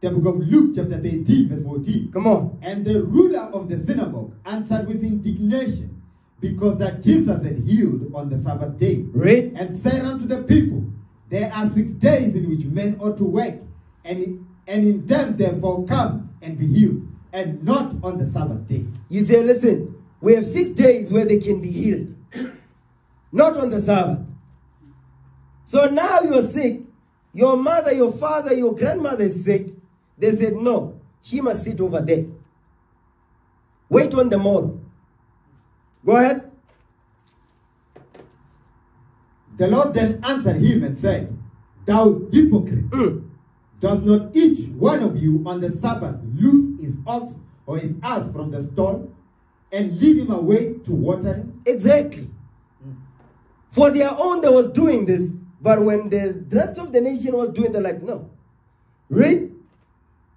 The book of Luke, chapter 13, verse 14. Come on. And the ruler of the synagogue answered with indignation because that Jesus had healed on the Sabbath day. Read. And said unto the people, There are six days in which men ought to work, and, and in them therefore come and be healed, and not on the Sabbath day. You say, listen, we have six days where they can be healed, not on the Sabbath. So now you're sick, your mother, your father, your grandmother is sick. They said, no, she must sit over there. Wait on the mall. Go ahead. The Lord then answered him and said, Thou hypocrite, Mm. does not each one of you on the Sabbath loose his ox or his ass from the stall and lead him away to watering? Exactly. For their own, they was doing this, but when the rest of the nation was doing, they're like, no. Read.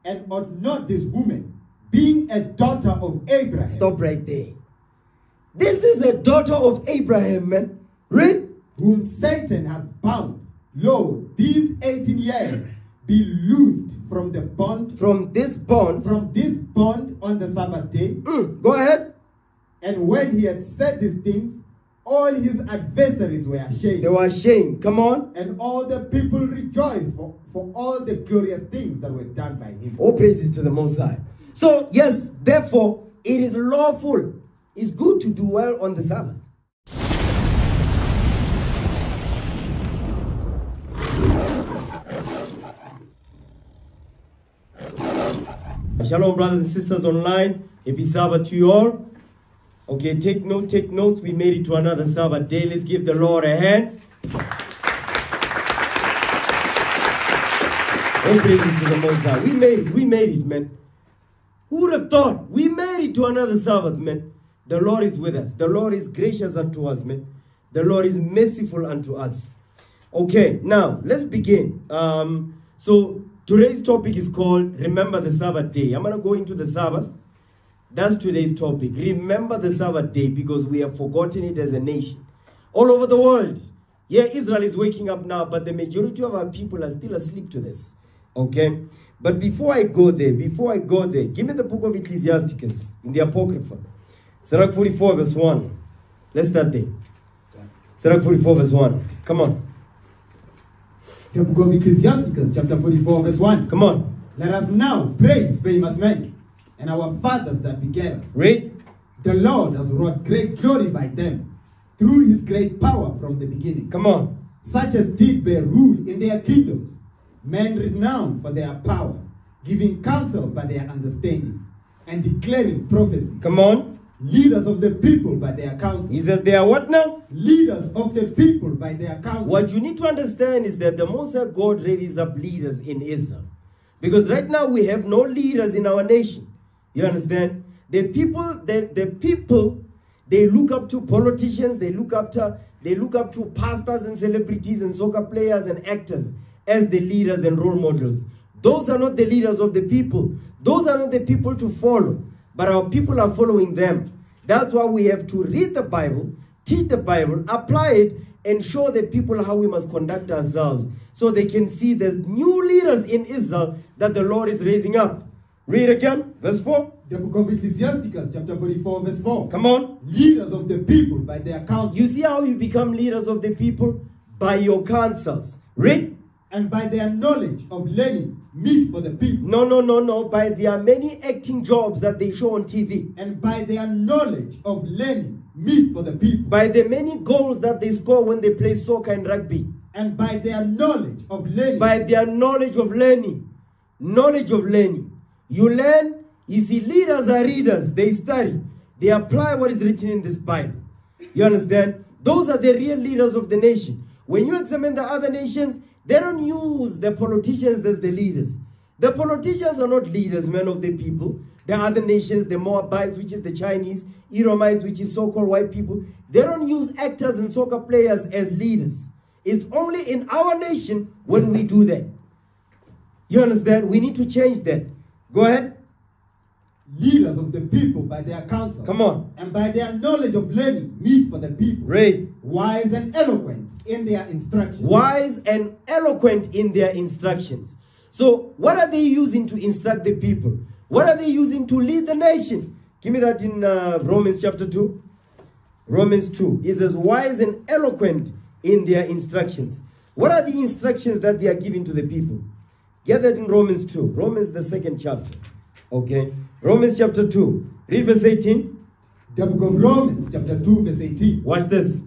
And ought not this woman, being a daughter of Abraham, Stop right there. This is the daughter of Abraham, man. Read. whom Satan hath bound, lo, these 18 years be loosed from the bond, From this bond. from this bond on the Sabbath day? Mm, go ahead. And when he had said these things, all his adversaries were ashamed. They were ashamed. Come on. And all the people rejoiced for, for all the glorious things that were done by him. All praises to the Most High. So, yes, therefore, it is lawful. It's good to do well on the Sabbath. Shalom, brothers and sisters online. Happy Sabbath to you all. Okay, take note, take note. We made it to another Sabbath day. Let's give the Lord a hand. All praises to the Most High. We made it. We made it, man. Who would have thought? We made it to another Sabbath, man. The Lord is with us. The Lord is gracious unto us, man. The Lord is merciful unto us. Okay, now let's begin. Um, so today's topic is called Remember the Sabbath Day. I'm going to go into the Sabbath. That's today's topic. Remember the Sabbath day because we have forgotten it as a nation. All over the world. Yeah, Israel is waking up now, but the majority of our people are still asleep to this. Okay? But before I go there, before I go there, give me the book of Ecclesiasticus in the Apocrypha. Sirach 44, verse 1. Let's start there. Sirach 44, verse 1. Come on. The book of Ecclesiasticus, chapter 44, verse 1. Come on. Let us now praise famous men and our fathers that begat us. Read. The Lord has wrought great glory by them through his great power from the beginning. Come on. Such as did bear rule in their kingdoms, men renowned for their power, giving counsel by their understanding, and declaring prophecy. Come on. Leaders of the people by their counsel. He says they are what now? Leaders of the people by their counsel. What you need to understand is that the Most High God raises up leaders in Israel. Because right now we have no leaders in our nation. You understand? The people, the, the people, they look up to politicians, they look up to they look up to pastors and celebrities and soccer players and actors as the leaders and role models. Those are not the leaders of the people. Those are not the people to follow. But our people are following them. That's why we have to read the Bible, teach the Bible, apply it, and show the people how we must conduct ourselves so they can see the new leaders in Israel that the Lord is raising up. Read again, verse 4. The book of Ecclesiasticus, chapter 44, verse 4. Come on. Leaders of the people by their counsel. You see how you become leaders of the people? By your counsels. Read. and by their knowledge of learning meet for the people, No, no, no, no. By their many acting jobs that they show on TV. and by their knowledge of learning meet for the people, By the many goals that they score when they play soccer and rugby. and by their knowledge of learning, By their knowledge of learning. Knowledge of learning. You learn. You see, leaders are readers. They study. They apply what is written in this Bible. You understand? Those are the real leaders of the nation. When you examine the other nations, they don't use the politicians as the leaders. The politicians are not leaders, men of the people. The other nations, the Moabites, which is the Chinese, Edomites, which is so-called white people, they don't use actors and soccer players as leaders. It's only in our nation when we do that. You understand? We need to change that. Go ahead. leaders of the people by their counsel, Come on. and by their knowledge of learning meet for the people, Read. wise and eloquent in their instructions. Wise and eloquent in their instructions. So, what are they using to instruct the people? What are they using to lead the nation? Give me that in uh, Romans chapter 2. Romans 2 is as wise and eloquent in their instructions. What are the instructions that they are giving to the people? Get that in Romans 2. Romans, the second chapter. Okay. Romans chapter 2. Read verse 18. The book of Romans, chapter 2, verse 18. Watch this.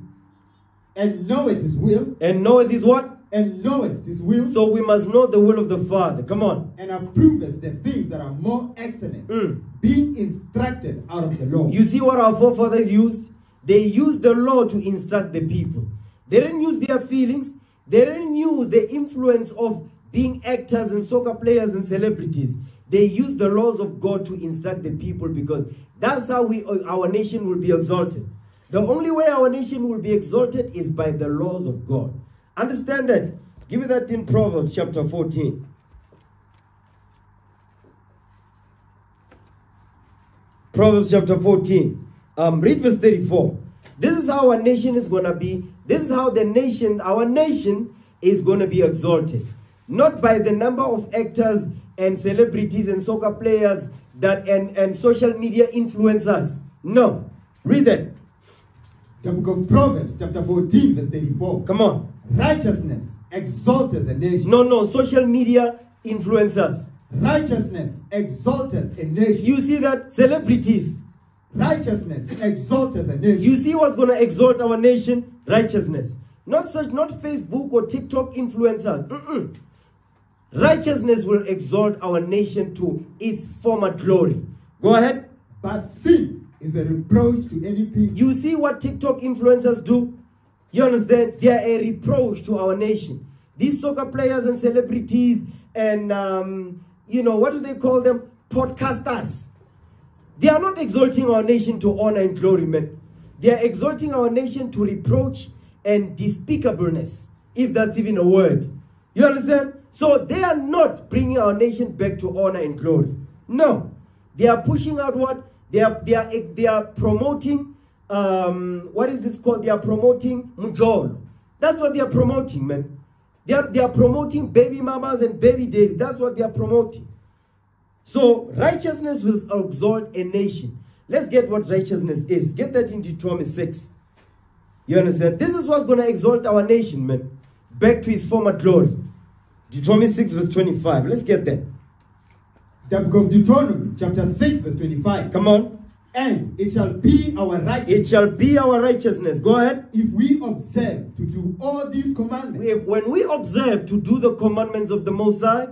And know it is will, And know it is what? and knowest his will, So we must know the will of the Father. Come on. and approvest the things that are more excellent, Mm. being instructed out of the law. You see what our forefathers used? They used the law to instruct the people. They didn't use their feelings. They didn't use the influence of being actors and soccer players and celebrities. They use the laws of God to instruct the people because that's how we our nation will be exalted. The only way our nation will be exalted is by the laws of God. Understand that. Give me that in Proverbs chapter 14. Proverbs chapter 14. Um, read verse 34. This is how our nation is going to be. This is how the nation, our nation, is going to be exalted. Not by the number of actors and celebrities and soccer players that and, and social media influencers. No. Read that. The book of Proverbs, chapter 14, verse 34. Come on. Righteousness exalteth a nation. No, no. Social media influencers. Righteousness exalteth a nation. You see that? Celebrities. Righteousness exalteth a nation. You see what's going to exalt our nation? Righteousness. Not such, not Facebook or TikTok influencers. Mm-mm. Righteousness will exalt our nation to its former glory. Go ahead. But sin is a reproach to any people. You see what TikTok influencers do? You understand? They are a reproach to our nation. These soccer players and celebrities and, um, you know, what do they call them? Podcasters. They are not exalting our nation to honor and glory, man. They are exalting our nation to reproach and despicableness, if that's even a word. You understand? So they are not bringing our nation back to honor and glory. No. They are pushing out what? They are, they are, they are promoting, um, what is this called? They are promoting mujol. That's what they are promoting, man. They are, they are promoting baby mamas and baby daddy. That's what they are promoting. So righteousness will exalt a nation. Let's get what righteousness is. Get that in Deuteronomy 6. You understand? This is what's going to exalt our nation, man. Back to his former glory. Deuteronomy 6 verse 25. Let's get that. The book of Deuteronomy, chapter 6, verse 25. Come on. And it shall be our right It shall be our righteousness. Go ahead. if we observe to do all these commandments If, when we observe to do the commandments of the Most High,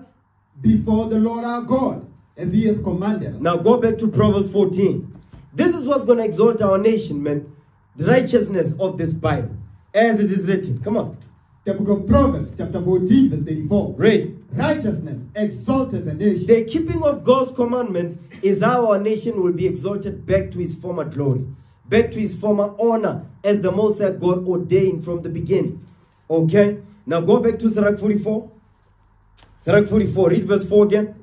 before the Lord our God, as he has commanded us. now go back to Proverbs 14. This is what's going to exalt our nation, man. The righteousness of this Bible. As it is written. Come on. The book of Proverbs, chapter 14, verse 34. Read. Righteousness exalted the nation, The keeping of God's commandments is how our nation will be exalted back to his former glory, back to his former honor, as the Most High God ordained from the beginning. Okay? Now go back to Sirach 44. Sirach 44, read verse 4 again.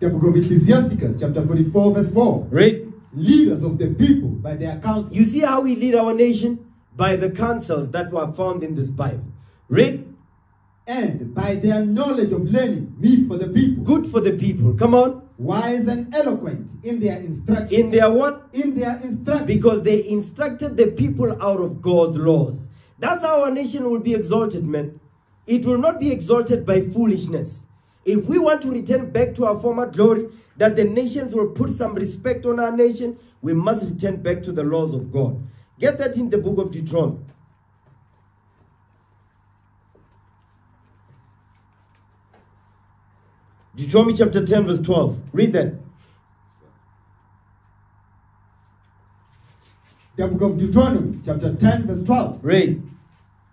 The book of Ecclesiasticus, chapter 44, verse 4. Read. Leaders of the people by their counsel. You see how we lead our nation? By the counsels that were found in this Bible. Read. and by their knowledge of learning, meet for the people. Good for the people. Come on. Wise and eloquent in their instruction. In their what? in their instruction. Because they instructed the people out of God's laws. That's how our nation will be exalted, man. It will not be exalted by foolishness. If we want to return back to our former glory, that the nations will put some respect on our nation, we must return back to the laws of God. Get that in the book of Deuteronomy. Deuteronomy chapter 10, verse 12. Read that. the book of Deuteronomy, chapter 10, verse 12. Read.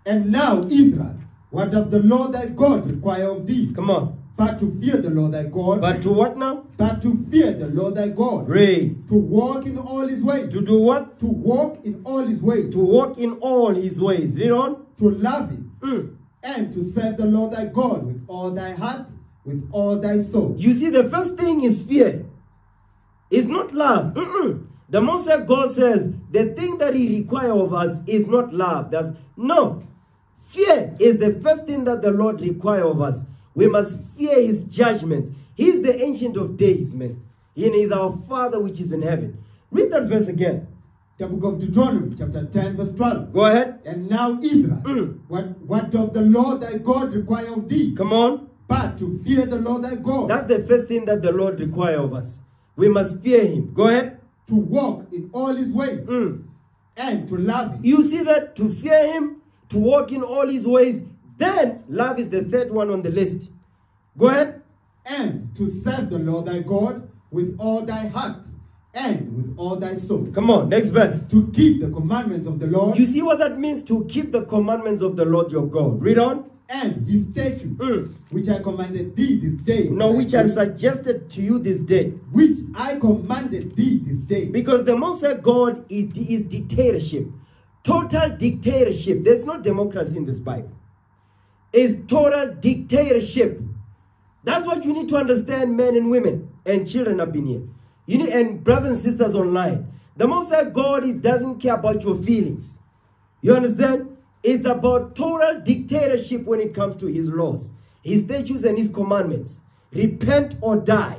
And now, Israel, what does the Lord thy God require of thee? Come on. But to fear the Lord thy God, But to what now? but to fear the Lord thy God, Read. to walk in all his ways, To do what? to walk in all his ways, To walk in all his ways. Read on. to love him, Mm. and to serve the Lord thy God with all thy heart, with all thy soul. You see, the first thing is fear. It's not love. Mm-mm. The Most High God says the thing that He requires of us is not love. That's no. Fear is the first thing that the Lord requires of us. We must fear his judgment. He's the ancient of days, man. He is our Father which is in heaven. Read that verse again. The book of Deuteronomy, chapter 10, verse 12. Go ahead. And now, Israel, Mm. what, what doth the Lord thy God require of thee? Come on. But to fear the Lord thy God, That's the first thing that the Lord requires of us. We must fear him. Go ahead. to walk in all his ways, Mm. and to love him, You see that to fear him, to walk in all his ways, then love is the third one on the list. Go ahead. and to serve the Lord thy God with all thy heart and with all thy soul. Come on, next verse. To keep the commandments of the Lord You see what that means to keep the commandments of the Lord your God. Read on. and his statutes, Mm. which I commanded thee this day. Now, which I suggested to you this day. which I commanded thee this day. Because the Most High God is, is dictatorship. Total dictatorship. There's no democracy in this Bible. It's total dictatorship. That's what you need to understand, men and women and children up in here. You need, and brothers and sisters online. The Most High God is, doesn't care about your feelings. You understand? It's about total dictatorship when it comes to his laws, his statutes, and his commandments. Repent or die.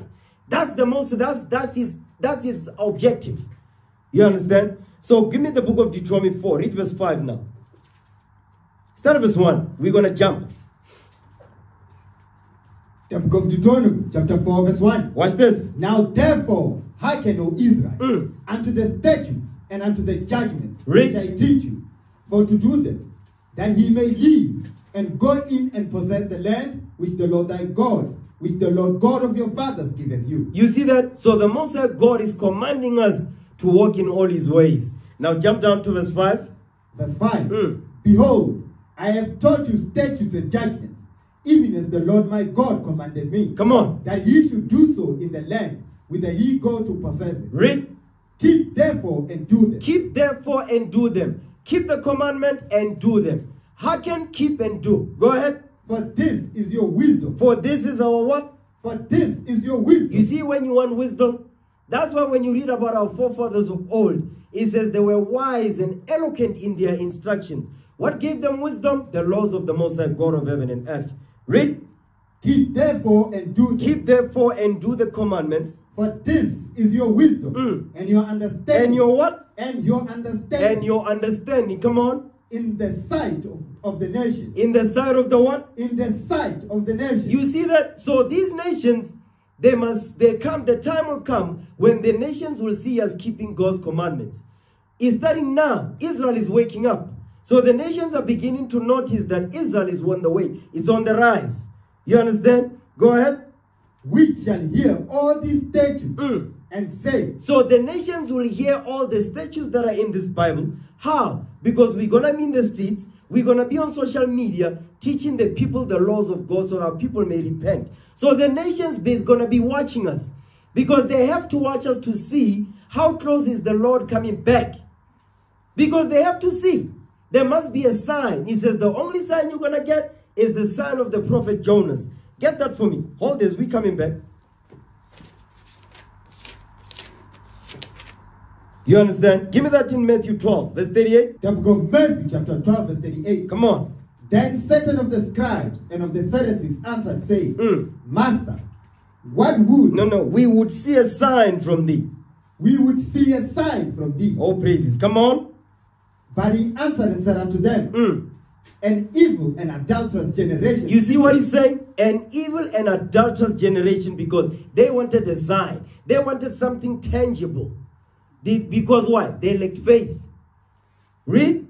That's the most, that's, that is, that is objective. You understand? So give me the book of Deuteronomy 4. Read verse 5 now. Start verse 1. We're going to jump. The book of Deuteronomy, chapter 4, verse 1. Watch this. Now therefore, hearken, O Israel, Mm. unto the statutes and unto the judgments Read. which I teach you, for to do them, that he may live and go in and possess the land which the Lord thy God, which the Lord God of your fathers giveth you. You see that? So the Most High God is commanding us to walk in all his ways. Now jump down to verse 5. Verse 5. Mm. Behold, I have taught you statutes and judgments, even as the Lord my God commanded me, Come on. that ye should do so in the land whither ye go to possess it. Read. Keep therefore and do them. Keep therefore and do them. Keep the commandment and do them. Hearken, keep and do. Go ahead. For this is your wisdom. For this is our what? For this is your wisdom. You see, when you want wisdom, that's why when you read about our forefathers of old, it says they were wise and eloquent in their instructions. What gave them wisdom? The laws of the Most High God of heaven and earth. Read. Keep therefore and do them. Keep therefore and do the commandments. For this is your wisdom Mm. and your understanding. And your what? and your understanding And your understanding. Come on. in the sight of, of the nation. In the sight of the what? In the sight of the nation. You see that? So these nations, they must, they come, the time will come when the nations will see us keeping God's commandments. It's starting now. Israel is waking up. So the nations are beginning to notice that Israel is on the way. It's on the rise. You understand? Go ahead. We shall hear all these statutes Mm. and say, So the nations will hear all the statutes that are in this Bible. How? Because we're going to be in the streets, we're going to be on social media teaching the people the laws of God so our people may repent. So the nations are going to be watching us because they have to watch us to see how close is the Lord coming back. Because they have to see. There must be a sign. He says the only sign you're going to get is the sign of the prophet Jonas. Get that for me. Hold this. We coming back. You understand? Give me that in Matthew 12, verse 38. the book of Matthew, chapter 12, verse 38. Come on. Then certain of the scribes and of the Pharisees answered, saying, Mm. Master, what would No, no. We would see a sign from thee. we would see a sign from thee? Oh, praises. Come on. But he answered and said unto them, Mm. An evil and adulterous generation. You see what he's saying? An evil and adulterous generation because they wanted a sign. They wanted something tangible. They- because why? They lacked faith. Read.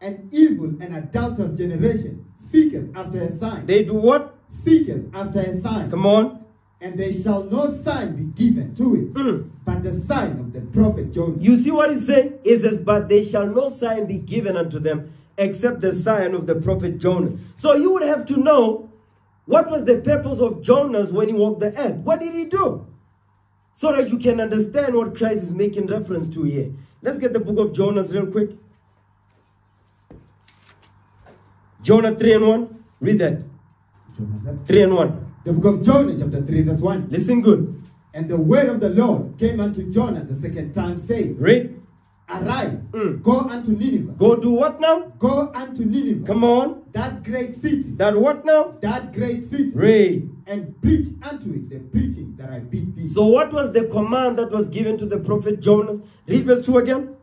An evil and adulterous generation seeketh after a sign. They do what? seeketh after a sign. Come on. And there shall no sign be given to it, Mm. but the sign of the prophet Jonah. You see what he's saying? It says, But they shall no sign be given unto them except the sign of the prophet Jonah. So you would have to know what was the purpose of Jonas when he walked the earth. What did he do? So that you can understand what Christ is making reference to here. Let's get the book of Jonas real quick. Jonah 3 and 1. Read that. Jonah 3 and 1. The book of Jonah, chapter 3, verse 1. Listen good. And the word of the Lord came unto Jonah the second time, saying, Read. Arise, Mm. go unto Nineveh. Go do what now? Go unto Nineveh, Come on. that great city, That what now? that great city, Read. and preach unto it the preaching that I bid thee. So what was the command that was given to the prophet Jonas? Read verse 2 again.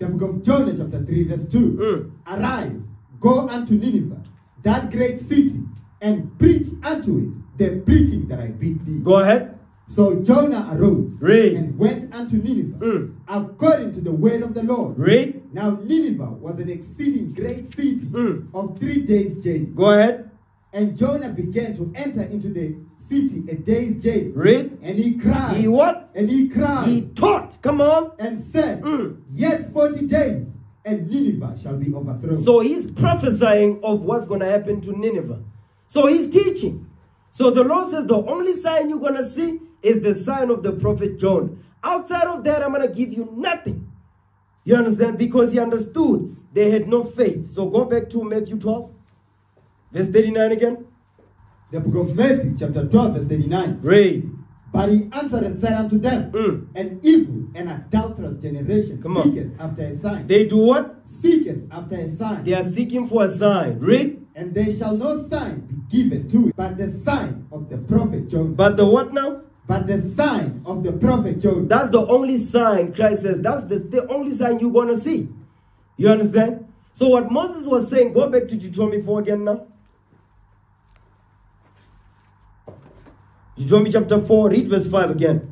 the book of Jonah, chapter 3, verse 2. Mm. Arise, go unto Nineveh, that great city, and preach unto it the preaching that I bid thee. Go ahead. So Jonah arose Read. and went unto Nineveh, Mm. according to the word of the Lord. Read. Now Nineveh was an exceeding great city Mm. of three days' journey. Go ahead. And Jonah began to enter into the city a day's journey. Read. And he cried. He what? And he cried. He taught. Come on. and said, Mm. Yet forty days, and Nineveh shall be overthrown. So he's prophesying of what's going to happen to Nineveh. So he's teaching. So the Lord says the only sign you're going to see is the sign of the prophet John. Outside of that, I'm going to give you nothing. You understand? Because he understood they had no faith. So go back to Matthew 12, verse 39 again. the book of Matthew, chapter 12, verse 39. Read. But he answered and said unto them, Mm. An evil and adulterous generation Come on. after a sign. They do what? seeketh after a sign. They are seeking for a sign. Read. And there shall no sign be given to it, but the sign of the prophet John. But the what now? But the sign of the prophet John. That's the only sign Christ says. That's the, the only sign you're going to see. You understand? So what Moses was saying, go back to Deuteronomy 4 again now. Deuteronomy chapter 4, read verse 5 again.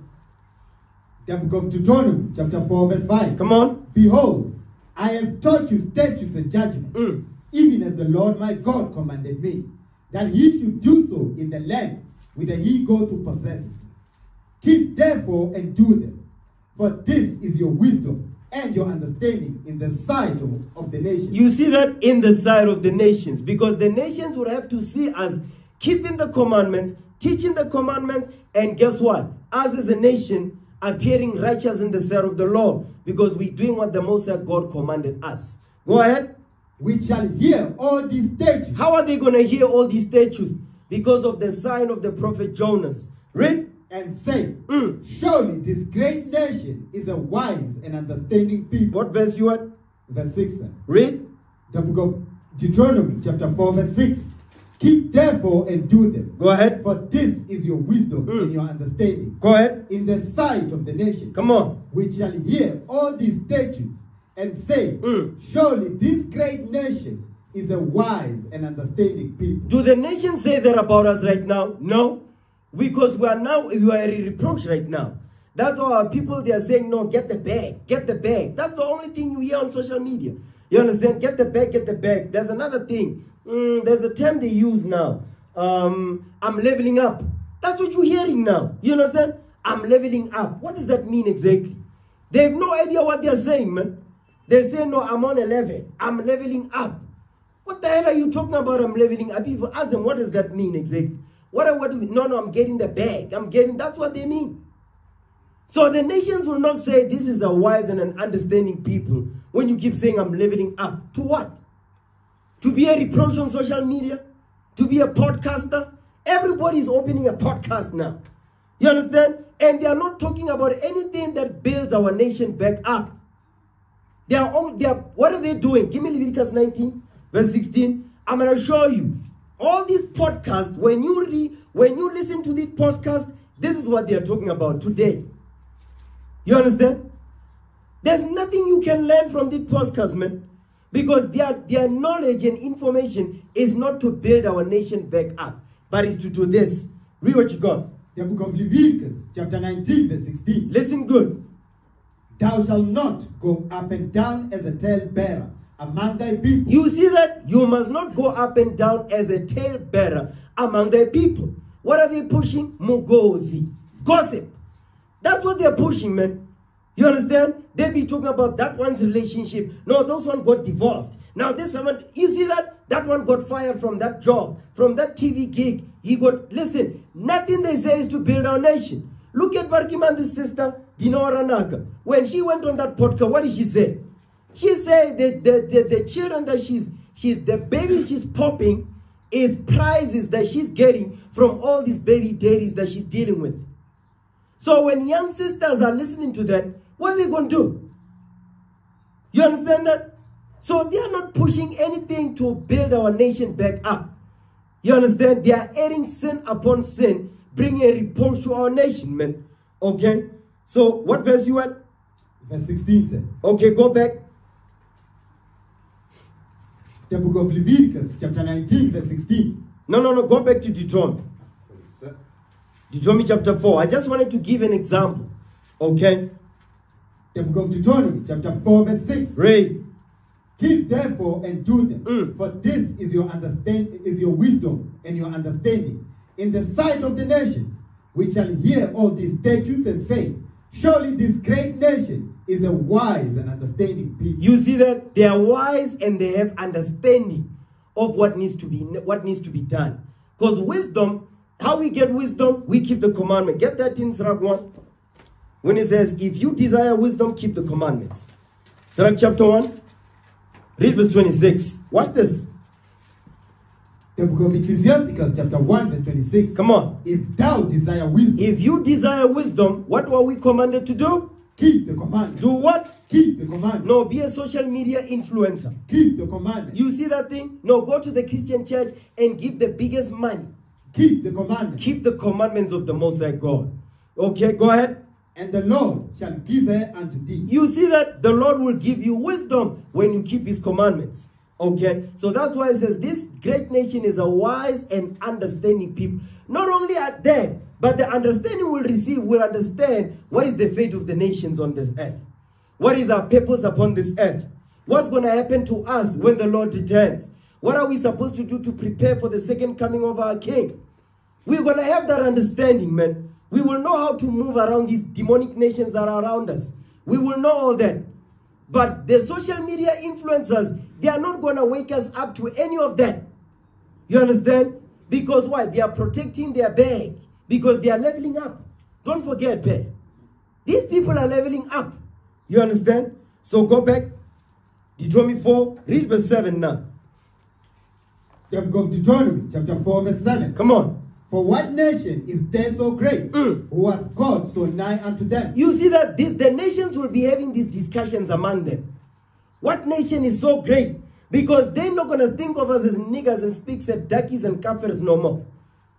The book of Deuteronomy, chapter 4, verse 5. Come on. Behold, I have taught you statutes and judgments, Mm. Even as the Lord my God commanded me, that ye should do so in the land whither ye go to possess it. Keep therefore and do them, for this is your wisdom and your understanding in the sight of, of the nations. You see that in the sight of the nations, because the nations would have to see us keeping the commandments, teaching the commandments, and guess what? Us as a nation appearing righteous in the sight of the Lord, because we're doing what the Most High God commanded us. Go ahead. We shall hear all these statutes How are they going to hear all these statutes? Because of the sign of the prophet Jonas. Read. and say, Mm. Surely this great nation is a wise and understanding people. What verse you at? Verse 6. sir. Read. The book of Deuteronomy, chapter 4, verse 6. Keep therefore and do them. Go ahead. For this is your wisdom Mm. and your understanding Go ahead. in the sight of the nation, Come on. which shall hear all these statutes and say, Mm. Surely this great nation is a wise and understanding people. Do the nations say that about us right now? No. Because we are now, we are a reproach right now. That's why our people, they are saying, no, get the bag, get the bag. That's the only thing you hear on social media. You understand? Get the bag, get the bag. There's another thing. Mm, there's a term they use now. Um, I'm leveling up. That's what you're hearing now. You understand? I'm leveling up. What does that mean exactly? They have no idea what they're saying, man. They say, no, I'm on a level. I'm leveling up. What the hell are you talking about? I'm leveling up. If you ask them, what does that mean exactly? What, what do we, no, no, I'm getting the bag. I'm getting, that's what they mean. So the nations will not say this is a wise and an understanding people when you keep saying I'm leveling up. To what? To be a reproach on social media? To be a podcaster? Everybody is opening a podcast now. You understand? And they are not talking about anything that builds our nation back up. They are all, they are, what are they doing? Give me Leviticus 19, verse 16. I'm going to show you. All these podcasts, when you read, when you listen to these podcasts, this is what they are talking about today. You understand? There's nothing you can learn from these podcasts, man. Because their, their knowledge and information is not to build our nation back up, but is to do this. Read what you got. The book of Leviticus, chapter 19, verse 16. Listen good. Thou shalt not go up and down as a talebearer among thy people. You see that? You must not go up and down as a talebearer among their people. What are they pushing? Mugozi. Gossip. That's what they're pushing, man. You understand? They be talking about that one's relationship. No, those one got divorced. Now this one, you see that? That one got fired from that job, from that TV gig. He got, listen, nothing they say is to build our nation. Look at Barkiman's sister, Dinora Naga. When she went on that podcast, what did she say? She said that the, the, the children that she's, she's, the babies she's popping is prizes that she's getting from all these baby daddies that she's dealing with. So when young sisters are listening to that, what are they going to do? You understand that? So they are not pushing anything to build our nation back up. You understand? They are adding sin upon sin, bringing a reproach to our nation, man. Okay? So what verse you at? Verse 16 said, Okay, go back. the book of Leviticus, chapter 19, verse 16. No, no, no, go back to Deuteronomy. Sir, Deuteronomy chapter 4. I just wanted to give an example. Okay? The book of Deuteronomy, chapter 4, verse 6. Read. Keep therefore and do them, Mm. for this is your understand is your wisdom and your understanding in the sight of the nations, which shall hear all these statutes and say, Surely this great nation is a wise and understanding people. You see that they are wise and they have understanding of what needs to be what needs to be done. Because wisdom, how we get wisdom, we keep the commandment. Get that in Sirach 1. When it says, if you desire wisdom, keep the commandments. Sirach chapter 1. Read verse 26. Watch this. The book of Ecclesiasticus, chapter 1, verse 26. Come on. If thou desire wisdom, If you desire wisdom, what were we commanded to do? keep the commandment. Do what? Keep the commandment. No, be a social media influencer. Keep the commandment. You see that thing? No, go to the Christian church and give the biggest money. Keep the commandment. Keep the commandments of the Most High God. Okay, go ahead. And the Lord shall give her unto thee. You see that the Lord will give you wisdom when you keep his commandments. Okay, so that's why it says this great nation is a wise and understanding people. Not only are they, but the understanding will receive will understand what is the fate of the nations on this earth. What is our purpose upon this earth? What's going to happen to us when the Lord returns? What are we supposed to do to prepare for the second coming of our King? We're going to have that understanding, man. We will know how to move around these demonic nations that are around us. We will know all that. But the social media influencers, they are not going to wake us up to any of that. You understand? Because why? They are protecting their bag. Because they are leveling up. Don't forget, Ben. These people are leveling up. You understand? So go back. Deuteronomy 4, read verse 7 now. The book of Deuteronomy, chapter 4, verse 7. Come on. For what nation is there so great, Mm. who hath God so nigh unto them? You see that this, the nations will be having these discussions among them. What nation is so great? Because they're not going to think of us as niggers and speaks at duckies and kafirs no more.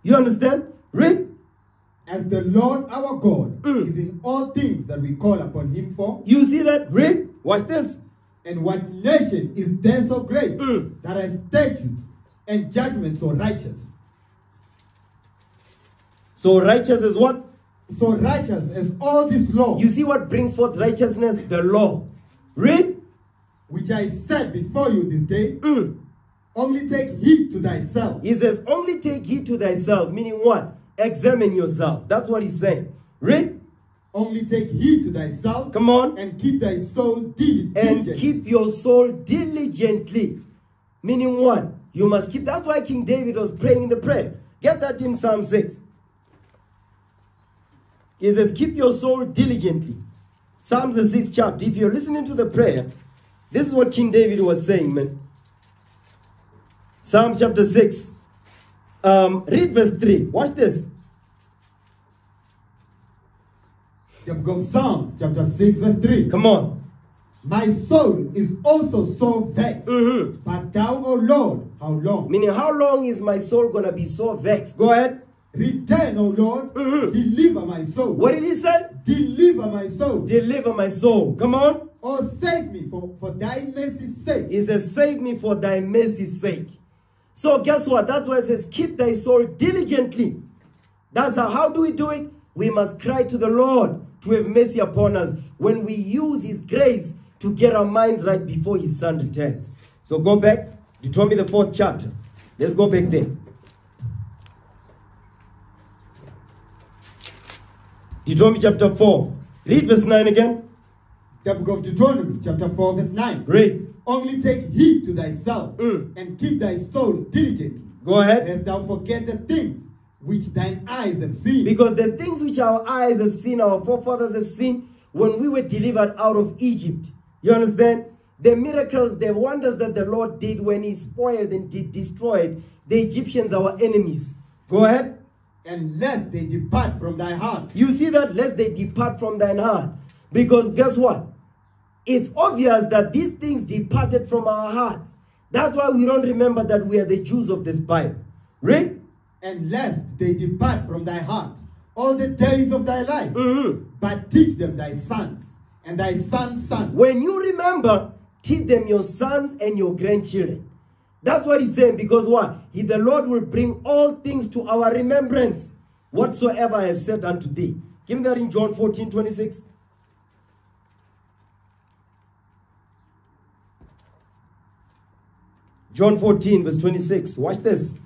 You understand? Read. As the Lord our God Mm. is in all things that we call upon him for, You see that? Read. Watch this. and what nation is there so great Mm. that has statutes and judgments so righteous? So righteous is what? So righteous as all this law You see what brings forth righteousness? The law. Read. Which I set before you this day, Mm. only take heed to thyself. He says, only take heed to thyself. Meaning what? Examine yourself. That's what he's saying. Read. Only take heed to thyself Come on. and keep thy soul dil- and keep your soul diligently. Meaning what? You must keep. That's why King David was praying in the prayer. Get that in Psalm 6. He says, Keep your soul diligently. Psalms the sixth chapter. If you're listening to the prayer, this is what King David was saying, man. Psalm chapter 6. Um, read verse 3. Watch this. The book of Psalms, chapter 6, verse 3. Come on. My soul is also so vexed. Mhm. But thou, O Lord, how long? Meaning, how long is my soul going to be so vexed? Go ahead. Return, O Lord, Mhm. deliver my soul. What did he say? Deliver my soul. Deliver my soul. Come on. Or save me for, for thy mercy's sake. He says, Save me for thy mercy's sake. So, guess what? That's why it says, Keep thy soul diligently. That's how, how do we do it? We must cry to the Lord to have mercy upon us when we use his grace to get our minds right before his son returns. So, go back. To Deuteronomy, the fourth chapter. Let's go back there. Deuteronomy chapter 4. Read verse 9 again. The book of Deuteronomy, chapter 4, verse 9. Read. Only take heed to thyself Mm. and keep thy soul diligently, Go ahead. lest thou forget the things which thine eyes have seen. Because the things which our eyes have seen, our forefathers have seen, when we were delivered out of Egypt. You understand? The miracles, the wonders that the Lord did when He spoiled and de- destroyed the Egyptians, our enemies. Go ahead. and lest they depart from thy heart. You see that? Lest they depart from thine heart. Because guess what? It's obvious that these things departed from our hearts. That's why we don't remember that we are the Jews of this Bible. Read. And lest they depart from thy heart all the days of thy life, Mhm. but teach them thy sons and thy sons' sons. When you remember, teach them your sons and your grandchildren. That's what he's saying because what? He, the Lord will bring all things to our remembrance. Whatsoever I have said unto thee. Give me that in John 14 26. John 14, verse 26. Watch this.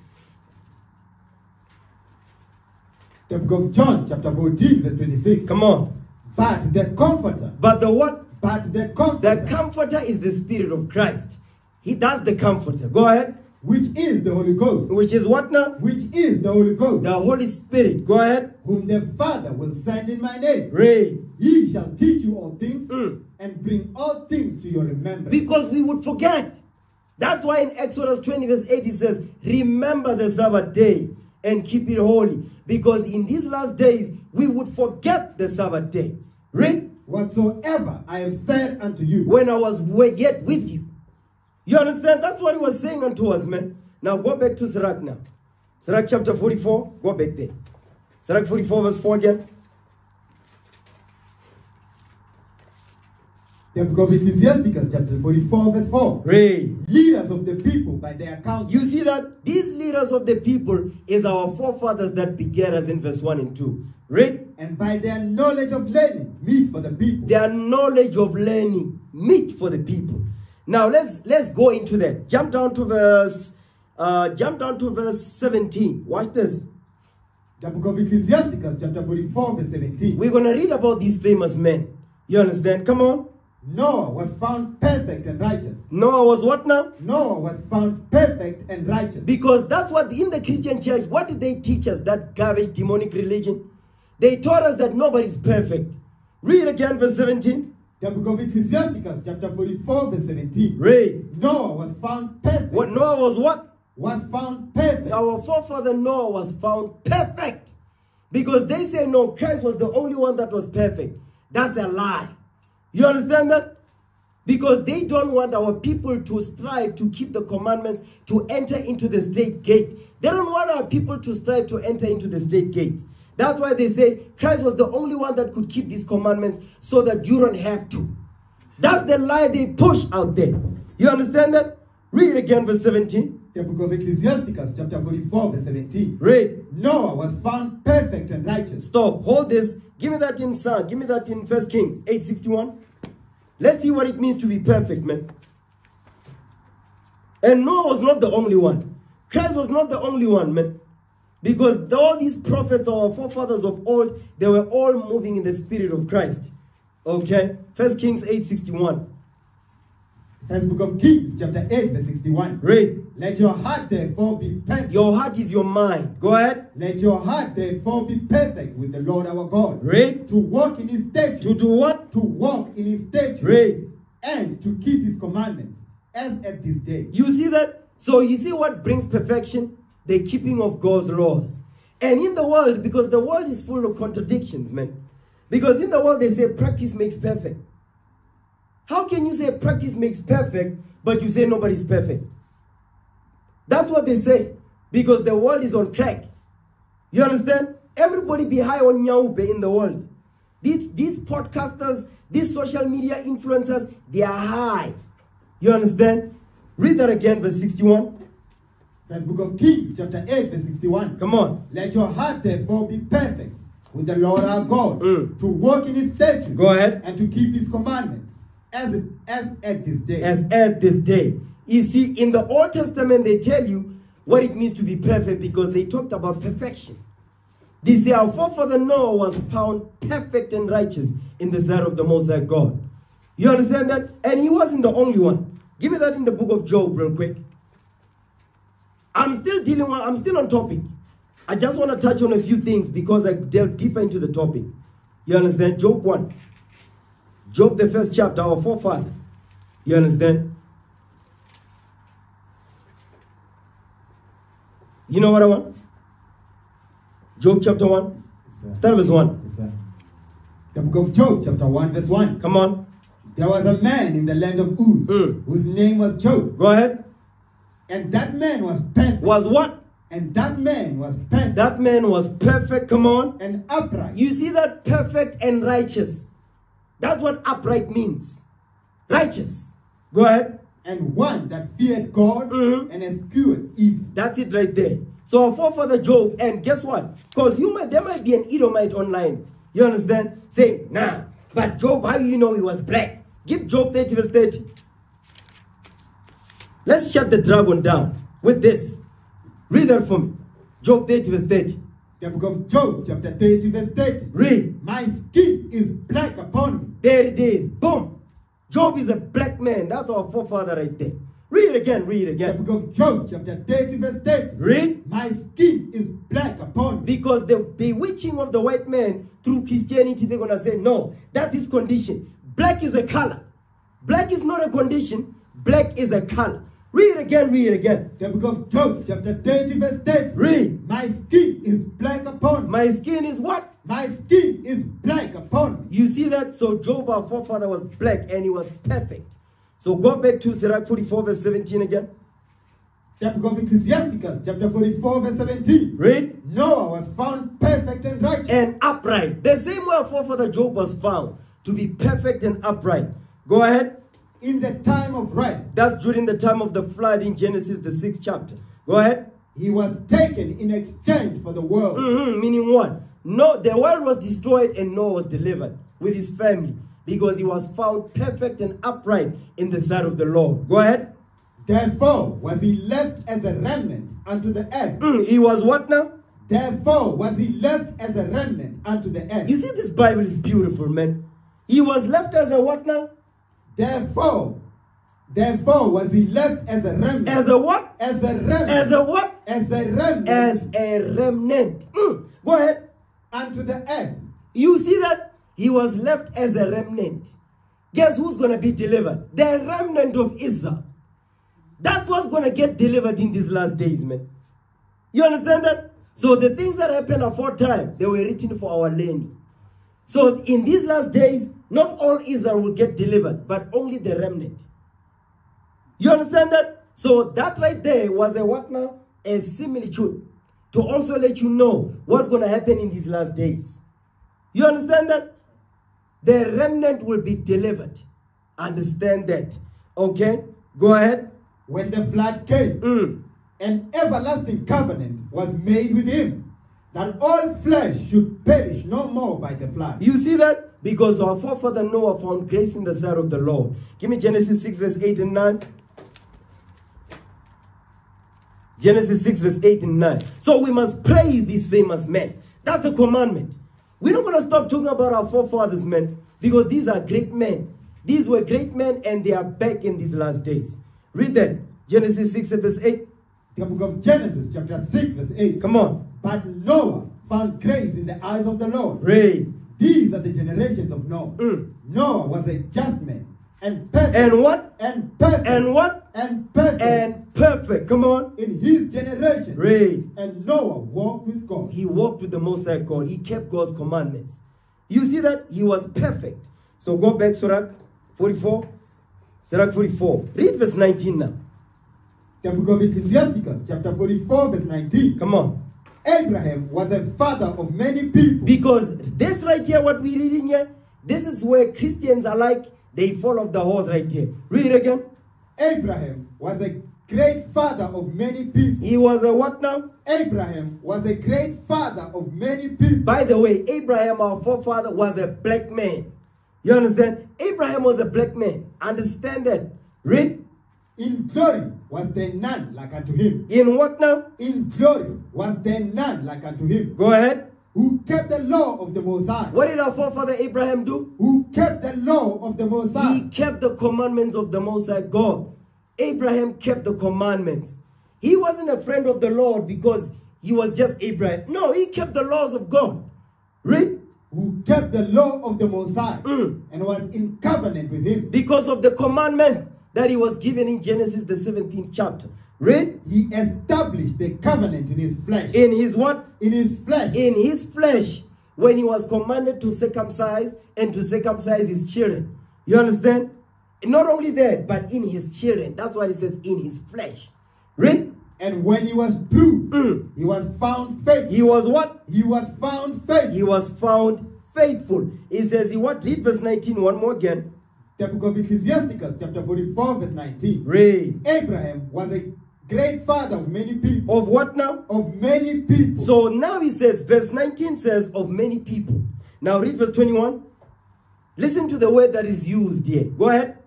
The book of John, chapter 14, verse 26. Come on. But the comforter, But the what? but the comforter, The comforter is the Spirit of Christ. He does the comforter. Go ahead. which is the Holy Ghost, Which is what now? which is the Holy Ghost, The Holy Spirit. Go ahead. whom the Father will send in my name. Read. He shall teach you all things Mm. and bring all things to your remembrance. Because we would forget. That's why in Exodus 20, verse 8, it says, Remember the Sabbath day and keep it holy. Because in these last days, we would forget the Sabbath day. Read. Whatsoever I have said unto you, When I was yet with you. You understand? That's what he was saying unto us, man. Now go back to Sirach now. Sirach chapter 44. Go back there. Sirach 44, verse 4 again. The book of Ecclesiasticus, chapter 44, verse 4. Read. Leaders of the people by their account. You see that these leaders of the people is our forefathers that began us in verse 1 and 2. Read. and by their knowledge of learning, meet for the people. Their knowledge of learning, meet for the people. Now let's let's go into that. Jump down to verse uh jump down to verse 17. Watch this. The book of Ecclesiasticus, chapter 44, verse 17. We're gonna read about these famous men. You understand? Come on. Noah was found perfect and righteous. Noah was what now? Noah was found perfect and righteous. Because that's what in the Christian church, what did they teach us? That garbage demonic religion. They taught us that nobody's perfect. Read again, verse 17. The book of Ecclesiasticus, chapter 44, verse 17. Read. Noah was found perfect. What Noah was what? Was found perfect. Our forefather Noah was found perfect. Because they say no, Christ was the only one that was perfect. That's a lie. You understand that? Because they don't want our people to strive to keep the commandments to enter into the strait gate. They don't want our people to strive to enter into the strait gate. That's why they say Christ was the only one that could keep these commandments so that you don't have to. That's the lie they push out there. You understand that? Read again, verse 17. The book of Ecclesiasticus, chapter 44, verse 17. Read. Noah was found perfect and righteous. Stop. Hold this. Give me that in Psalm. Give me that in First Kings 861. Let's see what it means to be perfect, man. And Noah was not the only one. Christ was not the only one, man. Because all these prophets, our forefathers of old, they were all moving in the spirit of Christ. Okay? First Kings 861. First book of Kings, chapter 8, verse 61. Read. Let your heart therefore be perfect. Your heart is your mind. Go ahead. Let your heart therefore be perfect with the Lord our God. Read. To walk in his statutes. To do what? to walk in his statutes. Read. And to keep his commandments, as at this day. You see that? So you see what brings perfection? The keeping of God's laws. And in the world, because the world is full of contradictions, man. Because in the world they say practice makes perfect. How can you say practice makes perfect, but you say nobody's perfect? That's what they say. Because the world is on crack. You understand? Everybody be high on nyaope in the world. These, these podcasters, these social media influencers, they are high. You understand? Read that again, verse 61. First book of Kings, chapter 8, verse 61. Come on. Let your heart therefore be perfect with the Lord our God, Mm. to walk in his statutes, Go ahead. and to keep his commandments, as as at this day. As at this day. You see, in the Old Testament, they tell you what it means to be perfect because they talked about perfection. They say our forefather Noah was found perfect and righteous in the sight of the Most High God. You understand that? And he wasn't the only one. Give me that in the book of Job, real quick. I'm still dealing with, I'm still on topic. I just want to touch on a few things because I delve deeper into the topic. You understand? Job 1. Job, the first chapter, our forefathers. You understand? You know what I want? Job chapter 1. Yes. Start verse 1. Yes, sir. The book of Job, chapter 1, verse 1. Come on. There was a man in the land of Uz Mm. whose name was Job. Go ahead. And that man was perfect. Was what? And that man was perfect That man was perfect. Come on. and upright. You see that perfect and righteous. That's what upright means. Righteous. Go ahead. and one that feared God Mhm. and eschewed evil. That's it right there. So our forefather Job, and guess what? Because you might there might be an Edomite online. You understand? Say, nah, but Job, how you know he was black? Give Job 30 verse 30. Let's shut the dragon down with this. Read that for me. Job 30 verse 30. The book of Job, chapter 30, verse 30. Read. My skin is black upon me. There it is. Boom. Job is a black man. That's our forefather right there. Read again. Read it The again. book of Job, chapter 30, verse 30. Read. My skin is black upon me. Because the bewitching of the white man through Christianity, they're gonna say, no, that is condition. Black is a color. Black is not a condition. Black is a color. Read again, read again. The book of Job, chapter 30, verse 30. Read. My skin is black upon me. My skin is what? My skin is black upon me. You see that? So Job, our forefather, was black and he was perfect. So go back to Sirach 44, verse 17 again. Chapter of Ecclesiasticus, chapter 44, verse 17. Read. Noah was found perfect and righteous. And upright. The same way our forefather Job was found to be perfect and upright. Go ahead. in the time of wrath, That's during the time of the flood in Genesis, the sixth chapter. Go ahead. he was taken in exchange for the world. Mhm, Meaning what? No, the world was destroyed and Noah was delivered with his family because he was found perfect and upright in the sight of the Lord. Go ahead. Therefore was he left as a remnant unto the earth. Mm, he was what now? Therefore was he left as a remnant unto the earth. You see, this Bible is beautiful, man. He was left as a what now? Therefore, therefore was he left as a remnant. As a what? as a remnant. As a what? as a remnant As a remnant. Mm, Go ahead. Unto the earth. You see that? He was left as a remnant. Guess who's going to be delivered? The remnant of Israel. That's what's going to get delivered in these last days, man. You understand that? So the things that happened aforetime, they were written for our learning. So in these last days, not all Israel will get delivered, but only the remnant. You understand that? So that right there was a what now? A similitude to also let you know what's going to happen in these last days. You understand that? The remnant will be delivered. Understand that. Okay? Go ahead. When the flood came, Mm. an everlasting covenant was made with him, that all flesh should perish no more by the flood. You see that? Because our forefather Noah found grace in the sight of the Lord. Give me Genesis 6, verse 8 and 9. Genesis 6, verse 8 and 9. So we must praise these famous men. That's a commandment. We're not going to stop talking about our forefathers, men, because these are great men. These were great men, and they are back in these last days. Read that. Genesis 6, verse 8. The book of Genesis, chapter 6, verse 8. Come on. But Noah found grace in the eyes of the Lord. Read. These are the generations of Noah. Mm. Noah was a just man and perfect. And what? And perfect. And what? And perfect. And perfect. Come on. in his generation. Read. And Noah walked with God. He walked with the Most High God. He kept God's commandments. You see that? He was perfect. So go back, Sirach 44. Sirach 44. Read verse 19 now. The book of Ecclesiasticus, chapter 44, verse 19. Come on. Abraham was a father of many people. Because this right here, what we're reading here, this is where Christians are like, they fall off the horse right here. Read it again. Abraham was a great father of many people. He was a what now? Abraham was a great father of many people. By the way, Abraham, our forefather, was a black man. You understand? Abraham was a black man. Understand that. Read. In glory was there none like unto him. In what now? In glory was there none like unto him. Go ahead. Who kept the law of the Most High. What did our forefather Abraham do? Who kept the law of the Most High. He kept the commandments of the Most High God. Abraham kept the commandments. He wasn't a friend of the Lord because he was just Abraham. No, he kept the laws of God. Read. Who kept the law of the Most High. Mm. And was in covenant with him. Because of the commandment that he was given in Genesis, the 17th chapter. Read. He established the covenant in his flesh. In his what? in his flesh. In his flesh. When he was commanded to circumcise and to circumcise his children. You understand? Not only that, but in his children. That's why it says in his flesh. Read. And when he was proved, Mm. he was found faithful. He was what? He was found faithful. He was found faithful. It says he what? Read verse 19 one more again. The book of Ecclesiasticus, chapter 44, verse 19. Read. Abraham was a great father of many people. Of what now? Of many people. So now he says, verse 19 says, of many people. Now read verse 21. Listen to the word that is used here. Go ahead.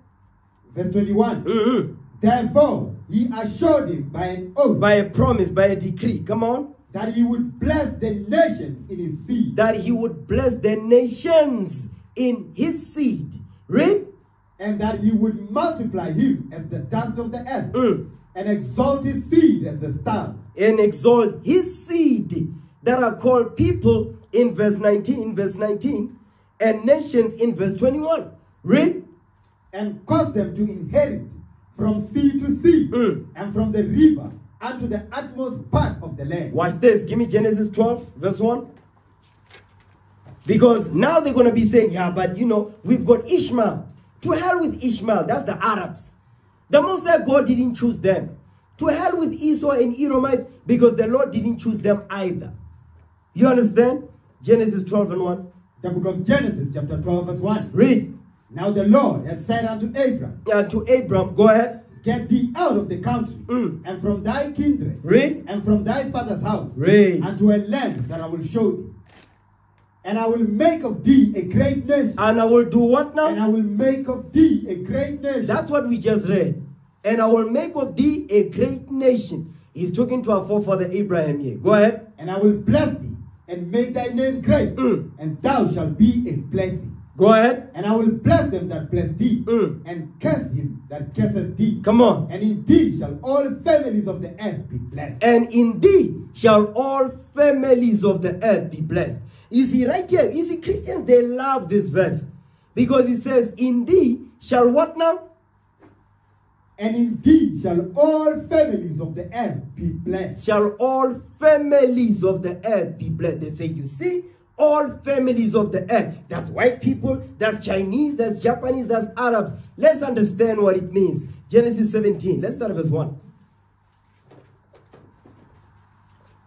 verse 21. Mhm. Therefore, he assured him by an oath By a promise, by a decree. Come on. that he would bless the nations in his seed, That he would bless the nations in his seed. Read. and that he would multiply him as the dust of the earth, Mm. And exalt his seed as the stars. and exalt his seed that are called people in verse 19 in verse 19 and nations in verse 21 read. And cause them to inherit from sea to sea Mm. and from the river unto the utmost part of the land. watch this. Give me genesis 12 verse 1 because now they're going to be saying yeah but you know we've got ishmael. To hell with ishmael. That's the arabs the most High god didn't choose them to hell with esau and edomites because the lord didn't choose them either you understand genesis 12 and 1 The book of Genesis, chapter 12, verse 1. read Now the Lord had said unto Abram, to Abram, go ahead. Get thee out of the country, Mm. and from thy kindred, Read. and from thy father's house, Read. unto a land that I will show thee. And I will make of thee a great nation, And I will do what now? and? I will make of thee a great nation. That's what we just read. And I will make of thee a great nation. He's talking to our forefather Abraham here. Go ahead. and I will bless thee, and make thy name great, Mm. and thou shalt be a blessing. Go ahead. And I will bless them that bless thee, Mm. and curse him that curseth thee. Come on. And in thee shall all families of the earth be blessed. And in thee shall all families of the earth be blessed. You see, right here, you see, Christians, they love this verse. Because it says, In thee shall what now? And in thee shall all families of the earth be blessed. shall all families of the earth be blessed. They say, you see, all families of the earth. That's white people, that's Chinese, that's Japanese, that's Arabs. Let's understand what it means. Genesis 17. Let's start verse 1.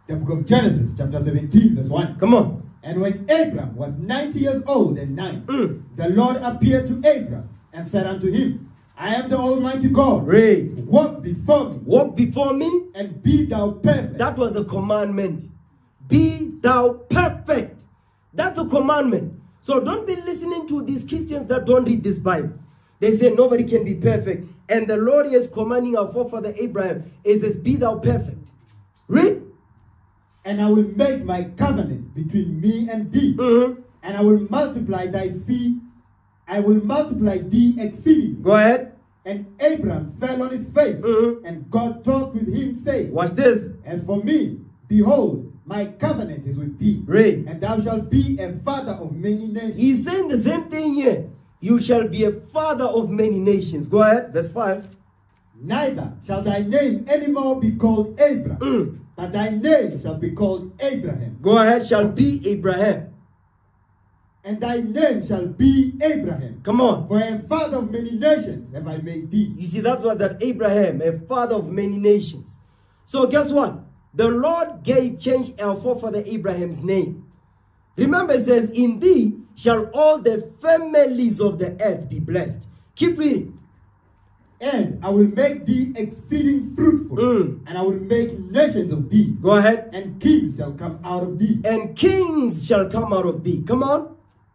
The book of Genesis, chapter 17, verse 1. Come on. And when Abram was 90 years old and nine, Mm. the Lord appeared to Abram and said unto him, I am the Almighty God. Read. Walk before me Walk before me. and be thou perfect. That was a commandment. Be thou perfect. That's a commandment. So don't be listening to these Christians that don't read this Bible. They say nobody can be perfect. And the Lord is commanding our forefather Abraham. It says, Be thou perfect. Read. And I will make my covenant between me and thee, Mhm. and I will multiply thy seed. I will multiply thee exceedingly. Go ahead. And Abram fell on his face, Mhm. and God talked with him, saying, Watch this. As for me, behold, my covenant is with thee, Read. and thou shalt be a father of many nations. He's saying the same thing here. You shall be a father of many nations. Go ahead. Verse 5. Neither shall thy name any more be called Abram, Mm. But thy name shall be called Abraham, Go ahead. Shall be Abraham. and thy name shall be Abraham. Come on. For a father of many nations have I made thee. You see, that's what that Abraham, a father of many nations. So guess what? The Lord gave, change our forefather Abraham's name. Remember, it says, In thee shall all the families of the earth be blessed. Keep reading. And I will make thee exceeding fruitful, Mm. and I will make nations of thee, Go ahead. and kings shall come out of thee. And kings shall come out of thee. Come on.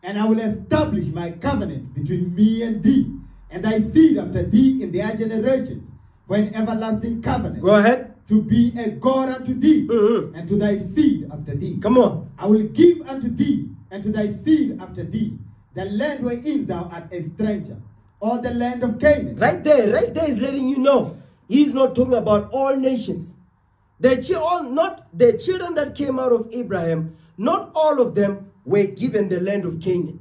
And I will establish my covenant between me and thee, and thy seed after thee in their generations, for an everlasting covenant, Go ahead. to be a God unto thee, Mhm. and to thy seed after thee. Come on. I will give unto thee and to thy seed after thee the land wherein thou art a stranger, or the land of Canaan. Right there, right there is letting you know. He's not talking about all nations. The all, not the children that came out of Abraham, not all of them were given the land of Canaan.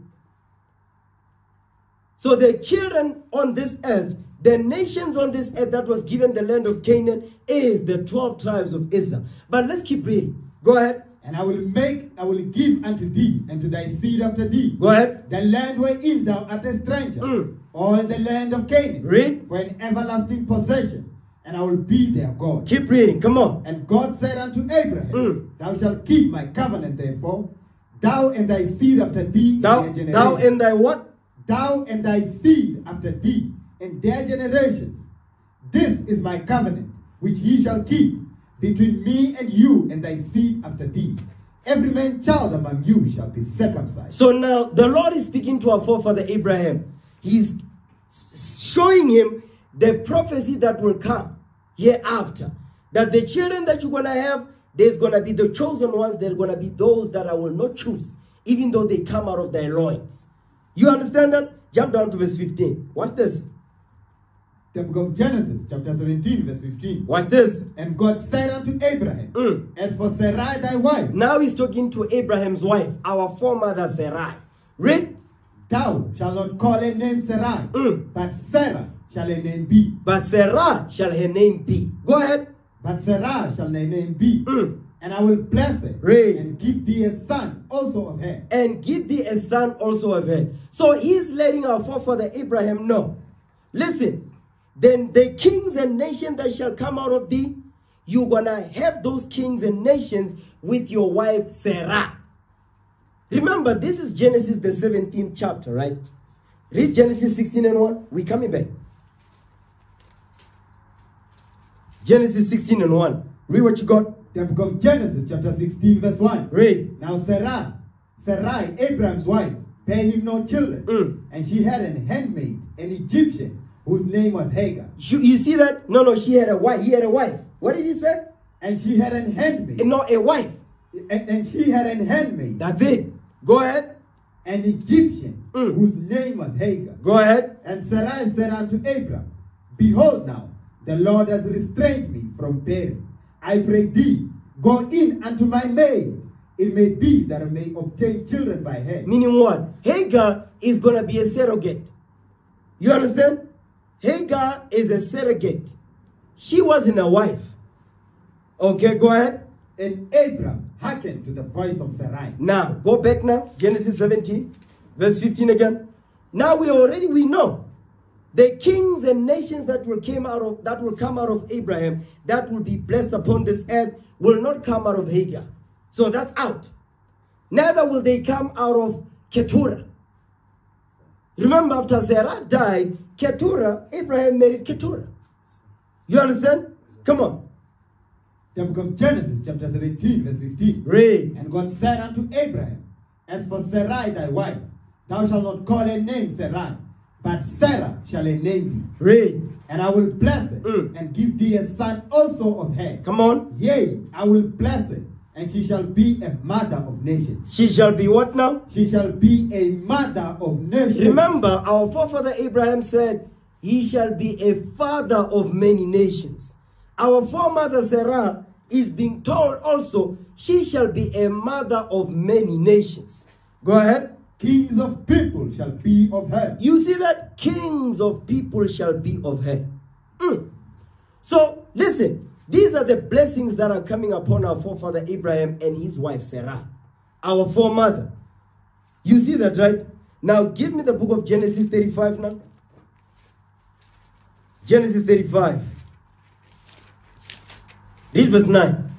So the children on this earth, the nations on this earth that was given the land of Canaan is the 12 tribes of Israel. But let's keep reading. Go ahead. And I will make, I will give unto thee and to thy seed after thee Go ahead. the land wherein thou art a stranger, Mm. All the land of Canaan Read. for an everlasting possession, and I will be their God. Keep reading. Come on. And God said unto Abraham, Mm. Thou shalt keep my covenant, therefore, thou and thy seed after thee Thou, in their thou and thy what? thou and thy seed after thee in their generations. This is my covenant, which ye shall keep between me and you and thy seed after thee. Every man child among you shall be circumcised. So now the Lord is speaking to our forefather Abraham. He's showing him the prophecy that will come hereafter. That the children that you're going to have, there's going to be the chosen ones, there's going to be those that I will not choose, even though they come out of their loins. You understand that? Jump down to verse 15. Watch this. The book of Genesis, chapter 17, verse 15. Watch this. And God said unto Abraham, Mm. As for Sarai thy wife, Now he's talking to Abraham's wife, our foremother Sarai. Read. Thou shalt not call her name Sarai, Mm. but Sarah shall her name be. But Sarah shall her name be. Go ahead. But Sarah shall her name be. Mm. And I will bless her and give thee a son also of her. and give thee a son also of her. So he's letting our forefather Abraham know. Listen, then the kings and nations that shall come out of thee, you're gonna have those kings and nations with your wife Sarah. Remember, this is Genesis the 17th chapter, right? Read Genesis 16 and 1. We coming back. Genesis 16 and 1. Read what you got. The book of Genesis, chapter 16, verse 1. Read. Now Sarah, Sarai, Abraham's wife, bare him no children. Mm. And she had an handmaid, an Egyptian, whose name was Hagar. You, you see that? No, no, she had a wife. He had a wife. What did he say? And she had an handmaid. No, a wife. And, and she had an handmaid, That's it. Go ahead. an Egyptian, Mm. whose name was Hagar. Go ahead. And Sarai said unto Abram, Behold now, the Lord has restrained me from bearing. I pray thee, go in unto my maid. It may be that I may obtain children by her. Meaning what? Hagar is going to be a surrogate. You understand? Hagar is a surrogate. She wasn't a wife. Okay, go ahead. And Abram hearkened to the voice of Sarai. Now, go back now. Genesis 17, verse 15 again. Now we already, we know the kings and nations that will came out of that will come out of Abraham, that will be blessed upon this earth, will not come out of Hagar. So that's out. Neither will they come out of Keturah. Remember, after Sarah died, Keturah, Abraham married Keturah. You understand? Come on. The book of Genesis, chapter 17, verse 15. Read. And God said unto Abraham, As for Sarai thy wife, thou shalt not call her name Sarai, but Sarah shall her name be. Read. And I will bless her, Mm. and give thee a son also of her. Come on. Yea, I will bless her, and she shall be a mother of nations. She shall be what now? She shall be a mother of nations. Remember, our forefather Abraham said, He shall be a father of many nations. Our foremother Sarah is being told also, She shall be a mother of many nations. Go ahead. Kings of people shall be of her. You see that? Kings of people shall be of her. Mm. So, listen, these are the blessings that are coming upon our forefather Abraham and his wife Sarah, our foremother. You see that, right? Now, give me the book of Genesis 35 now. Genesis 35. Read verse 9.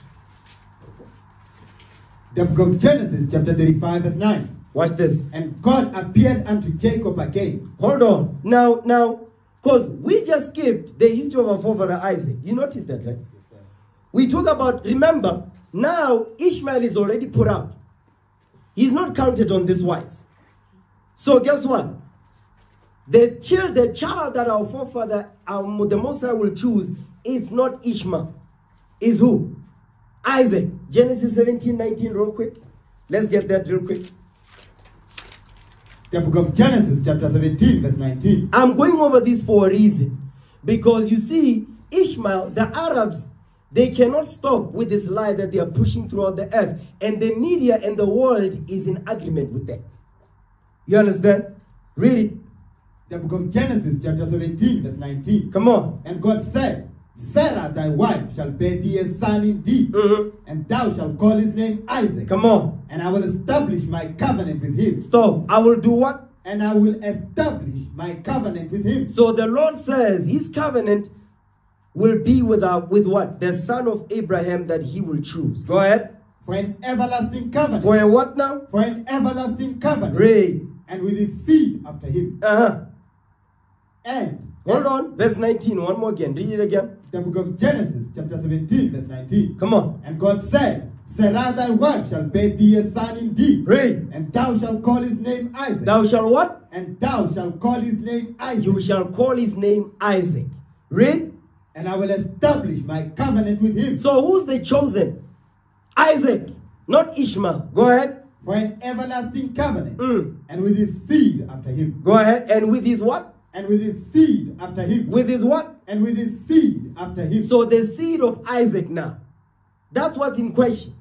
The book of Genesis, chapter 35, verse 9. Watch this. And God appeared unto Jacob again. Hold on. Now, now, because we just skipped the history of our forefather Isaac. You notice that, right? We talk about, remember, now Ishmael is already put out. He's not counted on this wise. So guess what? The child, the child that our forefather, um, the Messiah will choose is not Ishmael. Is who? Isaac. Genesis 17, 19, real quick. Let's get that real quick. The book of Genesis, chapter 17, verse 19. I'm going over this for a reason. Because you see, Ishmael, the Arabs, they cannot stop with this lie that they are pushing throughout the earth. And the media and the world is in agreement with that. You understand? Read it. The book of Genesis, chapter 17, verse 19. Come on. And God said, Sarah thy wife shall bear thee a son indeed, Mhm. and thou shalt call his name Isaac. Come on. And I will establish my covenant with him. Stop. I will do what? and I will establish my covenant with him. So the Lord says his covenant will be with, our, with what? The son of Abraham that he will choose. Go ahead. For an everlasting covenant. For a what now? For an everlasting covenant. Read. And with his seed after him. Uh-huh. And Hold on. Verse 19. One more again. Read it again. The book of Genesis, chapter 17, verse 19. Come on. And God said, Sarah thy wife shall bear thee a son indeed. Read. And thou shalt call his name Isaac. Thou shalt what? and thou shalt call his name Isaac. You shall call his name Isaac. Read. and I will establish my covenant with him So who's the chosen? Isaac, not Ishmael. Go ahead. for an everlasting covenant. Mm. And with his seed after him. Go ahead. And with his what? And with his seed after him. With his what? and with his seed after him. So the seed of Isaac now. That's what's in question.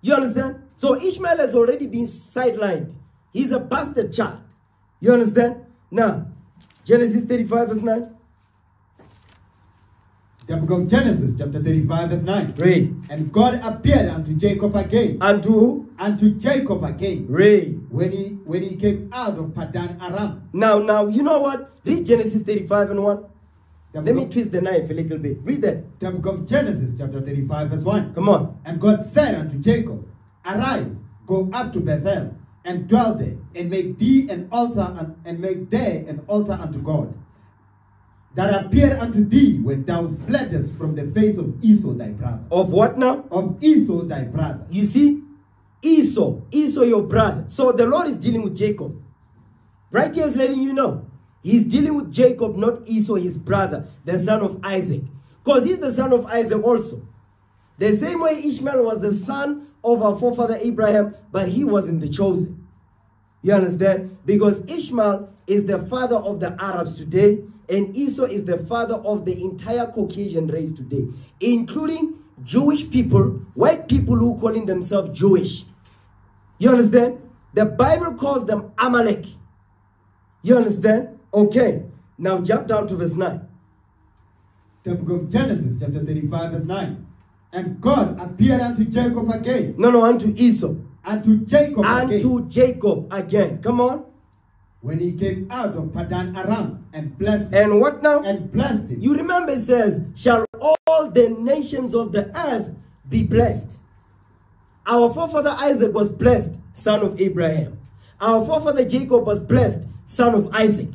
You understand? So Ishmael has already been sidelined. He's a bastard child. You understand? Now, Genesis 35 verse 9. the book of Genesis, chapter 35, verse 9. Read. And God appeared unto Jacob again. Unto who? to Jacob again. Read. When he when he came out of Padan Aram. Now, now, you know what? Read Genesis 35 and 1. The Let me twist the knife a little bit. Read that. the book of Genesis, chapter 35, verse 1. Come on. And God said unto Jacob, Arise, go up to Bethel, and dwell there, and make thee an altar, and, and make there an altar unto God, that appeared unto thee when thou fleddest from the face of Esau thy brother. Of what now? Of Esau thy brother. You see, Esau, Esau your brother. So the Lord is dealing with Jacob. Right here is letting you know. He's dealing with Jacob, not Esau, his brother, the son of Isaac. Because he's the son of Isaac also. The same way Ishmael was the son of our forefather Abraham, but he wasn't the chosen. You understand? Because Ishmael is the father of the Arabs today, and Esau is the father of the entire Caucasian race today, including Jewish people, white people who calling themselves Jewish. You understand? The Bible calls them Amalek. You understand? Okay. Now jump down to verse 9. The book of Genesis, chapter 35, verse 9. And God appeared unto Jacob again, No, no, unto Esau. unto Jacob again, Unto Jacob again. Come on. when he came out of Padan Aram, and blessed him, And what now? and blessed him. You remember it says, Shall all the nations of the earth be blessed? Our forefather Isaac was blessed, son of Abraham. Our forefather Jacob was blessed, son of Isaac.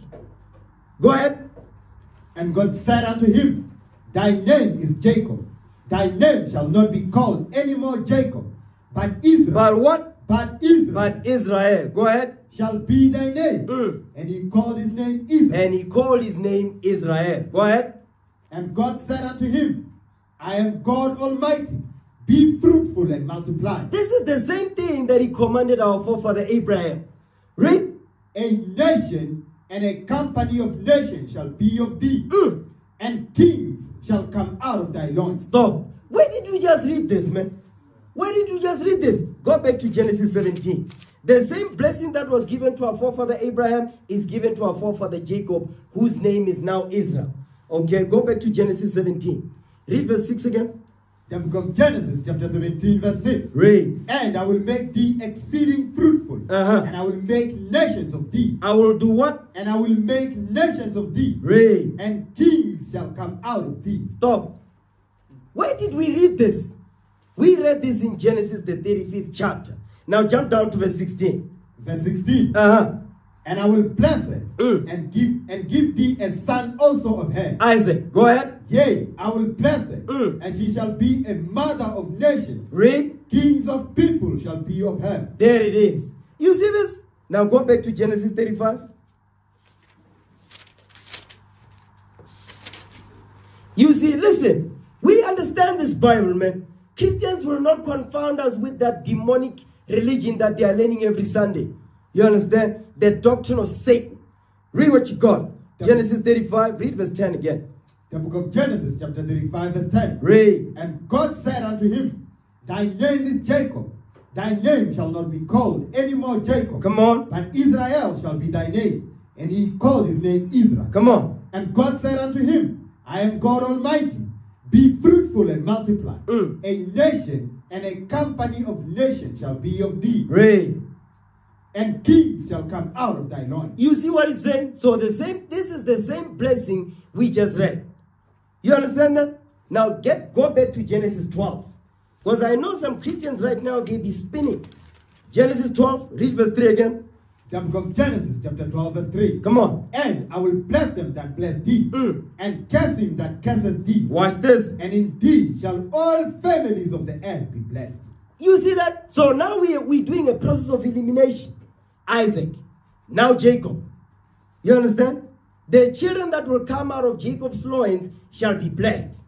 Go ahead. And God said unto him, Thy name is Jacob. Thy name shall not be called any more Jacob, but Israel. But what? But Israel But Israel. Go ahead. shall be thy name. Mm. And he called his name Israel. And he called his name Israel. Go ahead. And God said unto him, I am God Almighty. Be fruitful and multiply. This is the same thing that he commanded our forefather Abraham. Read. A nation and a company of nations shall be of thee, Mm. and kings shall come out of thy loins. Stop. Where did we just read this, man? Where did we just read this? Go back to Genesis 17. The same blessing that was given to our forefather Abraham is given to our forefather Jacob, whose name is now Israel. Okay, go back to Genesis 17. Read verse 6 again. The book of Genesis, chapter 17, verse 6. Read. And I will make thee exceeding fruitful, Uh-huh. and I will make nations of thee, I will do what? and I will make nations of thee, Read. and kings shall come out of thee. Stop. Where did we read this? We read this in Genesis, the 35th chapter. Now jump down to verse 16. Verse 16. Uh-huh. And I will bless her, Mm. and give and give thee a son also of her. Isaac, go ahead. Yea, I will bless her, Mm. and she shall be a mother of nations. Read. Kings of people shall be of her. There it is. You see this? Now go back to Genesis 35. You see, listen, we understand this Bible, man. Christians will not confound us with that demonic religion that they are learning every Sunday. You understand? The doctrine of Satan. Read what you got. Genesis 35, read verse 10 again. The book of Genesis, chapter 35, verse 10. Read. And God said unto him, Thy name is Jacob. Thy name shall not be called any more Jacob. Come on. But Israel shall be thy name. And he called his name Israel. Come on. And God said unto him, I am God Almighty. Be fruitful and multiply. Mm. A nation and a company of nations shall be of thee. Read. And kings shall come out of thy loins. You see what he's saying? So the same, this is the same blessing we just read. You understand that? Now get go back to Genesis 12. Because I know some Christians right now, they be spinning. Genesis 12, read verse 3 again. Book of Genesis, chapter 12, verse 3. Come on. And I will bless them that bless thee, Mm. and curse him that curseth thee. Watch this. And in thee shall all families of the earth be blessed. You see that? So now we are, we're doing a process of elimination. Isaac, now Jacob. You understand? The children that will come out of Jacob's loins shall be blessed.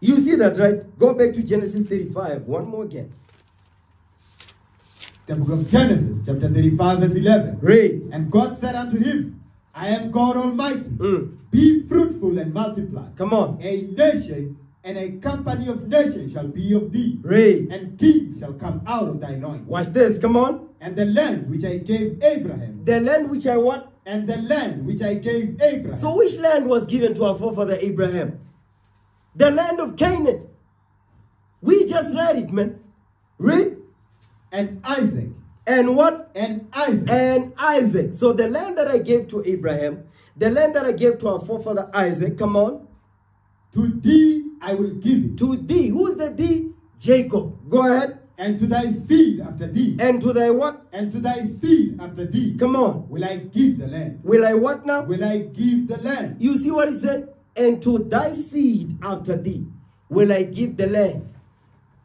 You see that, right? Go back to Genesis 35. One more again. The book of Genesis, chapter 35, verse 11. Read. And God said unto him, I am God Almighty. Mm. Be fruitful and multiply. Come on. A nation and a company of nations shall be of thee, Read. and kings shall come out of thy loins. Watch this. Come on. And the land which I gave Abraham, The land which I want. and the land which I gave Abraham, So which land was given to our forefather Abraham? The land of Canaan. We just read it, man. Read. and Isaac, And what? and Isaac, and Isaac. So the land that I gave to Abraham, the land that I gave to our forefather Isaac, come on, to thee I will give it, to thee. Who's the thee? Jacob. Go ahead. And to thy seed after thee, And to thy what? and to thy seed after thee, Come on. will I give the land. Will I what now? Will I give the land? You see what he said? And to thy seed after thee will I give the land.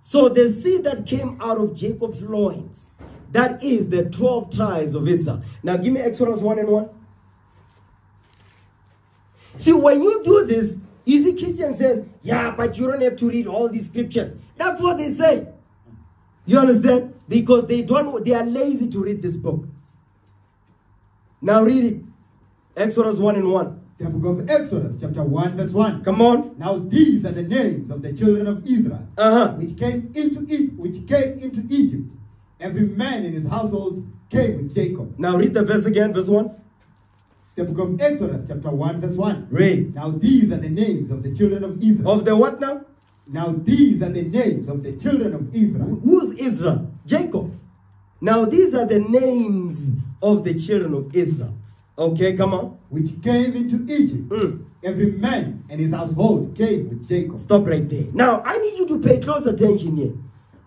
So the seed that came out of Jacob's loins, that is the 12 tribes of Israel. Now give me Exodus 1 and 1. See, when you do this, easy Christian says, yeah, but you don't have to read all these scriptures. That's what they say. You understand? Because they don't they are lazy to read this book. Now read it. Exodus 1 and 1. The book of Exodus, chapter 1, verse 1. Come on. Now these are the names of the children of Israel, Uh-huh. which came into Egypt, which came into Egypt. Every man in his household came with Jacob. Now read the verse again, verse 1. The book of Exodus, chapter 1, verse 1. Read. Now these are the names of the children of Israel. Of the what now? Now these are the names of the children of Israel, Who's Israel? Jacob. Now these are the names of the children of Israel. Okay, come on. which came into Egypt. Mm. Every man and his household came with Jacob. Stop right there. Now I need you to pay close attention here.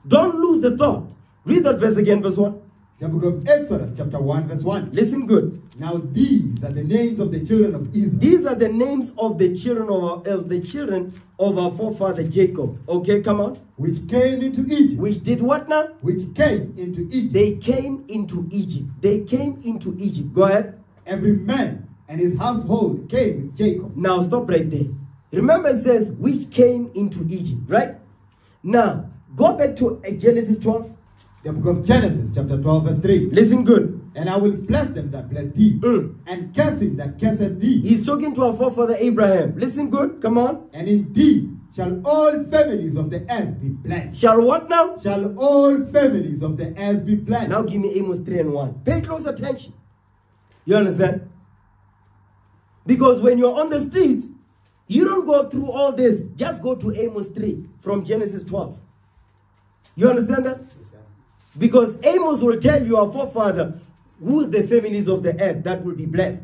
Don't lose the thought. Read that verse again, verse 1. The book of Exodus, chapter 1, verse 1. Listen good. Now these are the names of the children of Israel, These are the names of the children of, our, of the children of our forefather Jacob. Okay, come on. which came into Egypt. Which did what now? Which came into Egypt. They came into Egypt. They came into Egypt. Go ahead. Every man and his household came with Jacob. Now stop right there. Remember it says which came into Egypt, right? Now go back to Genesis 12. The book of Genesis, chapter 12, verse 3. Listen good. And I will bless them that bless thee, Mm. and curse him that curseth thee. He's talking to our forefather Abraham. Listen good. Come on. And in thee shall all families of the earth be blessed. Shall what now? Shall all families of the earth be blessed. Now give me Amos 3 and 1. Pay close attention. You understand? Because when you're on the streets, you don't go through all this. Just go to Amos 3 from Genesis 12. You understand that? Because Amos will tell you, our forefather, who's the families of the earth that will be blessed.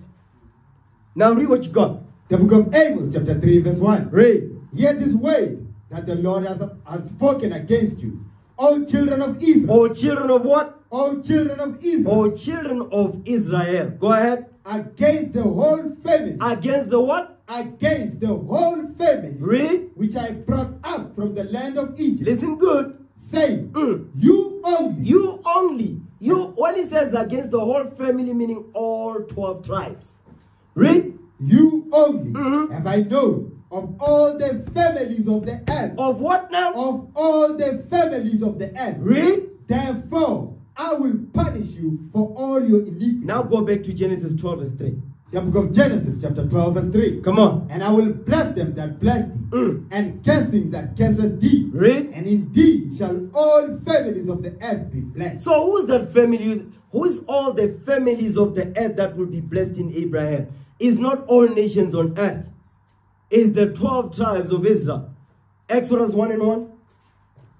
Now read what you got. The book of Amos, chapter 3, verse 1. Read. Hear this word that the Lord has, hath spoken against you, O children of Israel, O children of what? O children of Israel, O children of Israel. Go ahead. against the whole family, Against the what? against the whole family, Read. which I brought up from the land of Egypt, Listen good. Saying, Mm. You only, You only. You when he says against the whole family, meaning all 12 tribes. Read. you only Mhm. have I known of all the families of the earth, Of what now? of all the families of the earth. Read. Therefore, I will punish you for all your iniquities. Now go back to Genesis 12, verse 3. The book of Genesis, chapter 12, verse 3. Come on. And I will bless them that bless thee, Mm. and curse him that curseth thee. Read. And indeed shall all families of the earth be blessed. So who's that family? Who is all the families of the earth that will be blessed in Abraham? Is not all nations on earth. Is the 12 tribes of Israel. Exodus 1 and 1.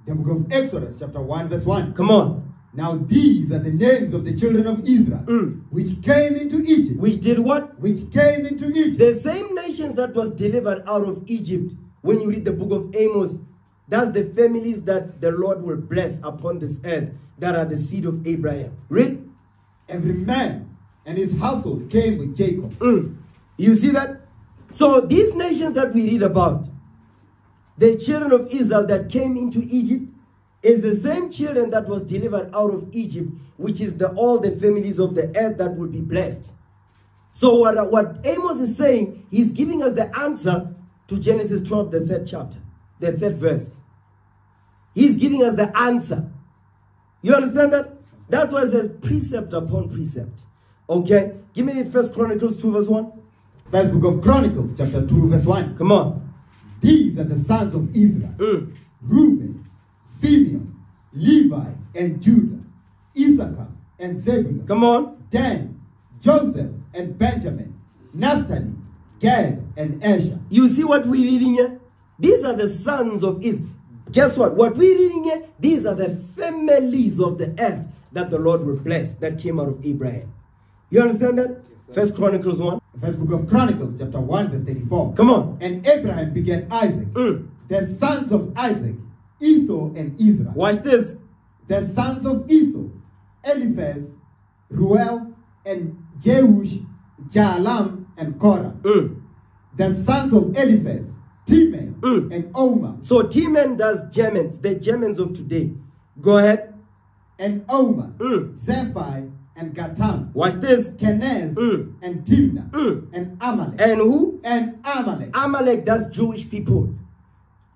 The book of Exodus, chapter 1, verse 1. Come on. Now these are the names of the children of Israel, Mm. which came into Egypt, Which did what? which came into Egypt. The same nations that was delivered out of Egypt, when you read the book of Amos, that's the families that the Lord will bless upon this earth that are the seed of Abraham. Read. Every man and his household came with Jacob. Mm. You see that? So these nations that we read about, the children of Israel that came into Egypt, is the same children that was delivered out of Egypt, which is the all the families of the earth that will be blessed. So what, what Amos is saying, he's giving us the answer to Genesis 12, the third chapter, the third verse. He's giving us the answer. You understand that? That was a precept upon precept. Okay? Give me First Chronicles 2, verse 1. First book of Chronicles, chapter 2, verse 1. Come on. These are the sons of Israel Mm. Reuben, Simeon, Levi, and Judah, Issachar, and Zebulun, Come on. Dan, Joseph, and Benjamin, Naphtali, Gad, and Asher. You see what we're reading here? These are the sons of Israel. Guess what? What we're reading here, these are the families of the earth that the Lord will bless that came out of Abraham. You understand that? First Chronicles 1. First book of Chronicles, chapter 1, verse 34. Come on. And Abraham begat Isaac, Mm. the sons of Isaac, Esau and Israel. Watch this. The sons of Esau, Eliphaz, Reuel, and Jeush, Jaalam, and Korah. Mm. The sons of Eliphaz, Teman, Mm. and Omar, So Teman does Germans, the Germans of today. Go ahead. and Omar, Mm. Zephi, and Gatam, Watch this. Kenaz, Mm. and Timna Mm. and Amalek, And who? and Amalek. Amalek, that's Jewish people.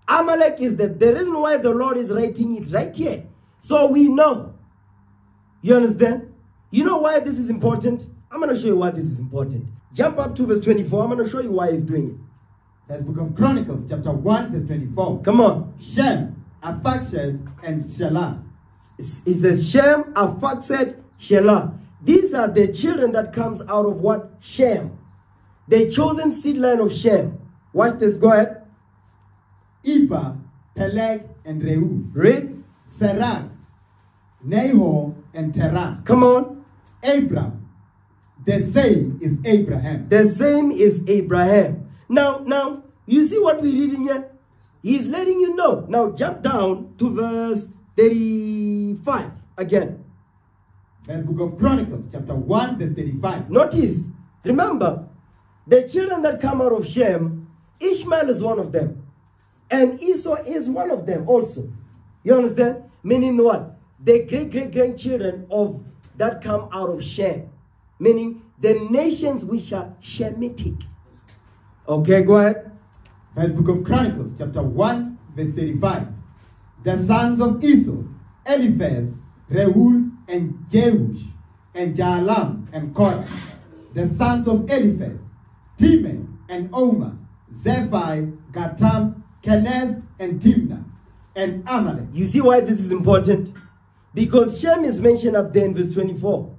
Amalek is the, the reason why the Lord is writing it right here. So we know. You understand? You know why this is important? I'm going to show you why this is important. Jump up to verse 24. I'm going to show you why he's doing it. That's book of Chronicles, chapter 1, verse 24. Come on. Shem, Arphaxad, and Shelah. It says Shem, Arphaxad, Shelah. These are the children that comes out of what? Shem. The chosen seed line of Shem. Watch this. Go ahead. Eber, Peleg, and Reu. Read. Serach, Nahor, and Terah. Come on. Abram, the same is Abraham. The same is Abraham. Now, now, you see what we're reading here? He's letting you know. Now, jump down to verse 35 again. First book of Chronicles, chapter 1, verse 35. Notice, remember, the children that come out of Shem, Ishmael is one of them. And Esau is one of them also. You understand? Meaning what? The great great grandchildren of that come out of Shem. Meaning the nations which are Shemitic. Okay, go ahead. First book of Chronicles, chapter 1, verse 35. The sons of Esau, Eliphaz, Reuel, and Jeush, and Jaalam, and Korah. The sons of Eliphaz, Teman, and Omar, Zephi, Gatam, Kenaz, and Timnah, and Amalek. You see why this is important? Because Shem is mentioned up there in verse 24.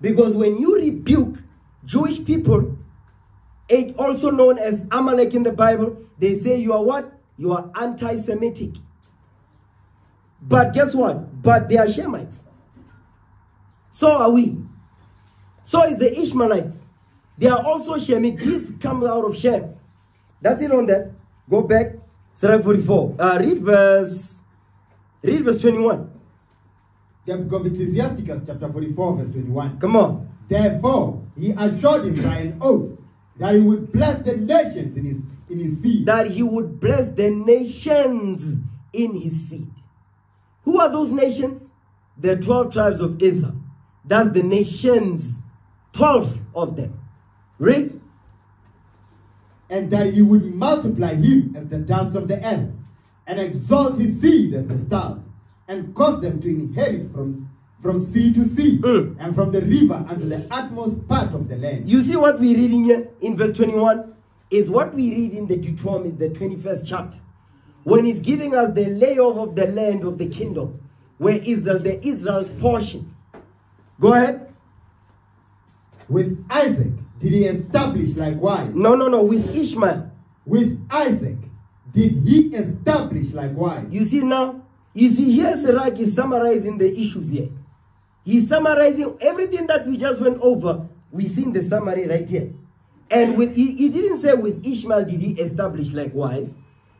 Because when you rebuke Jewish people, it also known as Amalek in the Bible, they say you are what? You are anti-Semitic. But guess what? But they are Shemites. So are we. So is the Ishmaelites. They are also Shemite. This comes out of Shem. That's it on that. Go back. Sirach 44. Uh, read verse. Read verse 21. The book of Ecclesiasticus, chapter 44, verse 21. Come on. Therefore, he assured him by an oath that he would bless the nations in his, in his seed. That he would bless the nations in his seed. Who are those nations? The 12 tribes of Israel. That's the nations. 12 of them. Read. And that he would multiply him as the dust of the earth, and exalt his seed as the stars, and cause them to inherit from, from sea to sea, Mm. and from the river unto the utmost part of the land. You see what we're reading here in verse 21 is what we read in the Deuteronomy, the 21st chapter. When he's giving us the layoff of the land of the kingdom, where Israel, the Israel's portion. Go ahead. With Isaac did he establish likewise. No, no, no, with Ishmael. With Isaac did he establish likewise. You see now, you see here Sirach is summarizing the issues here. He's summarizing everything that we just went over. We see in the summary right here. And with he, he didn't say with Ishmael did he establish likewise.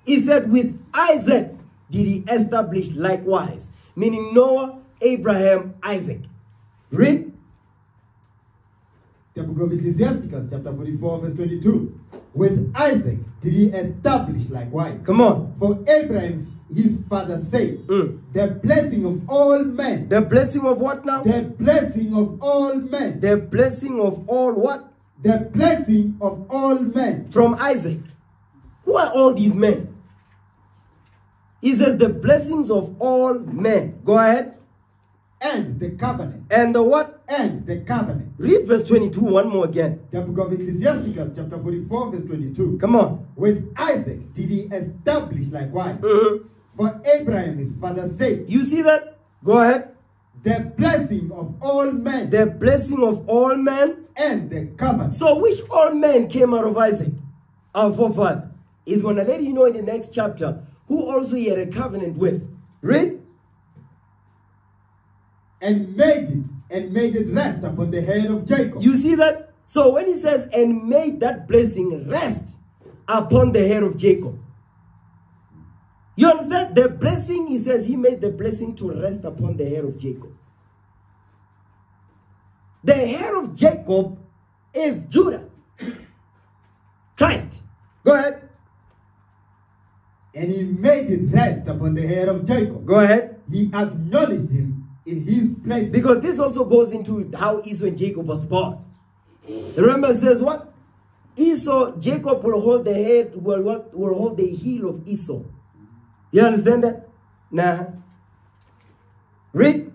He said with Isaac did he establish likewise. Meaning Noah, Abraham, Isaac. Read. The book of Ecclesiasticus, chapter 44, verse 22. With Isaac did he establish likewise. Come on. For Abraham's his father's sake, Mm. the blessing of all men, The blessing of what now? the blessing of all men, The blessing of all what? the blessing of all men, From Isaac. Who are all these men? He says the blessings of all men. Go ahead. And the covenant, And the what? and the covenant. Read verse 22 one more again. The book of Ecclesiasticus, chapter 44, verse 22. Come on. With Isaac did he establish likewise. Mhm. For Abraham his father's sake, You see that? Go ahead. the blessing of all men, The blessing of all men. and the covenant. So which all men came out of Isaac? Our forefather. He's going to let you know in the next chapter who also he had a covenant with. Read. And made it and made it rest upon the head of Jacob. You see that? So when he says, and made that blessing rest upon the head of Jacob. You understand? The blessing, he says, he made the blessing to rest upon the head of Jacob. The head of Jacob is Judah. Christ. Go ahead. and he made it rest upon the head of Jacob. Go ahead. He acknowledged him in his place. Because this also goes into how Esau and Jacob was born. Remember, says what? Esau, Jacob will hold the head, will, what, will hold the heel of Esau. You understand that? Nah. Read.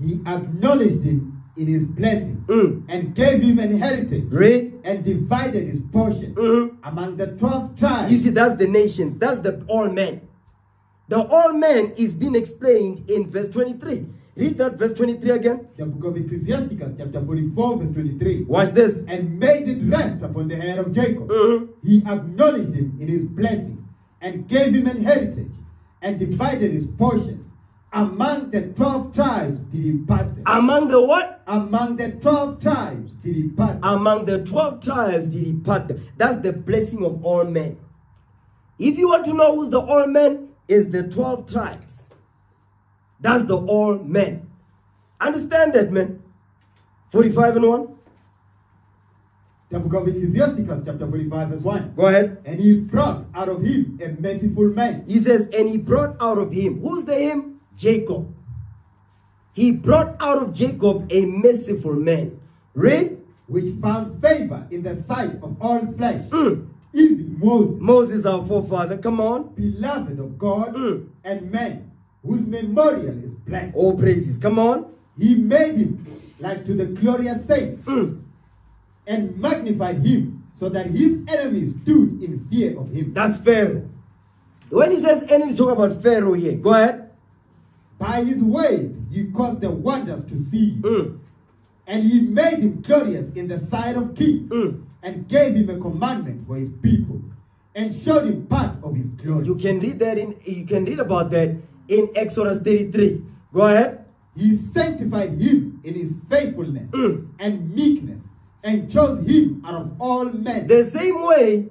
He acknowledged him in his blessing Mm. and gave him an heritage Read. and divided his portion Mhm. among the 12 tribes. You see, that's the nations. That's the all men. The all men is being explained in verse 23. Read that verse 23 again. the book of Ecclesiasticus, chapter 44, verse 23. Watch this. And made it rest upon the head of Jacob. Mhm. He acknowledged him in his blessing and gave him an heritage and divided his portion. Among the 12 tribes did he part them. Among the what? Among the 12 tribes did he part them. Among the 12 tribes did he part them. That's the blessing of all men. If you want to know who's the all men, is the 12 tribes. That's the all men. Understand that, man? 45 and 1. The book of Ecclesiasticus, chapter 45, verse 1. Go ahead. And he brought out of him a merciful man, He says, and he brought out of him. Who's the him? Jacob. He brought out of Jacob a merciful man. Read. which found favor in the sight of all flesh, Mm. even Moses, Moses, our forefather. Come on. beloved of God Mm. and men, whose memorial is blessed. All praises. Come on. He made him like to the glorious saints Mm. and magnified him so that his enemies stood in fear of him. That's Pharaoh. When he says enemies, talk about Pharaoh here. Go ahead. By his ways he caused the wonders to see, Mm. and he made him glorious in the sight of kings, Mm. and gave him a commandment for his people, and showed him part of his glory. You can read that in. You can read about that in Exodus 33. Go ahead. He sanctified him in his faithfulness Mm. and meekness, and chose him out of all men. The same way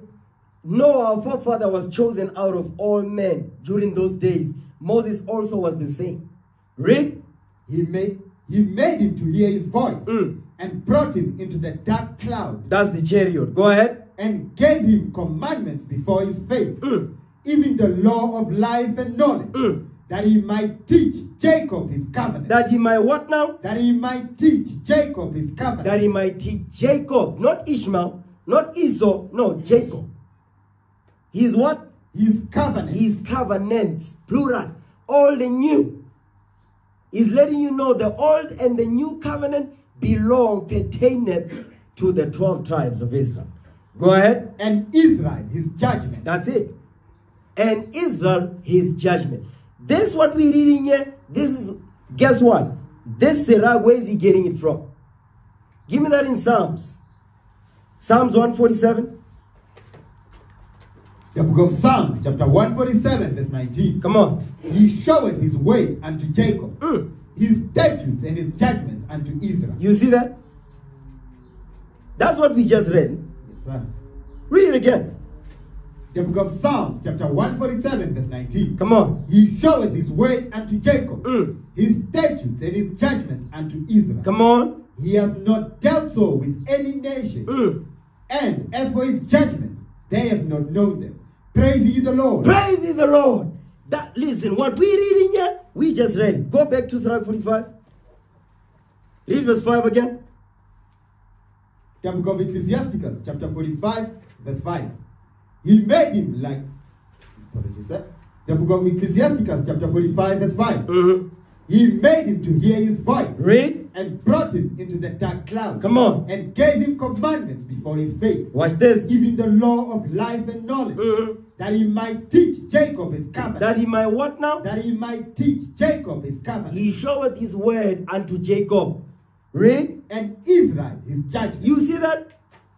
Noah, our forefather, was chosen out of all men during those days. Moses also was the same. Read. He made he made him to hear his voice, Mm. and brought him into the dark cloud, That's the chariot. Go ahead. and gave him commandments before his face, Mm. even the law of life and knowledge, Mm. That he might teach Jacob his covenant. That he might what now? that he might teach Jacob his covenant. That he might teach Jacob, not Ishmael, not Esau, no, Jacob. He's what? his covenant. His covenants, plural, old and new. He's letting you know the old and the new covenant belong, pertaineth to the 12 tribes of Israel. Go ahead. and Israel his judgment. That's it. And Israel, his judgment. This what we're reading here. This is, guess what? This Sirach, where is he getting it from? Give me that in Psalms. Psalms 147. The book of Psalms, chapter 147, verse 19. Come on. He showeth his way unto Jacob, Mm. his statutes and his judgments unto Israel. You see that? That's what we just read. Yes, sir. Read it again. The book of Psalms, chapter 147, verse 19. Come on. He showeth his word unto Jacob, Mm. his statutes and his judgments unto Israel. Come on. He has not dealt so with any nation. Mm. And as for his judgments, they have not known them. Praise ye the Lord. Praise ye the Lord. That listen, what we read in here, we just read. Go back to Sirach 45. Read verse 5 again. The book of Ecclesiasticus, chapter 45, verse 5. He made him like, what did you say? The book of Ecclesiasticus, chapter 45, verse 5. Mhm. He made him to hear his voice Read. and brought him into the dark cloud. Come on. And gave him commandments before his face, Watch this. even the law of life and knowledge, Mhm. that he might teach Jacob his covenant. That he might what now? that he might teach Jacob his covenant, He showed his word unto Jacob. Read. and Israel his judgment. You see that?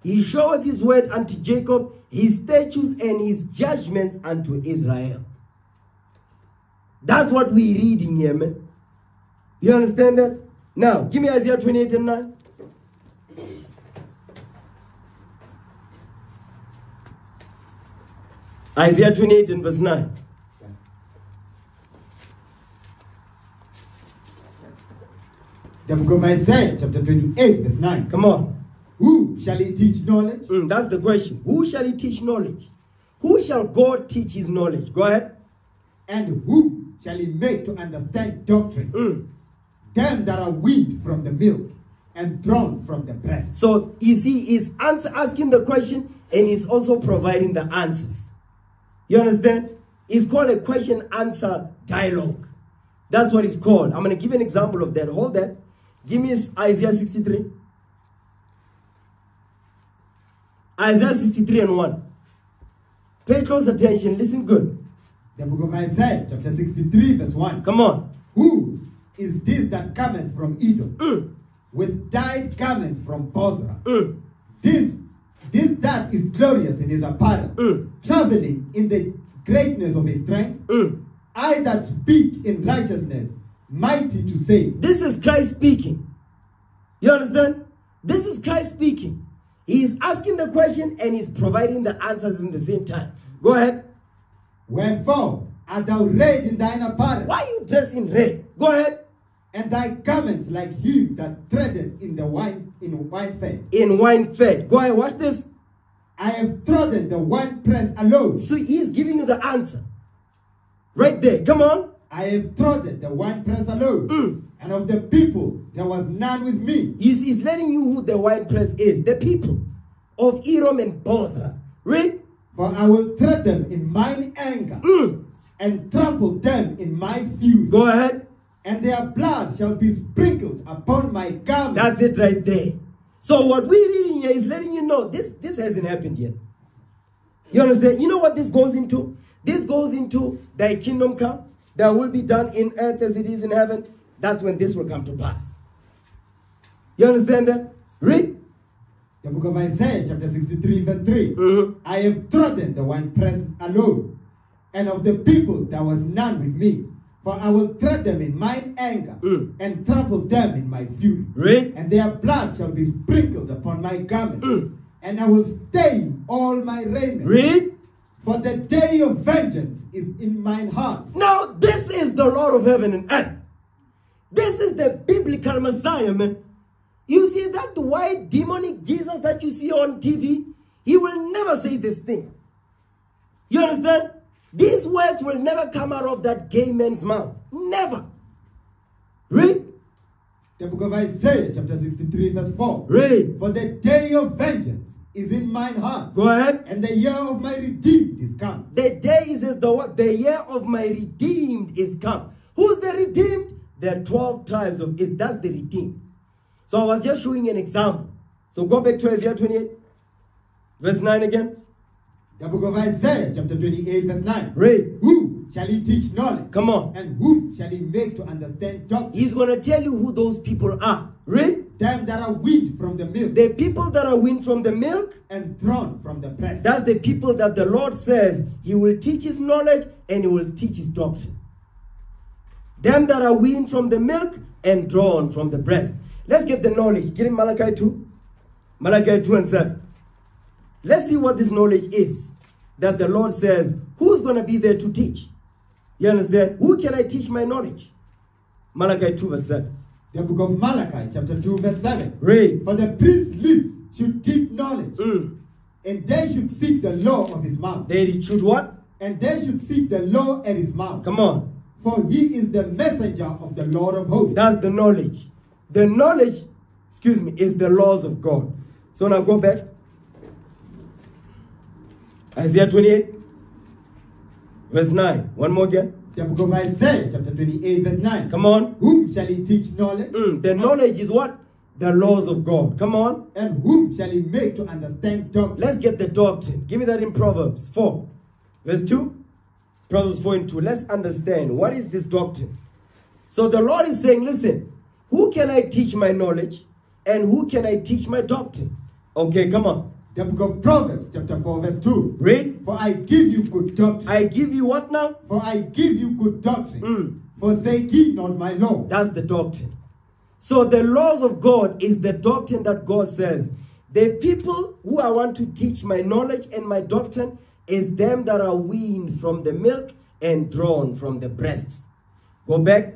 He showed his word unto Jacob, his statutes and his judgments unto Israel. That's what we read in here, man. You understand that? Now, give me Isaiah 28 and 9. Isaiah 28 and verse 9. The book of Isaiah, chapter 28, verse 9. Come on. Who shall he teach knowledge? Mm, that's the question. Who shall he teach knowledge? Who shall God teach his knowledge? Go ahead. And who shall he make to understand doctrine? Mm. Them that are weaned from the milk and drawn from the breast. So you see, he's answer, asking the question and he's also providing the answers. You understand? It's called a question answer dialogue. That's what it's called. I'm going to give an example of that. Hold that. Give me Isaiah 63. Isaiah 63 and 1. Pay close attention. Listen good. The book of Isaiah, chapter 63, verse 1. Come on. Who is this that cometh from Edom Mm, with dyed garments from Bozrah? mm, This, this that is glorious in his apparel, Mm. traveling in the greatness of his strength. mm. I that speak in righteousness, mighty to save. This is Christ speaking. You understand? This is Christ speaking. He is asking the question and he's providing the answers in the same time. Go ahead. Wherefore art thou red in thine apparel, Why are you dressed in red? Go ahead. and thy garments like him that treadeth in the wine in winefat. In winefat. Go ahead. Watch this. I have trodden the wine press alone. So he is giving you the answer. Right there. Come on. I have trodden the wine press alone. Mm. And of the people there was none with me. He's, he's letting you who the wine press is. The people of Edom and Bozrah. Read. For I will tread them in mine anger, Mm. and trample them in my fury. Go ahead. And their blood shall be sprinkled upon my garment. That's it right there. So what we're reading here is letting you know this, this hasn't happened yet. You understand? You know what this goes into? This goes into thy kingdom come, that will be done in earth as it is in heaven. That's when this will come to pass. You understand that? Read. The book of Isaiah, chapter 63, verse 3. Mhm. I have trodden the press alone, and of the people there was none with me. For I will tread them in mine anger, Mm. and trample them in my fury. Read. And their blood shall be sprinkled upon my garment, Mm. and I will stain all my raiment. Read. For the day of vengeance is in mine heart. Now, this is the Lord of heaven and earth. This is the biblical Messiah, man. You see that white demonic Jesus that you see on TV? He will never say this thing. You understand? These words will never come out of that gay man's mouth. Never. Read. The book of Isaiah, chapter 63, verse 4. Read. For the day of vengeance is in mine heart, Go ahead. and the year of my redeemed is come. The day is the what? The year of my redeemed is come. Who's the redeemed? The 12 tribes of it. That's the redeemed. So I was just showing an example. So go back to Isaiah 28, verse 9 again. The book of Isaiah, chapter 28, verse 9. Read. Who shall he teach knowledge? Come on. And whom shall he make to understand doctrine? He's going to tell you who those people are. Read. Them that are weaned from the milk The people that are weaned from the milk, and drawn from the breast. that's the people that the Lord says he will teach his knowledge and he will teach his doctrine. Them that are weaned from the milk and drawn from the breast. Let's get the knowledge. Get in Malachi 2. Malachi 2 and 7. Let's see what this knowledge is that the Lord says, who's going to be there to teach? You understand? Who can I teach my knowledge? Malachi 2 verse 7. The book of Malachi, chapter 2, verse 7. Read. For the priest's lips should keep knowledge, Mm. and they should seek the law of his mouth. They should what? And they should seek the law at his mouth. Come on. For he is the messenger of the Lord of hosts. That's the knowledge. The knowledge, excuse me, is the laws of God. So now go back. Isaiah 28, verse 9. One more again. The book of Isaiah, chapter 28, verse 9. Come on. Whom shall he teach knowledge? Mm, The knowledge is what? The laws of God. Come on. And whom shall he make to understand doctrine? Let's get the doctrine. Give me that in Proverbs 4, verse 2. Proverbs 4 and 2. Let's understand what is this doctrine. So the Lord is saying, listen, who can I teach my knowledge and who can I teach my doctrine? Okay, come on. The book of Proverbs, chapter 4, verse 2. Read. For I give you good doctrine. I give you what now? For I give you good doctrine. Mm. Forsake ye not my law. That's the doctrine. So the laws of God is the doctrine that God says. The people who I want to teach my knowledge and my doctrine is them that are weaned from the milk and drawn from the breasts. Go back.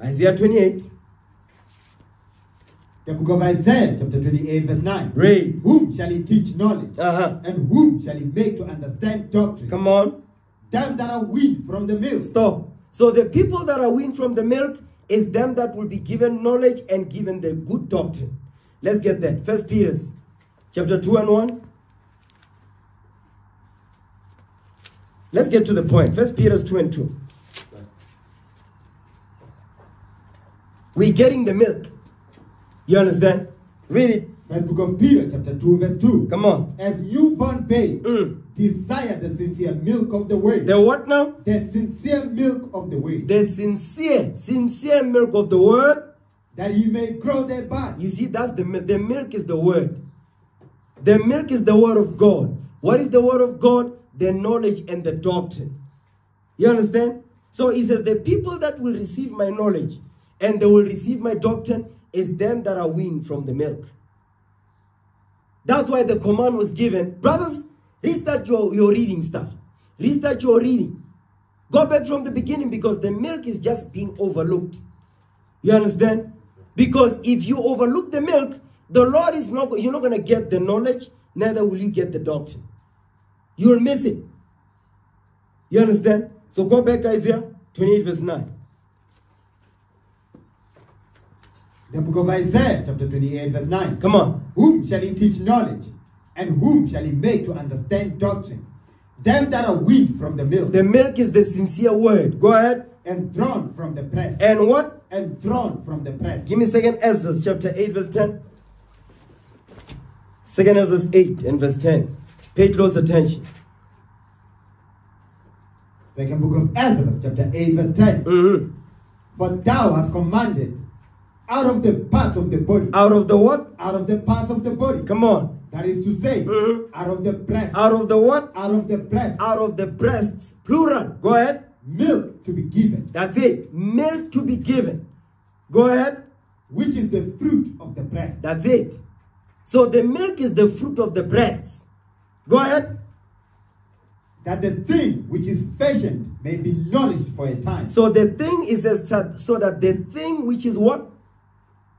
Isaiah 28. The book of Isaiah, chapter 28, verse 9. Read. Whom shall he teach knowledge? Uh-huh. And whom shall he make to understand doctrine? Come on. Them that are weaned from the milk. Stop. So the people that are weaned from the milk is them that will be given knowledge and given the good doctrine. Let's get that. First Peter chapter 2 and 1. Let's get to the point. First Peter's 2 and 2. We're getting the milk. You understand? Read it. First book of Peter, chapter 2, verse 2. Come on. As newborn babes Mm. desire the sincere milk of the word. The what now? the sincere milk of the word. The sincere, sincere milk of the word that you may grow thereby. You see, that's the milk. The milk is the word. The milk is the word of God. What is the word of God? The knowledge and the doctrine. You understand? So he says, the people that will receive my knowledge and they will receive my doctrine is them that are weaned from the milk. That's why the command was given. Brothers, restart your, your reading stuff. Restart your reading. Go back from the beginning because the milk is just being overlooked. You understand? Because if you overlook the milk, the Lord is not, you're not going to get the knowledge, neither will you get the doctrine. You'll miss it. You understand? So go back, Isaiah 28, verse 9. The book of Isaiah, chapter 28, verse 9. Come on. Whom shall he teach knowledge? And whom shall he make to understand doctrine? Them that are weaned from the milk The milk is the sincere word. Go ahead. and drawn from the press. And what? And drawn from the press. Give me second Ezra chapter 8, verse 10. Second Ezra 8 and verse 10. Pay close attention. Second book of Ezra, chapter 8, verse 10. Mhm. For thou hast commanded out of the parts of the body, Out of the what? out of the parts of the body. Come on. That is to say, Mhm. out of the breast, Out of the what? out of the breast, Out of the breasts. Plural. Go ahead. milk to be given, That's it. Milk to be given. Go ahead. which is the fruit of the breast. That's it. So the milk is the fruit of the breasts. Go ahead. That the thing which is fashioned may be nourished for a time. So the thing is as so that the thing which is what?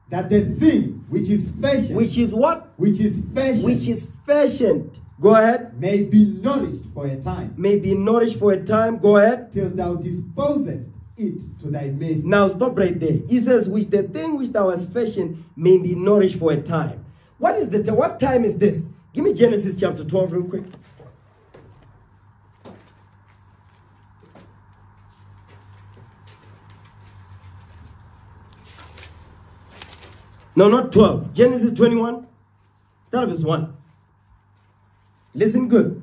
That the thing which is fashioned, Which is what? which is fashioned, Which is fashioned. Go ahead. may be nourished for a time, May be nourished for a time. Go ahead. till thou disposest it to thy master. Now stop right there. He says, which the thing which thou hast fashioned may be nourished for a time. What is the what time is this? Give me Genesis chapter 12 real quick. No, not 12. Genesis 21. Start of verse 1. Listen good.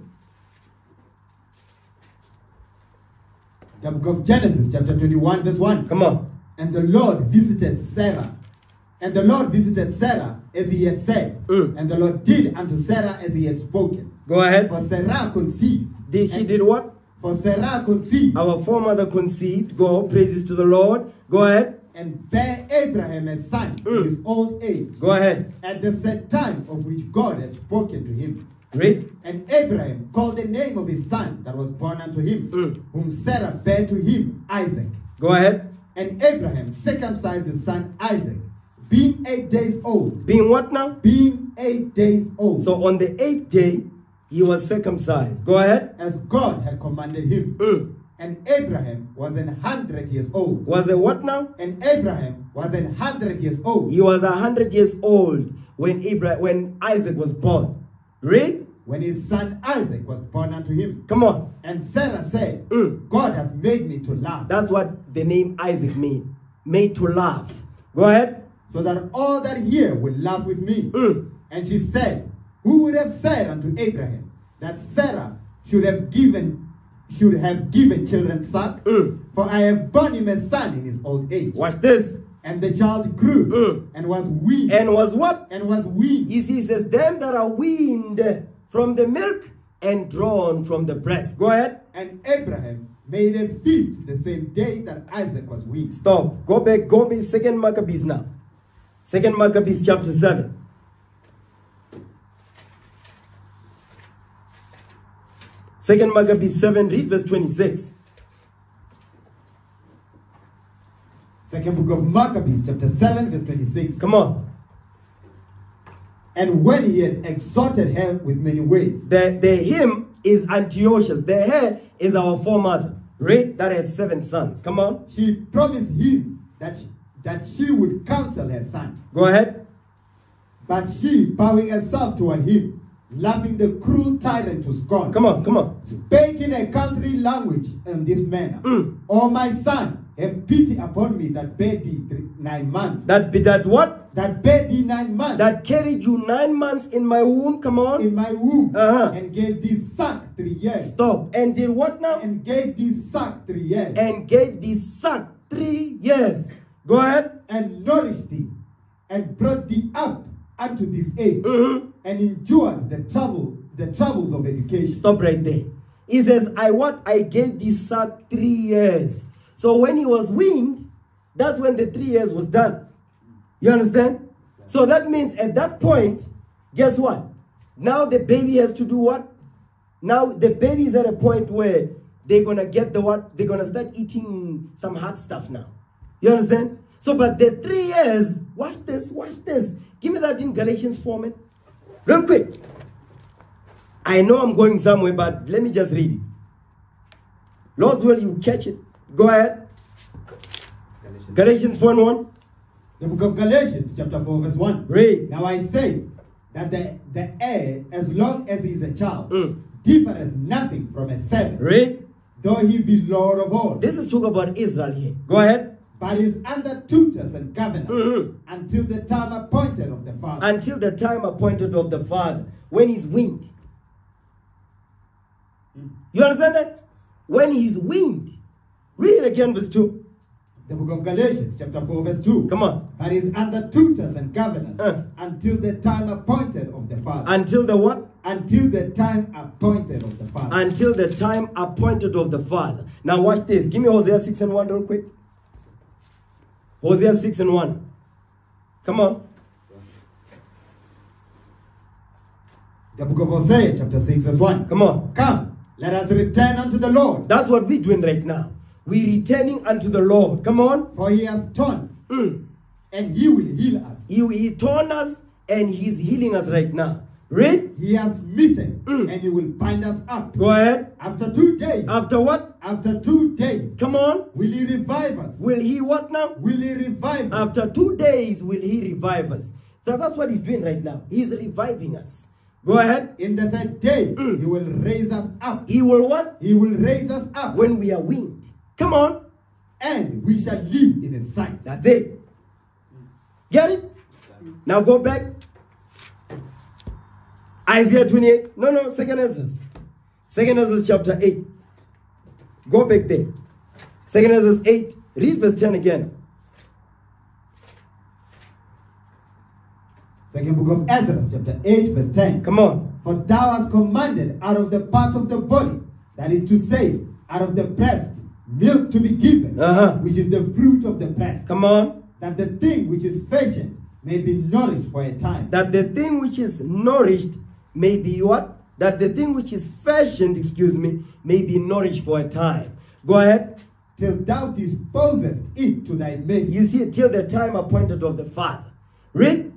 The book of Genesis, chapter 21, verse 1. Come on. And the Lord visited Sarah. And the Lord visited Sarah as he had said. Mm. And the Lord did unto Sarah as he had spoken. Go ahead. For Sarah conceived. Did she did what? For Sarah conceived Our foremother conceived. Go, praises to the Lord. Go ahead. and bare Abraham a son Mm. in his old age, Go ahead. at the set time of which God had spoken to him. Read. And Abraham called the name of his son that was born unto him, Mm. whom Sarah bare to him, Isaac. Go ahead. And Abraham circumcised his son Isaac, being eight days old. Being what now? Being eight days old. So on the eighth day, he was circumcised. Go ahead. as God had commanded him. Mm. And Abraham was an hundred years old. Was a what now? And Abraham was an hundred years old He was a hundred years old when Abraham, when Isaac was born. Read. when his son Isaac was born unto him. Come on. And Sarah said, Mm. God hath made me to laugh, That's what the name Isaac mean. Made to laugh. Go ahead. So that all that hear will laugh with me. Mm. And she said, Who would have said unto Abraham that Sarah should have given should have given children suck? Mm. For I have borne him a son in his old age. Watch this. And the child grew Mm. and was weaned And was what? and was weaned. He says, them that are weaned from the milk and drawn from the breast. Go ahead. And Abraham made a feast the same day that Isaac was weaned. Stop. Go back. Go back. Second Maccabees now. Second Maccabees chapter 7. Second Maccabees 7, read verse 26. Second book of Maccabees, chapter 7, verse 26. Come on. And when he had exhorted her with many ways, The, the him is Antiochus. The her is our foremother. Read that had seven sons. Come on. she promised him that she, that she would counsel her son. Go ahead. But she, bowing herself toward him, laughing the cruel tyrant to scorn, Come on. Come on. spake in a country language in this manner. Mm. O my son, have pity upon me that bare thee three, nine months. That be that what? That bare thee nine months. That carried you nine months in my womb. Come on. in my womb Uh-huh. and gave thee suck three years. Stop. And did what now? And gave thee suck three years. and gave thee suck three years. Go ahead. and nourished thee and brought thee up unto this age Mhm. and endured the trouble the troubles of education. Stop right there. He says, I what? I gave this suck three years. So when he was weaned, that's when the three years was done. You understand? So that means at that point, guess what? Now the baby has to do what? Now the baby is at a point where they're gonna get the what? They're gonna start eating some hard stuff now. You understand? So, but the three years, watch this, watch this. Give me that in Galatians 4, man. Real quick. I know I'm going somewhere, but let me just read it. Lord will, you catch it. Go ahead. Galatians 4 and 1. The book of Galatians, chapter 4, verse 1. Read. Now I say that the, the heir, as long as he is a child, Mm. differeth nothing from a servant, Read. though he be Lord of all, This is talking about Israel here. Go ahead. But is under tutors and governors Mhm. until the time appointed of the Father. Until the time appointed of the Father, when he's weaned. You understand that? When he's weaned. Read again, verse 2. the book of Galatians, chapter 4, verse 2. Come on. But is under tutors and governors Uh. until the time appointed of the Father. Until the what? until the time appointed of the Father. Until the time appointed of the Father. Now watch this. Give me Hosea 6 and 1 real quick. Hosea 6 and 1. Come on. the book of Hosea, chapter 6, verse 1. Come on. Come, let us return unto the Lord, That's what we're doing right now. We're returning unto the Lord. Come on. for he hath torn, Mm. and he will heal us. He, he torn us and he's healing us right now. Read. He has smitten, Mm. and he will bind us up. Go ahead. After two days, After what? after two days, Come on. will he revive us? Will he what now? Will he revive us? After two days will he revive us. So that's what he's doing right now. He's reviving us. Go ahead. In the third day, Mm. he will raise us up. He will what? He will raise us up, When we are weaned. Come on. and we shall live in his sight. That's it. Get it? Now go back. Isaiah 28. No, no, second Esdras. Second Esdras chapter 8. Go back there. Second Esdras 8. Read verse 10 again. Second book of Ezra, chapter 8, verse 10. Come on. For thou hast commanded out of the parts of the body That is to say, out of the breast, milk to be given, Uh-huh. which is the fruit of the breast, Come on. that the thing which is fashioned may be nourished for a time. That the thing which is nourished may be what? That the thing which is fashioned, excuse me, may be nourished for a time. Go ahead. till thou disposest it to thy mercy. You see, till the time appointed of the Father. Read.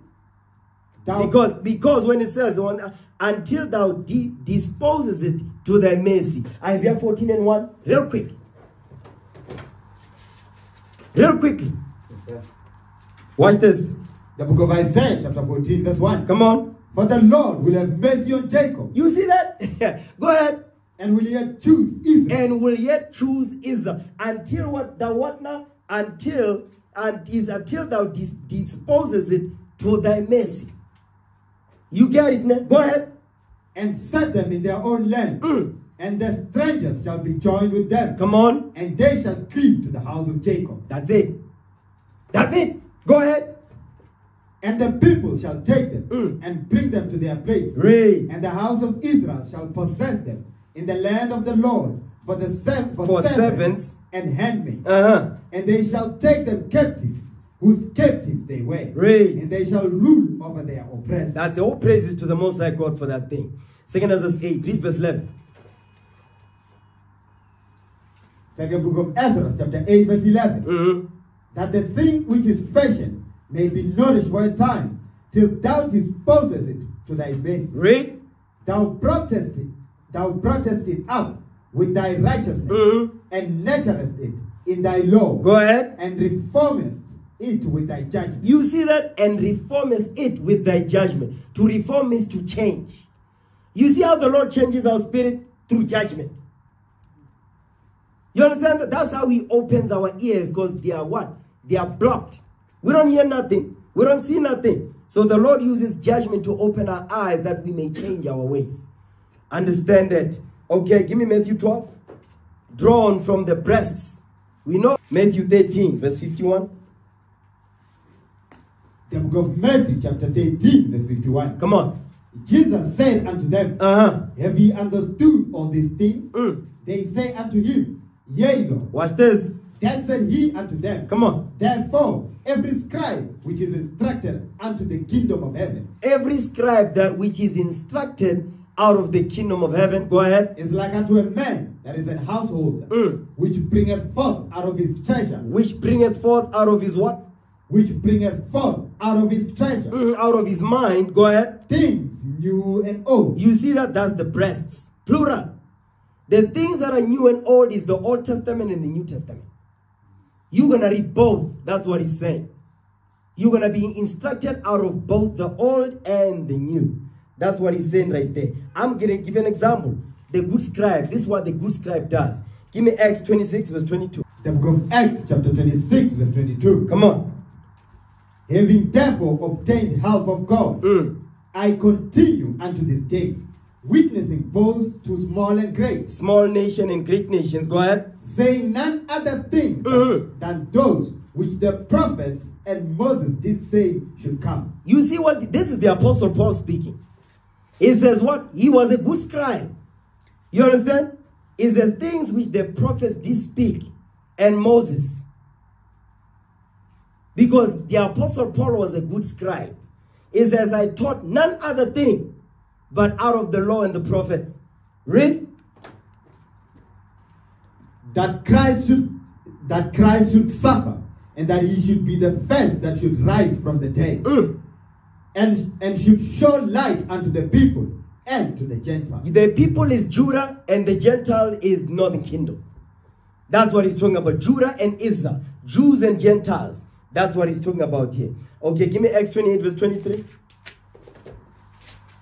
Thou, Because because when it says on until thou di- disposes it to thy mercy. Isaiah 14 and 1. Real quick. Real quickly. Watch this. the book of Isaiah, chapter 14, verse 1. Come on. For the Lord will have mercy on Jacob, You see that? Go ahead. and will yet choose Israel. and will yet choose Israel until what the what now until and is until thou dis- disposes it to thy mercy. You get it now? Go ahead. and set them in their own land. Mm. And the strangers shall be joined with them. Come on. And they shall cleave to the house of Jacob. That's it. That's it. Go ahead. And the people shall take them Mm. and bring them to their place. Read. And the house of Israel shall possess them in the land of the Lord for the sev- for, For servants, and handmaids. Uh-huh. And they shall take them captives, whose captives they were. Read. And they shall rule over their oppressors. That's all praises to the Most High God for that thing. Second Ezra 8. Read verse 11. Second book of Ezra, chapter 8, verse 11. Mhm. that the thing which is fashioned may be nourished for a time, till thou disposes it to thy mercy. Read. Thou broughtest it, thou broughtest it up with thy righteousness, Mhm. and nurturest it in thy law, Go ahead. and reformest it with thy judgment. You see that? And reformest it with thy judgment. To reform is to change. You see how the Lord changes our spirit? Through judgment. You understand that? That's how he opens our ears because they are what? They are blocked. We don't hear nothing. We don't see nothing. So the Lord uses judgment to open our eyes that we may change our ways. Understand that? Okay, give me Matthew 12. Drawn from the breasts. We know Matthew 13, verse 51. The book of Matthew, chapter 13, verse 51. Come on. Jesus said unto them, Uh-huh. Have ye understood all these things? Mm. They say unto him, Yea, Lord. Watch this. Then said he unto them, Come on. Therefore, every scribe which is instructed unto the kingdom of heaven Every scribe that which is instructed out of the kingdom of heaven, go ahead, is like unto a man that is an householder, Mm. which bringeth forth out of his treasure, which bringeth forth out of his what? which bringeth forth out of his treasure Mm, out of his mind, go ahead. things new and old. You see that? That's the breasts. Plural. The things that are new and old is the Old Testament and the New Testament. You're going to read both. That's what he's saying. You're going to be instructed out of both the old and the new. That's what he's saying right there. I'm going to give you an example. The good scribe. This is what the good scribe does. Give me Acts 26, verse 22. The book of Acts, chapter 26, verse 22. Come on. Having therefore obtained help of God, Mm. I continue unto this day, witnessing both to small and great, Small nation and great nations. Go ahead. Saying none other thing Mhm. than those which the prophets and Moses did say should come. You see what this is the apostle Paul speaking. He says what? He was a good scribe. You understand? It says things which the prophets did speak and Moses. Because the apostle Paul was a good scribe. It says, I taught none other thing but out of the law and the prophets. Read. That Christ should that Christ should suffer, and that he should be the first that should rise from the dead, Mm. and, and should show light unto the people and to the Gentiles. The people is Judah and the Gentile is northern kingdom. That's what he's talking about. Judah and Israel. Jews and Gentiles. That's what he's talking about here. Okay, give me Acts 28 verse 23.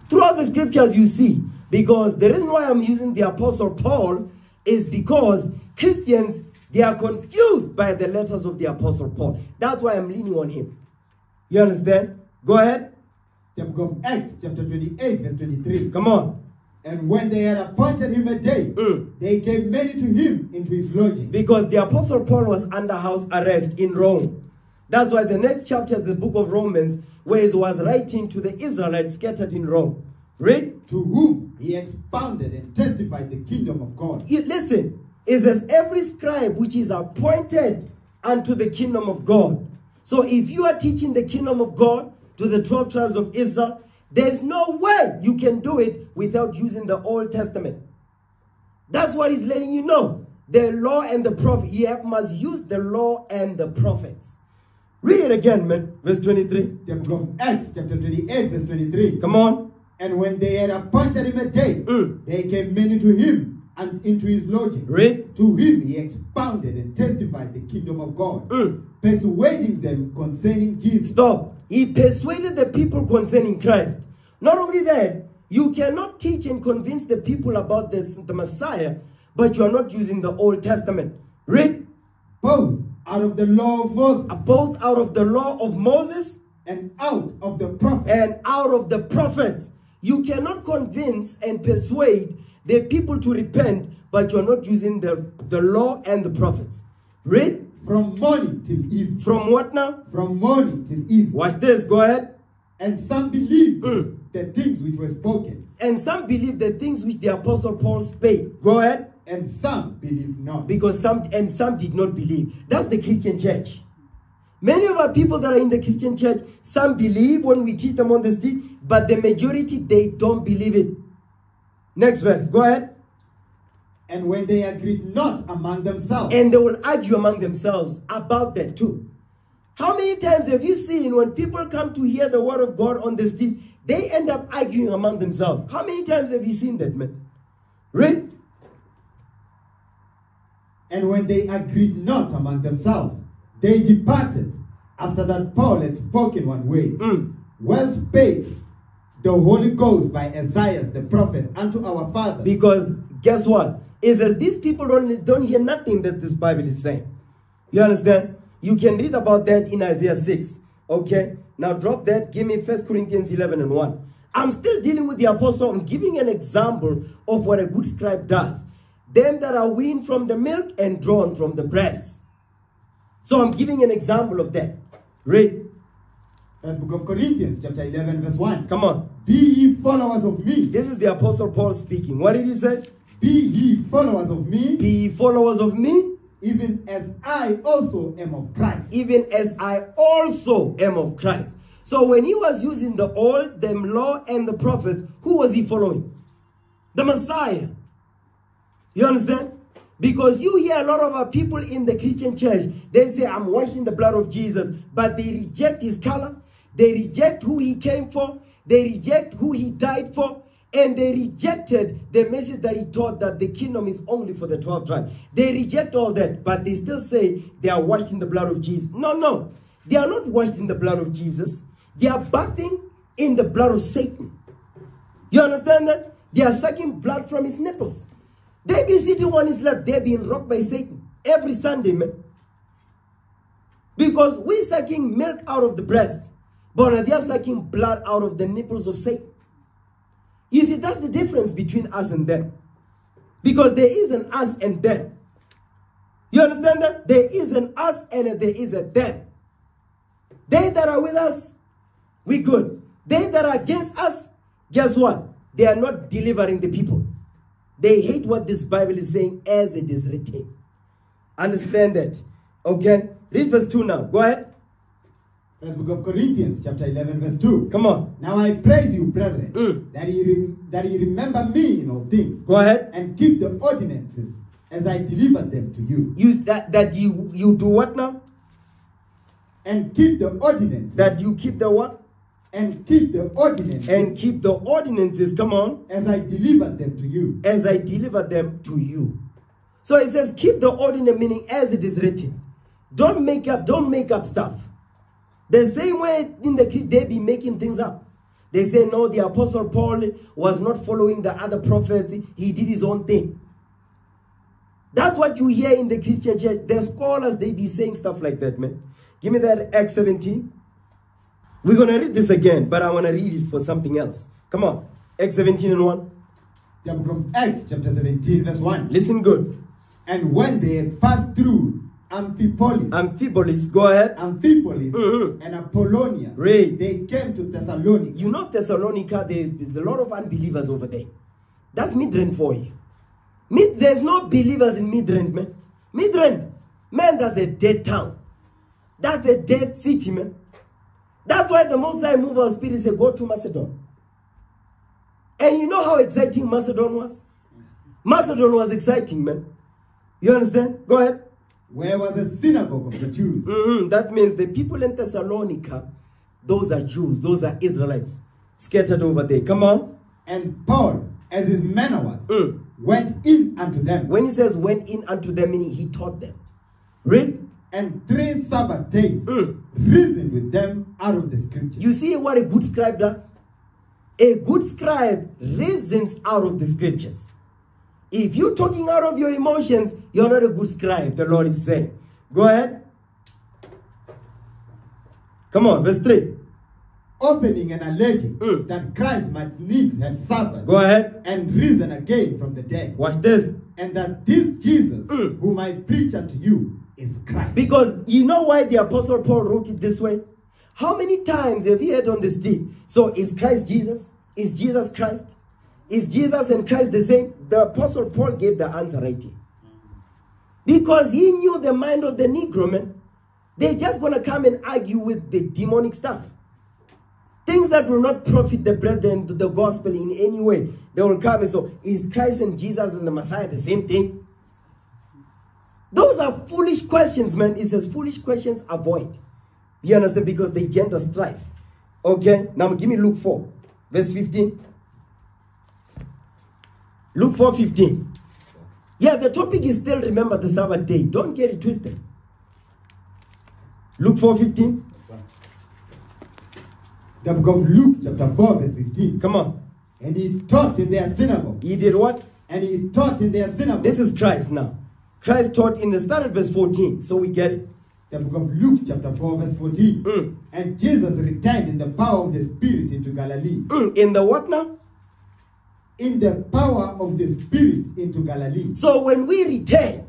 Throughout the scriptures you see, because the reason why I'm using the apostle Paul is because Christians, they are confused by the letters of the apostle Paul. That's why I'm leaning on him. You understand? Go ahead. The book of Acts, chapter 28, verse 23. Come on. And when they had appointed him a day, Mm. they came many to him into his lodging. Because the Apostle Paul was under house arrest in Rome. That's why the next chapter of the book of Romans, where he was writing to the Israelites scattered in Rome. Read. to whom he expounded and testified the kingdom of God. You- listen, it says every scribe which is appointed unto the kingdom of God. So if you are teaching the kingdom of God to the 12 tribes of Israel, there's no way you can do it without using the Old Testament. That's what he's letting you know. The law and the prophet. You have, must use the law and the prophets. Read it again, man. Verse 23. The book of Acts, chapter 28, verse 23. Come on. And when they had appointed him a day, Mm. they came many to him and into his lodging. Read. To him he expounded and testified the kingdom of God, Mm. persuading them concerning Jesus. Stop. He persuaded the people concerning Christ. Not only that, you cannot teach and convince the people about this, the Messiah, but you are not using the Old Testament. Read. both out of the law of Moses Both out of the law of Moses and out of the prophets. and out of the prophets. You cannot convince and persuade the people to repent, but you're not using the, the law and the prophets. Read. From morning till evening. From what now? From morning till evening. Watch this. Go ahead. And some believe Mm. the things which were spoken, And some believe the things which the apostle Paul spake. Go ahead. and some believe not. because some and some did not believe. That's the Christian church. Many of our people that are in the Christian church, some believe when we teach them on the street, but the majority they don't believe it. Next verse, go ahead. And when they agreed not among themselves, And they will argue among themselves about that too. How many times have you seen when people come to hear the word of God on the street, they end up arguing among themselves? How many times have you seen that, man? Read. and when they agreed not among themselves, they departed after that Paul had spoken one way. Mm. Well spake the Holy Ghost by Isaiah the prophet unto our father. Because guess what? Is that these people don't, don't hear nothing that this Bible is saying. You understand? You can read about that in Isaiah 6. Okay? Now drop that. Give me 1 Corinthians 11 and 1. I'm still dealing with the apostle. I'm giving an example of what a good scribe does. Them that are weaned from the milk and drawn from the breasts. So I'm giving an example of that. Read. First book of Corinthians, chapter 11, verse 1. Come on. Be ye followers of me. This is the apostle Paul speaking. What did he say? Be ye followers of me, Be ye followers of me, even as I also am of Christ. even as I also am of Christ. So when he was using the old, the law, and the prophets, who was he following? The Messiah. You understand? Because you hear a lot of our people in the Christian church, they say, I'm washing the blood of Jesus, but they reject his color, they reject who he came for, they reject who he died for, and they rejected the message that he taught that the kingdom is only for the 12 tribes. They reject all that, but they still say they are washed in the blood of Jesus. No, no. They are not washed in the blood of Jesus. They are bathing in the blood of Satan. You understand that? They are sucking blood from his nipples. They be sitting on his lap. They're being rocked by Satan every Sunday, man. Because we're sucking milk out of the breast, but they are sucking blood out of the nipples of Satan. You see, that's the difference between us and them. Because there is an us and them. You understand that? There is an us and there is a them. They that are with us, we good. They that are against us, guess what? They are not delivering the people. They hate what this Bible is saying as it is written. Understand that. Okay? Read verse 2 now. Go ahead. First book of Corinthians, chapter 11, verse 2. Come on. Now I praise you, brethren, Mm. that, you that ye remember me in all things, Go ahead. and keep the ordinances as I delivered them to you. Use that that you you do what now? And keep the ordinances. That you keep the what? and keep the ordinances And keep the ordinances. Come on. as I delivered them to you. as I deliver them to you. So it says, keep the ordinance, meaning as it is written. Don't make up, don't make up stuff. The same way in the kids they be making things up. They say, no, the apostle Paul was not following the other prophets, he did his own thing. That's what you hear in the Christian church. The scholars, they be saying stuff like that, man. Give me that Acts 17. We're going to read this again, but I want to read it for something else. Come on. Acts 17 and 1. The book of Acts, chapter 17, verse 1. Listen good. And when they had passed through Amphipolis, Amphipolis. Go ahead. Amphipolis, Mhm. and Apollonia. Read. They came to Thessalonica. You know Thessalonica, there- there's a lot of unbelievers over there. That's Midrand for you. Mid, there's no believers in Midrand, man. Midrand, man, that's a dead town. That's a dead city, man. That's why the Most High move our spirit say, go to Macedon. And you know how exciting Macedon was? Macedon was exciting, man. You understand? Go ahead. Where was a synagogue of the Jews. Mhm. That means the people in Thessalonica, those are Jews, those are Israelites scattered over there. Come on. And Paul, as his manner was, Mm. went in unto them. When he says went in unto them, meaning he taught them. Read. and three Sabbath days Mm. reasoned with them out of the scriptures. You see what a good scribe does? A good scribe reasons out of the scriptures. If you're talking out of your emotions, you're not a good scribe, the Lord is saying. Go ahead. Come on, verse 3. opening and alleging Mm. that Christ might needs have suffered Go ahead. and risen again from the dead, Watch this. and that this Jesus, Mm. whom I preach unto you, is Christ. Because you know why the Apostle Paul wrote it this way? How many times have you heard on this street? So is Christ Jesus? Is Jesus Christ? Is Jesus and Christ the same? The Apostle Paul gave the answer right here. Because he knew the mind of the Negro, man. They're just going to come and argue with the demonic stuff. Things that will not profit the brethren, the gospel in any way. They will come and so, is Christ and Jesus and the Messiah the same thing? Those are foolish questions, man. It says foolish questions avoid. You understand? Because they gender strife. Okay? Now give me Luke 4, verse 15. Luke 4 15. Yeah, the topic is still remember the Sabbath day. Don't get it twisted. Luke 4 15. The book of Luke, chapter 4, verse 15. Come on. And he taught in their synagogue. He did what? And he taught in their synagogue. This is Christ now. Christ taught in the start of verse 14. So we get it. the book of Luke, chapter 4, verse 14. Mm. And Jesus returned in the power of the Spirit into Galilee. Mm, In the what now? In the power of the Spirit into Galilee. So when we return,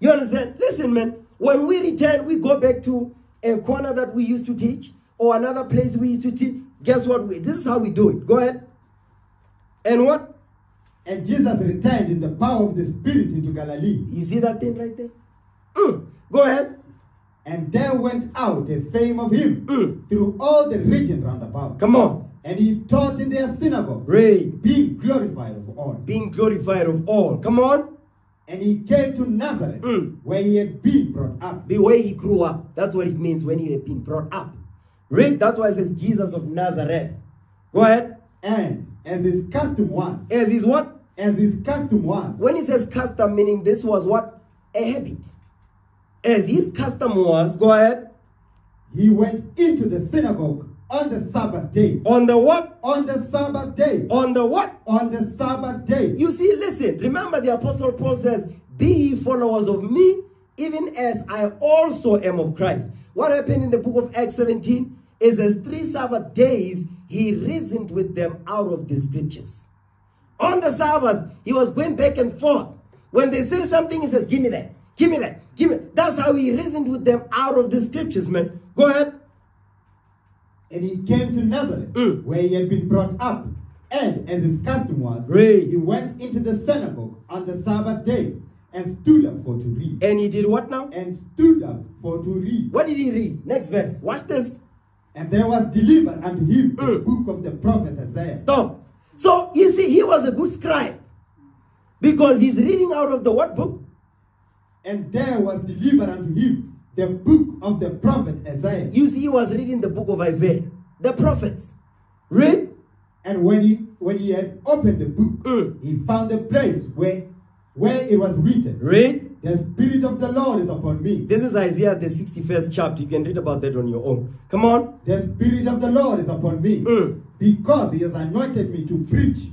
you understand? Listen, man. When we return, we go back to a corner that we used to teach or another place we used to teach. Guess what? We, this is how we do it. Go ahead. And what? And Jesus returned in the power of the Spirit into Galilee. You see that thing right there? Mm. Go ahead. And there went out a fame of him Mm. through all the region round about. Come on. And he taught in their synagogue, Read. being glorified of all. Being glorified of all. Come on. And he came to Nazareth, Mm. where he had been brought up. The way he grew up. That's what it means when he had been brought up. Read. That's why it says Jesus of Nazareth. Go ahead. And as his custom was, As his what? as his custom was, When he says custom, meaning this was what? A habit. As his custom was, go ahead. he went into the synagogue on the Sabbath day. On the what? On the Sabbath day. On the what? On the Sabbath day. You see, listen, remember the Apostle Paul says, Be ye followers of me, even as I also am of Christ. What happened in the book of Acts 17 is as three Sabbath days, he reasoned with them out of the scriptures. On the Sabbath, he was going back and forth. When they say something, he says, Give me that, give me that, give me. That's how he reasoned with them out of the scriptures, man. Go ahead. And he came to Nazareth, Mm. where he had been brought up. And as his custom was, he went into the synagogue on the Sabbath day and stood up for to read. And he did what now? And stood up for to read. What did he read? Next verse. Watch this. And there was delivered unto him the Mm. book of the prophet Isaiah. Stop. So you see, he was a good scribe because he's reading out of the what book? And there was delivered unto him the book of the prophet Isaiah. You see, he was reading the book of Isaiah, the prophets. Read. And when he when he had opened the book, Mm. he found a place where where it was written, Read. The Spirit of the Lord is upon me. This is Isaiah, the 61st chapter. You can read about that on your own. Come on. The Spirit of the Lord is upon me. Mm. Because he has anointed me to preach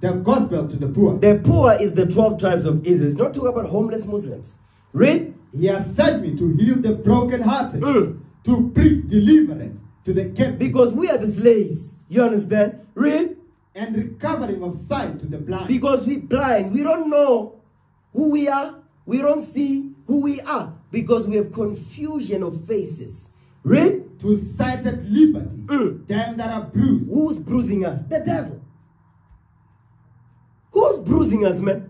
the gospel to the poor. The poor is the 12 tribes of Israel. It's not talking about homeless Muslims. Read. He has sent me to heal the brokenhearted, Mm. to preach deliverance to the captive, Because we are the slaves. You understand? Read. and recovering of sight to the blind. Because we blind. We don't know who we are. We don't see who we are. Because we have confusion of faces. Read. To at liberty Mm. them that are bruised. Who's bruising us? The devil. Who's bruising us, man?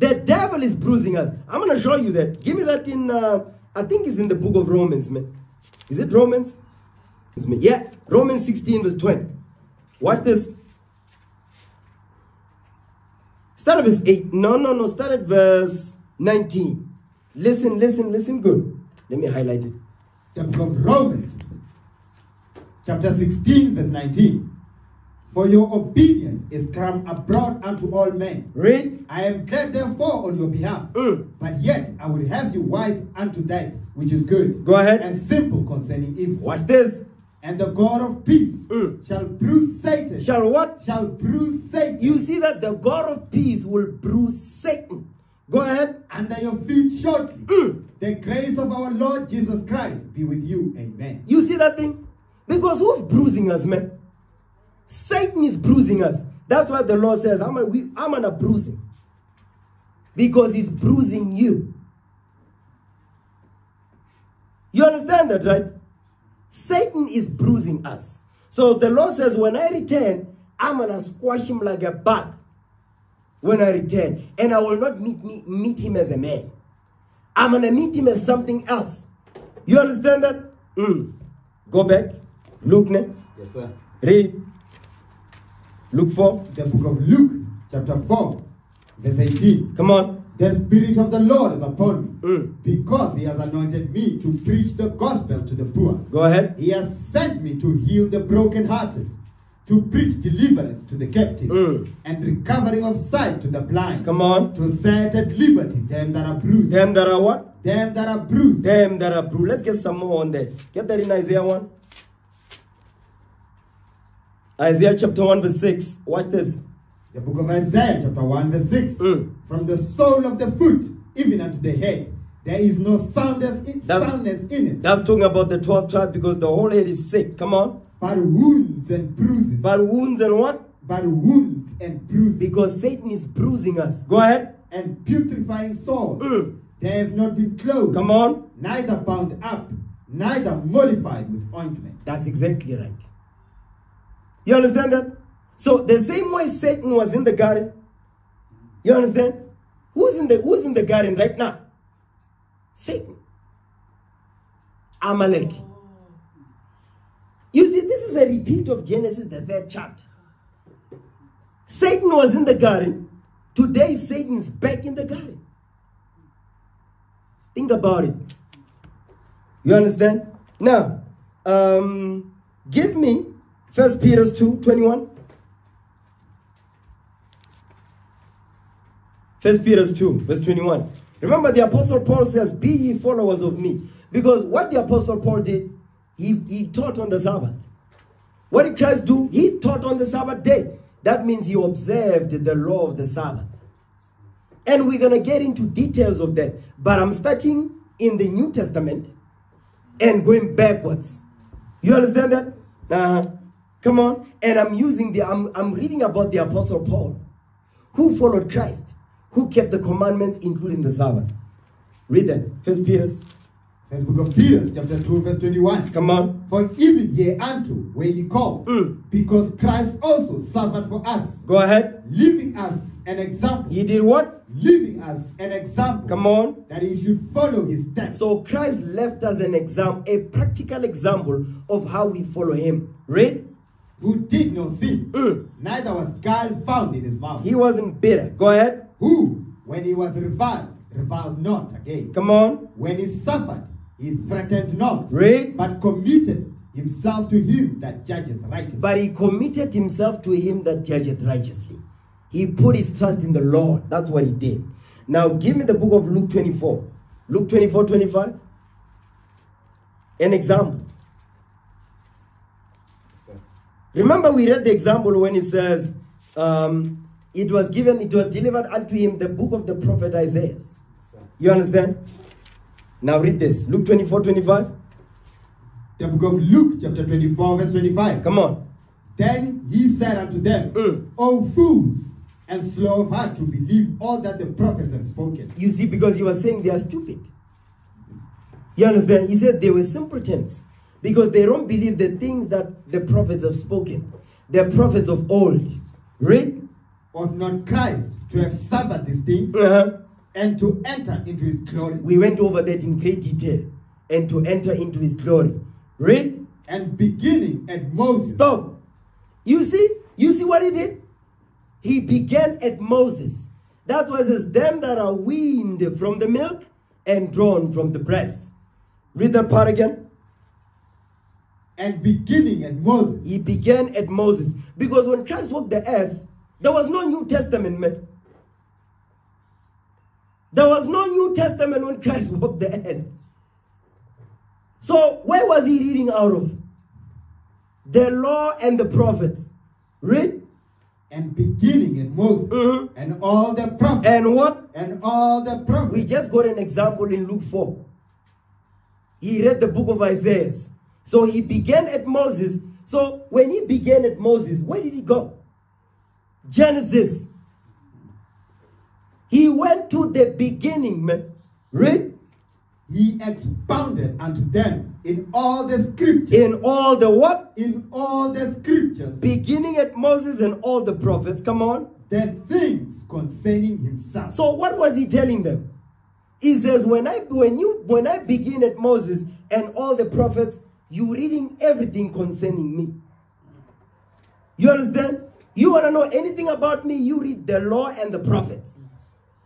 The devil is bruising us. I'm gonna show you that. Give me that in. Uh, I think it's in the book of Romans, man. Is it Romans? It's me. Yeah, Romans 16 verse 20. Watch this. Start at verse 8. No, no, no. Start at verse 19. Listen, listen, listen good. Let me highlight it. The book of Romans, chapter 16, verse 19. For your obedience is come abroad unto all men. Read. I am glad therefore on your behalf. Mm. But yet I would have you wise unto that which is good. Go ahead. And simple concerning evil. Watch this. And the God of peace Mm. shall bruise Satan. Shall what? shall bruise Satan You see that the God of peace will bruise Satan. Go ahead. under your feet shortly. Mm. The grace of our Lord Jesus Christ be with you. Amen. You see that thing? Because who's bruising us, man? Satan is bruising us. That's why the Lord says, I'm gonna, we, I'm gonna bruise him. Because he's bruising you. You understand that, right? Satan is bruising us. So the Lord says, when I return, I'm gonna squash him like a bug. When I return, and I will not meet me meet him as a man. I'm gonna meet him as something else. You understand that? Mm. Go back. Look ne? Yes, sir. read. Luke 4. The book of Luke, chapter 4, verse 18. Come on. The Spirit of the Lord is upon me, Mm. because He has anointed me to preach the gospel to the poor. Go ahead. He has sent me to heal the brokenhearted, to preach deliverance to the captive, Mm. and recovering of sight to the blind. Come on. To set at liberty them that are bruised. Them that are what? Them that are bruised. Them that are bruised. Let's get some more on there. Get that in Isaiah 1. Isaiah chapter 1 verse 6. Watch this. The book of Isaiah, chapter 1, verse 6. Mm. From the sole of the foot, even unto the head, there is no soundness in, That's- soundness in it, That's talking about the 12 tribe because the whole head is sick. Come on. but wounds and bruises. But wounds and what? but wounds and bruises. Because Satan is bruising us. Go ahead. and putrefying sores. Mm. They have not been clothed, Come on. neither bound up, neither mollified with ointment. That's exactly right. You understand that? So the same way Satan was in the garden, you understand? Who's in the who's in the garden right now? Satan. Amalek. You see, this is a repeat of Genesis, the third chapter. Satan was in the garden. Today, Satan is back in the garden. Think about it. You understand? Now, um, give me First Peter 2 21. First Peter 2, verse 21. Remember, the Apostle Paul says, Be ye followers of me. Because what the Apostle Paul did, he, he taught on the Sabbath. What did Christ do? He taught on the Sabbath day. That means he observed the law of the Sabbath. And we're going to get into details of that. But I'm starting in the New Testament and going backwards. You understand that? Uh-huh. Come on. And I'm using the, I'm, I'm reading about the Apostle Paul, who followed Christ, who kept the commandments, including the Sabbath. Read that. First Peter. First book of Peter, chapter 2, verse 21. Come on. For even ye unto where ye called, Mm. because Christ also suffered for us, Go ahead. leaving us an example, He did what? leaving us an example, Come on. that he should follow his steps. So Christ left us an example, a practical example of how we follow him. Read. Who did no sin, Mm. neither was gall found in his mouth. He wasn't bitter. Go ahead. who, when he was reviled, reviled not again. Come on. When he suffered, he threatened not, Read. but committed himself to him that judges righteously. But he committed himself to him that judgeth righteously. He put his trust in the Lord. That's what he did. Now give me the book of Luke 24. Luke 24, 25. An example. Remember, we read the example when it says, um, it was given, it was delivered unto him the book of the prophet Isaiah. You understand? Now read this. Luke 24, 25. The book of Luke, chapter 24, verse 25. Come on. Then he said unto them, Mm. O fools, and slow of heart to believe all that the prophets have spoken. You see, because he was saying they are stupid. You understand? He says they were simpletons because they don't believe the things that the prophets have spoken. The prophets of old. Read. Ought not Christ to have suffered these things Uh-huh. and to enter into his glory? We went over that in great detail. And to enter into his glory. Read. And beginning at Moses. Stop. You see? You see what he did? He began at Moses. That was as them that are weaned from the milk and drawn from the breasts. Read that part again. And beginning at Moses. He began at Moses. Because when Christ walked the earth, there was no New Testament, man. There was no New Testament when Christ walked the earth. So, where was he reading out of? The law and the prophets. Read. And beginning at Moses. Mhm. And all the prophets. And what? And all the prophets. We just got an example in Luke 4. He read the book of Isaiah. So he began at Moses. So when he began at Moses, where did he go? Genesis. He went to the beginning, man. Read. he expounded unto them in all the scriptures. In all the what? in all the scriptures. Beginning at Moses and all the prophets. Come on. the things concerning himself. So what was he telling them? He says, when I when you when I begin at Moses and all the prophets, you reading everything concerning me. You understand? You want to know anything about me, you read the law and the prophets.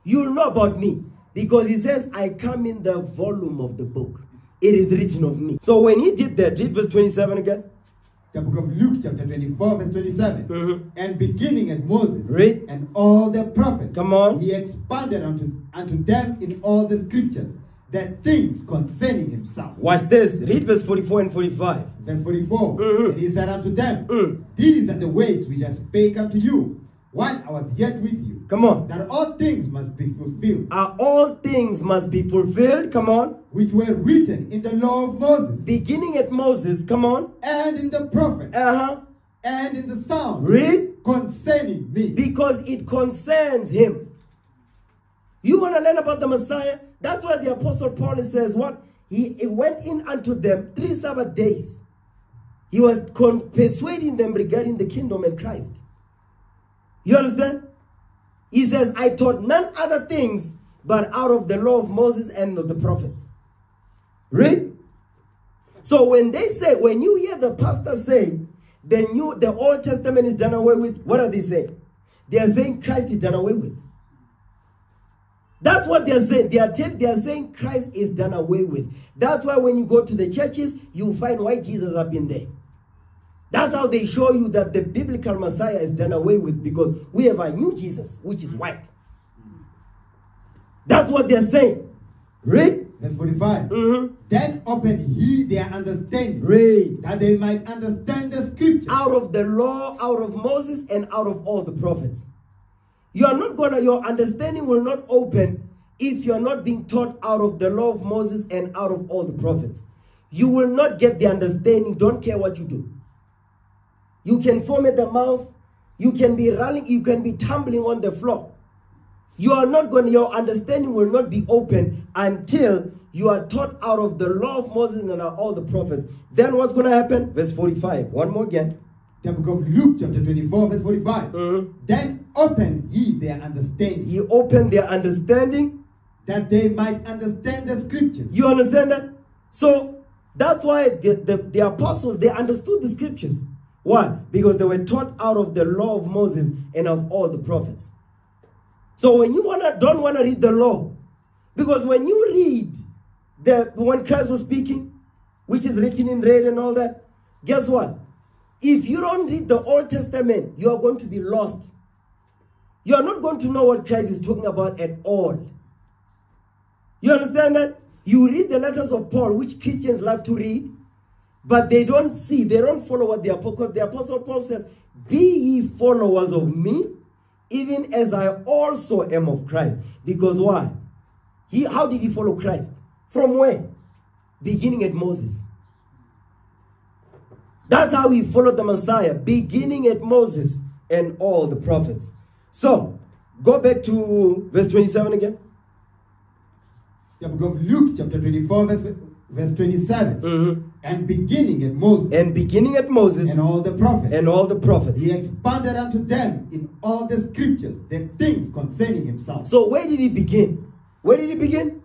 You'll know about me. Because he says, I come in the volume of the book. It is written of me. So when he did that, read verse 27 again. the book of Luke, chapter 24, verse 27. Mhm. And beginning at Moses Read. and all the prophets, Come on. he expounded unto, unto them in all the scriptures the things concerning himself. Watch this. Read verse 44 and 45. Verse 44. Mhm. And he said unto them, Mm. These are the words which I spake unto you while I was yet with you, Come on. that all things must be fulfilled, Are all things must be fulfilled? Come on. which were written in the law of Moses, beginning at Moses, come on. and in the prophets, Uh-huh. and in the Psalms Read. concerning me. Because it concerns him. You want to learn about the Messiah? That's why the Apostle Paul says what? He, he went in unto them three Sabbath days. He was persuading them regarding the kingdom and Christ. You understand? He says, I taught none other things but out of the law of Moses and of the prophets. Read. So when they say, when you hear the pastor say, the new, the Old Testament is done away with, what are they saying? They are saying Christ is done away with. That's what they are saying. They are, they are saying Christ is done away with. That's why when you go to the churches, you find why Jesus have been there. That's how they show you that the biblical Messiah is done away with because we have a new Jesus, which is white. That's what they're saying. Read. Verse 45. Mhm. Then opened he their understanding, Read. that they might understand the scripture. out of the law, out of Moses, and out of all the prophets. You are not gonna, your understanding will not open if you're not being taught out of the law of Moses and out of all the prophets. You will not get the understanding, don't care what you do. You can foam at the mouth, you can be running, you can be tumbling on the floor. You are not going, your understanding will not be open until you are taught out of the law of Moses and all the prophets. Then what's going to happen? Verse 45. One more again. The book of Luke, chapter 24, verse 45. Mhm. Then opened he their understanding, He opened their understanding. that they might understand the scriptures. You understand that? So that's why the, the, the apostles they understood the scriptures. Why? Because they were taught out of the law of Moses and of all the prophets. So when you wanna don't wanna read the law, because when you read the when Christ was speaking, which is written in red and all that, guess what? If you don't read the Old Testament, you are going to be lost. You are not going to know what Christ is talking about at all. You understand that? You read the letters of Paul, which Christians love to read, but they don't see, they don't follow what the apostle, the apostle Paul says, be ye followers of me, even as I also am of Christ. Because why? He, how did he follow Christ? From where? Beginning at Moses. That's how he followed the Messiah, beginning at Moses and all the prophets. So, go back to verse 27 again. The book of Luke, chapter 24, verse verse 27. Mhm. And beginning at Moses And beginning at Moses and all the prophets, and all the prophets. he expounded unto them in all the scriptures the things concerning himself. So where did he begin? Where did he begin?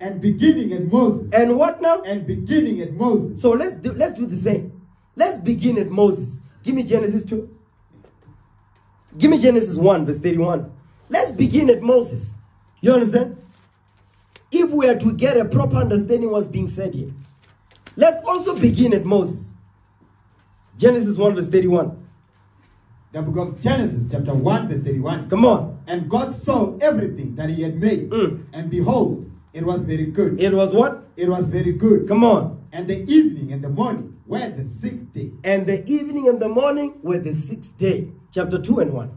And beginning at Moses, And what now? and beginning at Moses, So let's do let's do the same. Let's begin at Moses. Give me Genesis 2. Give me Genesis 1, verse 31. Let's begin at Moses. You understand? If we are to get a proper understanding what's being said here, let's also begin at Moses. Genesis 1, verse 31. the book of Genesis, chapter 1, verse 31. Come on. And God saw everything that he had made, Mm. and behold, it was very good. It was what? It was very good. Come on. And the evening and the morning were the sixth day. And the evening and the morning were the sixth day. Chapter 2 and 1.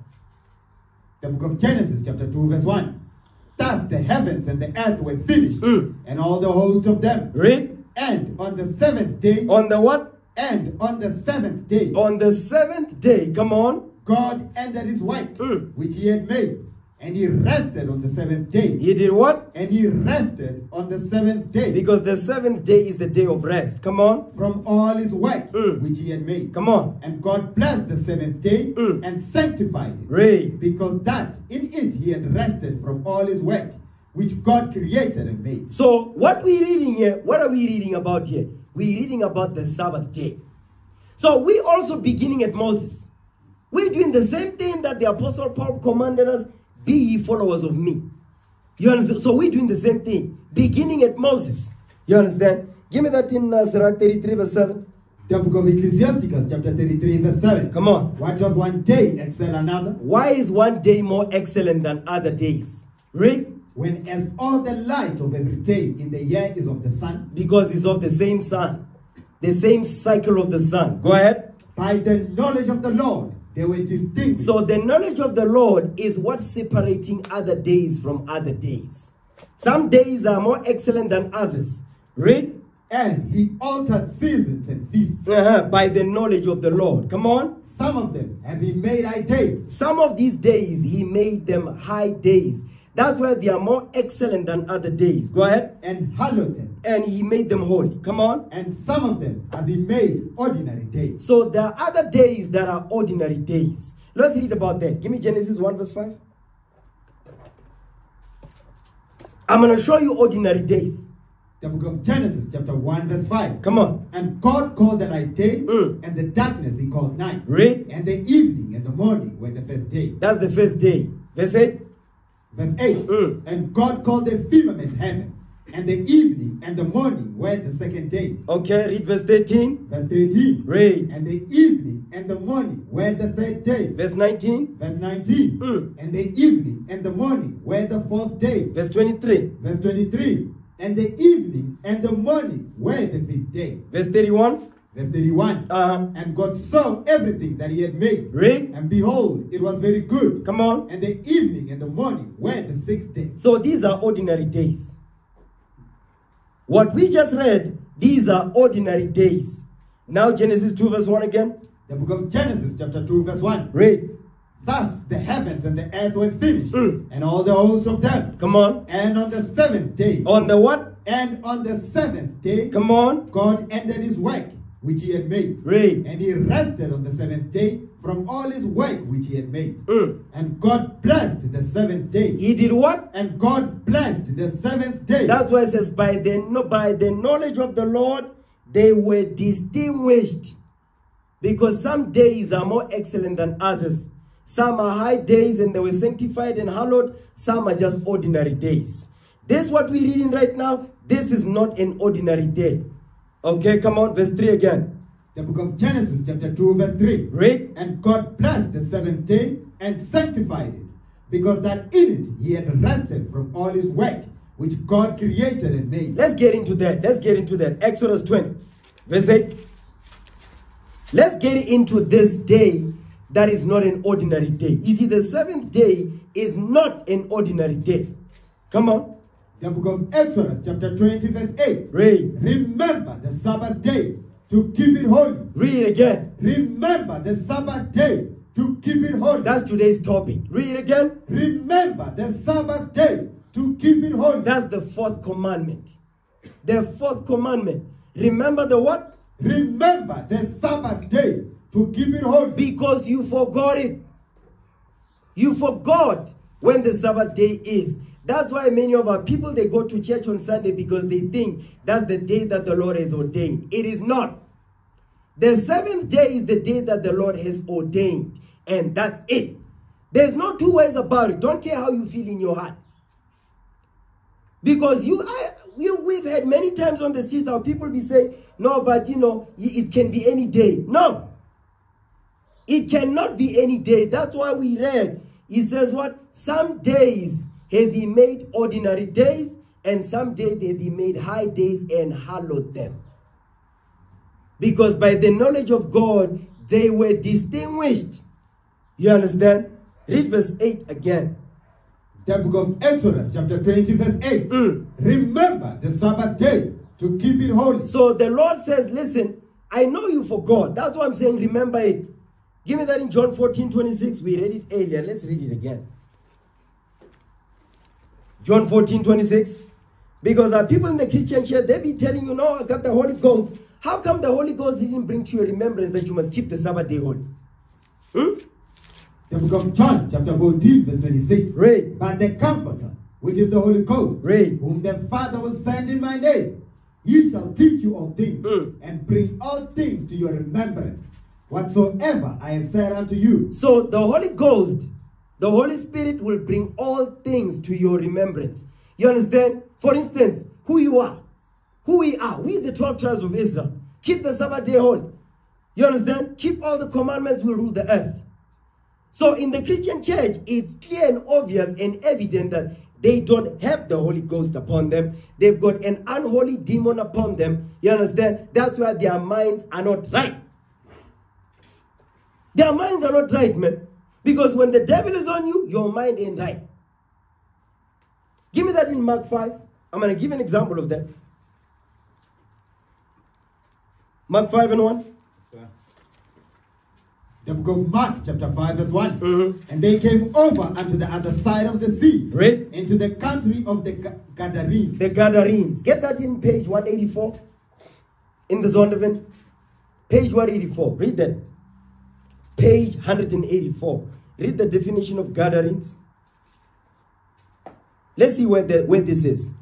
The book of Genesis, chapter 2, verse 1. Thus the heavens and the earth were finished, Mm. and all the host of them. Read. And on the seventh day, On the what? and on the seventh day, On the seventh day. Come on. God ended his work, Mm. which he had made, and he rested on the seventh day. He did what? And he rested on the seventh day Because the seventh day is the day of rest. Come on. from all his work Mm. which he had made. Come on. And God blessed the seventh day Mm. and sanctified it, Read. because that in it he had rested from all his work which God created and made. So, what we reading here, what are we reading about here? We're reading about the Sabbath day. So, we also beginning at Moses. We're doing the same thing that the Apostle Paul commanded us be ye followers of me. You understand? So, we're doing the same thing, beginning at Moses. You understand? Give me that in uh, Sirach 33, verse 7. The book of Ecclesiasticus, chapter 33, verse 7. Come on. Why does one day excel another? Why is one day more excellent than other days? Read. When as all the light of every day in the year is of the sun, Because it's of the same sun, the same cycle of the sun. Go ahead. by the knowledge of the Lord they were distinguished. So the knowledge of the Lord is what's separating other days from other days. Some days are more excellent than others. Read. and he altered seasons and feasts. Uh-huh. By the knowledge of the Lord. Come on. Some of them have he made high days, Some of these days he made them high days. That's why they are more excellent than other days. Go ahead. and hallowed them. And he made them holy. Come on. And some of them have he made ordinary days. So there are other days that are ordinary days. Let's read about that. Give me Genesis 1 verse 5. I'm going to show you ordinary days. The book of Genesis, chapter 1, verse 5. Come on. And God called the light day, Mm. and the darkness he called night. Read. And the evening and the morning were the first day. That's the first day. Verse 8. Verse 8. Mm. And God called the firmament heaven, and the evening and the morning were the second day. Okay, read verse 13. Verse 13. Read. And the evening and the morning were the third day. Verse 19. Verse 19. Mm. And the evening and the morning were the fourth day. Verse 23. Verse 23. And the evening and the morning were the fifth day. Verse 31. Verse 31. Uh-huh. And God saw everything that he had made. Read. And behold, it was very good. Come on. And the evening and the morning were the sixth day. So these are ordinary days. What we just read, these are ordinary days. Now Genesis 2 verse 1 again. The book of Genesis, chapter 2, verse 1. Read. Thus the heavens and the earth were finished, Mm. and all the hosts of them. Come on. And on the seventh day, On the what? and on the seventh day, Come on. God ended his work which he had made. Read. And he rested on the seventh day from all his work which he had made. Mm. And God blessed the seventh day. He did what? And God blessed the seventh day. That's why it says, by the, no- by the knowledge of the Lord, they were distinguished. Because some days are more excellent than others. Some are high days and they were sanctified and hallowed. Some are just ordinary days. This what we're reading right now, this is not an ordinary day. Okay, come on, verse 3 again. the book of Genesis, chapter 2, verse 3. Read. And God blessed the seventh day and sanctified it, because that in it he had rested from all his work which God created and made. Let's get into that. Let's get into that. Exodus 20, verse 8. Let's get into this day that is not an ordinary day. You see, the seventh day is not an ordinary day. Come on, The book of Exodus, chapter 20, verse 8. read. Remember the Sabbath day to keep it holy. Read it again. Remember the Sabbath day to keep it holy. That's today's topic. Read it again. Remember the Sabbath day to keep it holy. That's the fourth commandment. The fourth commandment. Remember the what? Remember the Sabbath day to keep it holy. Because you forgot it. You forgot when the Sabbath day is. That's why many of our people they go to church on Sunday because they think that's the day that the Lord has ordained. It is not. The seventh day is the day that the Lord has ordained, and that's it. There's no two ways about it. Don't care how you feel in your heart. Because you, I, you, we've had many times on the streets our people be saying, no, but you know, it can be any day. No. It cannot be any day. That's why we read. He says what? Some days have he made ordinary days, and some days have he made high days and hallowed them. Because by the knowledge of God, they were distinguished. You understand? Read verse 8 again. The book of Exodus, chapter 20, verse 8. Mm. Remember the Sabbath day to keep it holy. So the Lord says, listen, I know you forgot. That's why I'm saying remember it. Give me that in John 14, 26. We read it earlier. Let's read it again. John 14, 26. Because our people in the Christian church, they be telling you, no, I got the Holy Ghost. How come the Holy Ghost didn't bring to your remembrance that you must keep the Sabbath day holy? Hmm? The book of John, chapter 14, verse 26. Read. But the Comforter, which is the Holy Ghost, Read. whom the Father will send in my name, he shall teach you all things, Mm. and bring all things to your remembrance, whatsoever I have said unto you. So the Holy Ghost, the Holy Spirit will bring all things to your remembrance. You understand? For instance, who you are, who we are, we the 12 tribes of Israel. Keep the Sabbath day holy. You understand? Keep all the commandments will rule the earth. So in the Christian church, it's clear and obvious and evident that they don't have the Holy Ghost upon them. They've got an unholy demon upon them. You understand? That's why their minds are not right. Their minds are not right, man. Because when the devil is on you, your mind ain't right. Give me that in Mark 5. I'm going to give an example of that. Mark 5 and 1. The book of Mark, chapter 5, verse one Mhm. And they came over unto the other side of the sea, Read. into the country of the Ga- Gadarenes. The Gadarenes. Get that in page 184 in the Zondervan. Page 184. Read that. Page 184. Read the definition of Gadarenes. Let's see where, the, where this is.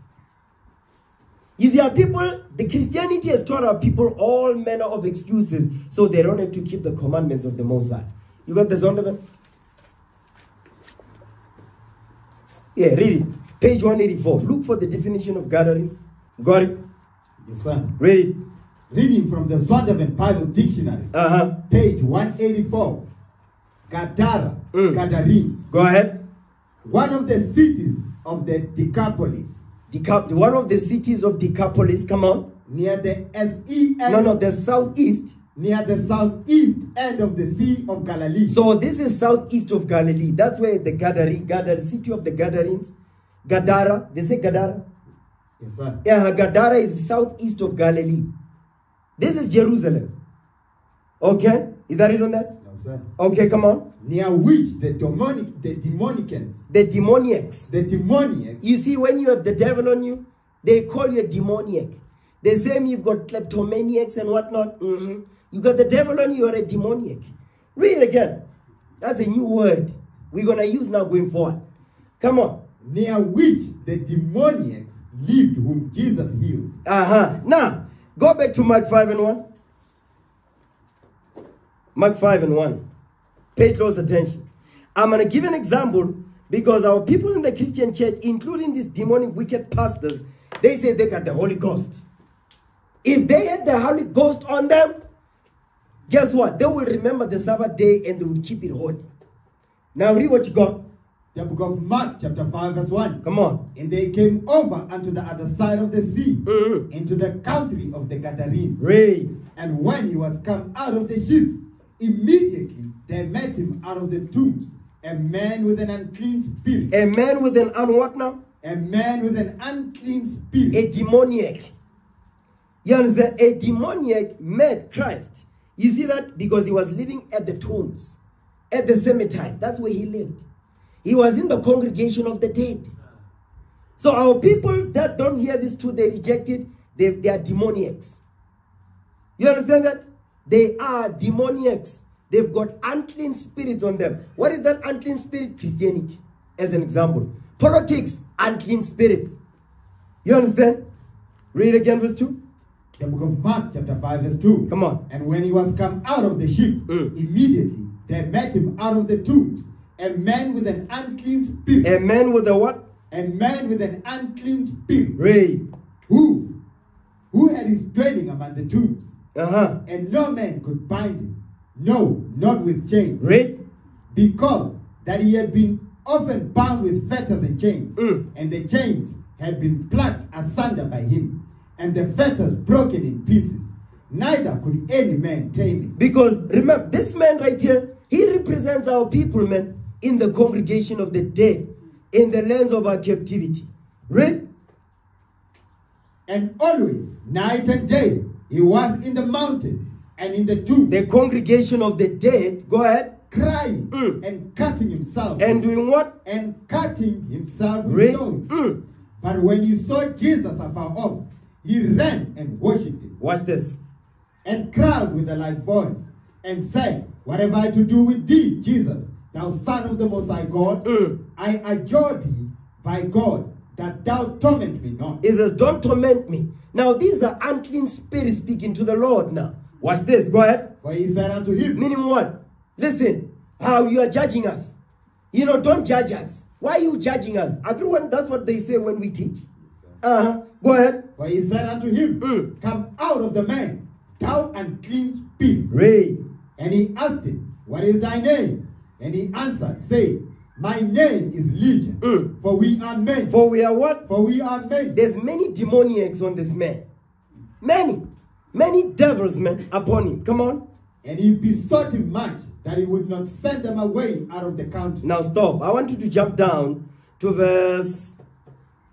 See, our people, the Christianity has taught our people all manner of excuses so they don't have to keep the commandments of the High. You got the Zondervan? Yeah, read it. Page 184. Look for the definition of Gadarenes. Got it? Yes, sir. Read it. Reading from the Zondervan Bible Dictionary, Uh huh. page 184. Gadara, Mm. Go ahead. one of the cities of the Decapolis, Decap- one of the cities of Decapolis. Come on. near the SE No, no, the southeast. near the southeast end of the Sea of Galilee. So this is southeast of Galilee. That's where the Gadarene, Gadara, city of the Gadarenes, Gadara. They say Gadara. yes, sir. Yeah, Gadara is southeast of Galilee. This is Jerusalem. Okay, is that it on that? No, sir. Okay, come on. Near which the demonic, the demonicans, The demoniacs. the demoniacs, You see, when you have the devil on you, they call you a demoniac. They say you've got kleptomaniacs and whatnot. Mhm. You got the devil on you, you're a demoniac. Read it again. That's a new word we're going to use now going forward. Come on. near which the demoniacs lived, whom Jesus healed. Uh huh. Now, go back to Mark 5 and 1. Mark 5 and 1. Pay close attention. I'm going to give an example because our people in the Christian church, including these demonic wicked pastors, they say they got the Holy Ghost. If they had the Holy Ghost on them, guess what? They will remember the Sabbath day and they will keep it holy. Now, read what you got. The book of Mark, chapter 5, verse 1. Come on. And they came over unto the other side of the sea, Mhm. into the country of the Gadarenes. Read. And when he was come out of the ship, immediately they met him out of the tombs a man with an unclean spirit. A man with an un what now? A man with an unclean spirit. a demoniac. You understand? A demoniac met Christ. You see that? Because he was living at the tombs, at the cemetery. That's where he lived. He was in the congregation of the dead. So our people that don't hear this truth, they reject it. They, they are demoniacs. You understand that? They are demoniacs. They've got unclean spirits on them. What is that unclean spirit? Christianity, as an example. Politics, unclean spirits. You understand? Read again, verse 2. The book of Mark, chapter 5, verse 2. Come on. And when he was come out of the ship, Mm. immediately they met him out of the tombs a man with an unclean spirit. A man with a what? a man with an unclean spirit, Read. who, who had his dwelling among the tombs, Uh-huh. and no man could bind him, no, not with chains, Read. because that he had been often bound with fetters and chains, Mm. and the chains had been plucked asunder by him, and the fetters broken in pieces. Neither could any man tame him. Because remember, this man right here, he represents our people, man, in the congregation of the dead, in the lands of our captivity. Read. And always, night and day, he was in the mountains and in the tombs, The congregation of the dead, go ahead, crying Mm. and cutting himself and doing what? and cutting himself with Read. stones. Mm. But when he saw Jesus afar off, he ran and worshipped him, Watch this. and cried with a loud voice, and said, What have I to do with thee, Jesus, thou Son of the Most High God? Mm. I adjure thee by God that thou torment me not. It says, Don't torment me. Now, these are unclean spirits speaking to the Lord now. Watch this. Go ahead. For he said unto him, Meaning what? Listen, how you are judging us. You know, don't judge us. Why are you judging us? Everyone, that's what they say when we teach. Uh-huh. Go ahead. For he said unto him, Mm. Come out of the man, thou unclean spirit. Read. And he asked him, What is thy name? And he answered, saying, My name is Legion, Mm. for we are men. For we are what? For we are men. There's many demoniacs on this man. Many. Many devils, man, upon him. Come on. And he besought him much that he would not send them away out of the country. Now stop. I want you to jump down to verse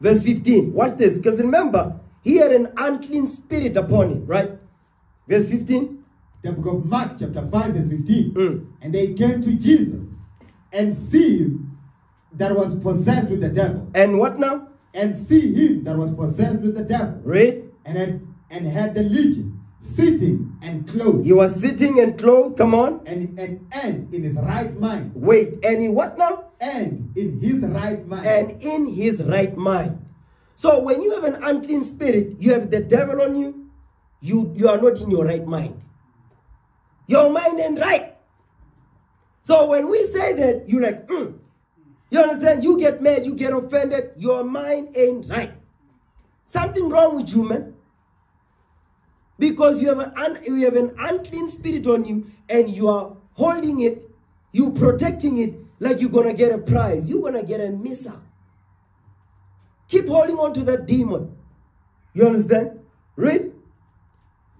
verse 15. Watch this. Because remember, he had an unclean spirit upon him, right? Verse 15. The book of Mark, chapter 5, verse 15. Mm. And they came to Jesus and see him that was possessed with the devil. And what now? And see him that was possessed with the devil. Read. And had, and had the legion sitting and clothed. He was sitting and clothed. Come on. and, and, and in his right mind. Wait. And in what now? And in his right mind. And in his right mind. So when you have an unclean spirit, you have the devil on you, you, you are not in your right mind. Your mind ain't right. So when we say that, you're like, mm. you understand? You get mad, you get offended, your mind ain't right. Something wrong with you, man. Because you have an you have an unclean spirit on you, and you are holding it, you protecting it like you're gonna get a prize. You're gonna get a missile. Keep holding on to that demon. You understand? Read.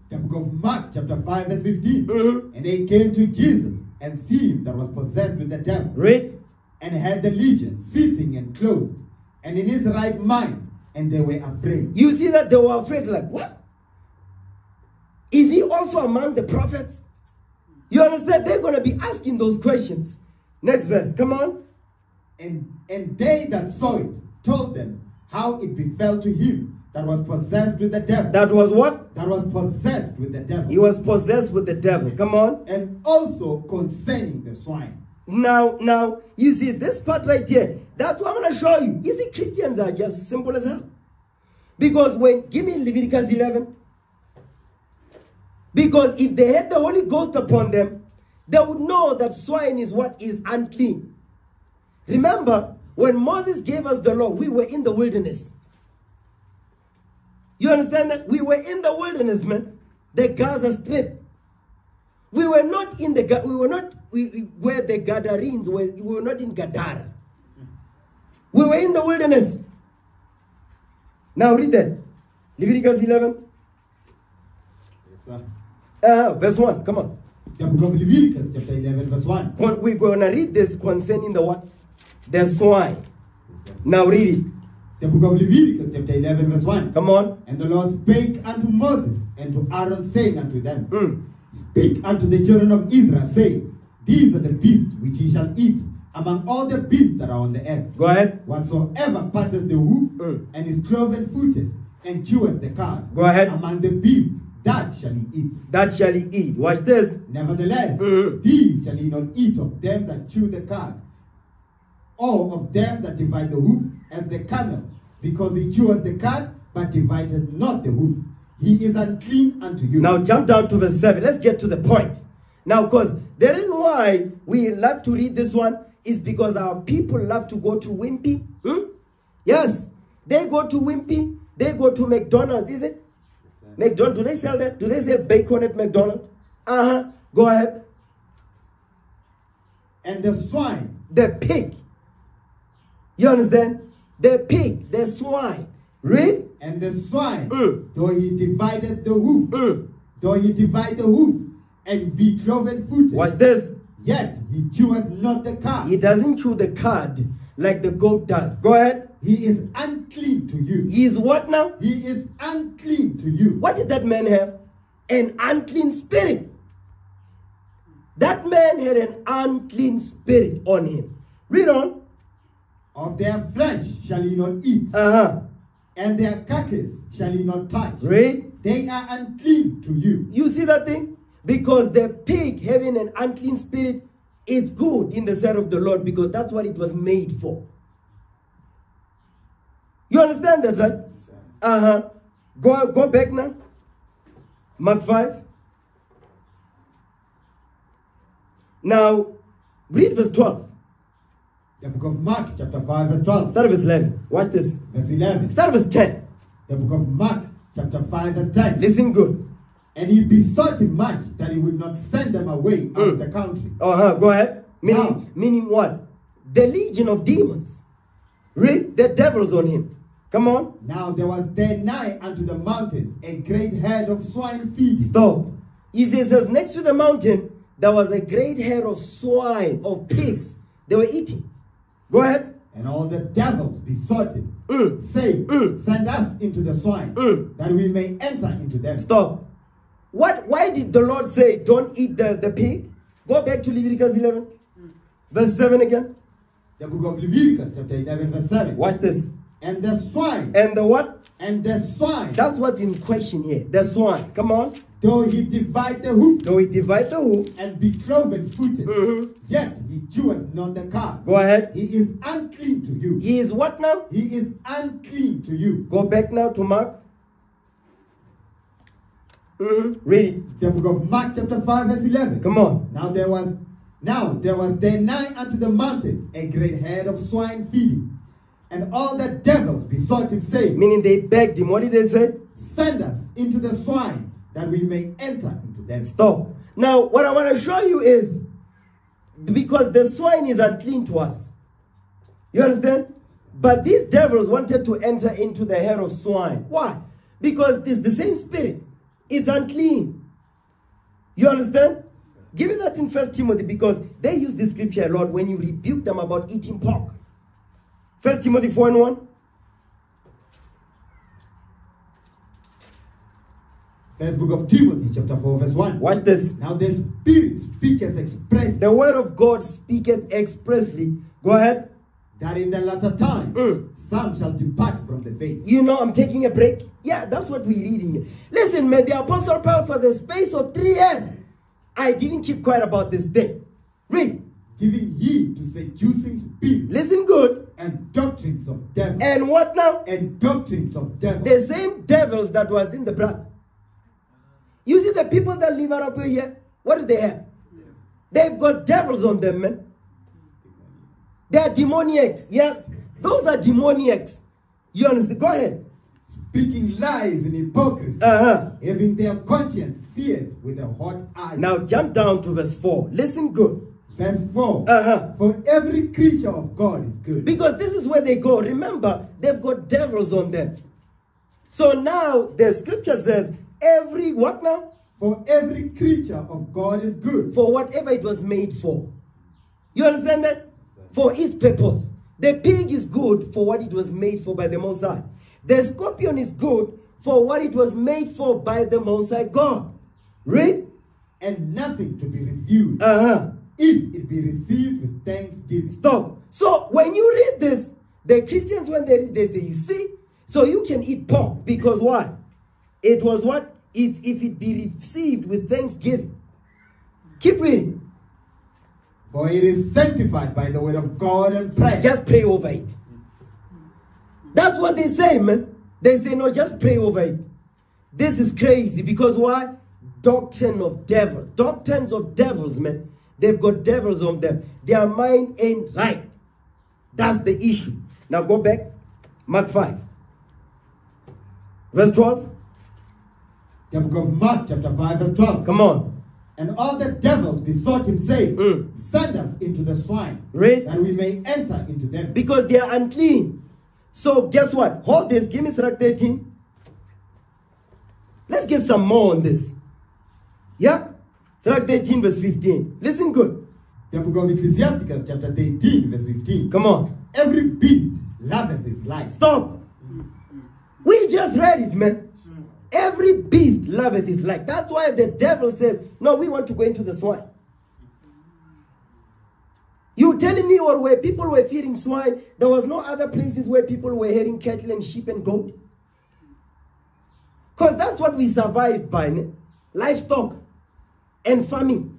The book of Mark, chapter 5, verse 15. Mhm. And they came to Jesus and see him that was possessed with the devil. Read. And had the legion sitting and clothed. And in his right mind. And they were afraid. You see that they were afraid, like, what? Is he also among the prophets? You understand? They're going to be asking those questions. Next verse, come on. And, and they that saw it told them how it befell to him that was possessed with the devil. That was what? that was possessed with the devil. He was possessed with the devil. Come on. and also concerning the swine. Now, now, you see this part right here. That's what I'm going to show you. You see, Christians are just simple as hell. Because when, give me Leviticus 11. Because if they had the Holy Ghost upon them, they would know that swine is what is unclean. Remember, when Moses gave us the law, we were in the wilderness. You understand that? We were in the wilderness, man. The Gaza Strip. We were not in the we were not we, we- where the Gadarenes were. We were not in Gadara. We were in the wilderness. Now read that. Leviticus 11, Yes, sir. uh, verse 1. Come on. Book of Leviticus, chapter 11, verse 1. Con- We're going to read this concerning the what? The swine. Yes. Now read it. The book of Leviticus, chapter 11, verse 1. Come on. And the Lord spake unto Moses and to Aaron, saying unto them, Mm. Speak unto the children of Israel, saying, These are the beasts which ye shall eat among all the beasts that are on the earth. Go ahead. Whatsoever parts the hoof Mm. and is cloven footed, and cheweth the cud. Go ahead. Among the beasts, that shall he eat. That shall he eat. Watch this. Nevertheless, Mhm. these shall he not eat of them that chew the cud, or of them that divide the hoof as the camel, because he cheweth the cud, but divideth not the hoof. He is unclean unto you. Now jump down to verse 7. Let's get to the point. Now, because the reason why we love to read this one is because our people love to go to Wimpy. Hmm? Yes. They go to Wimpy. They go to McDonald's, is it? McDonald's. Do they sell that? Do they sell bacon at McDonald's? Uh-huh. Go ahead. and the swine, The pig. You understand? The pig, the swine. Read. and the swine, Mm. though he divided the hoof, Mm. though he divide the hoof, and be cloven footed, Watch this. yet he cheweth not the cud. He doesn't chew the cud like the goat does. Go ahead. He is unclean to you. He is what now? He is unclean to you. What did that man have? An unclean spirit. That man had an unclean spirit on him. Read on. Of their flesh shall he not eat, Uh huh. and their carcass shall he not touch. Read. They are unclean to you. You see that thing? Because the pig having an unclean spirit is good in the sight of the Lord because that's what it was made for. You understand that, right? Uh huh. Go, go back now. Mark 5. Now, read verse 12. The book of Mark, chapter 5, verse 12. Start verse 11. Watch this. Verse 11. Start verse 10. The book of Mark, chapter 5, verse 10. Listen good. And he besought him much that he would not send them away out of Mm. the country. Uh huh. Go ahead. Meaning, Now. meaning what? The legion of demons. Read the devils on him. Come on. Now there was there nigh unto the mountains a great herd of swine feeding. Stop. He says, next to the mountain, there was a great herd of swine, of pigs. They were eating. Go ahead. And all the devils besought him, Mm. saying, Mm. Send us into the swine, Mm. that we may enter into them. Stop. What? Why did the Lord say, don't eat the, the pig? Go back to Leviticus 11. Verse 7 again. The book of Leviticus, chapter 11, verse 7. Watch this. And the swine, And the what? and the swine, That's what's in question here. The swine. Come on. Though he divide the hoof, So he divide the hoof. and be cloven footed, Mhm. yet he cheweth not the cud. Go ahead. He is unclean to you. He is what now? He is unclean to you. Go back now to Mark. Mhm. Read it. The book of Mark, chapter 5, verse 11. Come on. Now there was now there was there nigh unto the mountains a great herd of swine feeding, and all the devils besought him, saying, Meaning they begged him. What did they say? Send us into the swine, that we may enter into them. Stop. Now, what I want to show you is because the swine is unclean to us. You understand? But these devils wanted to enter into the hair of swine. Why? Because it's the same spirit. It's unclean. You understand? Give me that in First Timothy because they use this scripture a lot when you rebuke them about eating pork. First Timothy 4 and 1. First book of Timothy, chapter 4, verse 1. Watch this. Now the Spirit speaketh express The word of God speaketh expressly. Go ahead. that in the latter time Mm. some shall depart from the faith. You know, I'm taking a break. Yeah, that's what we're reading. Listen, man, the Apostle Paul, for the space of three years, I didn't keep quiet about this day. Read. Giving heed to seducing spirits Listen good. and doctrines of devils. And what now? and doctrines of devils. The same devils that was in the brother. You see the people that live up here, what do they have? They've got devils on them, man. They are demoniacs. Yes, those are demoniacs. You understand? Go ahead. speaking lies and hypocrisy, Uh huh. having their conscience seared with a hot iron. Now jump down to verse 4. Listen good. Verse 4 Uh huh. For every creature of God is good. Because this is where they go. Remember, they've got devils on them. So now the scripture says, every what now? For every creature of God is good. For whatever it was made for. You understand that? For its purpose. The pig is good for what it was made for by the Most High. The scorpion is good for what it was made for by the Most High God. Read. And nothing to be refused Uh huh. if it be received with thanksgiving. Stop. So when you read this, the Christians, when they read this, they you see, So you can eat pork because why? It was what? If, if it be received with thanksgiving. Keep reading. For it is sanctified by the word of God and prayer. Just pray over it. That's what they say, man. They say, no, just pray over it. This is crazy because why? Doctrine of devil. Doctrines of devils, man. They've got devils on them. Their mind ain't right. That's the issue. Now go back. Mark 5. Verse 12. The book of Mark, chapter 5, verse 12. Come on. And all the devils besought him, saying, Mm. Send us into the swine, Read. that we may enter into them. Because they are unclean. So guess what? Hold this. Give me Sirach 13. Let's get some more on this. Yeah? Sirach 13 verse 15. Listen good. The book of Ecclesiasticus, chapter 13, verse 15. Come on. Every beast loveth its life. Stop. We just read it, man. Every beast loveth his like. That's why the devil says, No, we want to go into the swine. You telling me or where people were feeding swine, there was no other places where people were herding cattle and sheep and goat? Because that's what we survived by, ne? livestock and farming.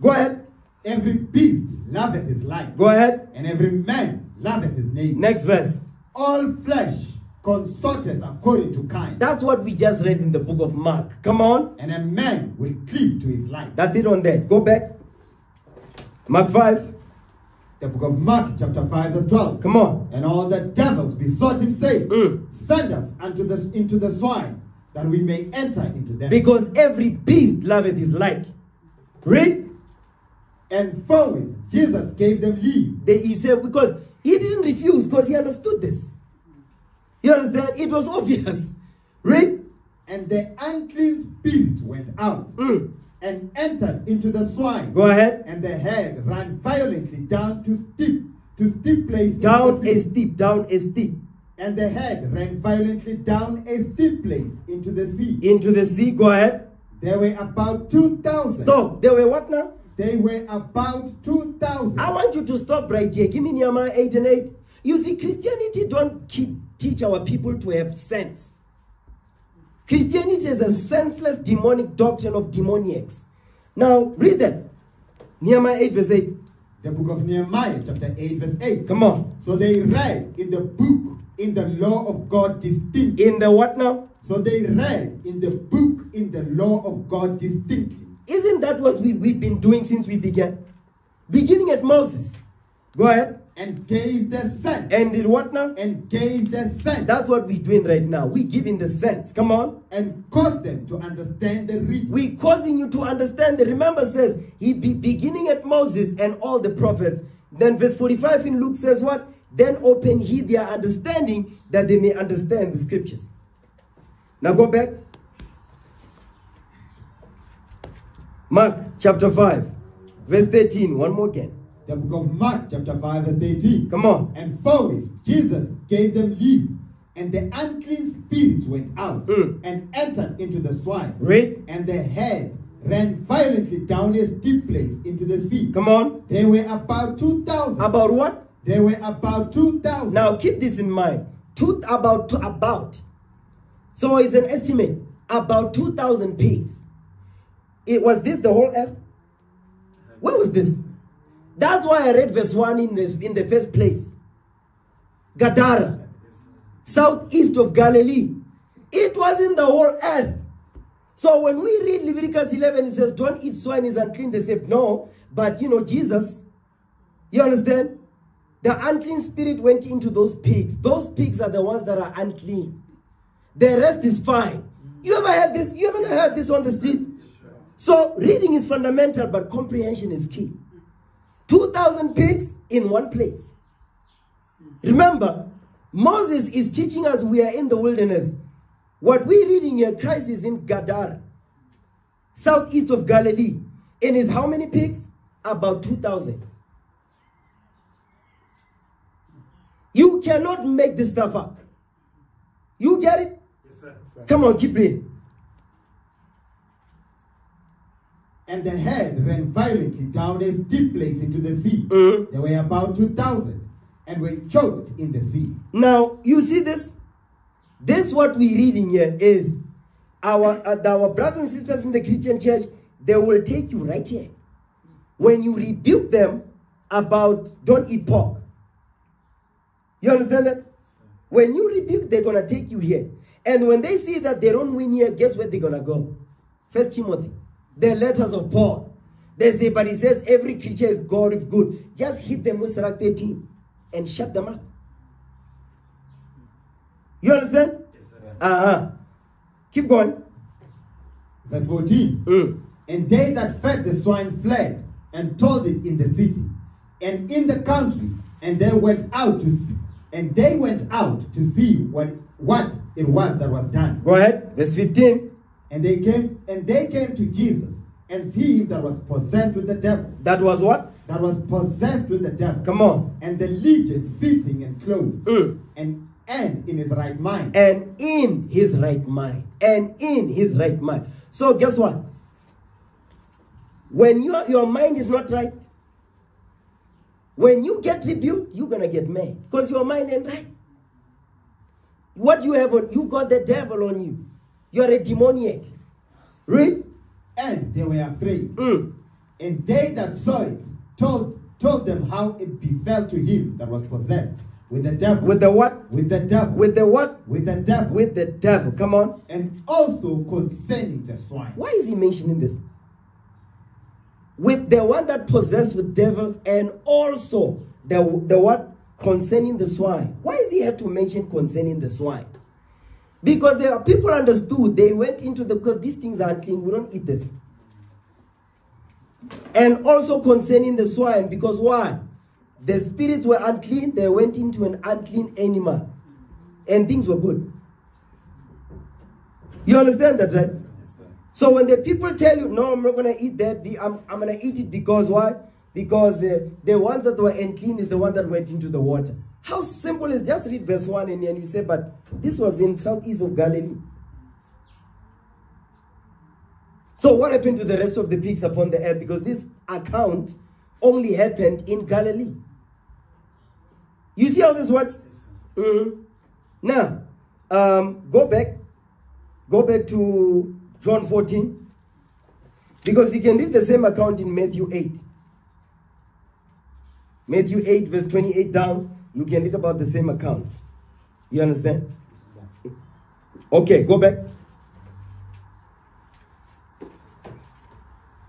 Go ahead. Every beast loveth his life. Go ahead. And every man loveth his neighbor. Next verse. All flesh consorteth according to kind. That's what we just read in the book of Mark. Come on. And a man will cleave to his life. That's it on there. Go back. Mark 5. The book of Mark, chapter 5, verse 12. Come on. And all the devils besought him, saying, Mm. Send us unto the, into the swine, that we may enter into them. Because every beast loveth his like. Read. and forthwith Jesus gave them leave. They, he said, because he didn't refuse, because he understood this. You understand? It was obvious. Read. And the unclean spirit went out Mm. and entered into the swine. Go ahead. And the head ran violently down to steep, to steep place. Down a steep, down a steep. And the head ran violently down a steep place into the sea. Into the sea. Go ahead. There were about 2,000. Stop. They were what now? They were about 2,000. I want you to stop right here. Give me Nehemiah 8 and 8. You see, Christianity don't keep teach our people to have sense. Christianity is a senseless demonic doctrine of demoniacs. Now, read that. Nehemiah 8 verse 8. The book of Nehemiah, chapter 8, verse 8. Come on. So they read in the book, in the law of God distinctly. In the what now? So they read in the book, in the law of God distinctly. Isn't that what we, we've been doing since we began? Beginning at Moses. Go ahead. And gave the sense. And did what now? And gave the sense. That's what we're doing right now. We're giving the sense. Come on. And caused them to understand the reading. We're causing you to understand. The remember says he be beginning at Moses and all the prophets. Then verse 45 in Luke says what? Then open he their understanding that they may understand the scriptures. Now go back. Mark chapter 5, verse 13. One more again. The book of Mark, chapter 5, verse 18. Come on. And forthwith Jesus gave them leave. And the unclean spirits went out Mm. and entered into the swine. Read. And the head ran violently down a steep place into the sea. Come on. There were about 2,000. About what? There were about 2,000. Now keep this in mind. Two about two, about. So it's an estimate. About 2,000 pigs. It was this the whole earth? Where was this? That's why I read verse 1 in the, in the first place. Gadara, southeast of Galilee. It was in the whole earth. So when we read Leviticus 11, it says, don't eat swine is unclean. They said, no. But you know, Jesus, you understand? The unclean spirit went into those pigs. Those pigs are the ones that are unclean. The rest is fine. You ever heard this? You haven't heard this on the street? So reading is fundamental, but comprehension is key. 2,000 pigs in one place. Remember, Moses is teaching us we are in the wilderness. What we're reading here, Christ is in Gadara, southeast of Galilee. And is how many pigs? About 2,000. You cannot make this stuff up. You get it? Yes, sir. Come on, keep reading. And the head ran violently down a steep place into the sea. Mhm. There were about 2,000. and were choked in the sea. Now, you see this? This what we reading here is our uh, our brothers and sisters in the Christian church, they will take you right here. When you rebuke them about don't eat pork. You understand that? When you rebuke, they're gonna take you here. And when they see that they don't win here, guess where they're gonna go? First Timothy, the letters of Paul. They say, but he says every creature is God of good. Just hit them with Sirach 13 and shut them up. You understand? Uh-huh. Keep going. Verse 14. Mm. And they that fed the swine fled and told it in the city and in the country, and they went out to see, and they went out to see what what it was that was done. Go ahead. Verse 15. And they came and they came to Jesus and see him that was possessed with the devil, That was what? that was possessed with the devil, Come on. and the legion sitting and clothed, Mm. and and in his right mind. And in his right mind. And in his right mind. So guess what? When your, your mind is not right, when you get rebuked, you're gonna get mad. Because your mind ain't right. What you have on you got the devil on you. You're a demoniac. Read. And they were afraid. Mm. And they that saw it told told them how it befell to him that was possessed with the devil. With the what? with the devil. With the what? with the devil. With the devil. Come on. and also concerning the swine. Why is he mentioning this? With the one that possessed with devils and also the, the what concerning the swine. Why is he have to mention concerning the swine? Because there are people understood, they went into the because these things are unclean, we don't eat this. And also concerning the swine, because why? The spirits were unclean, they went into an unclean animal, and things were good. You understand that, right? So when the people tell you, no, I'm not going to eat that, I'm, I'm going to eat it because why? Because uh, the ones that were unclean is the one that went into the water. How simple is just read verse 1 and then you say, but this was in southeast of Galilee. So what happened to the rest of the pigs upon the earth? Because this account only happened in Galilee. You see how this works? Mhm. Now, um, go back. Go back to John 14. Because you can read the same account in Matthew 8. Matthew 8, verse 28 down, you can read about the same account. You understand? Okay, go back.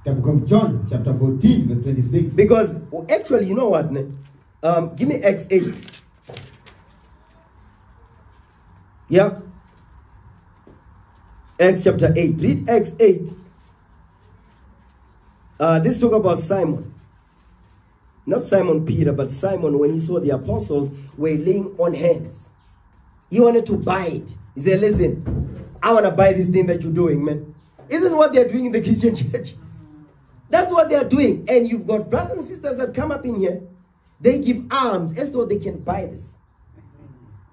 The book of John, chapter 14, verse 26. Because well, actually, you know what? Um, give me Acts 8. Yeah. Acts chapter 8. Read Acts 8. Uh, this talk about Simon. Not Simon Peter, but Simon when he saw the apostles were laying on hands. He wanted to buy it. He said, Listen, I want to buy this thing that you're doing, man. Isn't what they're doing in the Christian church? That's what they are doing. And you've got brothers and sisters that come up in here. They give alms as though they can buy this.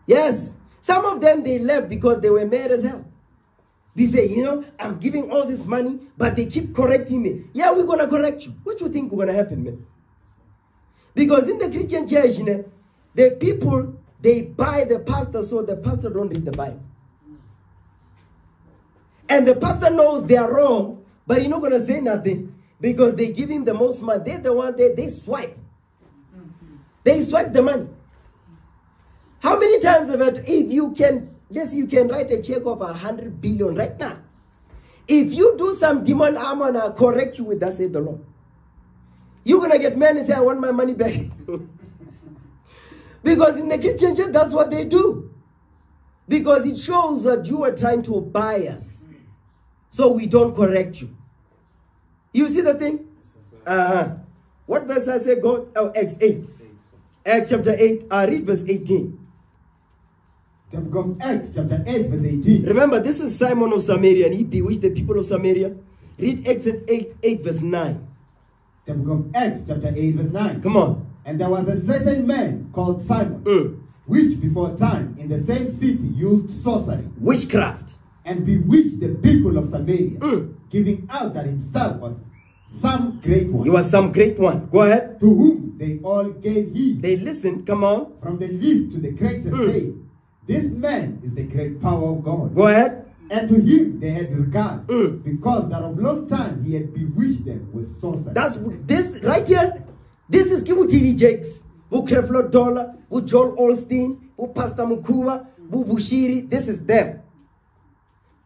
Yes. Some of them, they left because they were mad as hell. They say, you know, I'm giving all this money, but they keep correcting me. Yeah, we're going to correct you. What you think going to happen, man? Because in the Christian church, the people, they buy the pastor so the pastor don't read the Bible. And the pastor knows they are wrong, but he's not going to say nothing because they give him the most money. They're the one that they swipe. They swipe the money. How many times have it, if you can, let's you can write a check of a hundred billion right now. If you do some demon, I'm correct you with that, said the Lord. You're gonna get mad and say, I want my money back. because in the Christian church, that's what they do. Because it shows that you are trying to buy us. So we don't correct you. You see the thing? Uh-huh. What verse I say go? Oh, Acts 8. Acts chapter 8. I read verse 18. The book of Acts, chapter 8, verse 18. Remember, this is Simon of Samaria, and he bewitched the people of Samaria. Read Acts 8, 8 verse 9. The book of Acts, chapter 8, verse 9. Come on. And there was a certain man called Simon, Mm. which before time in the same city used sorcery Witchcraft. and bewitched the people of Samaria, Mm. giving out that himself was some great one, He was some great one. Go ahead. to whom they all gave heed, They listened. Come on. from the least to the greatest, Mm. saying, This man is the great power of God. Go ahead. And to him they had regard, Mm. because that of long time he had bewitched them with sorcery. That's this right here. This is Kibu TD Jakes, Bu Creflo Dollar, Bu Joel Osteen, Bu Pastor Mukuba, Bu Bushiri. This is them.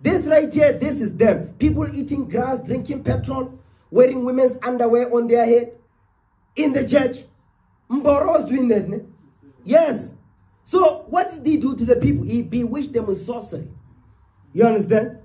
This right here, this is them. People eating grass, drinking petrol, wearing women's underwear on their head in the church. Mboro was doing that. ne? Yes. So what did he do to the people? He bewitched them with sorcery. You understand?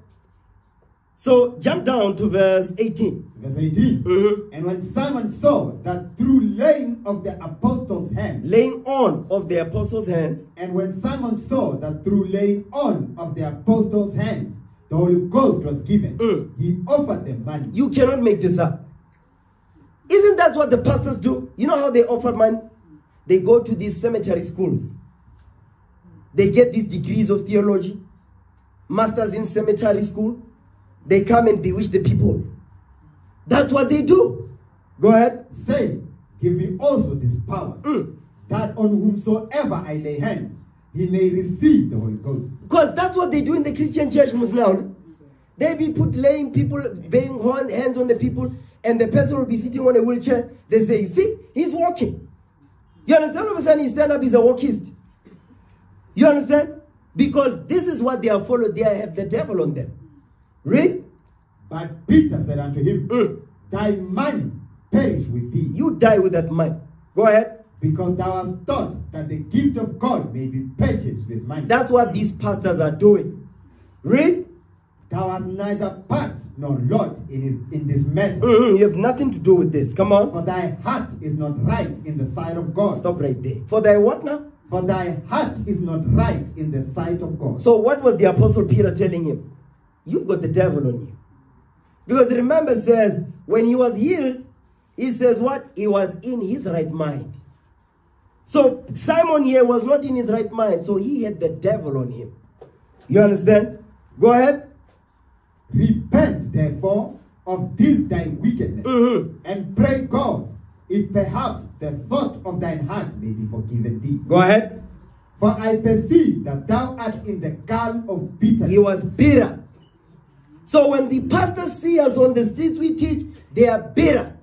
So jump down to verse 18. Verse 18. Mhm. And when Simon saw that through laying of the apostles' hands, laying on of the apostles' hands. and when Simon saw that through laying on of the apostles' hands, the Holy Ghost was given, Mm. he offered them money. You cannot make this up. Isn't that what the pastors do? You know how they offer money? They go to these cemetery schools. They get these degrees of theology, masters in cemetery school. They come and bewitch the people. That's what they do. Go ahead. Say, Give me also this power, Mm. that on whomsoever I lay hands, he may receive the Holy Ghost. Because that's what they do in the Christian church now. They be put laying people, laying hands on the people, and the person will be sitting on a wheelchair. They say, You see, he's walking. You understand? All of a sudden, he stand up, he's a walkist. You understand? Because this is what they are followed. They have the devil on them. Read. But Peter said unto him, Mm. Thy money perish with thee, You die with that money. Go ahead. because thou hast thought that the gift of God may be purchased with money. That's what these pastors are doing. Read. Thou hast neither part nor lot in, his, in this matter, Mhm, You have nothing to do with this. Come on. for thy heart is not right in the sight of God. Stop right there. For thy what now? For thy heart is not right in the sight of God. So what was the apostle Peter telling him? You've got the devil on you. Because remember says when he was healed, he says what? He was in his right mind. So Simon here was not in his right mind, so he had the devil on him. You understand? Go ahead. Repent therefore of this thy wickedness, Mhm. and pray God, if perhaps the thought of thine heart may be forgiven thee. Go ahead. For I perceive that thou art in the gall of bitterness. He was bitter. So when the pastors see us on the streets we teach, they are bitter.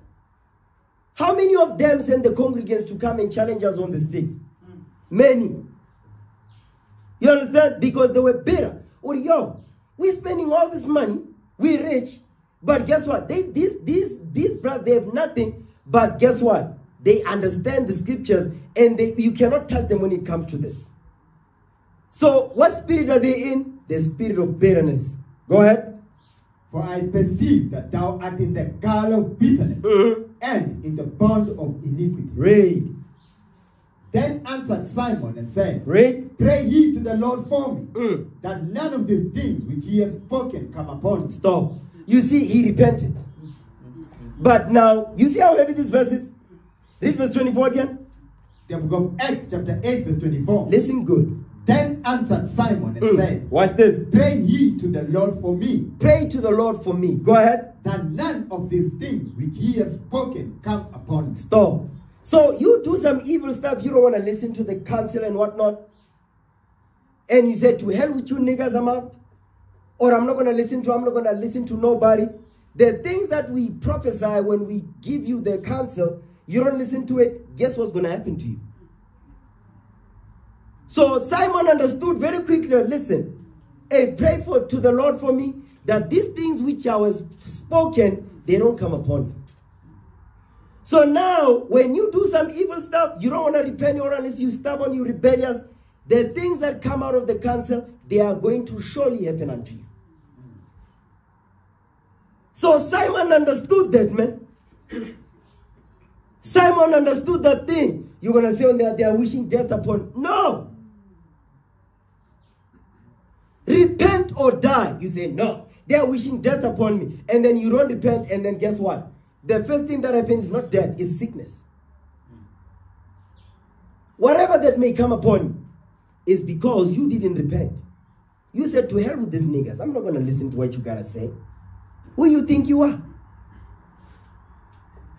How many of them send the congregants to come and challenge us on the streets? Hmm. Many. You understand? Because they were bitter. Or yo, we're spending all this money, we're rich, but guess what? They these these these brothers they have nothing, but guess what? They understand the scriptures and they you cannot touch them when it comes to this. So what spirit are they in? The spirit of bitterness. Go ahead. For I perceive that thou art in the gall of bitterness, Mhm. and in the bond of iniquity. Read. Then answered Simon and said, Read. Pray ye to the Lord for me, Mm. that none of these things which ye have spoken come upon me. Stop. You see, he repented. But now, you see how heavy this verse is? Read verse 24 again. The book of Acts, chapter 8, verse 24. Listen good. Then answered Simon and Mm. said, Watch this. Pray ye to the Lord for me, Pray to the Lord for me. Go ahead. that none of these things which ye have spoken come upon me. Stop. So you do some evil stuff, you don't want to listen to the counsel and whatnot. And you say, to hell with you niggas, I'm out. Or I'm not going to listen to, I'm not going to listen to nobody. The things that we prophesy when we give you the counsel, you don't listen to it, guess what's going to happen to you? So Simon understood very quickly, listen, hey, pray for to the Lord for me, that these things which I was spoken, they don't come upon me. So now, when you do some evil stuff, you don't want to repent, or unless you stubborn, you rebellious, the things that come out of the council, they are going to surely happen unto you. So Simon understood that, man. Simon understood that thing. You're going to say, they are, they are wishing death upon. No. Repent or die. You say, no. They are wishing death upon me. And then you don't repent, and then guess what? The first thing that happens is not death, it's sickness. Whatever that may come upon you is because you didn't repent. You said, to hell with these niggas. I'm not going to listen to what you got to say. Who you think you are?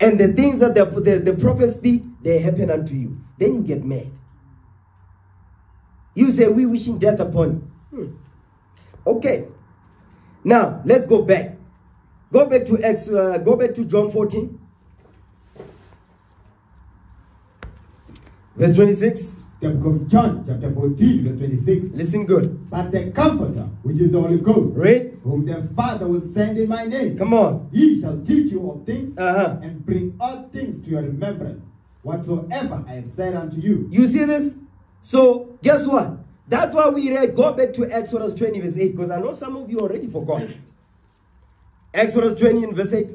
and the things that the, the, the prophets speak, they happen unto you. Then you get mad. You say, We wishing death upon you. Hmm. Okay. Now, let's go back. Go back to Acts, uh, go back to John 14. Verse 26. The book of John, chapter 14, verse 26. Listen good. But the Comforter, which is the Holy Ghost, Read. whom the Father will send in my name, Come on. he shall teach you all things Uh-huh. and bring all things to your remembrance, whatsoever I have said unto you. You see this? So, guess what? That's why we read, go back to Exodus 20, verse 8, because I know some of you already forgot. Exodus 20 and verse 8.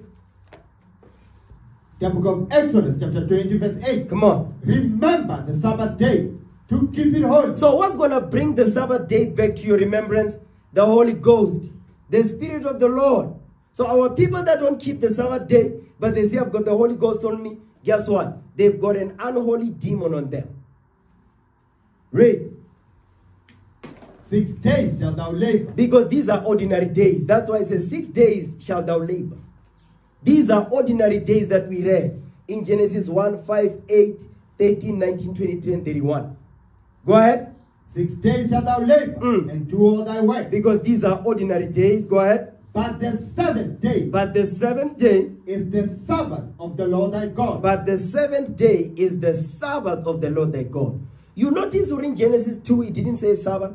The book of Exodus, chapter 20, verse 8. Come on. Remember the Sabbath day to keep it holy. So, what's going to bring the Sabbath day back to your remembrance? The Holy Ghost, the Spirit of the Lord. So, our people that don't keep the Sabbath day, but they say, I've got the Holy Ghost on me, guess what? They've got an unholy demon on them. Read. Six days shall thou labor. Because these are ordinary days. That's why it says, Six days shall thou labor. These are ordinary days that we read in Genesis 1, 5, 8, 13, 19, 23, and 31. Go ahead. Six days shalt thou labor Mm. and do all thy work. Because these are ordinary days. Go ahead. But the seventh day But the seventh day, is the Sabbath of the Lord thy God. but the seventh day is the Sabbath of the Lord thy God. You notice during Genesis 2, it didn't say Sabbath.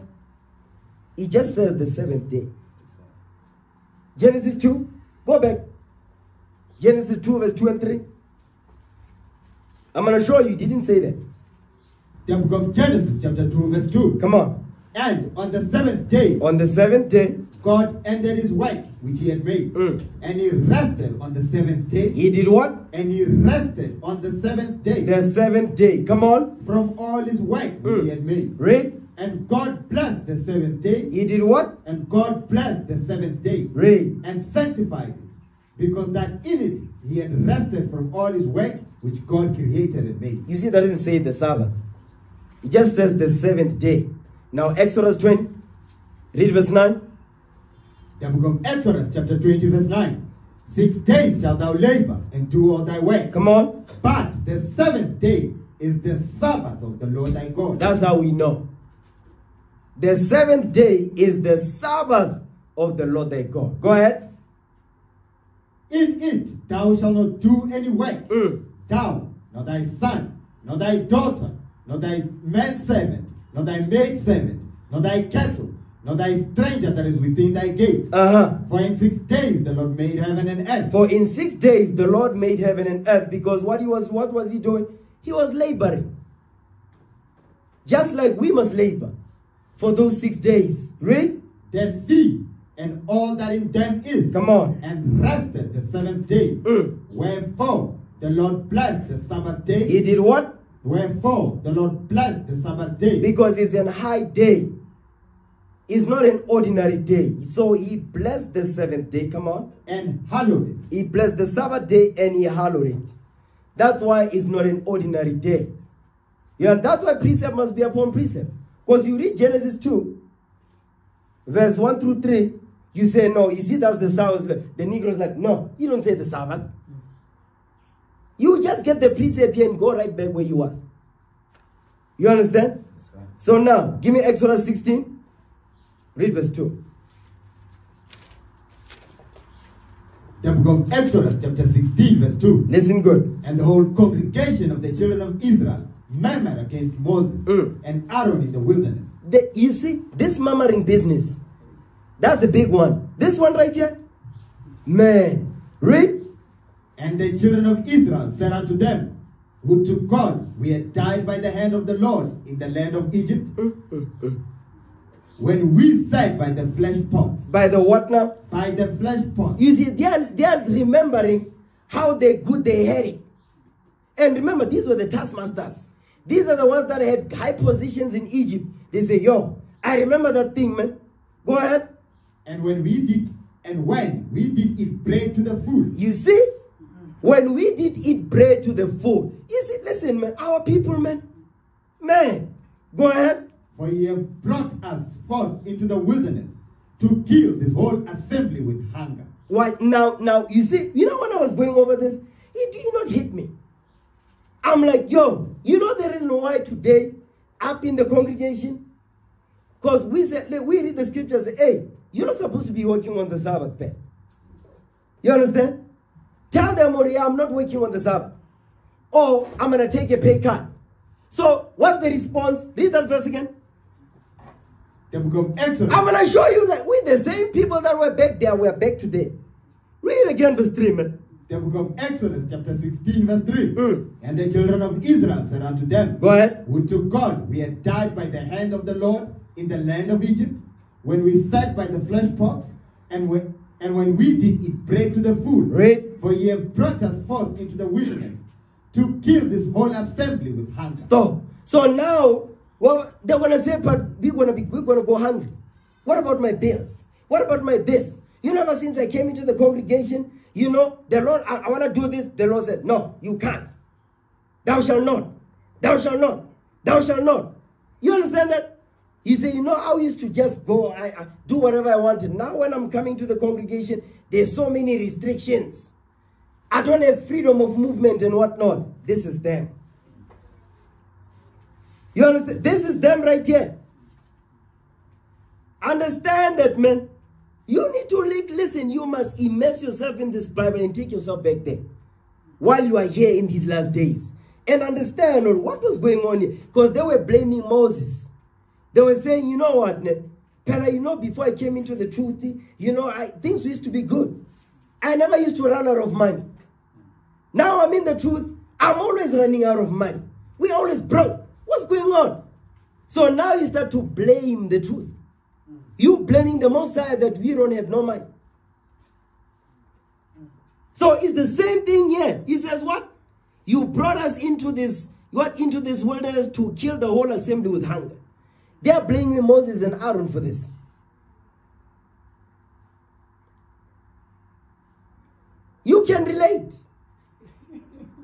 It just says the seventh day. Genesis 2, go back. Genesis 2, verse 2 and 3. I'm going to show you, it didn't say that. The book of Genesis, chapter 2, verse 2. Come on. And on the seventh day, On the seventh day, God ended his work which he had made. Mm. And he rested on the seventh day. he did what? And he rested on the seventh day The seventh day. Come on. from all his work which Mm. he had made. Read. And God blessed the seventh day. He did what? And God blessed the seventh day. Read. And sanctified it. Because that in it he had rested from all his work which God created and made. You see, that doesn't say the Sabbath. It just says the seventh day. Now, Exodus 20, read verse 9. The book of Exodus, chapter 20, verse 9. Six days shalt thou labor and do all thy work. Come on. But the seventh day is the Sabbath of the Lord thy God. That's how we know. The seventh day is the Sabbath of the Lord thy God. Go ahead. In it thou shalt not do any work. Mm. Thou, nor thy son, nor thy daughter, nor thy manservant, nor thy maidservant, nor thy cattle, nor thy stranger that is within thy gates. Uh-huh. For in six days the Lord made heaven and earth. For in six days the Lord made heaven and earth because what he was what was he doing? He was laboring. Just like we must labor for those six days. Read. the sea and all that in them is. Come on. And rested the seventh day. Mm. Wherefore the Lord blessed the Sabbath day. He did what? Wherefore the Lord blessed the Sabbath day. Because it's an high day. It's not an ordinary day. So he blessed the seventh day. Come on. and hallowed it. He blessed the Sabbath day and he hallowed it. That's why it's not an ordinary day. Yeah, that's why precept must be upon precept. Because you read Genesis 2, verse 1 through 3, you say, no, you see, that's the Sabbath. The Negroes like, no, you don't say the Sabbath. You just get the precept here and go right back where you was. You understand? So now, give me Exodus 16. Read verse 2. The book of Exodus, chapter 16, verse 2. Listen good. And the whole congregation of the children of Israel murmured against Moses Mm. and Aaron in the wilderness. The, you see, this murmuring business, that's the big one. This one right here, man, read. And the children of Israel said unto them, Would to God we had died by the hand of the Lord in the land of Egypt, mm, mm, mm. when we sat by the flesh pots. By the what now? By the flesh pots. You see, they are, they are remembering how they good they had it. And remember, these were the taskmasters. These are the ones that had high positions in Egypt. They say, yo, I remember that thing, man. Go ahead. And when we did, and when we did eat bread to the full, You see, when we did eat bread to the full, you see, listen, man, our people, man, man, go ahead. for ye have brought us forth into the wilderness to kill this whole assembly with hunger. Why now? Now you see, you know when I was going over this, it did not hit me. I'm like, yo, you know the reason why today, up in the congregation? Because we said, we read the scriptures, hey, you're not supposed to be working on the Sabbath, man. You understand? Tell them, or yeah, I'm not working on the Sabbath. Or I'm going to take a pay cut. So, what's the response? Read that verse again. The book of Exodus. I'm going to show you that we, the same people that were back there, we're back today. Read again, verse 3, man. The book of Exodus, chapter 16, verse 3. Mm. And the children of Israel said unto them, Go ahead. Would to God we had died by the hand of the Lord in the land of Egypt, when we sat by the flesh pots, and when, and when we did eat bread to the full. Read. For ye have brought us forth into the wilderness to kill this whole assembly with hunger. Stop. So now, well, they're gonna say, but we're gonna be, we're gonna go hungry. What about my bills? What about my this? You know, ever since I came into the congregation, you know, the Lord, I, I wanna do this. The Lord said, no, you can't. Thou shalt not. Thou shalt not. Thou shalt not. You understand that? He said, you know, I used to just go, I, I do whatever I wanted. Now when I'm coming to the congregation, there's so many restrictions. I don't have freedom of movement and whatnot. This is them. You understand? This is them right here. Understand that, man. You need to li- listen. You must immerse yourself in this Bible and take yourself back there while you are here in these last days and understand all what was going on here. Because they were blaming Moses. They were saying, you know what? Pella, you know, before I came into the truth, you know, I, things used to be good. I never used to run out of money. Now I'm in the truth. I'm always running out of money. We always broke. What's going on? So now you start to blame the truth. You blaming the Most High that we don't have no money. So it's the same thing here. He says, what? You brought us into this, what, into this wilderness to kill the whole assembly with hunger. They are blaming Moses and Aaron for this. You can relate.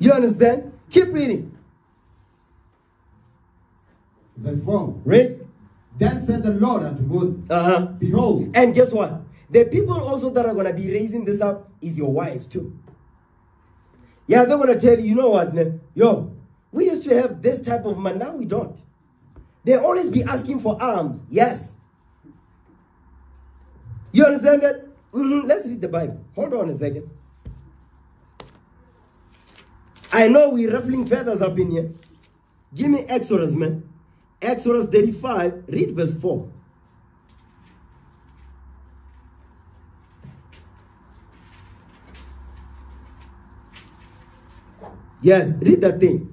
You understand? Keep reading. Verse 4. Read. Then said the Lord unto Moses, Uh-huh. Behold, And guess what? The people also that are going to be raising this up is your wives too. Yeah, they're going to tell you, you know what, yo, we used to have this type of man, now we don't. They always be asking for alms. Yes. You understand that? Mhm, Let's read the Bible. Hold on a second. I know we're ruffling feathers up in here. Give me Exodus, man. Exodus 35, read verse 4. Yes, read that thing.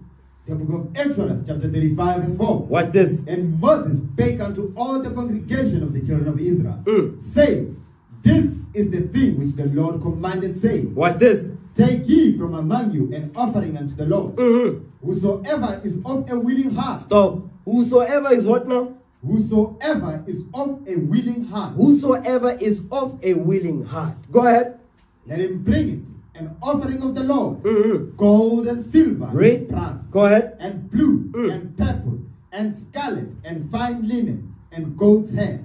the book of Exodus, chapter 35, verse 4. Watch this. And Moses spake unto all the congregation of the children of Israel, Mm. saying, This is the thing which the Lord commanded, saying, Watch this. Take ye from among you an offering unto the Lord. Mhm. Whosoever is of a willing heart, Stop. Whosoever is what now? whosoever is of a willing heart, Whosoever is of a willing heart. Go ahead. let him bring it, an offering of the Lord, Mhm. gold and silver, red, brass, Go ahead. and blue, Mm. and purple, and scarlet, and fine linen, and goat's hair,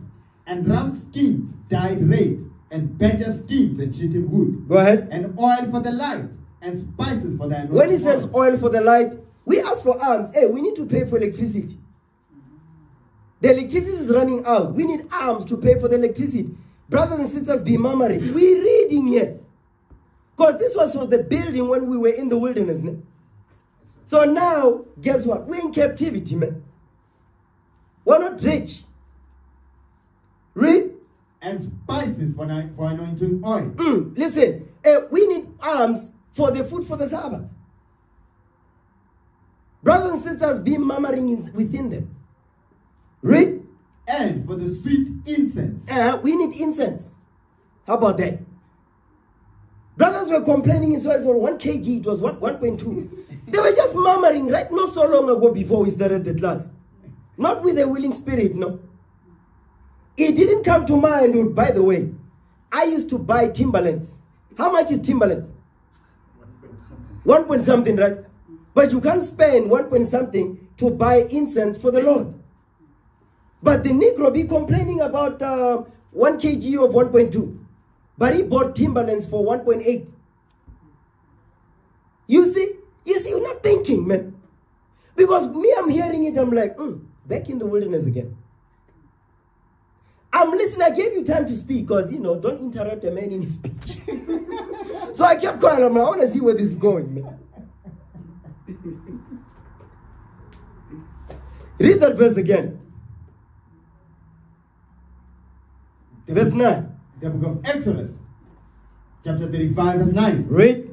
and ram skins dyed red, and badger skins and shittim wood, Go ahead. and oil for the light, and spices for the anointing. When he says oil. for the light, we ask for alms. Hey, we need to pay for electricity. The electricity is running out. We need alms to pay for the electricity. Brothers and sisters, be murmuring. We reading here. Because this was for the building when we were in the wilderness. ne? So now, guess what? We're in captivity, man. We're not rich. Read. And spices for, for anointing oil. Mm, listen, eh, we need alms for the food for the Sabbath. Brothers and sisters, be murmuring in, within them. Read. and for the sweet incense. Uh, we need incense. How about that? Brothers were complaining in Israel, 1 kg, it was what? 1.2. They were just murmuring, right? Not so long ago before we started the class. Not with a willing spirit, no. It didn't come to mind, by the way. I used to buy Timberlands. How much is Timberlands? One point something, right? But you can't spend one point something to buy incense for the Lord. But the Negro be complaining about uh, 1 kg of 1.2. But he bought Timberlands for 1.8. You see? You see, you're not thinking, man. Because me, I'm hearing it, I'm like, mm, back in the wilderness again. I'm listening. I gave you time to speak because, you know, don't interrupt a man in his speech. so I kept quiet. I'm like, I want to see where this is going, man. Read that verse again. Verse 9. The book of Exodus, chapter 35, verse 9. Read.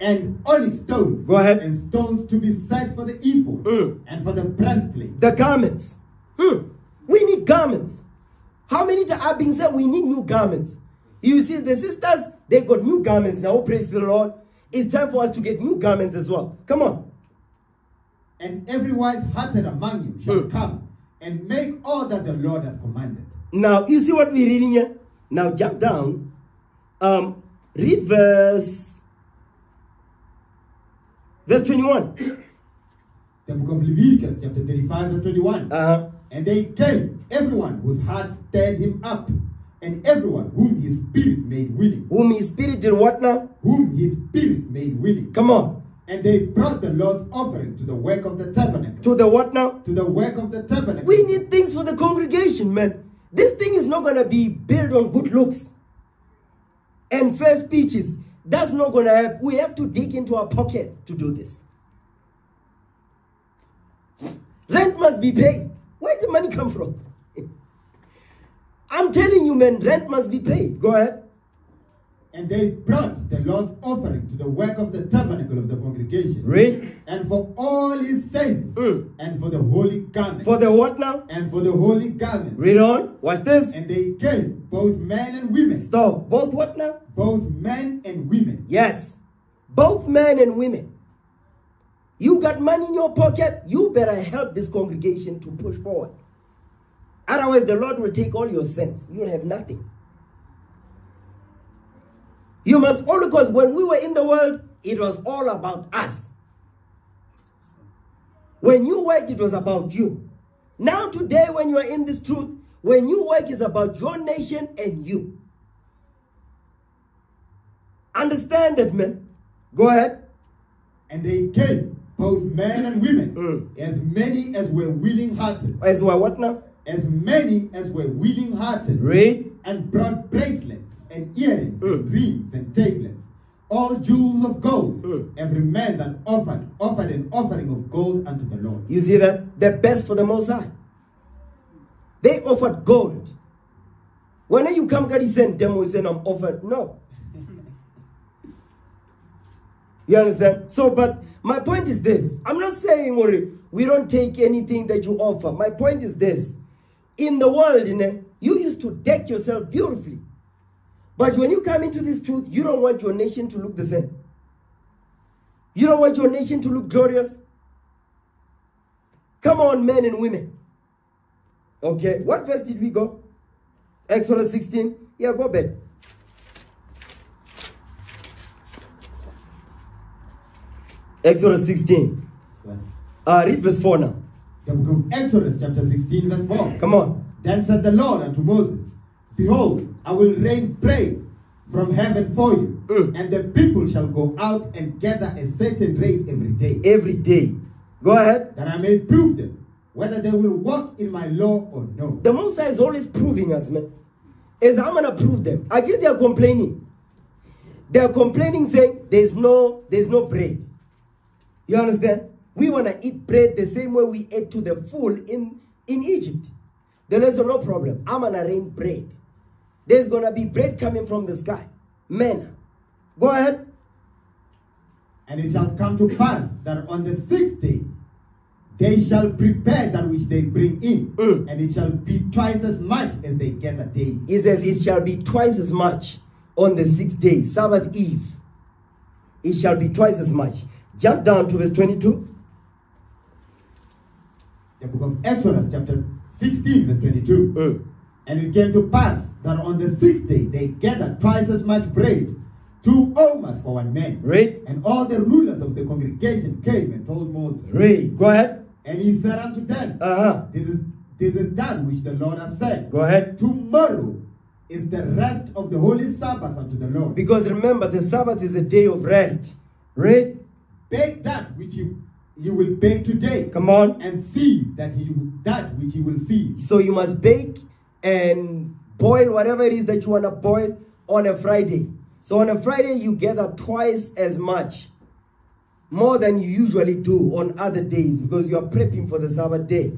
And onyx stones. Go ahead. And stones to be set for the ephod Mm. and for the breastplate. The garments. Hmm. We need garments. How many times I've been saying we need new garments? You see, the sisters, they got new garments now. Praise the Lord. It's time for us to get new garments as well. Come on. And every wise hearted among you shall Mm. come and make all that the Lord has commanded. Now, you see what we're reading here? Now, jump down. Um, read verse, verse 21. The book of Leviticus, chapter 35, verse 21. Uh-huh. And they came, everyone whose heart stirred him up, and everyone whom his spirit made willing. Whom his spirit did what now? Whom his spirit made willing. Come on. And they brought the Lord's offering to the work of the tabernacle. To the what now? To the work of the tabernacle. We need things for the congregation, man. This thing is not going to be built on good looks and fair speeches. That's not going to help. We have to dig into our pockets to do this. Rent must be paid. Where did the money come from? I'm telling you, man, rent must be paid. Go ahead. And they brought the Lord's offering to the work of the tabernacle of the congregation. Read. And for all his saints. Mm. And for the holy garment. For the what now? and for the holy garment. Read on. Watch this. And they came, both men and women. Stop. Both what now? Both men and women. Yes. Both men and women. You got money in your pocket, you better help this congregation to push forward. Otherwise, the Lord will take all your sins. You'll have nothing. You must all because when we were in the world, it was all about us. When you worked, it was about you. Now, today, when you are in this truth, when you work, it's about your nation and you. Understand that, man. Go ahead. And they came, both men and women, Mm. as many as were willing hearted, As well, what now? As many as were willing hearted, Read. and brought bracelets and earrings and Mm. rings and tablets, all jewels of gold. Mm. Every man that offered, offered an offering of gold unto the Lord. You see that? The best for the Most High. They offered gold. When you come, God send them, we say, I'm offered. No. You understand? So, but my point is this. I'm not saying we, we don't take anything that you offer. My point is this. In the world, you, know, you used to deck yourself beautifully. But when you come into this truth, you don't want your nation to look the same. You don't want your nation to look glorious. Come on, men and women. Okay, what verse did we go? Exodus 16. Yeah, go back. Exodus 16. Uh, read verse 4 now. The book of Exodus, chapter 16, verse 4. Come on. Then said the Lord unto Moses, Behold, I will rain bread from heaven for you, Mm. and the people shall go out and gather a certain rate every day, Every day. Go ahead. that I may prove them whether they will walk in my law or no. The Most High is always proving us, man. Is I'm gonna prove them. I get they are complaining. They are complaining, saying there's no there's no bread. You understand? We wanna eat bread the same way we ate to the full in in Egypt. There is no problem. I'm gonna rain bread. There's gonna be bread coming from the sky. Man, go ahead. And it shall come to pass that on the sixth day they shall prepare that which they bring in, Mm. and it shall be twice as much as they gather daily. He says it shall be twice as much on the sixth day, Sabbath Eve. It shall be twice as much. Jump down to verse 22. The book of Exodus, chapter 16, verse 22. Mm. And it came to pass that on the sixth day they gathered twice as much bread, two omers for one man. Read. And all the rulers of the congregation came and told Moses. Read. Go ahead. And he said unto them, Uh huh. This is this is that which the Lord has said. Go ahead. Tomorrow is the rest of the holy Sabbath unto the Lord. Because remember, the Sabbath is a day of rest. Read. Bake that which you, you will bake today, Come on. and feed that he that which you will feed. So you must bake and boil whatever it is that you want to boil on a Friday. So on a Friday, you gather twice as much, more than you usually do on other days because you are prepping for the Sabbath day.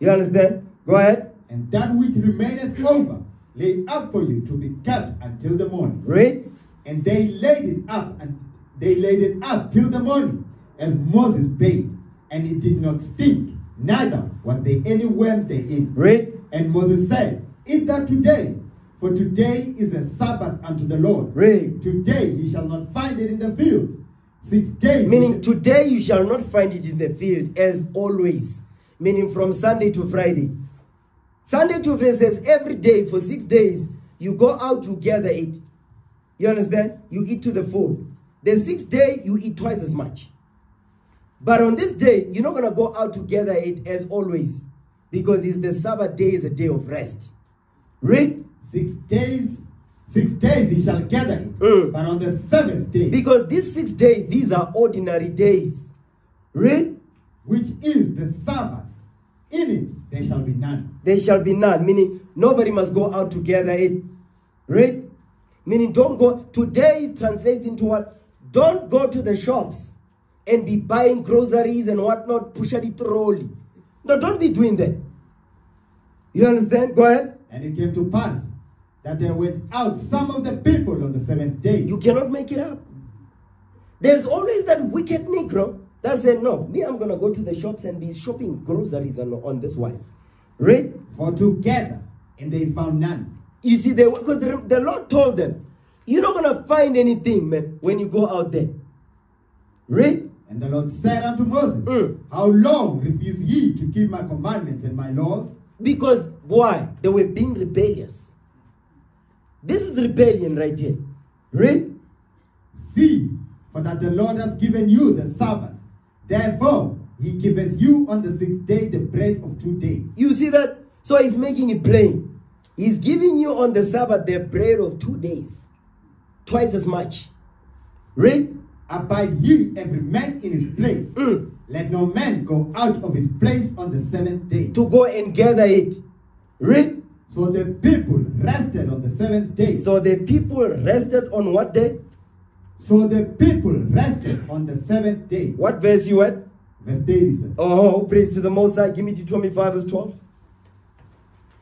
You understand? Go ahead. And that which remaineth over, lay up for you to be kept until the morning. Read. And they laid it up, and they laid it up till the morning, as Moses bade, and it did not stink, neither was there any worm therein. Read. And Moses said, Eat that today, for today is a Sabbath unto the Lord. Read. Today ye shall not find it in the field. Six days. Meaning today you shall not find it in the field as always. Meaning from Sunday to Friday. Sunday to Friday says every day for six days you go out, you gather it. You understand? You eat to the full. The sixth day you eat twice as much. But on this day, you're not going to go out to gather it as always. Because it's the Sabbath day is a day of rest. Read. Six days. Six days ye shall gather it. Mm. But on the seventh day, Because these six days, these are ordinary days. Read. which is the Sabbath, in it there shall be none. there shall be none. Meaning nobody must go out to gather it. Read. Meaning don't go. Today is translates into what? Don't go to the shops and be buying groceries and whatnot, push at it trolley. No, don't be doing that. You understand? Go ahead. And it came to pass that they went out some of the people on the seventh day. You cannot make it up. There's always that wicked Negro that said, No, me, I'm gonna go to the shops and be shopping groceries on, on this wise. Right? for together, and they found none. You see, they because the, the Lord told them, You're not gonna find anything, man, when you go out there. Read. And the Lord said unto Moses, Mm. How long refuse ye to keep my commandments and my laws? Because why? They were being rebellious. This is rebellion right here. Read. See, for that the Lord has given you the Sabbath. Therefore, he giveth you on the sixth day the bread of two days. You see that? So he's making it plain. He's giving you on the Sabbath the bread of two days. Twice as much. Read. Abide ye every man in his place. Mm. Let no man go out of his place on the seventh day. To go and gather it. Read. So the people rested on the seventh day. So the people rested on what day? So the people rested on the seventh day. What verse you at? Verse 30 says, Oh, praise to the Most High. Give me Deuteronomy 5 verse 12.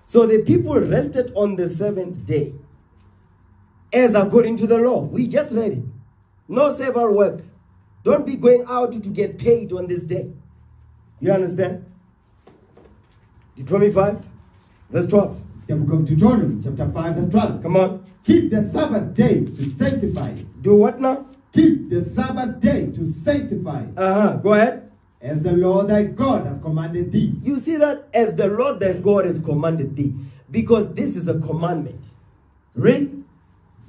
So the people rested on the seventh day. As according to the law. We just read it. No servile work. Don't be going out to get paid on this day. You understand? Deuteronomy 5 verse 12. The book of Deuteronomy, chapter 5, verse 12. Come on. Keep the Sabbath day to sanctify it. Do what now? Keep the Sabbath day to sanctify it. Uh-huh. Go ahead. As the Lord thy God hath commanded thee. You see that? As the Lord thy God has commanded thee. Because this is a commandment. Read.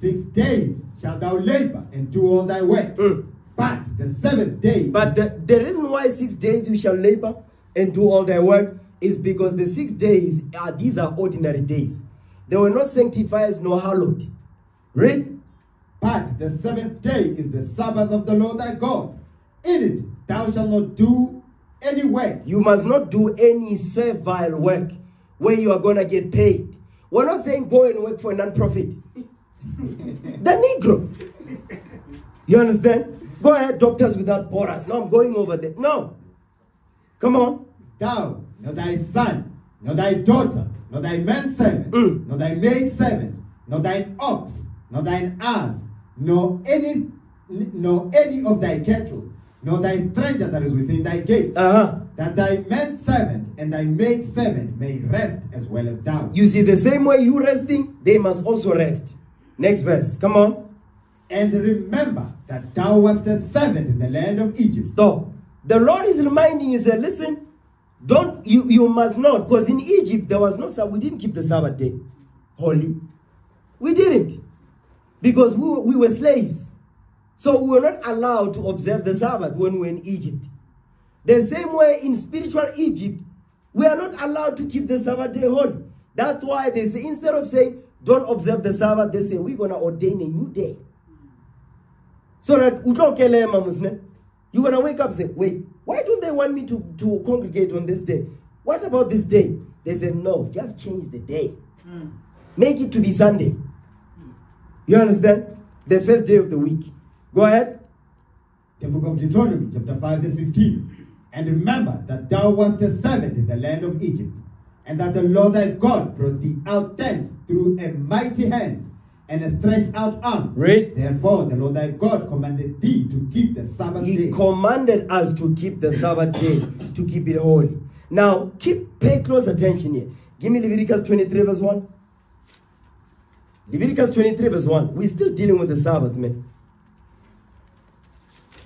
Six days shalt thou labor and do all thy work. Mm. But the seventh day, But the, the reason why six days you shall labor and do all thy work is because the six days are these are ordinary days. They were not sanctified nor hallowed. Read. but the seventh day is the Sabbath of the Lord thy God. In it thou shalt not do any work, You must not do any servile work where you are gonna get paid. We're not saying go and work for a non-profit. The Negro. You understand? Go ahead, doctors without borders. No, I'm going over there. No. Come on. thou, nor thy son, nor thy daughter, nor thy manservant, Mm. nor thy maidservant, nor thine ox, nor thine ass, nor any, nor any of thy cattle, nor thy stranger that is within thy gates, Uh-huh. that thy manservant and thy maidservant may rest as well as thou. You see, the same way you resting, they must also rest. Next verse. Come on. And remember that thou wast a servant in the land of Egypt. Stop. The Lord is reminding you, say, listen, don't you you must not, because in Egypt there was no Sabbath. We didn't keep the Sabbath day holy. We didn't. Because we were, we were slaves. So we were not allowed to observe the Sabbath when we were in Egypt. The same way in spiritual Egypt, we are not allowed to keep the Sabbath day holy. That's why they say, instead of saying, don't observe the Sabbath, they say, we're going to ordain a new day. So that utokelema musne. You're gonna wake up and say, wait, why don't they want me to, to congregate on this day? What about this day? They said, no, just change the day. Hmm. Make it to be Sunday. You understand? The first day of the week. Go ahead. The book of Deuteronomy, chapter 5, verse 15. And remember that thou wast a servant in the land of Egypt, and that the Lord thy God brought thee out thence through a mighty hand and a stretched out arm. Read. Therefore, the Lord thy God commanded thee to keep the Sabbath He day. He commanded us to keep the Sabbath day, to keep it holy. Now, keep pay close attention here. Give me Leviticus 23, verse 1. Leviticus 23, verse 1. We're still dealing with the Sabbath, man.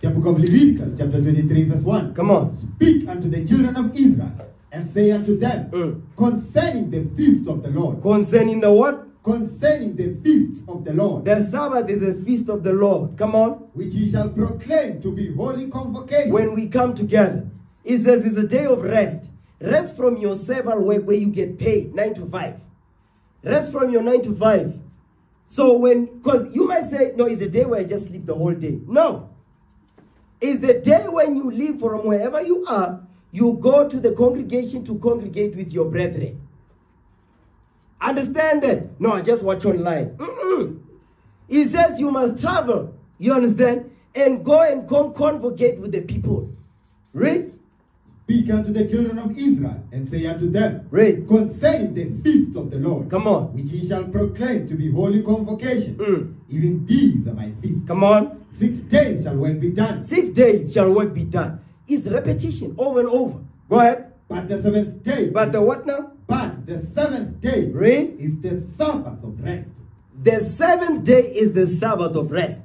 the book of Leviticus, chapter 23, verse 1. Come on. Speak unto the children of Israel, and say unto them, Mm. concerning the feast of the Lord, Concerning the what? concerning the feast of the Lord, The Sabbath is the feast of the Lord. Come on. which ye shall proclaim to be holy convocation. When we come together, it says it's a day of rest. Rest from your servile work where you get paid, 9 to 5. Rest from your 9 to 5. So when, because you might say, no, it's a day where I just sleep the whole day. No. It's the day when you leave from wherever you are, you go to the congregation to congregate with your brethren. Understand that? No, I just watch online. Mm-mm. It says you must travel, you understand? And go and con- convocate with the people. Read. Speak unto the children of Israel, and say unto them, Read. concerning the feasts of the Lord, Come on. which ye shall proclaim to be holy convocation. Mm. Even these are my feasts. Come on. Six days shall work be done, Six days shall work be done. It's repetition over and over. Go ahead. but the seventh day, But the what now? but the seventh day Read. is the Sabbath of rest The seventh day is the Sabbath of rest.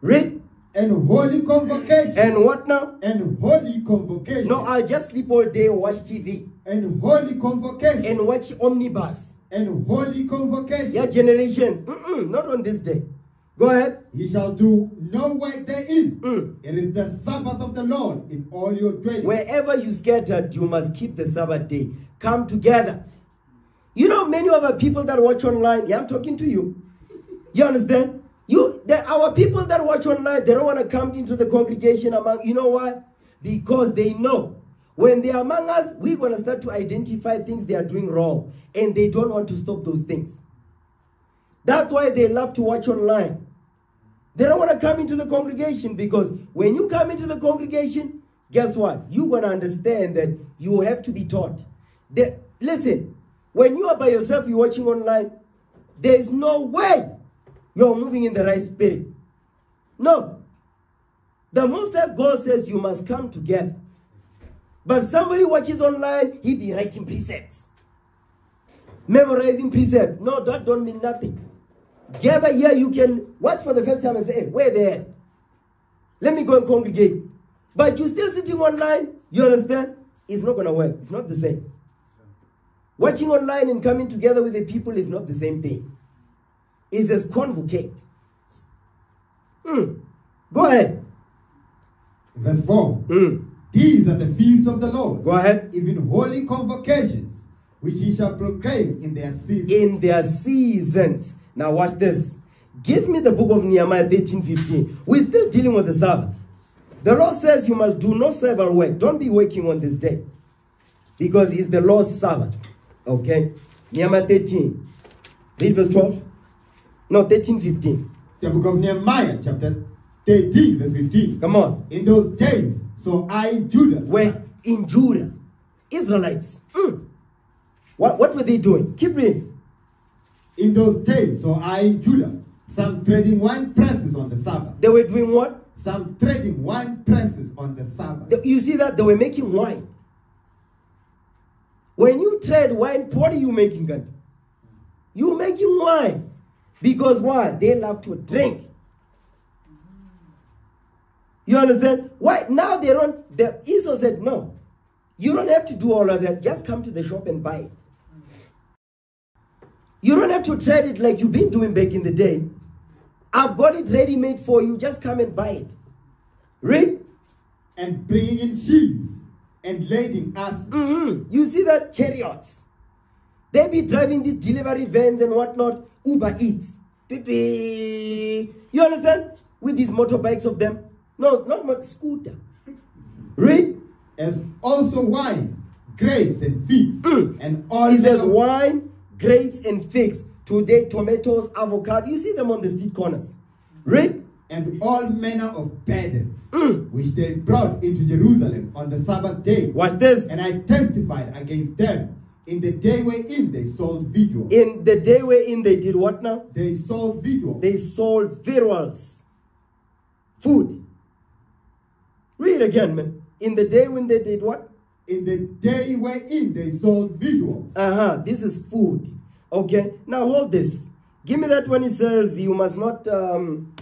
Read. and holy convocation And what now? and holy convocation No, I'll just sleep all day and watch TV and holy convocation and watch Omnibus. and holy convocation. Yeah, generations. Mm-mm, not on this day. Go ahead. He shall do no work therein. Mm. It is the Sabbath of the Lord in all your dwellings. Wherever you scattered, you must keep the Sabbath day. Come together. You know, many of our people that watch online, yeah, I'm talking to you. You understand? You, the, our people that watch online, they don't want to come into the congregation among, you know why? Because they know when they are among us, we're going to start to identify things they are doing wrong. And they don't want to stop those things. That's why they love to watch online. They don't want to come into the congregation because when you come into the congregation, guess what? You're going to understand that you have to be taught. The- listen, when you are by yourself, you're watching online, there is no way you're moving in the right spirit. No. The Most God says you must come together. But somebody watches online, he be writing precepts, memorizing precepts. No, that don't mean nothing. Gather here, you can watch for the first time and say, hey, where they at? Let me go and congregate. But you're still sitting online, you understand? It's not going to work. It's not the same. Watching online and coming together with the people is not the same thing. It's just convocate. Hmm. Go ahead. Verse 4. Hmm. These are the feasts of the Lord, Go ahead. even holy convocations, which he shall proclaim in their season. In their seasons. Now watch this. Give me the book of Nehemiah 13, 15. We're still dealing with the Sabbath. The Lord says you must do no servile work. Don't be working on this day. Because it's the Lord's Sabbath. Okay? Nehemiah 13. Read verse 12. No, 13, 15. The book of Nehemiah, chapter 13, verse 15. Come on. In those days, so I Judah, Where in Judah, Israelites. mm. What, what were they doing? Keep reading. In those days, so I in Judah, some trading wine presses on the Sabbath, They were doing what? some trading wine presses on the Sabbath. You see that they were making wine. When you trade wine, what are you making? Gun? You making wine. Because why? They love to drink. You understand? Why? Now they don't. The Esau said, no. You don't have to do all of that. Just come to the shop and buy it. You don't have to trade it like you've been doing back in the day. I've got it ready made for you. Just come and buy it. Read. and bringing in sheaves and lading us Mhm. You see that chariots? They be driving these delivery vans and whatnot. Uber Eats. You understand? with these motorbikes of them. No, not my scooter. Read. As also wine, grapes, and figs, Mm. and all He says wine, grapes, and figs. Today, tomatoes, avocado. You see them on the street corners. Read. and all manner of burdens, Mm. which they brought into Jerusalem on the Sabbath day. Watch this. And I testified against them in the day wherein they sold victuals. In the day wherein they did what now? They sold victuals. They sold victuals. Food. Read again, man. In the day when they did what? In the day wherein they sold victuals. Uh-huh. This is food. Okay. Now hold this. Give me that when it says you must not um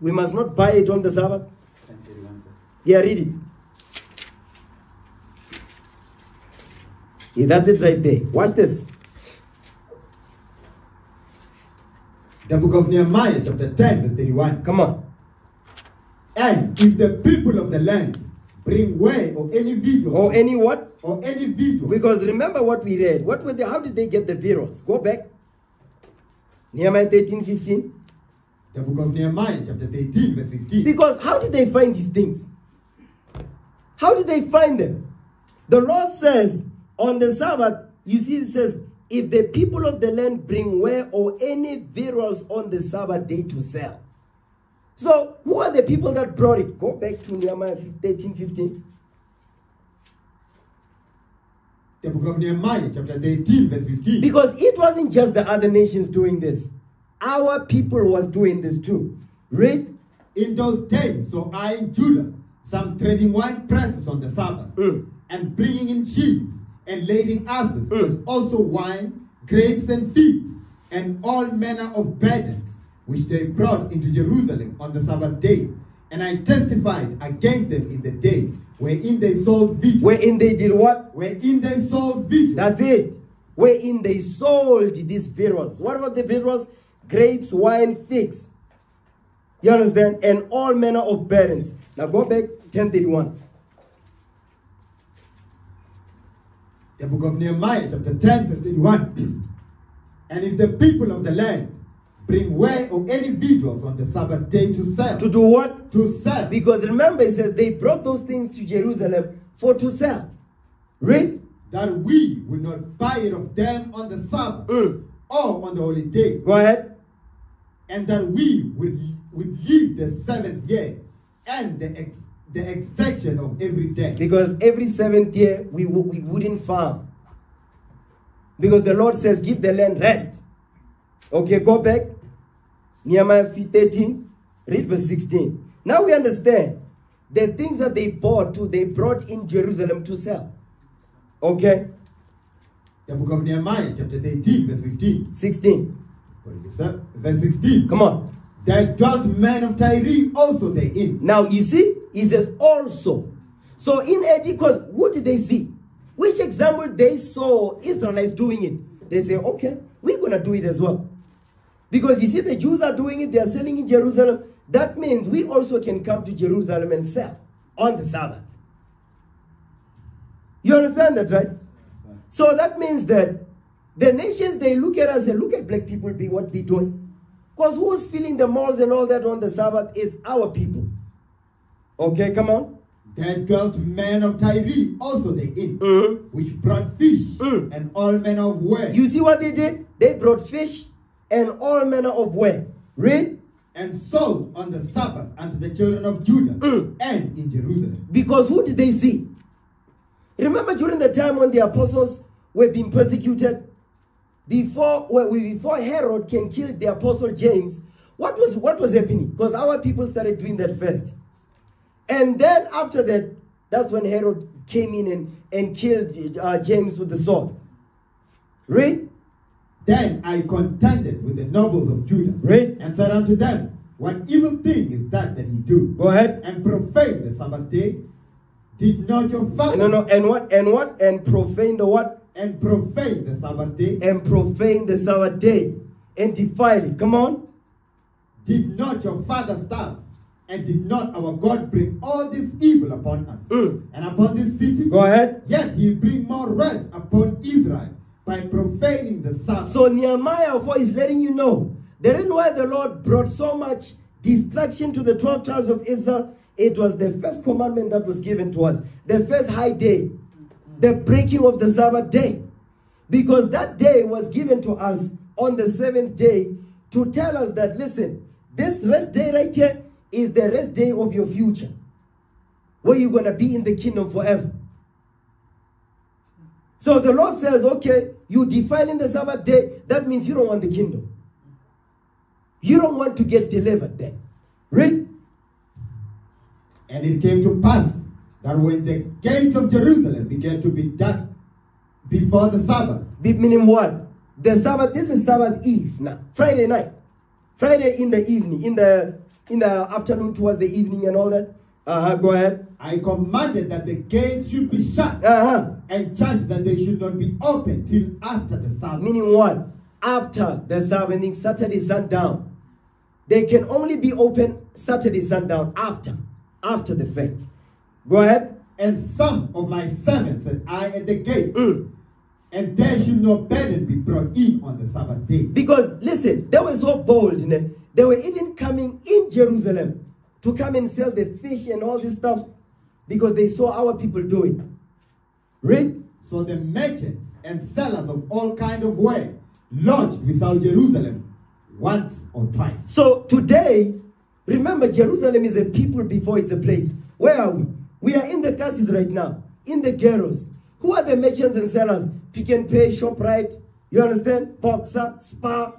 we must not buy it on the Sabbath. Yeah, read it. Yeah, that's it right there. Watch this. The book of Nehemiah, chapter 10, verse 31. Come on. And if the people of the land bring whey or any victuals, Or any what? or any victuals, Because remember what we read. What were they, how did they get the victuals? Go back. Nehemiah 13, 15. the book of Nehemiah, chapter 13, verse 15. Because how did they find these things? How did they find them? The Lord says on the Sabbath, you see, it says, if the people of the land bring ware or any victuals on the Sabbath day to sell. So, who are the people that brought it? Go back to Nehemiah 13, 15. The book of Nehemiah, chapter 13, verse 15. Because it wasn't just the other nations doing this. Our people was doing this too. Read. In those days, so I in Judah, some trading wine presses on the Sabbath, Mm. and bringing in sheaves and lading asses, Mm. also wine, grapes, and figs, and all manner of burdens, which they brought into Jerusalem on the Sabbath day. And I testified against them in the day wherein they sold victuals. Wherein they did what? wherein they sold victuals. That's it. Wherein they sold these victuals. What about the victuals? Grapes, wine, figs. You understand? And all manner of burdens. Now go back 1031. the book of Nehemiah, chapter 10, verse 31. and if the people of the land bring whey or any on the Sabbath day to sell, To do what? to sell, Because remember, it says they brought those things to Jerusalem for to sell. Read. that we will not buy it of them on the Sabbath Mm. or on the holy day, Go ahead. and that we would, would leave the seventh year and the, ex, the exaction of every day. Because every seventh year we, we wouldn't farm. Because the Lord says, give the land rest. Okay, go back. Nehemiah 13, read verse 16. Now we understand the things that they bought to, they brought in Jerusalem to sell. Okay, The book of Nehemiah, chapter 13, verse 15. 16. Verse 16. Come on. There dwelt men of Tyre also therein. Now you see, he says also. So in because what did they see? Which example they saw Israelites doing it? They say, okay, we're gonna do it as well. Because you see, the Jews are doing it, they are selling in Jerusalem. That means we also can come to Jerusalem and sell on the Sabbath. You understand that, right? So that means that the nations they look at us and look at black people be what we doing. Because who's filling the malls and all that on the Sabbath is our people. Okay, come on. There dwelt men of Tyre also therein, Mhm. which brought fish Mm. and all manner of ware, You see what they did? They brought fish and all manner of ware. Read. and sold on the Sabbath unto the children of Judah Mm. and in Jerusalem. Because who did they see? Remember during the time when the apostles were being persecuted? Before, well, before Herod can kill the apostle James, what was, what was happening? Because our people started doing that first. And then after that, that's when Herod came in and, and killed uh, James with the sword. Read. Then I contended with the nobles of Judah Read. and said unto them, What evil thing is that that ye do? Go ahead. And profane the Sabbath day? Did not your fathers No, no, and what? And what? And profane the what? and profane the Sabbath day? And profane the Sabbath day. And defile it. Come on. Did not your fathers thus? And did not our God bring all this evil upon us Mm. and upon this city? Go ahead. Yet he bring more wrath upon Israel by profaning the Sabbath. So Nehemiah 4 is letting you know the reason why the Lord brought so much destruction to the 12 tribes of Israel, it was the first commandment that was given to us. The first high day, the breaking of the Sabbath day. Because that day was given to us on the seventh day to tell us that, listen, this rest day right here is the rest day of your future, where you're going to be in the kingdom forever. So the Lord says, okay, you defiling the Sabbath day, that means you don't want the kingdom. You don't want to get delivered then. Read. And it came to pass that when the gates of Jerusalem began to be dark before the Sabbath, Be- Meaning what? The Sabbath, this is Sabbath Eve now. Friday night. Friday in the evening, in the in the afternoon towards the evening and all that. Uh-huh, go ahead. I commanded that the gates should be shut Uh-huh. and charged that they should not be opened till after the Sabbath. Meaning what? After the Sabbath, meaning Saturday sundown. They can only be open Saturday sundown after, after the fact. Go ahead. And some of my servants and I at the gate, Mm. and there should no burden be brought in on the Sabbath day. Because listen, they were so bold. you know. They were even coming in Jerusalem to come and sell the fish and all this stuff because they saw our people do it. Read. So the merchants and sellers of all kind of ware lodged without Jerusalem once or twice. So today, remember Jerusalem is a people before it's a place. Where are we? We are in the castles right now, in the ghettos. Who are the merchants and sellers? Pick n Pay, ShopRite, you understand? Boxer, Spa,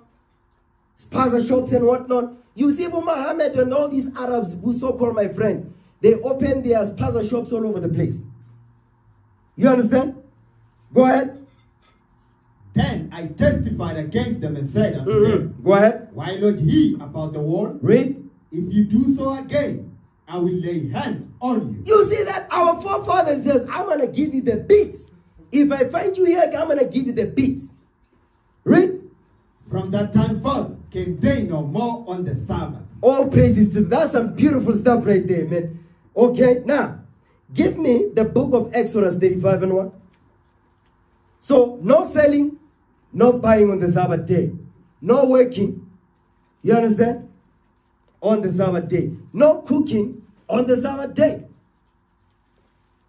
Spaza shops and whatnot. You see, Abu Muhammad and all these Arabs who so-called my friend, they open their Spaza shops all over the place. You understand? Go ahead. Then I testified against them and said unto them, Mhm. Go ahead. Why not ye about the wall? Read. If you do so again, I will lay hands on you. You see that our forefather says, I'm going to give you the beats. If I find you here, I'm going to give you the beats. Read. From that time forth came they no more on the Sabbath. All praises to that's some beautiful stuff right there, man. Okay, now give me the book of Exodus 35 and 1. So, no selling, no buying on the Sabbath day, no working. You understand? On the Sabbath day, no cooking on the Sabbath day.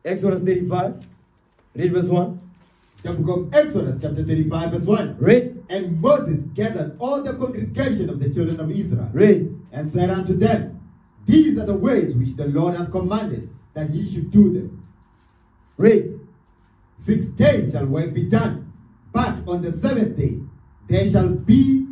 Exodus 35, read verse 1. The book of Exodus, chapter 35, verse 1. Read, And Moses gathered all the congregation of the children of Israel read. and said unto them, These are the ways which the Lord hath commanded that ye should do them. Read. Six days shall work be done, but on the seventh day there shall be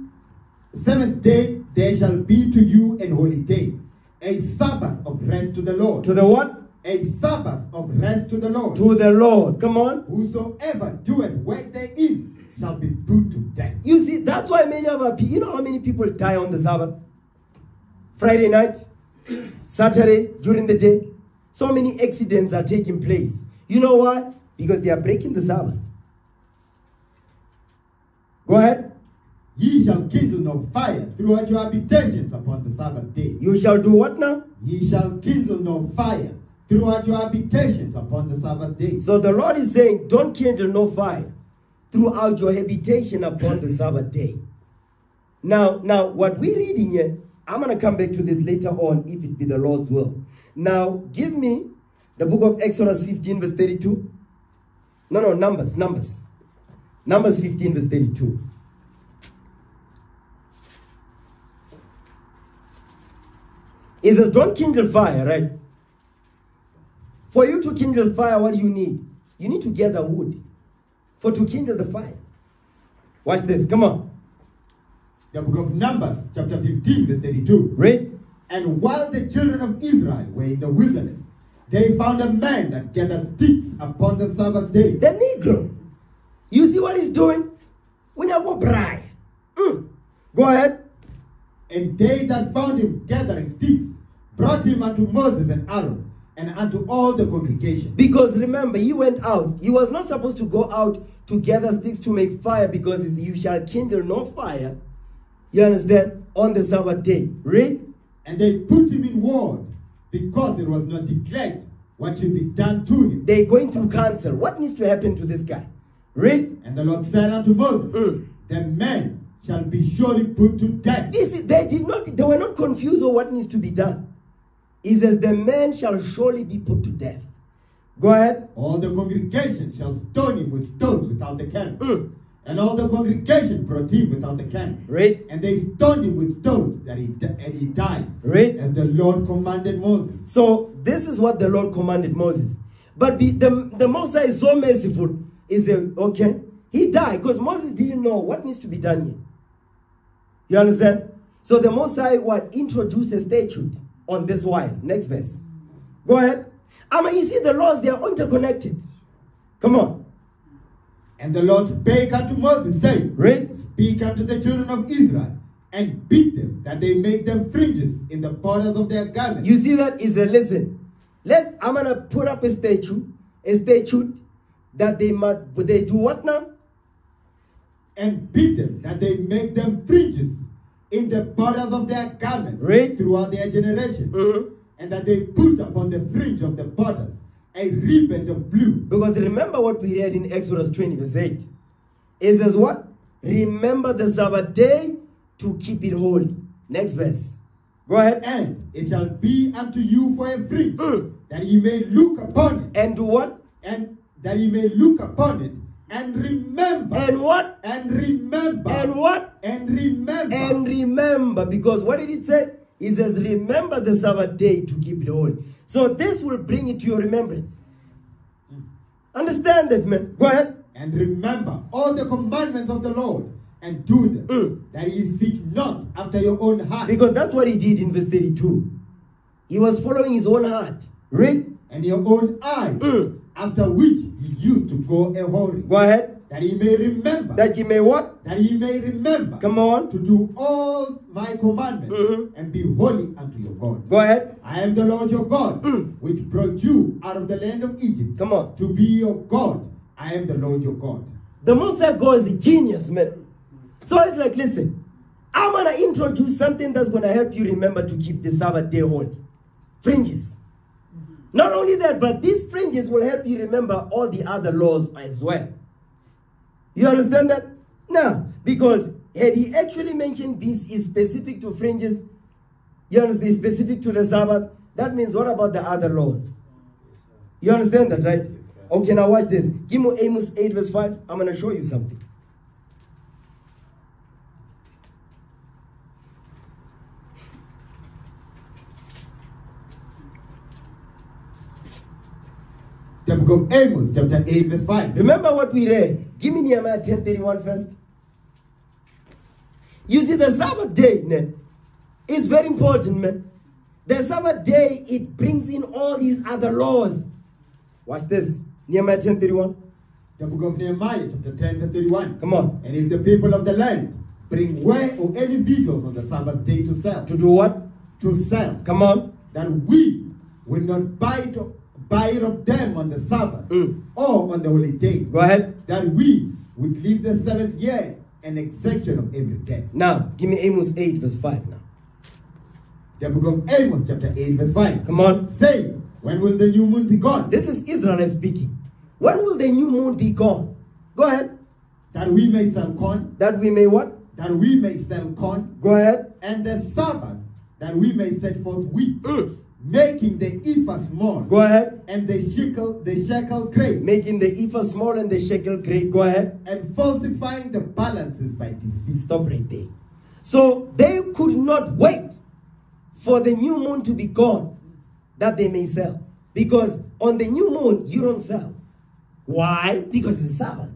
seventh day there shall be to you an holy day, a Sabbath of rest to the Lord. To the what? A Sabbath of rest to the Lord. To the Lord. Come on. Whosoever doeth work therein shall be put to death. You see, that's why many of our people, you know how many people die on the Sabbath? Friday night, Saturday, during the day. So many accidents are taking place. You know why? Because they are breaking the Sabbath. Go ahead. Ye shall kindle no fire throughout your habitations upon the Sabbath day. You shall do what now? Ye shall kindle no fire throughout your habitations upon the Sabbath day. So the Lord is saying, don't kindle no fire throughout your habitation upon the Sabbath day. Now, now what we're reading here, I'm gonna come back to this later on if it be the Lord's will. Now, give me the book of Exodus 15, verse 32. No, no, Numbers, Numbers. Numbers 15, verse 32. It says, don't kindle fire, right? For you to kindle fire, what do you need? You need to gather wood for to kindle the fire. Watch this. Come on. The book of Numbers, chapter 15, verse 32. Read. And while the children of Israel were in the wilderness, they found a man that gathered sticks upon the Sabbath day. The Negro. You see what he's doing? We go braai. Mm. Go ahead. And they that found him gathering sticks brought him unto Moses and Aaron and unto all the congregation. Because remember, he went out. He was not supposed to go out to gather sticks to make fire because you shall kindle no fire. You understand? On the Sabbath day. Read. And they put him in ward because it was not declared what should be done to him. They're going through council. What needs to happen to this guy? Read. And the Lord said unto Moses, Mm. The man shall be surely put to death. This is, they did not, they were not confused on what needs to be done. It says, the man shall surely be put to death. Go ahead. All the congregation shall stone him with stones without the camp. Mm. And all the congregation brought him without the camp. Read. And they stoned him with stones, that he and he died, Read. as the Lord commanded Moses. So this is what the Lord commanded Moses. But the, the, the Moses is so merciful. Is okay? He died because Moses didn't know what needs to be done here. You understand? So the Most High would introduce a statute on this wise. Next verse. Go ahead. I mean, you see the laws, they are interconnected. Come on. And the Lord spake unto Moses, saying, Read. Speak unto the children of Israel, and beat them, that they make them fringes in the borders of their garments. You see that is a lesson. Let's I'm gonna put up a statute, a statute that they must they do what now? and beat them, that they make them fringes in the borders of their garments Read. throughout their generation. Mhm. And that they put upon the fringe of the borders a ribbon of blue. Because remember what we read in Exodus 20, verse 8. It says what? Remember the Sabbath day to keep it holy. Next verse. Go ahead. And it shall be unto you for a fringe, Mm. that ye may look upon it, And do what? and that ye may look upon it, and remember, And what? and remember, And what? and remember, And remember. Because what did it say? It says, remember the Sabbath day to keep it holy. So this will bring it to your remembrance. Understand that, man. Go ahead. and remember all the commandments of the Lord, and do them, Mm. that ye seek not after your own heart, Because that's what he did in verse 32. He was following his own heart. Read. and your own eye, Mm. after which he used to go a whoring, Go ahead. That ye may remember, That you may what? that ye may remember, Come on. to do all my commandments, Mhm. and be holy unto your God. Go ahead. I am the Lord your God, Mm. which brought you out of the land of Egypt, Come on. to be your God. I am the Lord your God. The Most High God is a genius, man. So it's like, listen, I'm gonna introduce something that's gonna help you remember to keep the Sabbath day holy. Fringes. Not only that, but these fringes will help you remember all the other laws as well. You understand that? Now, because had he actually mentioned this is specific to fringes, you understand, it's specific to the Sabbath, that means what about the other laws? You understand that, right? Okay, now watch this. Give me Amos 8, verse 5. I'm going to show you something. The book of Amos, chapter 8, verse 5. Remember what we read. Give me Nehemiah 10 31 first. You see, the Sabbath day man, is very important, man. The Sabbath day, it brings in all these other laws. Watch this. Nehemiah 10 31. The book of Nehemiah, chapter 10, verse 31. Come on. And if the people of the land bring ware or any victuals on the Sabbath day to sell, To do what? to sell, Come on. that we will not buy it, buy it of them on the Sabbath Mm. or on the holy day, Go ahead. that we would leave the seventh year an exception of every debt. Now, give me Amos 8, verse 5 now. The book of Amos, chapter 8, verse 5. Come on. Say, when will the new moon be gone? This is Israel speaking. When will the new moon be gone? Go ahead. That we may sell corn, That we may what? that we may sell corn, Go ahead. and the Sabbath, that we may set forth wheat, Mm. Making the ephah small, Go ahead. and the shekel, the shekel great, Making the ephah small and the shekel great. Go ahead. and falsifying the balances by deceit. Stop right there. So they could not wait for the new moon to be gone that they may sell. Because on the new moon, you don't sell. Why? Because it's a Sabbath.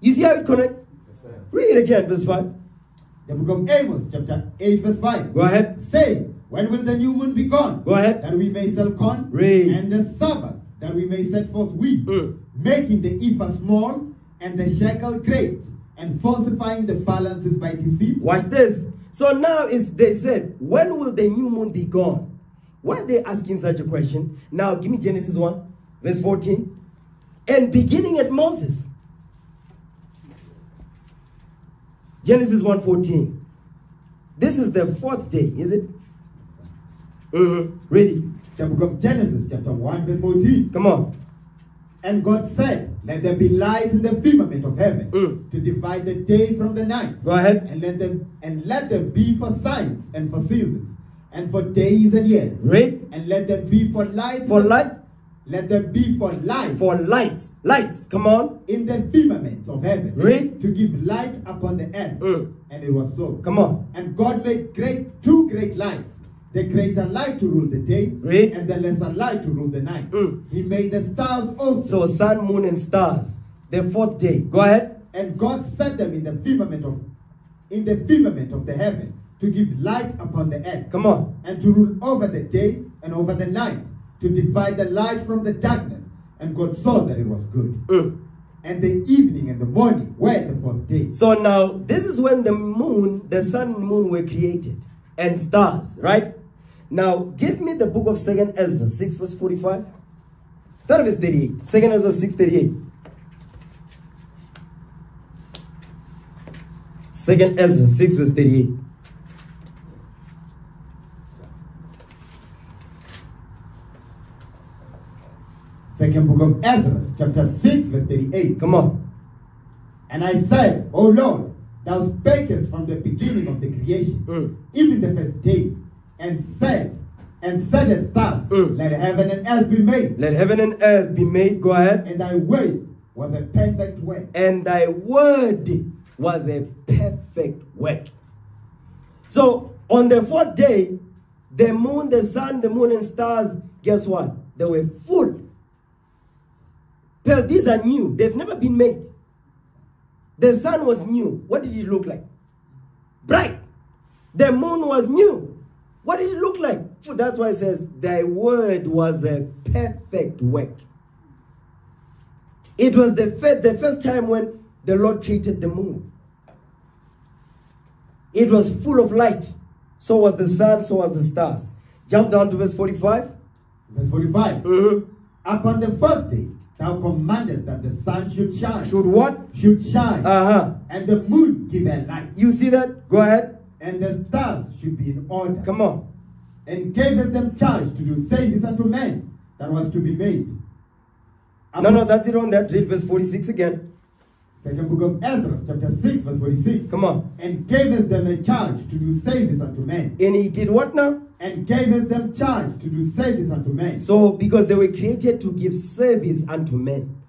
You see how it connects? Read it again, verse 5. The book of Amos, chapter 8, verse 5. Go ahead. Say, when will the new moon be gone? Go ahead. That we may sell corn, Read. and the Sabbath, that we may set forth wheat, Mm. making the ephah small, and the shekel great, and falsifying the balances by deceit. Watch this. So now is they said, when will the new moon be gone? Why are they asking such a question? Now give me Genesis 1, verse 14. And beginning at Moses. Genesis 1 14. This is the fourth day, is it? Mm-hmm. Ready? The book of Genesis, chapter 1, verse 14. Come on. And God said, Let there be lights in the firmament of heaven Mm. to divide the day from the night. Go ahead. And let them and let them be for signs and for seasons and for days and years. Read. And let them be for lights. For light. Let them be for light. For light. Lights. Come on. in the firmament of heaven. Read. To give light upon the earth. Mm. And it was so. Come on. And God made great two great lights. The greater light to rule the day, Read. and the lesser light to rule the night. Mm. He made the stars also. So sun, moon, and stars. The fourth day. Go ahead. And God set them in the firmament of in the firmament of the heaven to give light upon the earth, Come on. and to rule over the day and over the night, to divide the light from the darkness. And God saw that it was good. Mm. And the evening and the morning were the fourth day. So now this is when the moon, the sun and moon were created, and stars, right? Now give me the book of Second Ezra, 6 verse 45. Start verse 38. Second Ezra 6 38. Second Ezra 6 verse 38. Second book of Ezra, chapter 6, verse 38. Come on. And I said, O Lord, thou spakest from the beginning of the creation, Mm. even the first day, and said, and said the stars, Mm. let heaven and earth be made. Let heaven and earth be made. Go ahead. And thy way was a perfect way. and thy word was a perfect work. So on the fourth day, the moon, the sun, the moon, and stars, guess what? They were full. Well, these are new, they've never been made. The sun was new. What did it look like? Bright. The moon was new. What did it look like? That's why it says, Thy word was a perfect work. It was the first, the first time when the Lord created the moon. It was full of light. So was the sun, so was the stars. Jump down to verse 45. Verse 45. Mhm. Upon the fourth day, thou commandest that the sun should shine. Should what? Should shine. Uh-huh. and the moon give her light. You see that? Go ahead. And the stars should be in order. Come on. And gavest them charge to do service unto men that was to be made. No, no, that's it on that. Read verse 46 again. Second book of Ezra, chapter 6, verse 46. Come on. And gavest them a charge to do service unto men. And he did what now? And gavest them charge to do service unto men. So, because they were created to give service unto men.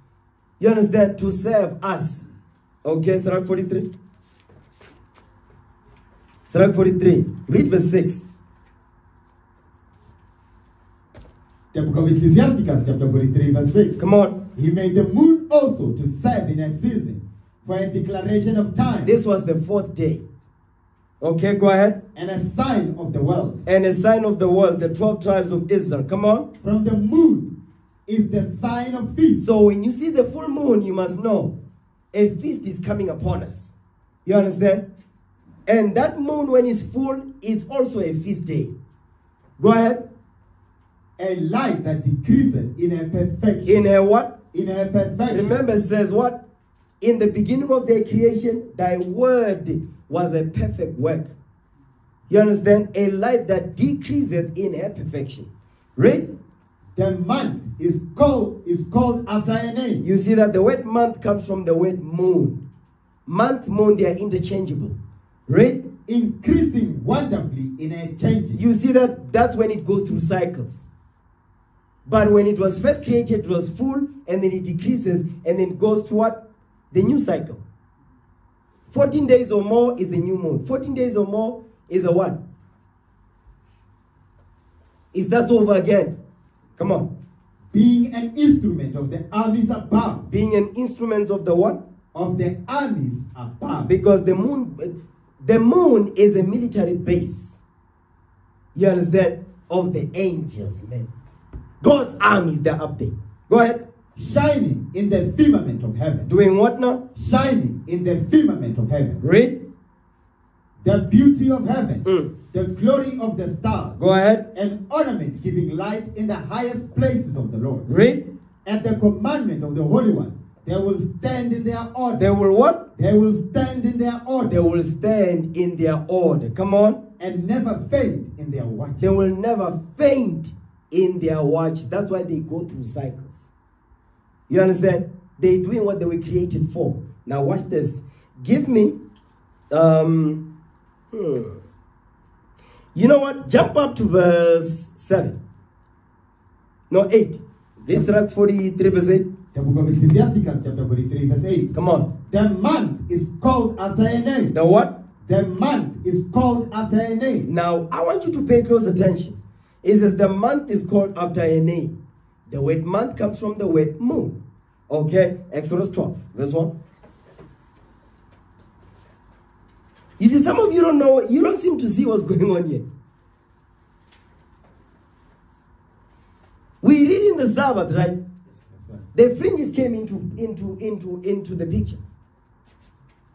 You understand? To serve us. Okay, Sirach 43. Sirach 43. Read verse 6. The book of Ecclesiasticus, chapter 43, verse 6. Come on. He made the moon also to serve in a season for a declaration of time This was the fourth day. Okay, go ahead. and a sign of the world. And a sign of the world, the 12 tribes of Israel. Come on. From the moon is the sign of feast. So when you see the full moon, you must know a feast is coming upon us. You understand? And that moon, when it's full, it's also a feast day. Go ahead. A light that decreases in a perfection. In a what? In a perfection. Remember, it says what? In the beginning of the creation, thy word was a perfect work. You understand? A light that decreaseth in a perfection. Read. The month is called is called after a name. You see that the word month comes from the word moon. Month, moon, they are interchangeable. Read. increasing wonderfully in a change. You see that that's when it goes through cycles. But when it was first created, it was full, and then it decreases, and then goes to what? The new cycle. 14 days or more is the new moon. 14 days or more is a what? It starts over again. Come on. being an instrument of the armies above, Being an instrument of the what? of the armies above. Because the moon, the moon is a military base. You understand? Of the angels, man. God's armies, they're up there. Go ahead. shining in the firmament of heaven. Doing what now? Shining in the firmament of heaven. Read. The beauty of heaven. Mm. The glory of the stars. Go ahead. An ornament giving light in the highest places of the Lord. Read. At the commandment of the Holy One, they will stand in their order. They will what? They will stand in their order They will stand in their order. Come on. and never faint in their watch. They will never faint in their watch. That's why they go through cycles. You understand? They're doing what they were created for. Now watch this. Give me um hmm. You know what? Jump up to verse 7. No, 8. This Sirach 43 verse 8. The book of Ecclesiasticus, chapter 43, verse 8. Come on. The month is called after a name. The what? The month is called after a name. Now, I want you to pay close attention. It says the month is called after a name. The word month comes from the word moon. Okay? Exodus 12, verse 1. You see, some of you don't know, you don't seem to see what's going on here. We read in the Sabbath, right? The fringes came into, into, into, into the picture.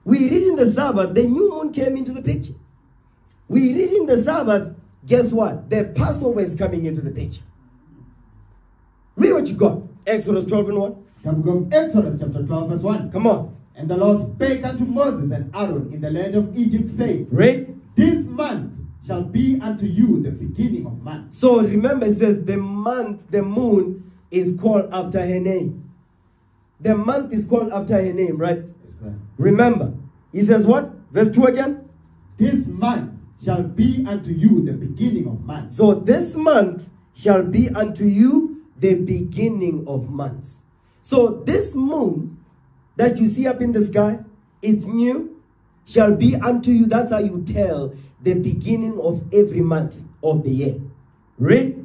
We read in the Sabbath, the new moon came into the picture. We read in the Sabbath, guess what? The Passover is coming into the picture. Read what you got. Exodus 12 and 1. The book of Exodus, chapter 12, verse 1. Come on. And the Lord spake unto Moses and Aaron in the land of Egypt, saying, Read. This month shall be unto you the beginning of months. So remember, it says the month, the moon is called after her name. The month is called after her name, right? Remember, he says what? Verse 2 again. This month shall be unto you the beginning of months. So this month shall be unto you the beginning of months. So this moon that you see up in the sky, it's new, shall be unto you. That's how you tell the beginning of every month of the year. Read.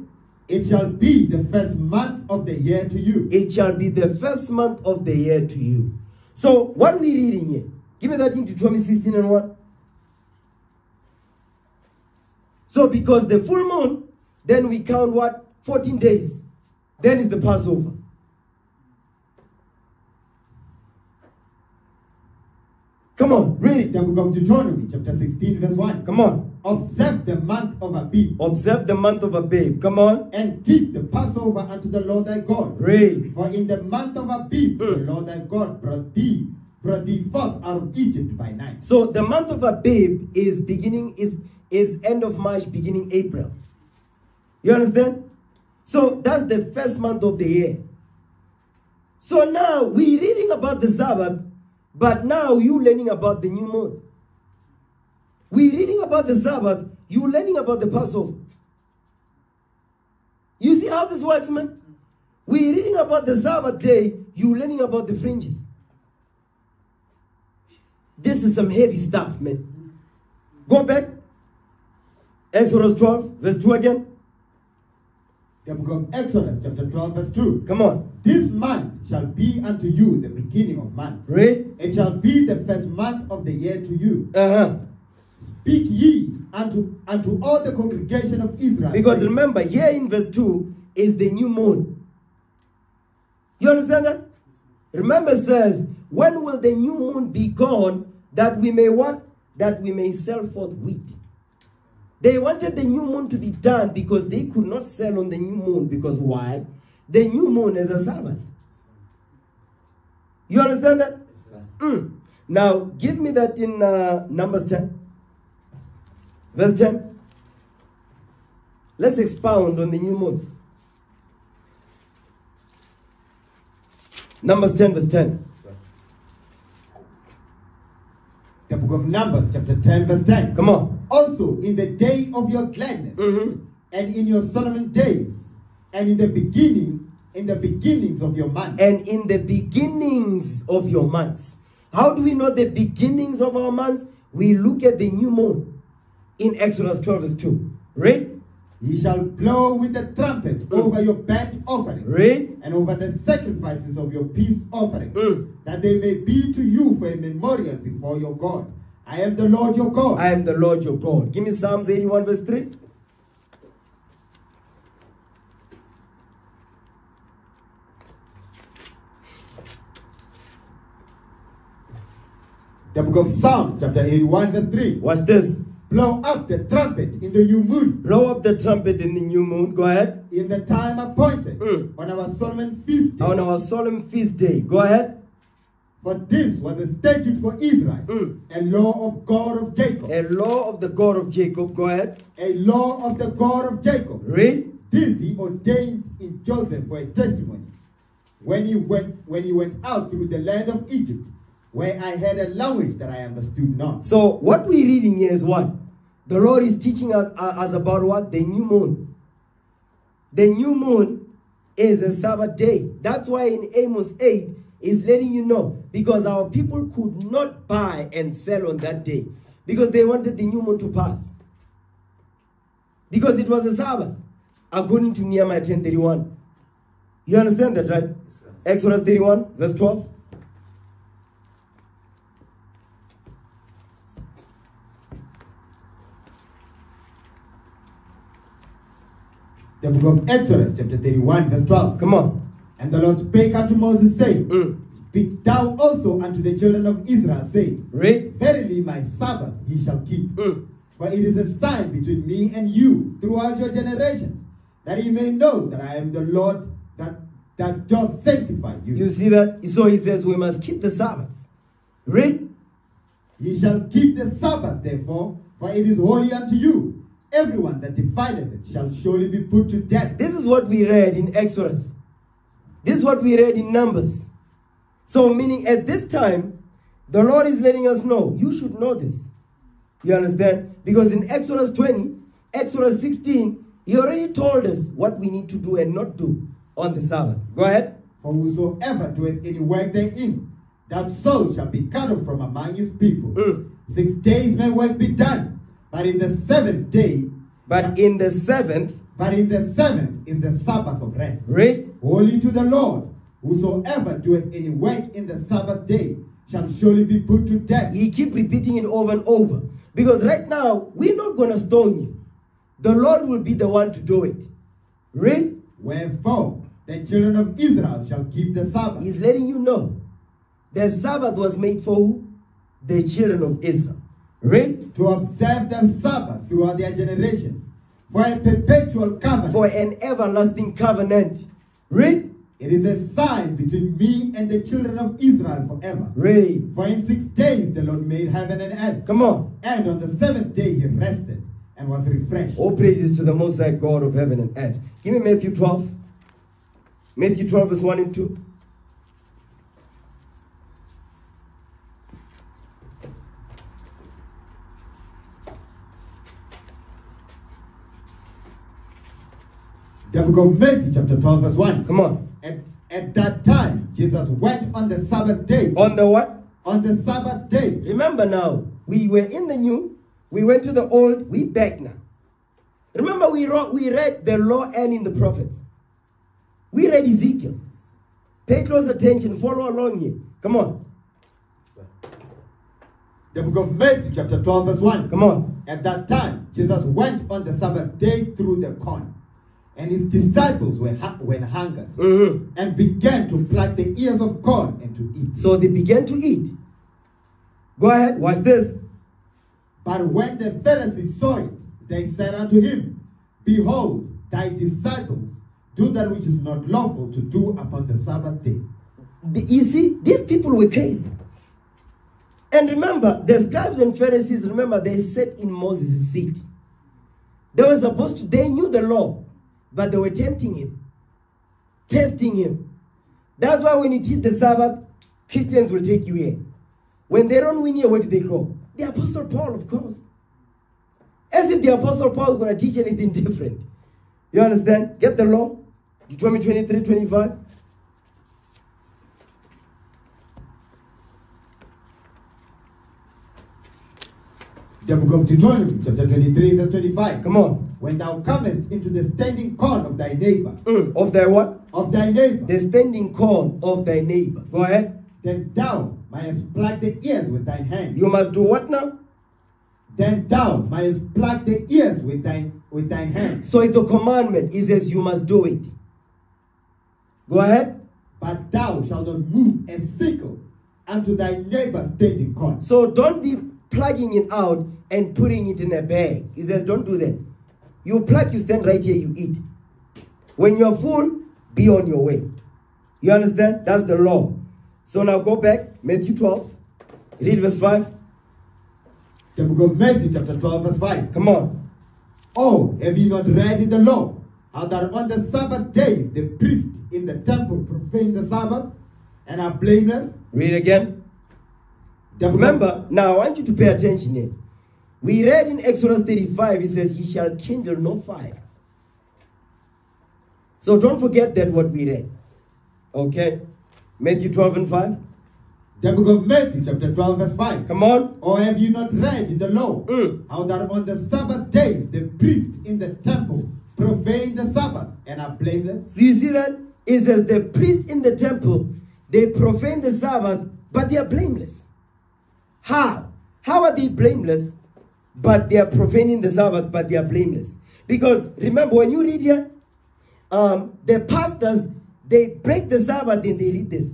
It shall be the first month of the year to you. It shall be the first month of the year to you. So what are we reading here? Give me that into Deuteronomy 16 and 1. So because the full moon, then we count what? 14 days. Then is the Passover. Come on, read it. The book of Deuteronomy, chapter 16, verse 1. Come on. Observe the month of Abib, Observe the month of Abib. Come on. and keep the Passover unto the Lord thy God. Read. For in the month of Abib, the Mm. Lord thy God brought thee, brought thee forth out of Egypt by night. So the month of Abib is beginning is is end of March, beginning April. You understand? So that's the first month of the year. So now we're reading about the Sabbath, but now you're learning about the new moon. We're reading about the Sabbath, You're learning about the Passover. You see how this works, man? We're reading about the Sabbath day, You're learning about the fringes. This is some heavy stuff, man. Go back. Exodus 12, verse 2 again. The book of Exodus, chapter 12, verse 2. Come on. This month shall be unto you the beginning of months. Read. It shall be the first month of the year to you. Uh-huh. Speak ye unto, unto all the congregation of Israel. Because saying, remember, here in verse 2 is the new moon. You understand that? Remember, it says, when will the new moon be gone that we may what? That we may sell forth wheat. They wanted the new moon to be done because they could not sell on the new moon. Because why? The new moon is a Sabbath. You understand that? Mm. Now, give me that in uh, Numbers 10. Verse 10. Let's expound on the new moon. Numbers 10, verse 10. The book of Numbers, chapter 10, verse 10. Come on. Also, in the day of your gladness, Mhm. and in your solemn days, and in the beginning, in the beginnings of your month. And in the beginnings of your months. How do we know the beginnings of our months? We look at the new moon in Exodus 12, verse 2. Read. Ye shall blow with the trumpet over your burnt offering, Read. and over the sacrifices of your peace offering, Mm. that they may be to you for a memorial before your God. I am the Lord your God. I am the Lord your God. Give me Psalms 81, verse 3. the book of Psalms, chapter 81, verse 3. Watch this. Blow up the trumpet in the new moon, Blow up the trumpet in the new moon. Go ahead. in the time appointed, Mm. on our solemn feast day. On our solemn feast day. Go ahead. For this was a statute for Israel, Mm. a law of God of Jacob, A law of the God of Jacob. Go ahead. a law of the God of Jacob. Read. This he ordained in Joseph for a testimony, when he went when you went out through the land of Egypt, where I had a language that I understood not. So what we're reading here is what? The Lord is teaching us, uh, about what? The new moon. The new moon is a Sabbath day. That's why in Amos 8 is letting you know because our people could not buy and sell on that day because they wanted the new moon to pass. Because it was a Sabbath according to Nehemiah 10:31. You understand that, right? Exodus 31 verse 12. The book of Exodus, chapter 31, verse 12. Come on. And the Lord spake unto Moses, saying, Mm. Speak thou also unto the children of Israel, saying, Read. Verily my Sabbath ye shall keep. Mm. For it is a sign between me and you throughout your generations, that ye may know that I am the Lord that, that doth sanctify you. You see that? So he says we must keep the Sabbath. Read. Ye shall keep the Sabbath, therefore, for it is holy unto you. Everyone that defileth it shall surely be put to death. This is what we read in Exodus. This is what we read in Numbers. So, meaning at this time, the Lord is letting us know, you should know this. You understand? Because in Exodus 20, Exodus 16, He already told us what we need to do and not do on the Sabbath. Go ahead. For whosoever doeth any work therein, that soul shall be cut off from among his people. Mm. Six days may work be done, but in the seventh day, But in the seventh, but in the seventh is the Sabbath of rest. read. Holy to the Lord. Whosoever doeth any work in the Sabbath day shall surely be put to death. We keep repeating it over and over. Because right now, we're not going to stone you. The Lord will be the one to do it. Read. Wherefore the children of Israel shall keep the Sabbath. He's letting you know the Sabbath was made for who? The children of Israel. Read. to observe them Sabbath throughout their generations, for a perpetual covenant. For an everlasting covenant. Read. it is a sign between me and the children of Israel forever. Read. For in six days the Lord made heaven and earth, Come on. and on the seventh day he rested and was refreshed. All praises to the Most High God of heaven and earth. Give me Matthew 12. Matthew 12, verse 1 and 2. The book of Matthew, chapter 12, verse 1. Come on. At, at that time, Jesus went on the Sabbath day. On the what? On the Sabbath day. Remember now, we were in the new, we went to the old, we back now. Remember, we, wrote, we read the law and in the prophets. We read Ezekiel. Pay close attention, follow along here. Come on, The book of Matthew, chapter 12, verse 1. come on. At that time, Jesus went on the Sabbath day through the corn, and his disciples were, were hungered, Mhm. and began to pluck the ears of corn and to eat. So they began to eat. Go ahead, watch this. But when the Pharisees saw it, they said unto him, Behold, thy disciples do that which is not lawful to do upon the Sabbath day. The- you see, these people were crazy. And remember, the scribes and Pharisees, remember, they sat in Moses' seat. They were supposed to, they knew the law, but they were tempting him, testing him. That's why when you teach the Sabbath, Christians will take you here. When they don't win here, where do they go? The Apostle Paul, of course. As if the Apostle Paul is going to teach anything different. You understand? Get the law. Deuteronomy 23, 25. The book of Deuteronomy, chapter 23, verse 25. Come on. When thou comest into the standing corn of thy neighbor, Mm, Of thy what? of thy neighbor, The standing corn of thy neighbor. Go ahead. then thou mayest pluck the ears with thine hand. You must do what now? Then thou mayest pluck the ears with thine with thine hand. So it's a commandment. It says you must do it. Go ahead. But thou shalt not move a sickle unto thy neighbor's standing corn. So don't be plugging it out and putting it in a bag. He says don't do that. You plug, you stand right here, you eat. When you're full, be on your way. You understand? That's the law. So now go back, Matthew 12. Read verse 5. The book of Matthew, chapter 12, verse 5. Come on. Oh, have you not read in the law how that on the Sabbath days the priests in the temple profane the Sabbath and are blameless. Read again. The book of- Remember, now I want you to pay attention here. We read in Exodus 35, it says, Ye shall kindle no fire. So don't forget that what we read. Okay? Matthew 12 and 5. the book of Matthew, chapter 12, verse 5. Come on. Or have you not read in the law Mm. how that on the Sabbath days the priests in the temple profane the Sabbath and are blameless? So you see that? It says the priests in the temple, they profane the Sabbath, but they are blameless. How? How are they blameless? But they are profaning the Sabbath, but they are blameless. Because remember, when you read here, um, the pastors, they break the Sabbath and they read this.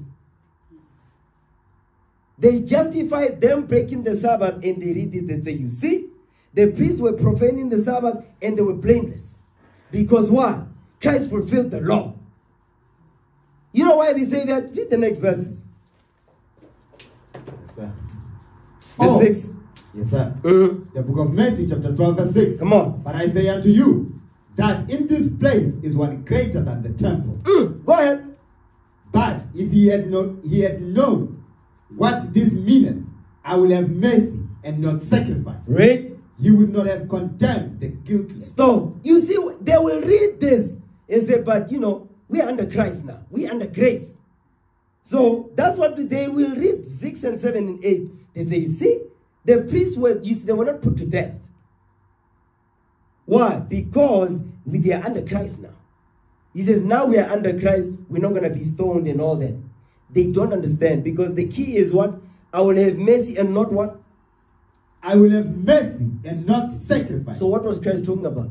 They justify them breaking the Sabbath and they read it. They say, You see, the priests were profaning the Sabbath and they were blameless. Because why? Christ fulfilled the law. You know why they say that? Read the next verses. Yes. Verse Oh. 6. Yes, sir. Mhm. The book of Matthew, chapter 12, verse 6. Come on. But I say unto you that in this place is one greater than the temple. Mm, Go ahead. But if he had not he had known what this meaneth, I will have mercy and not sacrifice. Read. He would not have condemned the guilty. Stop. You see, they will read this and say, but you know, we are under Christ now. We are under grace. So that's what they will read 6 and 7 and 8. They say, you see, the priests were, you see, they were not put to death. Why? Because we, they are under Christ now. He says, now we are under Christ, we're not going to be stoned and all that. They don't understand because the key is what? I will have mercy and not what? I will have mercy and not sacrifice. So what was Christ talking about?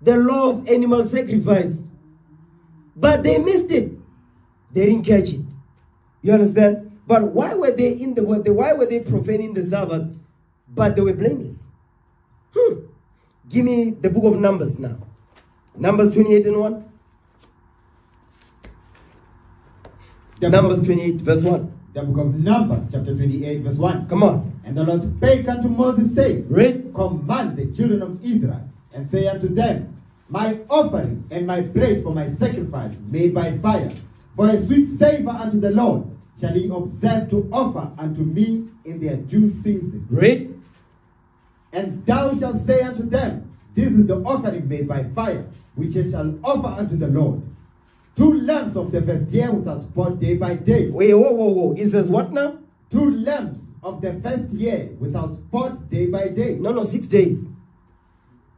The law of animal sacrifice. But they missed it. They didn't catch it. You understand? But why were they in the? Why were they profaning the Sabbath? But they were blameless. Hmm. Give me the book of Numbers now. Numbers 28 and 1. the, Numbers 28, verse 1. the book of Numbers, chapter 28, verse 1. Come on. And the Lord spake unto Moses, saying, Read. Command the children of Israel, and say unto them, My offering and my bread for my sacrifice made by fire, for a sweet savor unto the Lord, shall ye observe to offer unto me in their due season. Read. And thou shalt say unto them, This is the offering made by fire, which ye shall offer unto the Lord. Two lambs of the first year without spot day by day. Wait, whoa, whoa, whoa. It says what now? Two lambs of the first year without spot day by day. No, no, six days.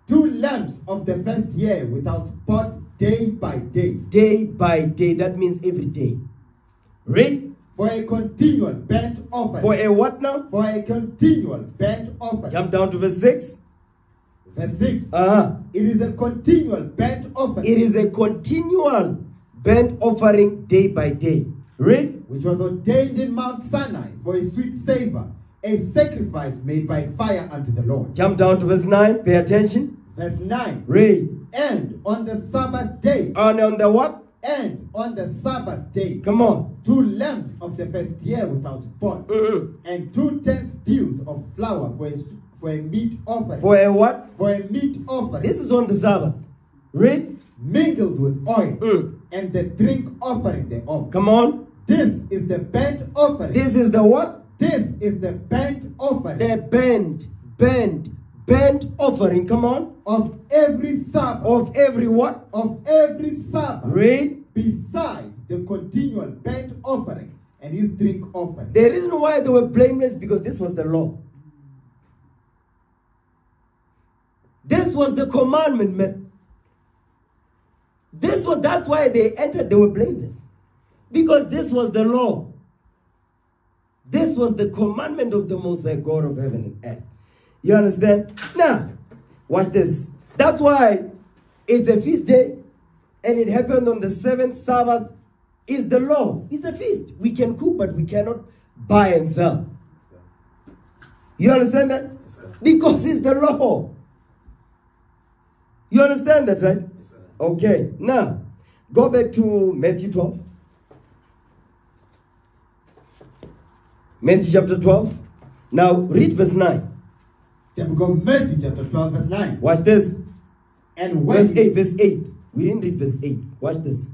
Two lambs of the first year without spot day by day. Day by day. That means every day. Read. For a continual burnt offering. For a what now? For a continual burnt offering. Jump down to verse 6. Verse 6. Uh-huh. It is a continual burnt offering. It is a continual burnt offering day by day. Read. which was ordained in Mount Sinai for a sweet savor, a sacrifice made by fire unto the Lord. Jump down to verse 9. Pay attention. Verse 9. Read. And on the Sabbath day, And on the what? And on the Sabbath day, Come on. two lambs of the first year without spot, Mhm. and two tenth deals of flour for a, for a meat offering. For a what? For a meat offering, This is on the Sabbath. Read. mingled with oil, Mm. and the drink offering thereof. Come on. This is the burnt offering. This is the what? this is the burnt offering. The burnt, burnt, burnt offering. Come on. of every Sabbath, Of every what? of every Sabbath, Read. beside the continual burnt offering and his drink offering. The reason why they were blameless because this was the law. This was the commandment, man. This was that's why they entered, they were blameless. Because this was the law. This was the commandment of the Most High God of heaven and earth. You understand? Now, watch this. That's why it's a feast day and it happened on the seventh Sabbath. Is the law. It's a feast. We can cook, but we cannot buy and sell. You understand that? Because it's the law. You understand that, right? Okay. Now, go back to Matthew 12. Matthew chapter 12. Now, read verse 9. The book of Matthew, chapter 12, verse 9. Watch this. And when Verse 8, verse 8. We didn't read verse 8. Watch this.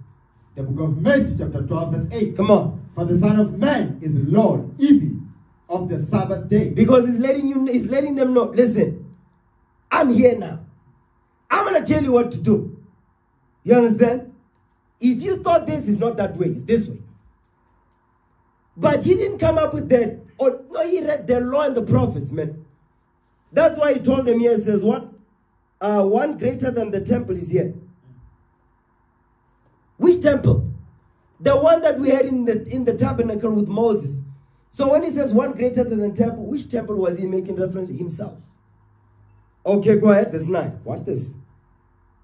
the book of Matthew, chapter 12, verse 8. Come on. For the Son of Man is Lord even of the Sabbath day. Because he's letting you he's letting them know, listen, I'm here now. I'm gonna tell you what to do. You understand? If you thought this is not that way, it's this way. But he didn't come up with that. Or no, he read the law and the prophets, man. That's why he told them here, he says, what? Uh, one greater than the temple is here. Which temple? The one that we had in the in the tabernacle with Moses. So when he says one greater than the temple, which temple was he making reference to himself? Okay, go ahead, verse 9. Watch this.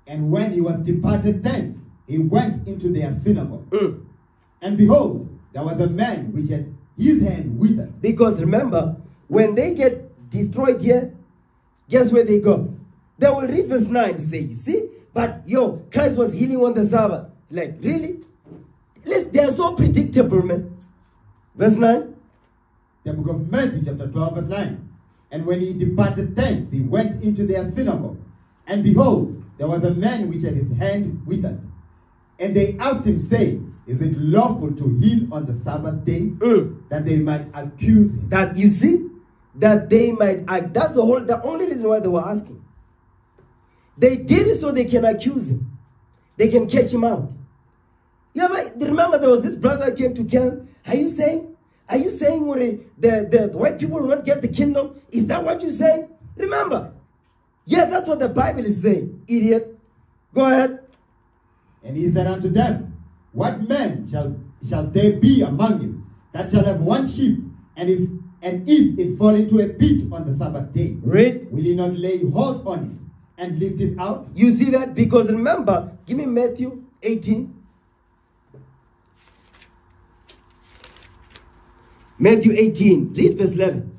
And when he was departed thence, he went into their synagogue. Mm. And behold, there was a man which had his hand withered. Because remember, when they get destroyed here, guess where they go? They will read verse 9 to say, you see? But yo, Christ was healing on the Sabbath. Like, really? Listen, they are so predictable, man. Verse 9. The book of Matthew, chapter 12, verse 9. And when he departed thence, he went into their synagogue. And behold, there was a man which had his hand withered. And they asked him, saying, Is it lawful to heal on the Sabbath days? Mm. That they might accuse him. That you see, that they might act. That's the whole the only reason why they were asking. They did it so they can accuse him. They can catch him out. You ever remember there was this brother came to camp? Are you saying? Are you saying the, the, the white people will not get the kingdom? Is that what you say? Remember. Yeah, that's what the Bible is saying. Idiot. Go ahead. And he said unto them, What man shall shall there be among you that shall have one sheep, and if and if it fall into a pit on the Sabbath day, Read. will he not lay hold on it and lift it out? You see that? Because remember, give me Matthew 18. Matthew 18. Read verse 11.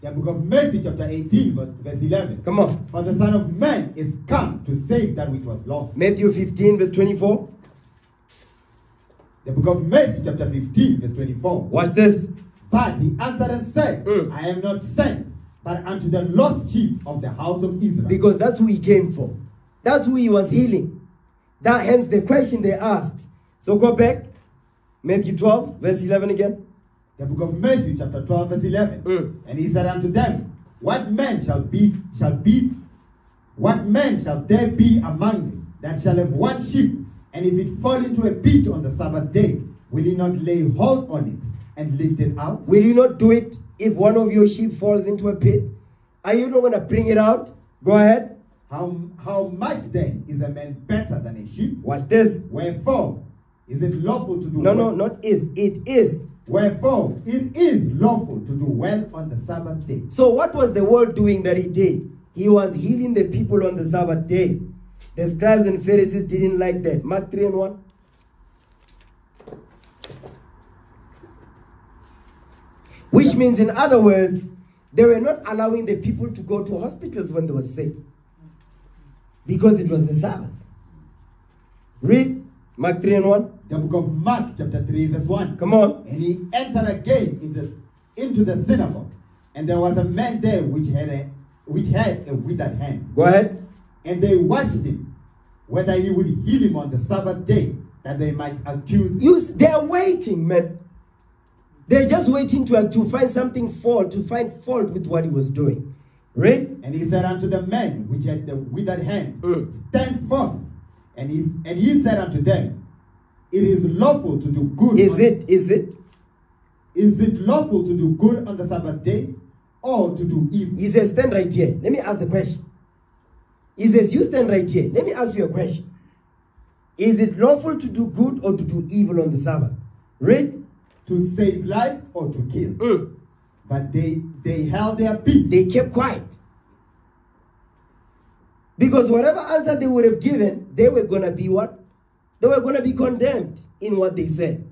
The book of Matthew, chapter 18, verse, verse 11. Come on. For the Son of Man is come to save that which was lost. Matthew 15, verse 24. The book of Matthew, chapter 15, verse 24. Watch this. But he answered and said, Mm. I am not sent, but unto the lost sheep of the house of Israel. Because that's who he came for. That's who he was healing. That hence the question they asked. So go back. Matthew 12, verse 11 again. The book of Matthew, chapter 12, verse 11. Mm. And he said unto them, What man shall be, shall be, what man shall there be among you that shall have one sheep, and if it fall into a pit on the Sabbath day, will he not lay hold on it and lift it out? Will you not do it if one of your sheep falls into a pit? Are you not going to bring it out? Go ahead. How, how much then is a man better than a sheep? Watch this. Wherefore is it lawful to do No, well? no, not is. It is. Wherefore it is lawful to do well on the Sabbath day. So what was the world doing that he did? He was healing the people on the Sabbath day. The scribes and Pharisees didn't like that. Mark 3 and 1. Which means, in other words, they were not allowing the people to go to hospitals when they were sick. Because it was the Sabbath. Read Mark 3 and 1. The book of Mark, chapter 3, verse 1. Come on. And he entered again into, into the synagogue, and there was a man there which had a which had a withered hand. Go ahead. And they watched him, whether he would heal him on the Sabbath day, that they might accuse him. You, they're waiting, man. They're just waiting to, to find something fault, to find fault with what he was doing. Right? And he said unto the man which had the withered hand, Mm. Stand forth. And he, and he said unto them, It is lawful to do good. Is it? Is it? Is it lawful to do good on the Sabbath day, or to do evil? He says, stand right here. Let me ask the question. He says, you stand right here. Let me ask you a question. Is it lawful to do good or to do evil on the Sabbath? Read. To save life or to kill? Mm. But they they held their peace. They kept quiet. Because whatever answer they would have given, they were going to be what? They were going to be condemned in what they said.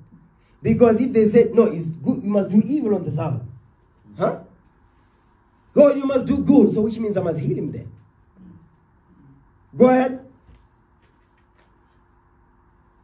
Because if they said, no, it's good, you must do evil on the Sabbath. Huh? God, you must do good. So which means I must heal him then. Go ahead.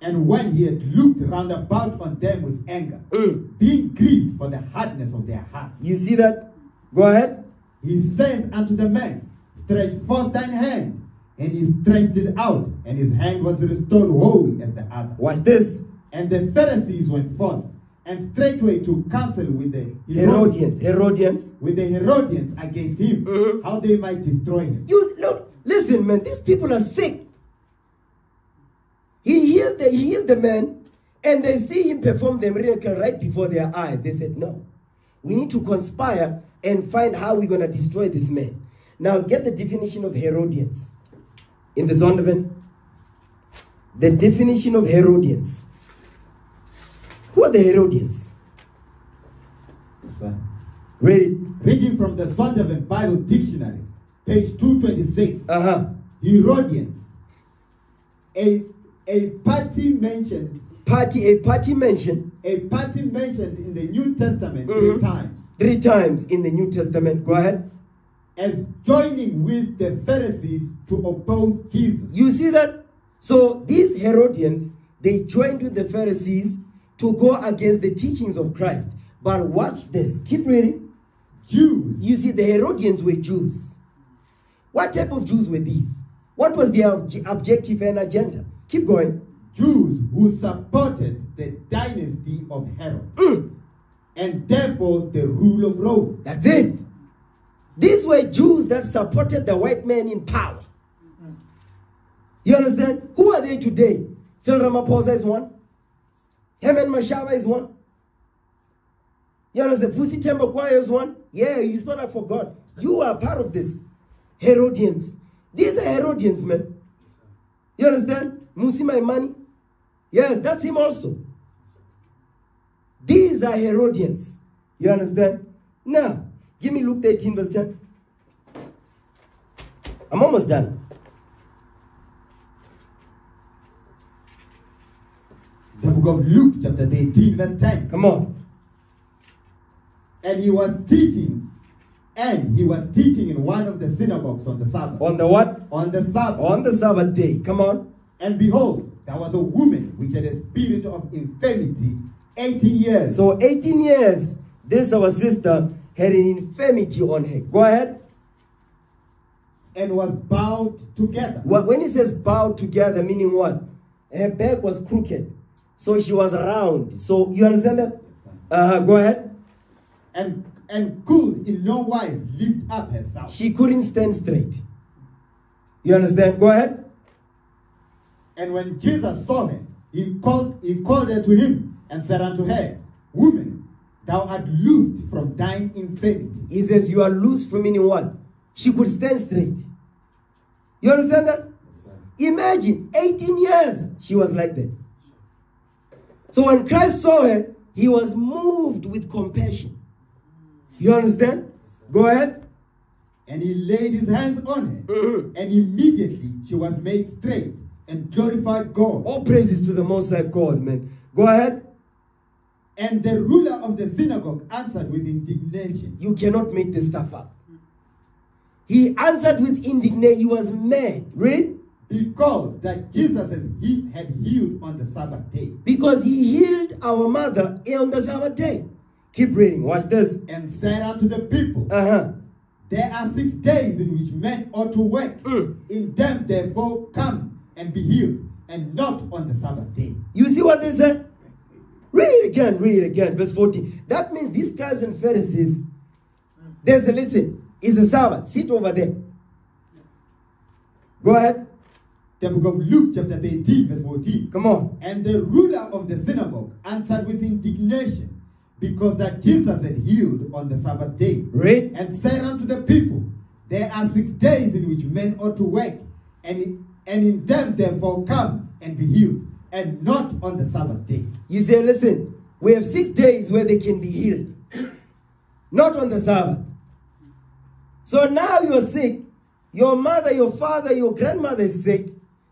And when he had looked round about on them with anger, Mm. being grieved for the hardness of their heart, You see that? Go ahead. he said unto the man, Stretch forth thine hand. And he stretched it out, and his hand was restored whole as the other. Watch this. And the Pharisees went forth, and straightway took counsel with the Herodians. Herodians. with the Herodians against him, Mhm. how they might destroy him. You look, listen, man. These people are sick. He healed the he healed the man, and they see him perform the miracle right before their eyes. They said, "No, we need to conspire and find how we're gonna destroy this man." Now, get the definition of Herodians in the Zondervan. The definition of Herodians. Who are the Herodians? So, Read reading from the Zondervan Bible Dictionary, page 226. Uh huh. Herodians, a, a party mentioned, Party a party mentioned a party mentioned in the New Testament Mhm. three times three times in the New Testament. Go ahead. as joining with the Pharisees to oppose Jesus. You see that? So these Herodians, they joined with the Pharisees to go against the teachings of Christ. But watch this. Keep reading. Jews You see, the Herodians were Jews. What type of Jews were these? What was their obj- objective and agenda? Keep going. Jews who supported the dynasty of Herod Mm, and therefore the rule of Rome. that's it. These were Jews that supported the white man in power. You understand? Who are they today? Cyril Ramaphosa is one. Herman Mashaba is one. You understand? Fusi Temba Kwaya is one. Yeah, you thought I forgot. You are part of this. Herodians. These are Herodians, man. You understand? Mmusi Maimane? Yes, that's him also. These are Herodians. You understand? Now, give me Luke 18, verse 10. I'm almost done. The book of Luke, chapter 18, verse 10. Come on. And he was teaching, and he was teaching in one of the synagogues on the Sabbath. On the what? On the Sabbath. On the Sabbath day. Come on. And behold, there was a woman which had a spirit of infirmity 18 years. So 18 years, this our sister had an infirmity on her. Go ahead. and was bound together. Wh- When he says bowed together, meaning what? Her back was crooked. So she was round. So you understand that? Uh-huh. Go ahead. And and could in no wise lift up herself. She couldn't stand straight. You understand? Go ahead. And when Jesus saw her, he called he called her to him and said unto her, Woman, thou art loosed from thine infirmity. He says, You are loosed from meaning what? She could stand straight. You understand that? Imagine, 18 years, she was like that. So when Christ saw her, he was moved with compassion. You understand? Go ahead. And he laid his hands on her, Mhm. and immediately she was made straight and glorified God. All praises to the Most High God, man. Go ahead. And the ruler of the synagogue answered with indignation. You cannot make this stuff up. He answered with indignation. He was mad. Read. Because that Jesus had, he had healed on the Sabbath day. Because he healed our mother on the Sabbath day. Keep reading. Watch this. And said unto the people, Uh huh. There are six days in which men ought to work. Mm. In them, therefore, come and be healed, and not on the Sabbath day. You see what they said? Read again, read again. Verse 14. That means these scribes and Pharisees, they say, listen, it's the Sabbath. Sit over there. Go ahead. The book of Luke, chapter 18, verse 14. Come on. And the ruler of the synagogue answered with indignation, because that Jesus had healed on the Sabbath day. Read. And said unto the people, There are six days in which men ought to work, and, and in them therefore come and be healed, and not on the Sabbath day. You say, listen, we have six days where they can be healed, not on the Sabbath. So now you're sick. Your mother, your father, your grandmother is sick.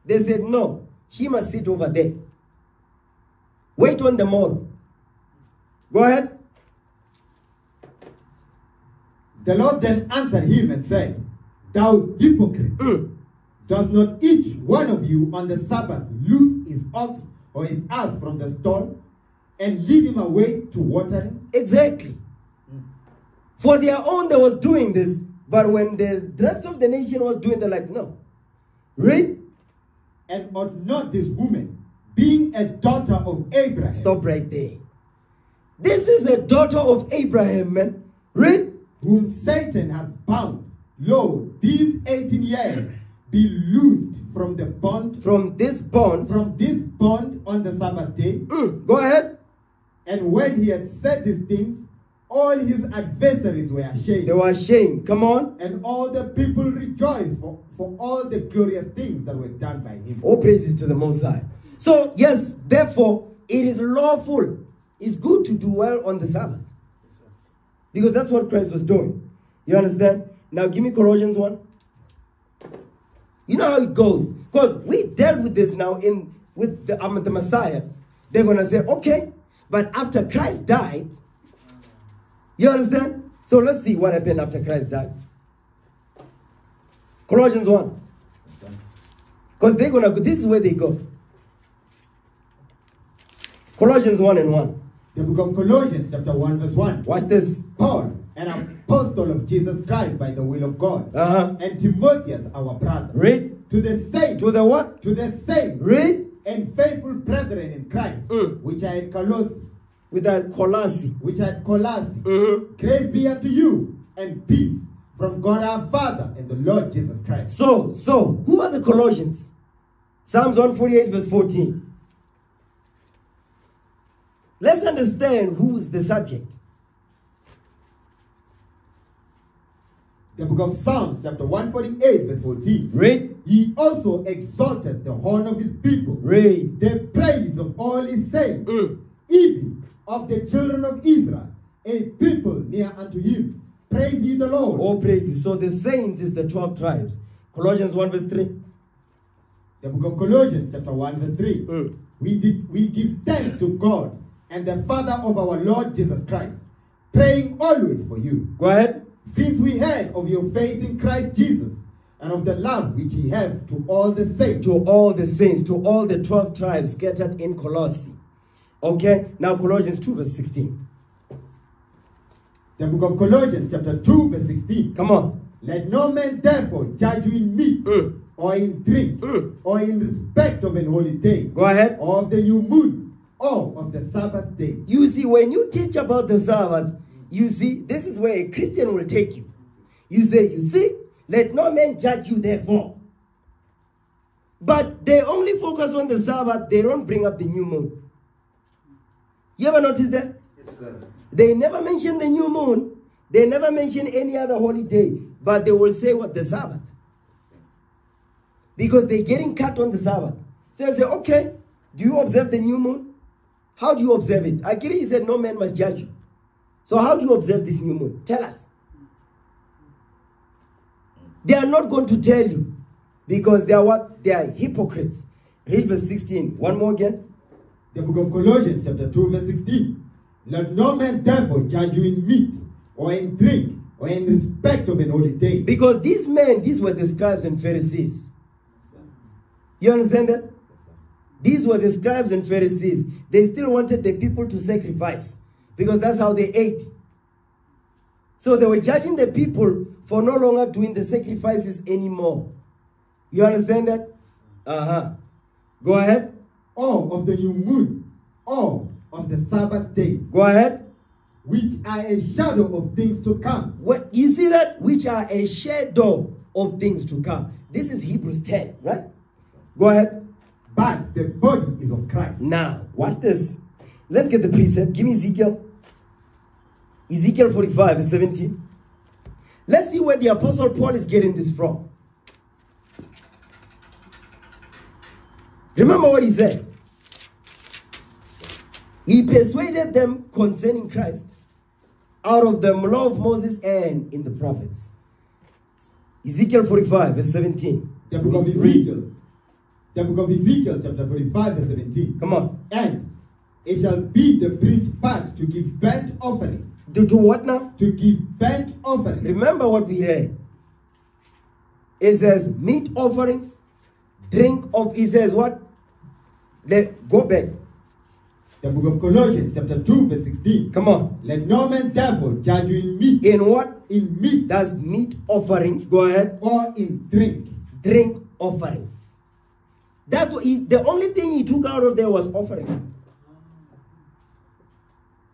They said, no, she must sit over there. Wait on the morrow. Go ahead. The Lord then answered him and said, Thou hypocrite, Mm. Does not each one of you on the Sabbath loose his ox or his ass from the stall and lead him away to watering? Exactly. For their own, they was doing this, but when the rest of the nation was doing, they're like, no. Read. And ought not this woman, being a daughter of Abraham, Stop right there. This is the daughter of Abraham, man. Read. whom Satan hath bound, lo, these 18 years, be loosed from the bond, From this bond. from this bond on the Sabbath day. Mm, go ahead. And when he had said these things, all his adversaries were ashamed. They were ashamed. Come on. And all the people rejoiced for, for all the glorious things that were done by him. All praises to the Most High. So, yes, therefore, it is lawful. It's good to do well on the Sabbath. Because that's what Christ was doing. You understand? Now, give me Colossians 1. You know how it goes. Because we dealt with this now in with the, um, the Messiah. They're going to say, okay, but after Christ died, you understand? So let's see what happened after Christ died. Colossians 1. Because they're going to go, this is where they go. Colossians 1 and 1. The book of Colossians, chapter 1, verse 1. Watch this. Paul, an apostle of Jesus Christ by the will of God, Uh-huh. and Timotheus, our brother, Read. to the saints, To the what? to the saints Read. and faithful brethren in Christ, Mm. which are at Colossae, With that Colossi. which are at Colossae. Mhm. Grace be unto you and peace from God our Father and the Lord Jesus Christ. So, so, who are the Colossians? Psalms 148 verse 14. Let's understand who is the subject. The book of Psalms, chapter 148, verse 14. Read. He also exalted the horn of his people, Read. the praise of all his saints, Mm. even of the children of Israel, a people near unto him. Praise ye the Lord. All praises. So the saints is the 12 tribes. Colossians 1 verse 3. The book of Colossians, chapter 1, verse 3. Mm. We, did, we give thanks to God and the Father of our Lord Jesus Christ, praying always for you, Go ahead. Since we heard of your faith in Christ Jesus and of the love which ye have to all the saints. To all the saints, to all the 12 tribes scattered in Colossae. Okay, now Colossians 2 verse 16. The book of Colossians, chapter 2, verse 16. Come on. Let no man therefore judge you in meat, Mm. or in drink, Mm. or in respect of an holy day, Go ahead. or of the new moon, or of the Sabbath day. You see, when you teach about the Sabbath, you see, this is where a Christian will take you. You say, you see, let no man judge you therefore. But they only focus on the Sabbath, they don't bring up the new moon. You ever notice that? Yes, sir. They never mention the new moon. They never mention any other holy day. But they will say what? The Sabbath. Because they're getting cut on the Sabbath. So I say, okay, do you observe the new moon? How do you observe it? Akiri he said, no man must judge you. So how do you observe this new moon? Tell us. They are not going to tell you. Because they are what? They are hypocrites. Read verse 16. One more again. The book of Colossians, chapter 2, verse 16. Let no man therefore judge you in meat, or in drink, or in respect of an holy day. Because these men, these were the scribes and Pharisees. You understand that? These were the scribes and Pharisees. They still wanted the people to sacrifice because that's how they ate. So they were judging the people for no longer doing the sacrifices anymore. You understand that? Uh huh. Go ahead. All of the new moon, all of the Sabbath day, Go ahead. which are a shadow of things to come. What, you see that? Which are a shadow of things to come. This is Hebrews 10, right? Go ahead. But the body is of Christ. Now, watch this. Let's get the precept. Give me Ezekiel. Ezekiel 45 verse 17. Let's see where the Apostle Paul is getting this from. Remember what he said. He persuaded them concerning Christ out of the law of Moses and in the prophets. Ezekiel 45 verse 17. The book of Ezekiel. The book of Ezekiel, chapter 45, verse 17. Come on. And it shall be the priest's part to give burnt offering. To do what now? To give burnt offering. Remember what we read. It says meat offerings, drink of. It says what? Let go back. The book of Colossians, chapter 2, verse 16. Come on. Let no man therefore judge you in meat, In what in meat, does meat offerings? Go ahead. or in drink, Drink offerings. That's what he, the only thing he took out of there was offering.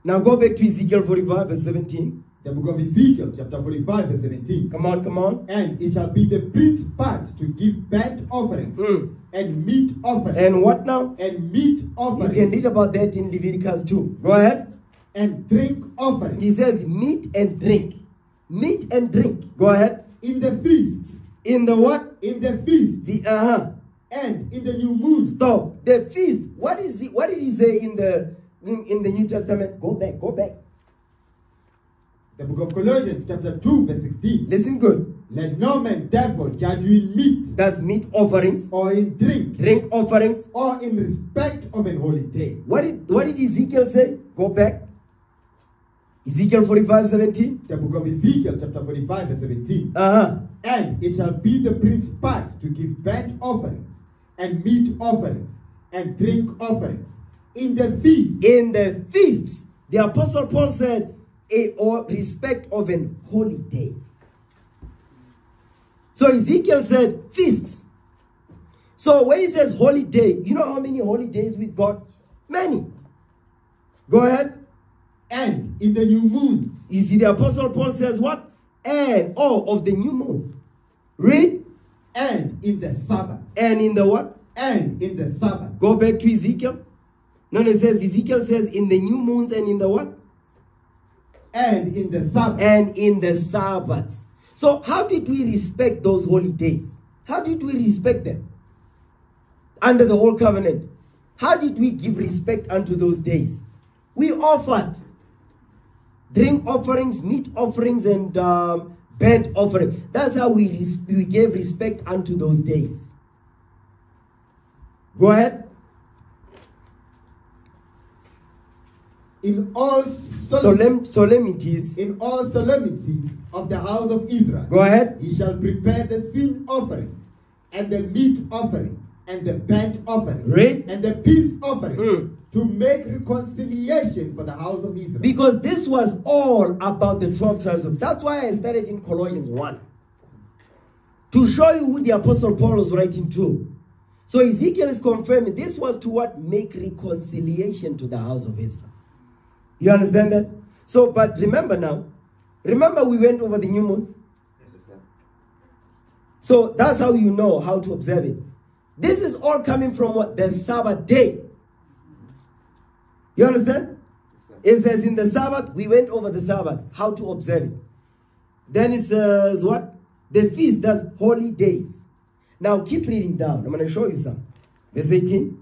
Now go back to Ezekiel 45, verse 17. The book of Ezekiel, chapter 45, verse 17. Come on, come on. And it shall be the priest's part to give burnt offering Mm. and meat offering. And what now? and meat offering. You can read about that in Leviticus 2. Go ahead. and drink offering. He says meat and drink. Meat and drink. Go ahead. in the feast. In the what? in the feast, The uh-huh. and in the new moon. Stop. The feast. What is it? What did he say in the in, in the New Testament? Go back. Go back. The book of Colossians, chapter 2, verse 16. Listen good. Let no man therefore judge you in meat, That's meat offerings, or in drink, drink offerings. or in respect of an holy day. What did what did Ezekiel say? Go back. Ezekiel 45, 17. The book of Ezekiel, chapter 45, verse 17. Uh-huh. And it shall be the prince's part to give burnt offerings, and meat offerings, and drink offerings, in the feast, In the feast. the apostle Paul said, a or respect of an holy day. So Ezekiel said feasts. So when he says holy day, you know how many holy days we've got? Many. Go ahead. and in the new moon. You see, the apostle Paul says what? And oh of the new moon. Read. and in the Sabbath, And in the what? and in the Sabbath, Go back to Ezekiel. No, it says Ezekiel says in the new moons and in the what? and in the Sabbath. and in the Sabbaths. So, how did we respect those holy days? How did we respect them? Under the old covenant. How did we give respect unto those days? We offered drink offerings, meat offerings, and um, burnt offering. That's how we, we gave respect unto those days. Go ahead. In all solemn, Solemn, solemnities. in all solemnities of the house of Israel. Go ahead. He shall prepare the sin offering, and the meat offering, and the burnt offering, and the peace offering, Mm. to make reconciliation for the house of Israel. Because this was all about the 12 tribes of That's why I started in Colossians 1. To show you who the Apostle Paul was writing to. So Ezekiel is confirming this was to what? Make reconciliation to the house of Israel. You understand that? So, but remember now, remember we went over the new moon? So that's how you know how to observe it. This is all coming from what? The Sabbath day. You understand? It says in the Sabbath, we went over the Sabbath, how to observe it. Then it says what? The feast, that's holy days. Now keep reading down. I'm going to show you some. Verse 18.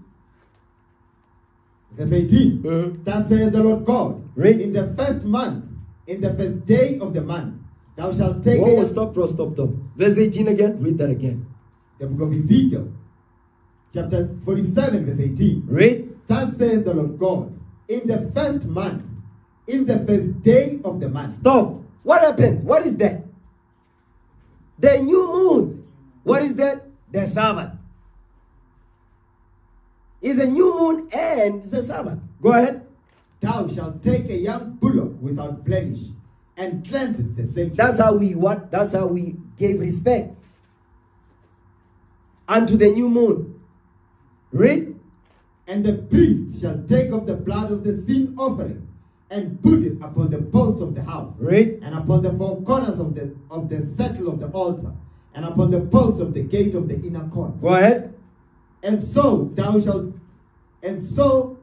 Verse 18. Mhm. Thus saith the Lord God, Read. in the first month, in the first day of the month, thou shalt take Whoa, stop, bro, stop, stop. Verse 18 again. Read that again. the book of Ezekiel, chapter 47, verse 18. Read. Thus saith the Lord God, in the first month, in the first day of the month, Stop. What happens? What is that? The new moon. What is that? The Sabbath. It's a new moon and the Sabbath. Go ahead. thou shalt take a young bullock without blemish, and cleanse it the sanctuary. That's how we what? That's how we gave respect unto the new moon. Read. And the priest shall take of the blood of the sin offering, and put it upon the posts of the house, Read. and upon the four corners of the of the settle of the altar, and upon the posts of the gate of the inner court. Go ahead. And so thou shalt, and so,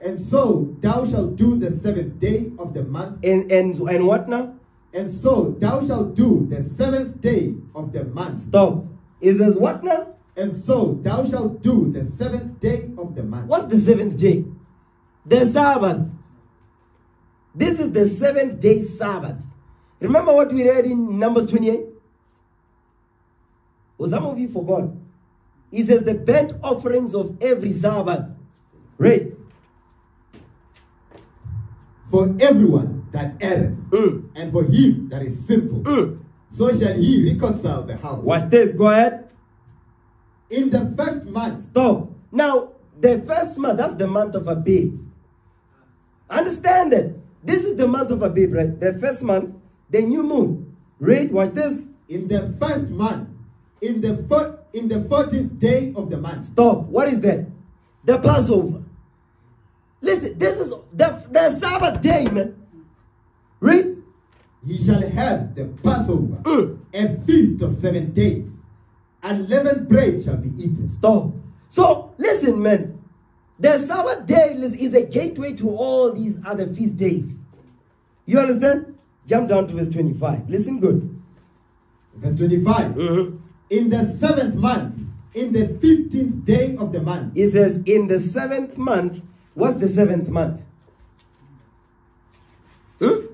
and so thou shalt do the seventh day of the month, And and and what now? and so thou shalt do the seventh day of the month, Stop. It says what now? and so thou shalt do the seventh day of the month. What's the seventh day? The Sabbath. This is the seventh day Sabbath. Remember what we read in Numbers 28? Well, some of you forgot. He says the burnt offerings of every Sabbath. Read. For everyone that erreth, Mm. and for him that is simple, Mm. so shall he reconcile the house. Watch this. Go ahead. In the first month, Stop. Now, the first month, that's the month of Abib. Understand it. This is the month of Abib, right? The first month, the new moon. Read, watch this. in the first month, in the first, in the 14th day of the month. Stop. What is that? The Passover. Listen, this is the, the Sabbath day, man. Read. Ye shall have the Passover, Mm. a feast of seven days. Unleavened bread shall be eaten. Stop. So, listen, man. The Sabbath day is, a gateway to all these other feast days. You understand? Jump down to verse 25. Listen good. Verse 25. Mhm. In the seventh month, in the 15th day of the month, It says, in the seventh month, what's the seventh month? Hmm?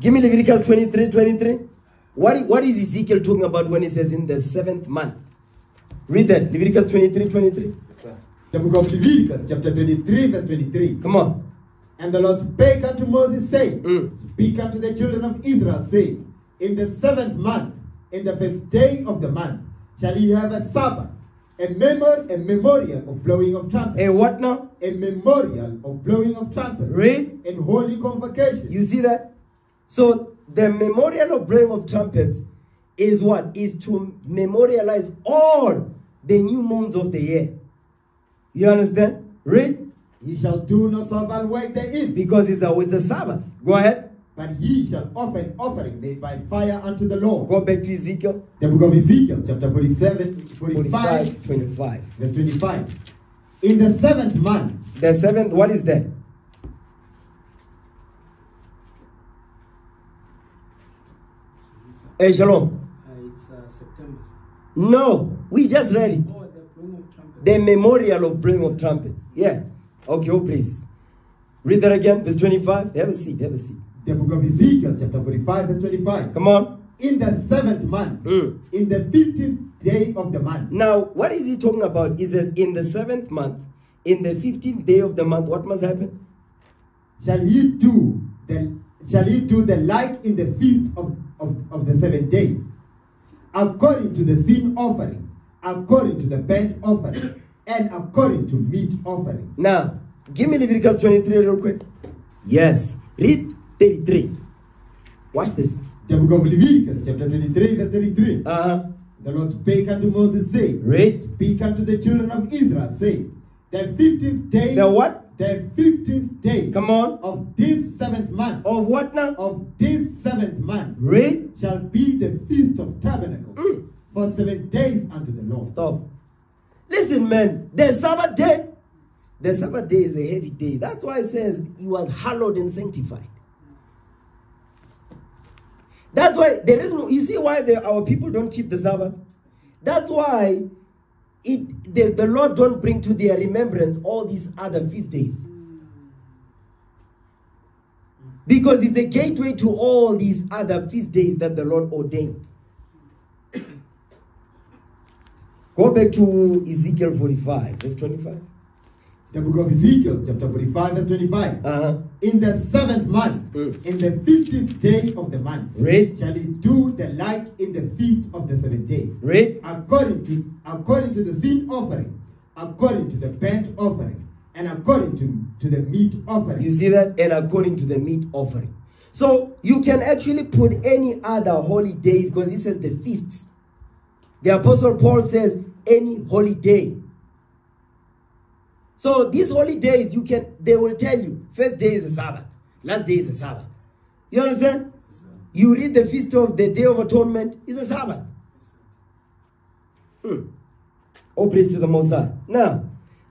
Give me Leviticus 23 23. What, what is Ezekiel talking about when he says in the seventh month? Read that. Leviticus 23 23. the book of Leviticus, chapter 23, verse 23. Come on. And the Lord spake unto Moses, saying, Mm. Speak unto the children of Israel, saying, In the seventh month, in the fifth day of the month, shall ye have a Sabbath, a, memor- a memorial of blowing of trumpets, A what now? a memorial of blowing of trumpets, Read. and holy convocation. You see that? So the memorial of blowing of trumpets is what? Is to memorialize all the new moons of the year. You understand? Read. Ye shall do no Sabbath work therein, Because it's a, it's a Sabbath. Go ahead. But ye shall offer an offering made by fire unto the Lord. Go back to Ezekiel The book of Ezekiel, chapter 47, 45, 45, 25. verse 25. In the seventh month, The seventh, what is that? Hey, Shalom. Uh, it's uh, September. No, we just read it. Oh, the blowing of trumpet. The memorial of blowing of trumpets. Yeah. Okay, oh please. Read that again, verse 25. Have a seat, have a seat. The book of Ezekiel, chapter 45, verse 25. Come on. In the seventh month, Mm. in the fifteenth day of the month, Now, what is he talking about? He says, in the seventh month, in the 15th day of the month, what must happen? shall he do the shall he do the like in the feast of, of, of the seven days, according to the sin offering, according to the burnt offering, and according to meat offering. Now, give me Leviticus 23 real quick. Yes. Read 33. Watch this. The book of Leviticus, chapter 23, verse 33. Uh huh. The Lord spake unto Moses, saying, Read. Speak unto the children of Israel, saying, The fifteenth day The what? the fifteenth day Come on. of this seventh month Of what now? of this seventh month Read. shall be the feast of tabernacles Mm. for seven days unto the Lord. Stop. Listen, man. The Sabbath day. The Sabbath day is a heavy day. That's why it says he was hallowed and sanctified. That's why there is no. You see why the, our people don't keep the Sabbath. That's why it the, the Lord don't bring to their remembrance all these other feast days. Because it's a gateway to all these other feast days that the Lord ordained. Go back to Ezekiel 45, verse 25. The book of Ezekiel, chapter 45, verse 25. Uh-huh. In the seventh month, Mm. in the fifteenth day of the month, Read. shall he do the like in the feast of the seven days. Read. according to according to the sin offering, according to the burnt offering, and according to, to the meat offering. You see that? And according to the meat offering. So you can actually put any other holy days because he says the feasts. The apostle Paul says any holy day. So these holy days, you can they will tell you first day is a Sabbath, last day is a Sabbath. You understand? You read the feast of the Day of Atonement is a Sabbath. Hmm. Oh, praise to the Most High. Now,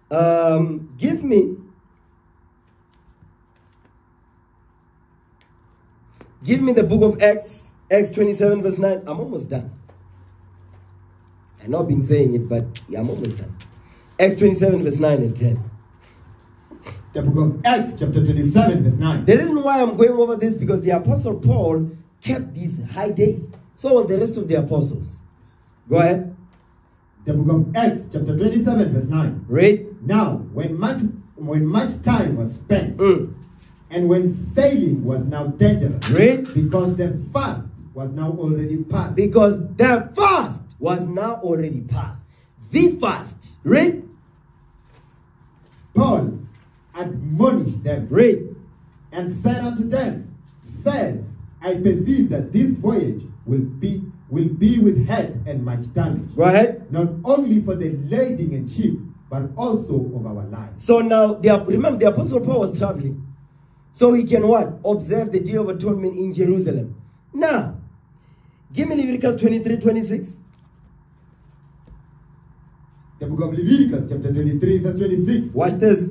um, give me Give me the book of Acts, Acts 27, verse 9. I'm almost done. I've not been saying it, but yeah, I'm almost done. Acts 27, verse 9 and 10. The book of Acts, chapter 27, verse 9. The reason why I'm going over this because the apostle Paul kept these high days. So was the rest of the apostles. Go ahead. The book of Acts, chapter 27, verse 9. Read. Now, when much when much time was spent, Mm. and when sailing was now dangerous, Read. because the fast was now already past, Because the fast was now already past. The fast. Read. Paul admonished them Read. and said unto them, Says, I perceive that this voyage will be will be with hurt and much damage, Go ahead. not only for the lading and sheep, but also of our lives. So now, the, remember, the Apostle Paul was traveling. So he can what? Observe the Day of Atonement in Jerusalem. Now, give me Leviticus 23 26. The book of Leviticus, chapter 23, verse 26. Watch this.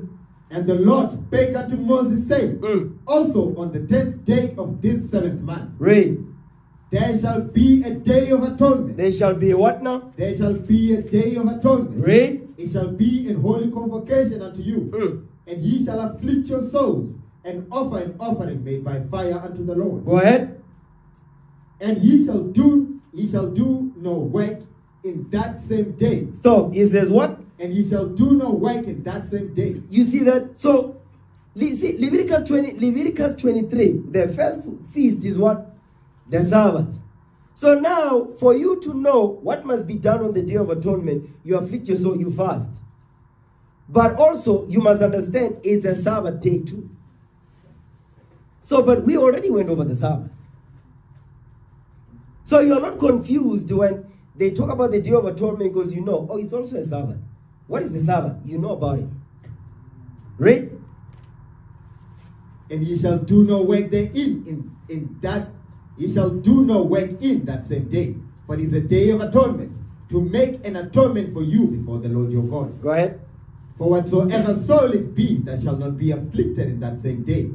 And the Lord spake unto Moses, saying, Mm. Also on the tenth day of this seventh month, Read. there shall be a day of atonement. There shall be what now? There shall be a day of atonement. Read. It shall be in holy convocation unto you. Mm. And ye shall afflict your souls, and offer an offering made by fire unto the Lord. Go ahead. And ye shall do ye shall do no work in that same day. Stop. He says what? And ye shall do no work in that same day. You see that? So, see, Leviticus 20, Leviticus 23, the first feast is what? The Sabbath. So now, for you to know what must be done on the Day of Atonement, you afflict your soul, you fast. But also, you must understand it's a Sabbath day too. So, but we already went over the Sabbath. So you are not confused when they talk about the Day of Atonement because you know, oh, it's also a Sabbath. What is the Sabbath? You know about it. Read. And ye shall do no work therein in, in that ye shall do no work in that same day. For it is a day of atonement, to make an atonement for you before the Lord your God. Go ahead. For whatsoever soul it be that shall not be afflicted in that same day,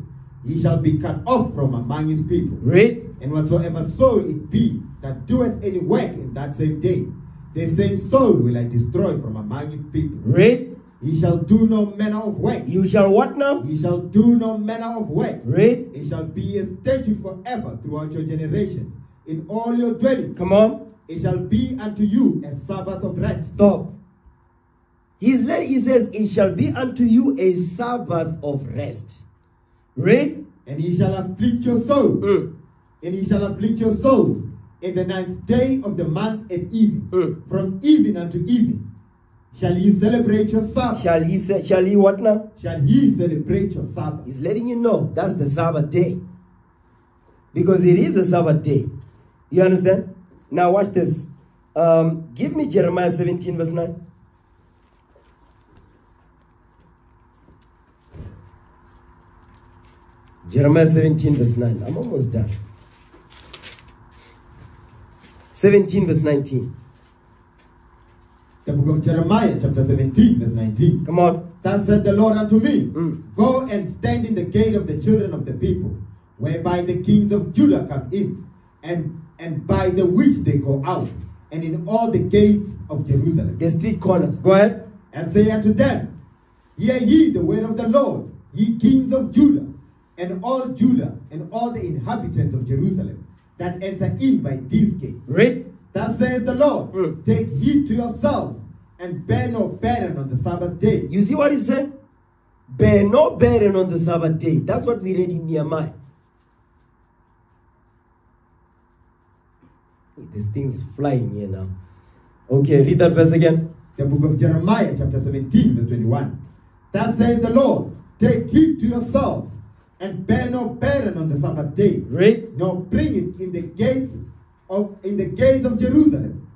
he shall be cut off from among his people. Read. And whatsoever soul it be that doeth any work in that same day, the same soul will I destroy from among his people. Read. He shall do no manner of work. You shall what now? He shall do no manner of work. Read. It shall be a statute forever throughout your generations. In all your dwellings, Come on. it shall be unto you a Sabbath of rest. Stop. He's let, he says, It shall be unto you a Sabbath of rest. Read. And he shall afflict your soul. Mm. And he shall afflict your souls in the ninth day of the month at evening. Mm. From even unto even shall ye celebrate your Sabbath. Shall he say, shall he what now? Shall he celebrate your Sabbath. He's letting you know that's the Sabbath day. Because it is a Sabbath day. You understand? Now watch this. Um, give me Jeremiah 17, verse 9. Jeremiah 17, verse 9. I'm almost done. 17, verse 19. The book of Jeremiah, chapter 17, verse 19. Come on. Thus said the Lord unto me, Mm. Go and stand in the gate of the children of the people, whereby the kings of Judah come in, and, and by the which they go out, and in all the gates of Jerusalem. The street corners. Go ahead. And say unto them, Hear ye the word of the Lord, ye kings of Judah, and all Judah, and all the inhabitants of Jerusalem, that enter in by these gates. Read. That saith the Lord, Mm. Take heed to yourselves, and bear no burden on the Sabbath day. You see what he said? Bear no burden on the Sabbath day. That's what we read in Nehemiah. This thing's flying here now. Okay, read that verse again. The book of Jeremiah, chapter 17, verse 21. That saith the Lord, Take heed to yourselves, and bear no burden on the Sabbath day, Read. nor bring it in the gates of in the gates of Jerusalem.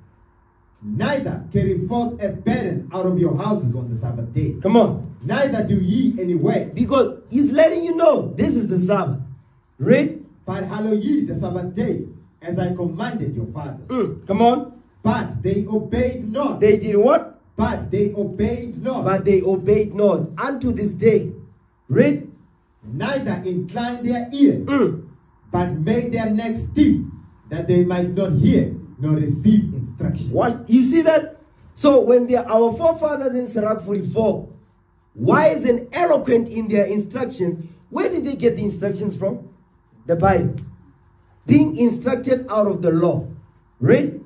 Neither carry forth a burden out of your houses on the Sabbath day. Come on. Neither do ye any work, Because he's letting you know this is the Sabbath. Read. but hallow ye the Sabbath day, as I commanded your fathers. Mm, Come on. But they obeyed not. They did what? but they obeyed not. But they obeyed not unto this day. Read. Neither inclined their ear, Mm. but made their necks stiff, that they might not hear nor receive instruction. Watch. You see that? So when they are our forefathers in Sirach 44, wise and eloquent in their instructions, where did they get the instructions from? The Bible. Being instructed out of the law. Read.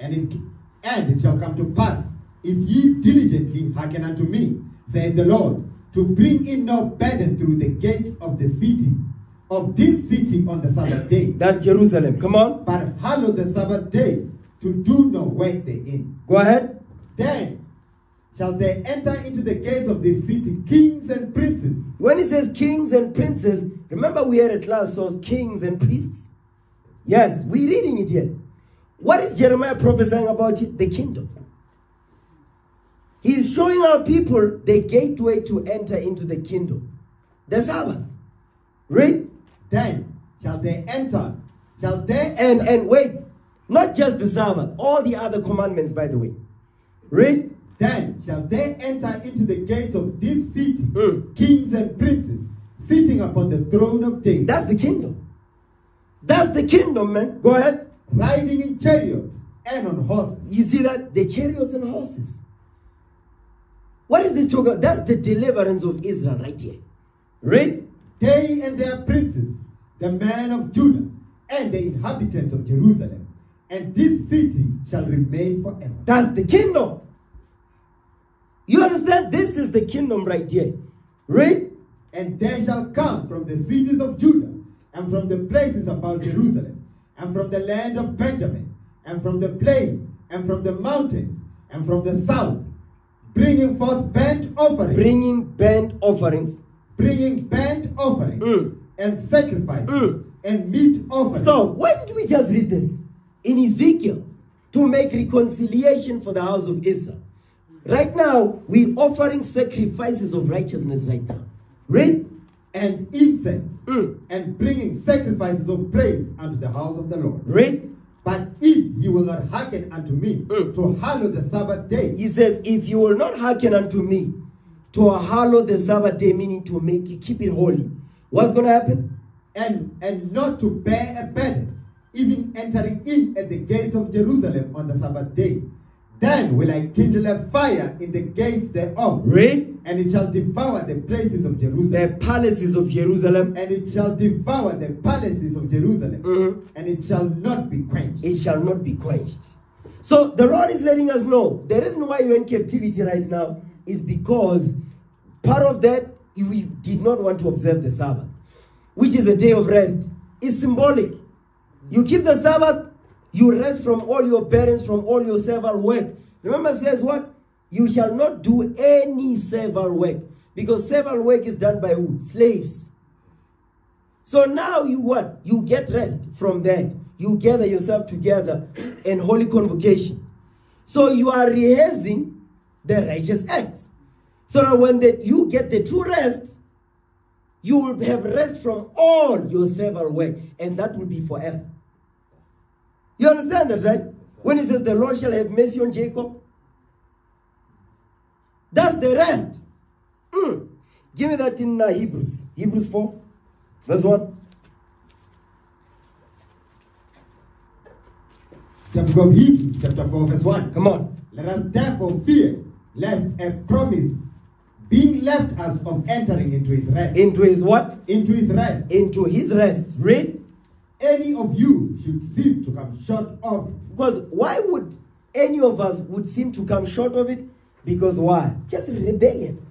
And it, and it shall come to pass, if ye diligently hearken unto me, saith the Lord, to bring in no burden through the gates of the city, of this city on the Sabbath day, That's Jerusalem. Come on. but hallow the Sabbath day, to do no work therein. Go ahead. Then shall they enter into the gates of this city kings and princes, When he says kings and princes, remember we had a class was kings and priests? Yes, we're reading it here. What is Jeremiah prophesying about it? The kingdom. He's showing our people the gateway to enter into the kingdom. The Sabbath. Read. Then shall they enter, shall they And and wait, not just the Sabbath, all the other commandments, by the way. Read. Then shall they enter into the gates of this city, Mm. kings and princes, sitting upon the throne of David, That's the kingdom. That's the kingdom, man. Go ahead. riding in chariots and on horses. You see that? The chariots and horses. What is this talking about? That's the deliverance of Israel right here. Read. They and their princes, the men of Judah, and the inhabitants of Jerusalem, and this city shall remain forever. That's the kingdom. You understand? This is the kingdom right here. Read. And they shall come from the cities of Judah, and from the places about Jerusalem, and from the land of Benjamin, and from the plain, and from the mountains, and from the south, bringing forth burnt offerings, Bringing burnt offerings. bringing burnt offerings, Mm. and sacrifices, Mm. and meat offerings. Stop. Why did we just read this? In Ezekiel, to make reconciliation for the house of Israel. Right now, we're offering sacrifices of righteousness right now. Read. and incense, Mm. and bringing sacrifices of praise unto the house of the Lord. Read. But if you will not hearken unto me Mm. to hallow the Sabbath day, He says, if you will not hearken unto me to hallow the Sabbath day, meaning to make you keep it holy, what's going to happen? and and not to bear a burden, even entering in at the gates of Jerusalem on the Sabbath day, then will I kindle a fire in the gates thereof, Read. and it shall devour the places of Jerusalem, The palaces of Jerusalem, and it shall devour the palaces of Jerusalem, Mhm. and it shall not be quenched. it shall not be quenched. So the Lord is letting us know the reason why you're in captivity right now is because part of that we did not want to observe the Sabbath, which is a day of rest. It's symbolic. You keep the Sabbath, you rest from all your burdens, from all your servile work. Remember, says what? You shall not do any servile work. Because servile work is done by who? Slaves. So now you what? You get rest from that. You gather yourself together in holy convocation. So you are rehearsing the righteous acts. So that when that you get the true rest, you will have rest from all your servile work, and that will be forever. You understand that, right? When it says the Lord shall have mercy on Jacob, that's the rest. Mm. Give me that in uh, Hebrews. Hebrews 4, verse 1. The book of Hebrews, chapter 4, verse 1. Come on. Let us therefore fear, lest a promise being left us of entering into his rest, Into his what? into his rest, Into his rest. Read. Any of you should seem to come short of it. Because why would any of us would seem to come short of it? Because why? Just rebellion.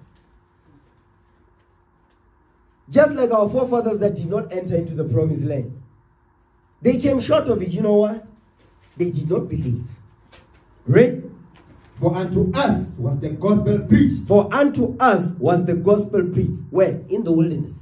Just like our forefathers that did not enter into the promised land. They came short of it. You know why? They did not believe. Read. For unto us was the gospel preached, For unto us was the gospel preached. Where? In the wilderness.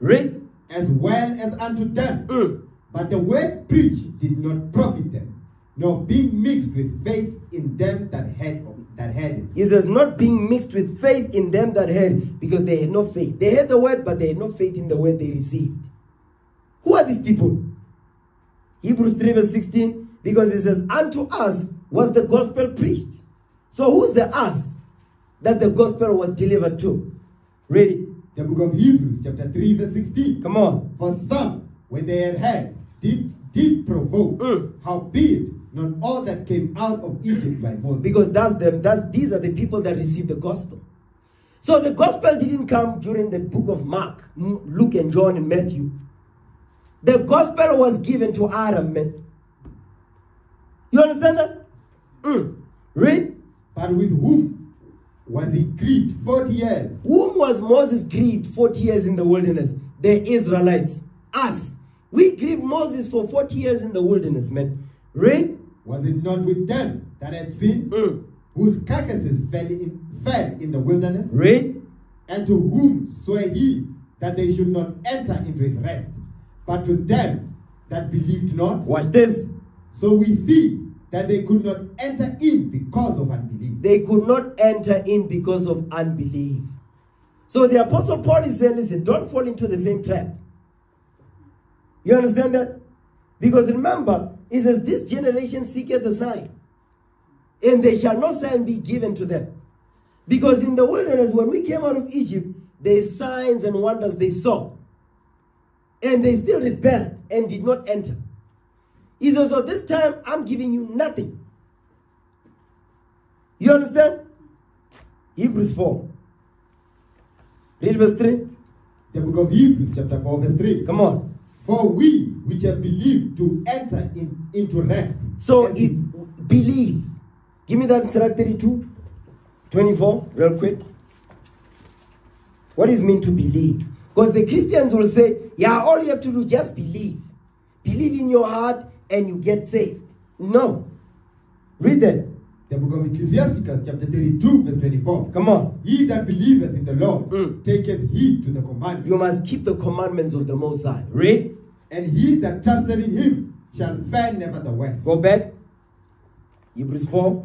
Read. as well as unto them. Mm. But the word preached did not profit them, nor being mixed with faith in them that had that had it. It says, not being mixed with faith in them that heard, because they had no faith. They heard the word, but they had no faith in the word they received. Who are these people? Hebrews 3, verse 16, because it says, Unto us was the gospel preached. So who's the us that the gospel was delivered to? Ready? The book of Hebrews, chapter 3, verse 16. Come on. For some, when they had heard, did, did provoke, Mm. howbeit not all that came out of Egypt by Moses. Because that's them, that's these are the people that received the gospel. So the gospel didn't come during the book of Mark, Luke, and John and Matthew. The gospel was given to Adam, man. You understand that? Mm. Read. But with whom was he grieved 40 years? Whom was Moses grieved 40 years in the wilderness? The Israelites. Us. We grieved Moses for 40 years in the wilderness, man. Read. Was it not with them that had sinned, Mm. whose carcasses fell in, fell in the wilderness? Read. And to whom swore he that they should not enter into his rest, but to them that believed not? Watch this. So we see that they could not enter in because of unbelief. They could not enter in because of unbelief. So the Apostle Paul is saying, listen, don't fall into the same trap. You understand that? Because remember, it says, This generation seeketh a sign, and there shall no sign be given to them. Because in the wilderness, when we came out of Egypt, there's signs and wonders they saw. And they still rebelled and did not enter. He says, So this time I'm giving you nothing. You understand? Hebrews 4. Read verse 3. The book of Hebrews, chapter 4, verse 3. Come on. For we which have believed to enter in, into rest. So if believe, give me that Sirach 32, 24, real quick. What is mean to believe? Because the Christians will say, yeah, all you have to do just believe. Believe in your heart and you get saved. No. Read that. The book of Ecclesiasticus, chapter 32, verse 24. Come on. He that believeth in the Lord Mm. taketh heed to the commandment. You must keep the commandments of the Most High. Read. And he that trusteth in him shall fare nevertheless. Go back. Hebrews 4,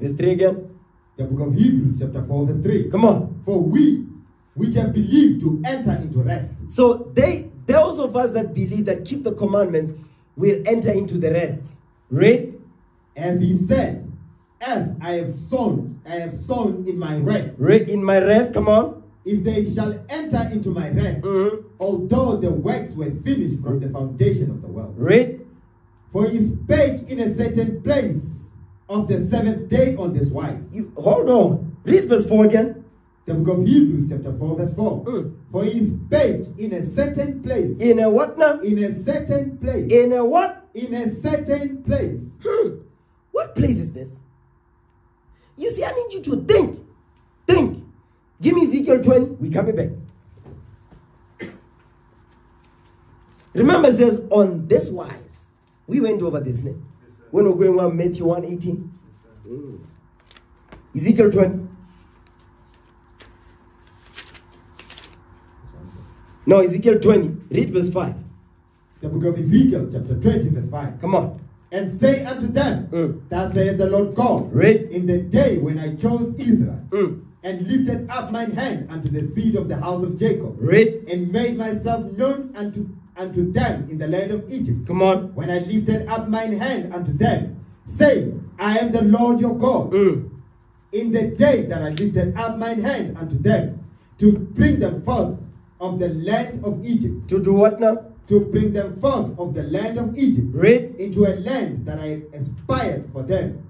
verse 3 again. The book of Hebrews, chapter 4, verse 3. Come on. For we which have believed to enter into rest. So they, those of us that believe that keep the commandments will enter into the rest. Read. As he said, As I have sown, I have sown in my rest. Read in my rest. Come on. If they shall enter into my rest, Mhm. although the works were finished from the foundation of the world. Read. For he spake in a certain place of the seventh day on this wise. You hold on. Read verse 4 again. The book of Hebrews, chapter 4, verse 4. Mm. For he spake in a certain place, In a what now? in a certain place, In a what? in a certain place. Hmm. What place is this? You see, I need you to think. Think. Give me Ezekiel 20. We coming back. Remember, it says, on this wise. We went over this name. When we're going on Matthew 1 18. Mm. Ezekiel 20. No, Ezekiel 20. Read verse 5. The book of Ezekiel, chapter 20, verse 5. Come on. And say unto them, Mm. Thus saith the Lord God, Read. in the day when I chose Israel, Mm. and lifted up mine hand unto the seed of the house of Jacob, Read. and made myself known unto, unto them in the land of Egypt. Come on. When I lifted up mine hand unto them, saying, I am the Lord your God, Mm. in the day that I lifted up mine hand unto them, to bring them forth of the land of Egypt, To do what now? To bring them forth of the land of Egypt, Read. into a land that I aspired for them,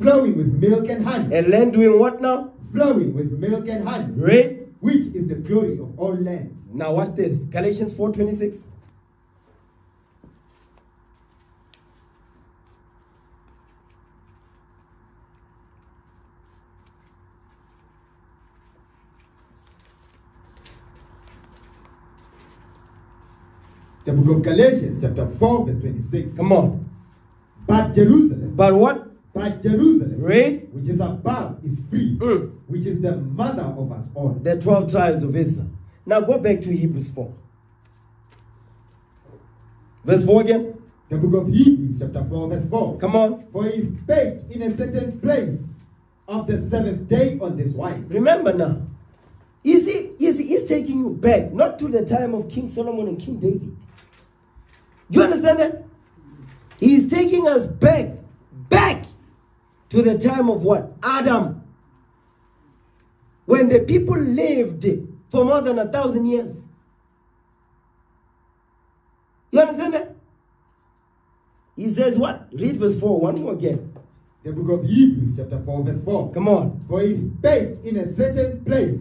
flowing with milk and honey, A land doing what now? flowing with milk and honey, Read. which is the glory of all lands. Now watch this. Galatians 4:26. The book of Galatians, chapter 4, verse 26. Come on. But Jerusalem, But what? but Jerusalem, Read. which is above, is free, Mm. which is the mother of us all. The 12 tribes of Israel. Now go back to Hebrews 4. Verse 4 again. The book of Hebrews, chapter 4, verse 4. Come on. For he spake in a certain place of the seventh day on this wise. Remember now. See, you see, he's taking you back, not to the time of King Solomon and King David. Do you understand that? He's taking us back, back to the time of what? Adam. When the people lived for more than a thousand years. You understand that? He says what? Read verse 4, one more again. The book of Hebrews, chapter 4, verse 4. Come on. For he spake in a certain place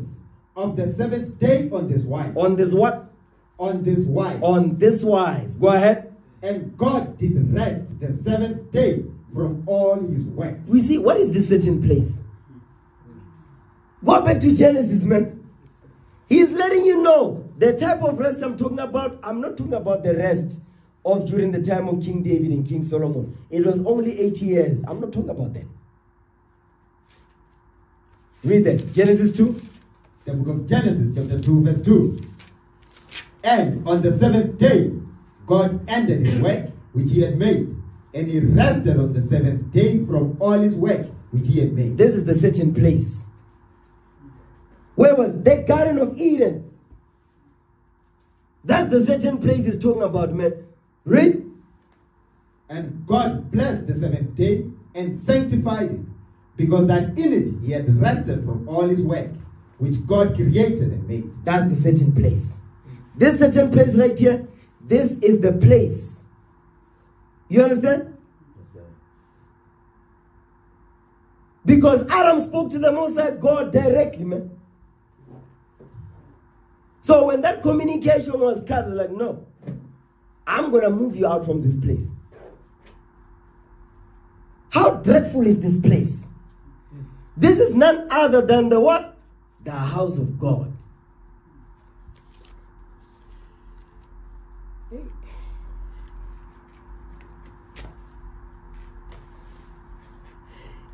of the seventh day on this wise. On this what? On this wise. On this wise. Go ahead. And God did rest the seventh day from all his work. We see what is this certain place? Go back to Genesis, man. He's letting you know the type of rest I'm talking about. I'm not talking about the rest of during the time of King David and King Solomon. It was only 80 years. I'm not talking about that. Read that. Genesis 2. The book of Genesis, chapter 2, verse 2. And on the seventh day, God ended his work which he had made, And he rested on the seventh day from all his work which he had made. This is the certain place. Where was the Garden of Eden? That's the certain place he's talking about, man. Read. And God blessed the seventh day and sanctified it, because that in it he had rested from all his work, which God created and made. That's the certain place. This certain place right here, this is the place. You understand? Because Adam spoke to the Most High God directly, man. So when that communication was cut, it's like, no, I'm gonna move you out from this place. How dreadful is this place? This is none other than the what? The house of God.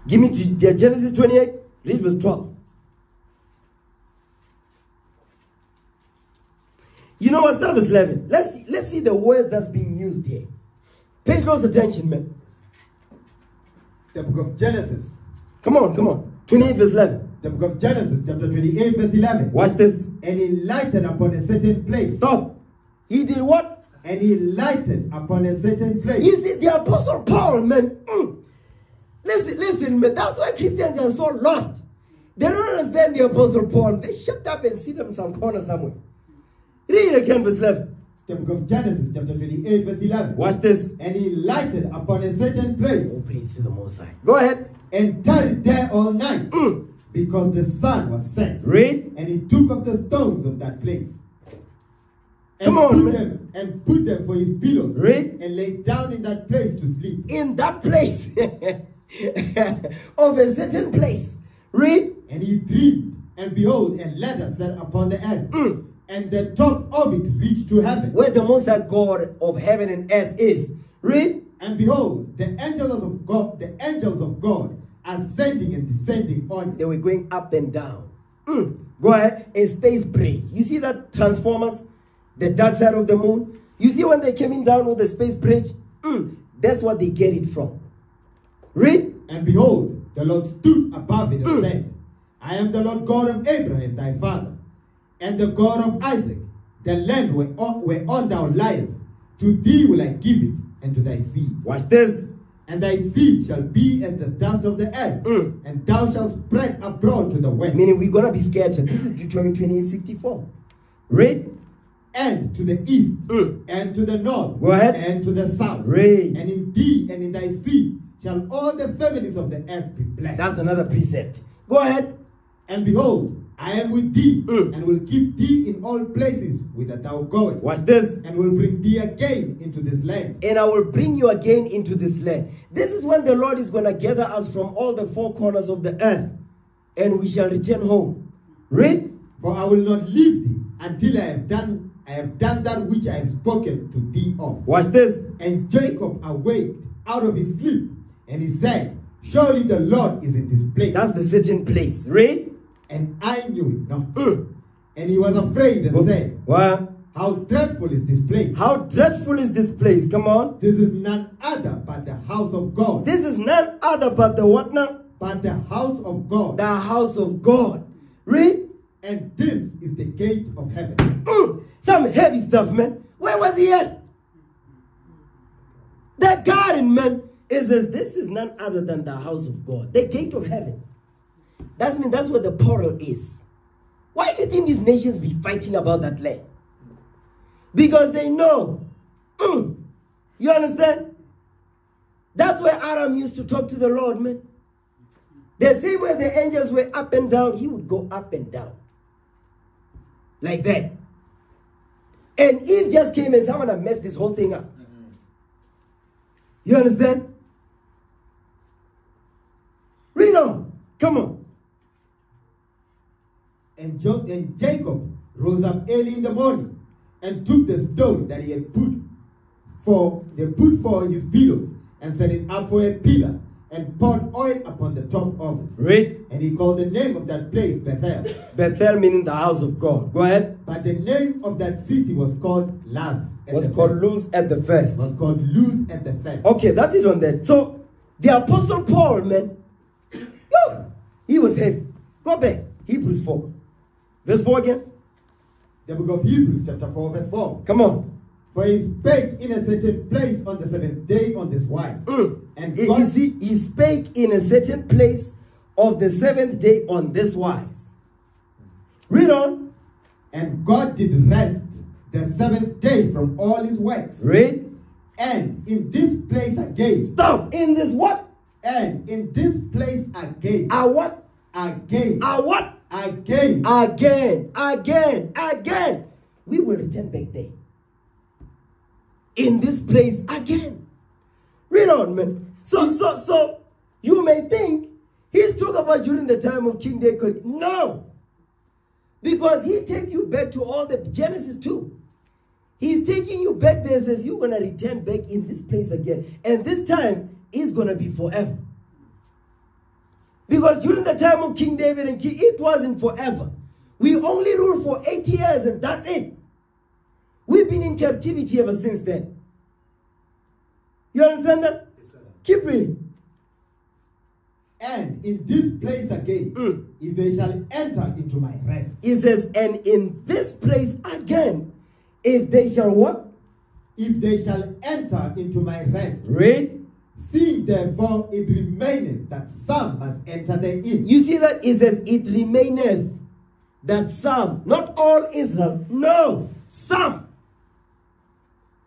Give me Ge- Genesis 28, read verse 12. You know what? Start verse 11. Let's see, let's see the word that's being used here. Pay close attention, man. The book of Genesis. Come on, come on. 28 verse 11. The book of Genesis, chapter 28, verse 11. Watch this. And he lighted upon a certain place. Stop. He did what? And he lighted upon a certain place. You see, the Apostle Paul, man. mm. Listen, listen, man. That's why Christians are so lost. They don't understand the Apostle Paul. They shut up and sit in some corner somewhere. Read it again, verse 11. The book of Genesis, chapter 28, verse 11. Watch this. And he lighted upon a certain place Oh, praise to the Most High. Go ahead. and tarried there all night Mm. because the sun was set. Read. And he took of the stones of that place. And Come on, put man. them and put them for his pillows. Read. And lay down in that place to sleep. In that place of a certain place. Read. And he dreamed, and behold, a ladder set upon the earth, Mm. and the top of it reached to heaven. Where the Most High God of heaven and earth is. Read. And behold, the angels of God, the angels of God, ascending and descending on They were going up and down. Mm. Go ahead. A space bridge. You see that Transformers? The dark side of the moon? You see when they came in down with the space bridge? Mm. That's what they get it from. Read. And behold, the Lord stood above it and Mm. said, I am the Lord God of Abraham thy father, and the God of Isaac. The land where, whereon thou liest, to thee will I give it, and to thy seed. Watch this. And thy seed shall be as the dust of the earth, Mm. and thou shalt spread abroad to the west, Meaning we're going to be scattered. This is Deuteronomy 28 64. Read. and to the east, Mm. and to the north, Go ahead. and to the south. Read. And in thee and in thy seed shall all the families of the earth be blessed. That's another precept. Go ahead. And behold, I am with thee, Mm. and will keep thee in all places whither thou goest, Watch this. and will bring thee again into this land. and I will bring you again into this land. This is when the Lord is going to gather us from all the four corners of the earth, and we shall return home. Read. For I will not leave thee until I have done I have done that which I have spoken to thee of. Watch this. And Jacob awaked out of his sleep, and he said, Surely the Lord is in this place. That's the certain place. Read. and I knew it not. Mm. And he was afraid and said, What? How dreadful is this place! How dreadful is this place? Come on. This is none other but the house of God. This is none other but the what now? but the house of God. The house of God. Read. And this is the gate of heaven. Mm. Some heavy stuff, man. Where was he at? The garden, man. It says this is none other than the house of God, the gate of heaven. That's mean that's where the portal is. Why do you think these nations be fighting about that land? Because they know. Mm. You understand? That's where Adam used to talk to the Lord, man. The same way the angels were up and down, he would go up and down. Like that. And Eve just came and someone had messed this whole thing up. You understand? Read on. Come on. And, jo- and Jacob rose up early in the morning and took the stone that he had put for they put for his pillows and set it up for a pillar and poured oil upon the top of it. Read. And he called the name of that place Bethel. Bethel meaning the house of God. Go ahead. But the name of that city was called Luz. Was called. Luz at the first. Was called Luz at the first. Okay, that's it on that. So the apostle Paul, man, yo, he was heavy. Go back. Hebrews 4. Verse 4 again. The book of Hebrews, chapter 4, verse 4. Come on. For he spake in a certain place on the seventh day on this wise. Mm. And God, You see, he spake in a certain place of the seventh day on this wise. Read on. and God did rest the seventh day from all his works. Read. And in this place again, Stop. In this what? And in this place again, A what? again, A what? again, Again. Again. Again. We will return back there. In this place again. Read on, man. So, so, so, you may think he's talking about during the time of King David. No. Because he take you back to all the Genesis 2. He's taking you back there and says, You're going to return back in this place again. And this time is going to be forever. Because during the time of King David and King, it wasn't forever. We only ruled for 80 years and that's it. We've been in captivity ever since then. You understand that? Keep reading. and in this place again, Mm. if they shall enter into my rest. It says, and in this place again, if they shall what? If they shall enter into my rest, Read. Seeing therefore it remaineth that some must enter therein. You see that it says, it remaineth that some, not all Israel, no, some.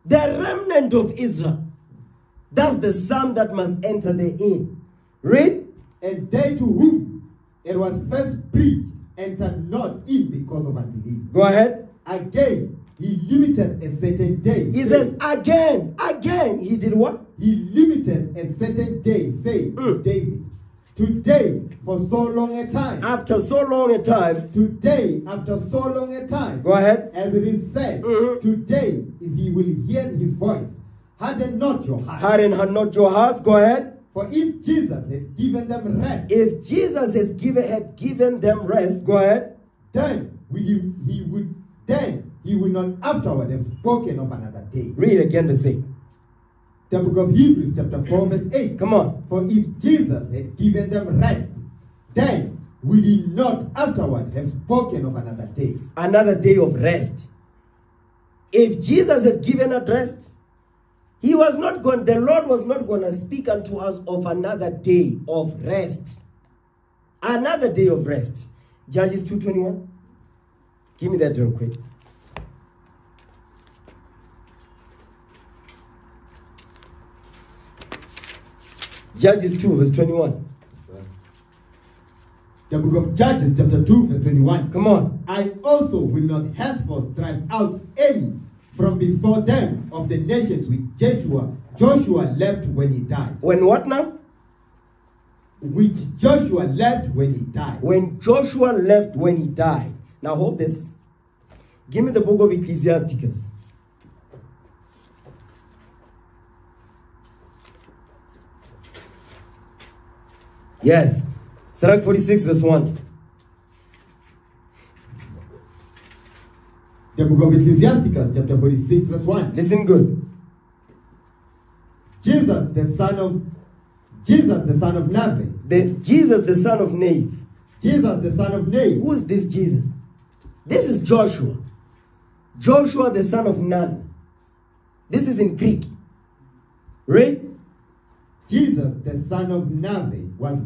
The remnant of Israel. That's the some that must enter therein. Read. And they to whom it was first preached entered not in because of unbelief. Go ahead. Again, he limited a certain day. He says, again, again. He did what? he limited a certain day, to Mm. David, Today, for so long a time, After so long a time, today, after so long a time, go ahead. as it is said, Mhm. today, if he will hear his voice, harden not your heart. Harden not your heart. Go ahead. For if Jesus had given them rest, If Jesus has given had given them rest, go ahead. then will he, he would then he will not afterward have spoken of another day. Read again the same. The book of Hebrews, chapter 4, verse 8. Come on. For if Jesus had given them rest, then would he not afterward have spoken of another day? Another day of rest. If Jesus had given us rest, he was not going, the Lord was not going to speak unto us of another day of rest. Another day of rest. Judges 2.21. Give me that real quick. Judges 2 verse 21. The book of Judges, chapter 2, verse 21. Come on. I also will not henceforth drive out any from before them of the nations which Joshua, Joshua left when he died. When what now? Which Joshua left when he died. When Joshua left when he died. Now hold this. Give me the book of Ecclesiasticus. Yes. Sirach 46 verse 1. The book of Ecclesiasticus, chapter 46, verse 1. Listen good. Jesus, the son of Jesus, the son of Navi. The Jesus, the son of Nave. Jesus, the son of Nay. Who is this Jesus? This is Joshua. Joshua, the son of Nun. This is in Greek. Read. Jesus, the son of Navi, was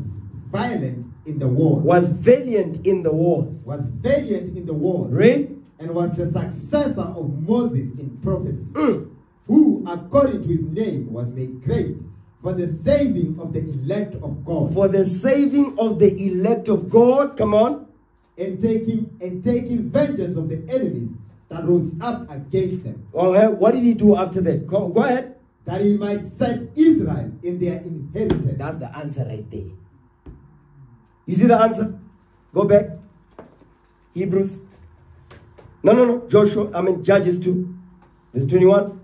violent in the war. Was valiant in the wars. Was valiant in the war. Read. And was the successor of Moses in prophecy. Mm. Who, according to his name, was made great for the saving of the elect of God. For the saving of the elect of God. Come on. and taking and taking vengeance of the enemies that rose up against them, Okay, what did he do after that? Go, go ahead. That he might set Israel in their inheritance. That's the answer right there. You see the answer? Go back. Hebrews. No, no, no. Joshua. I mean Judges 2. Verse 21.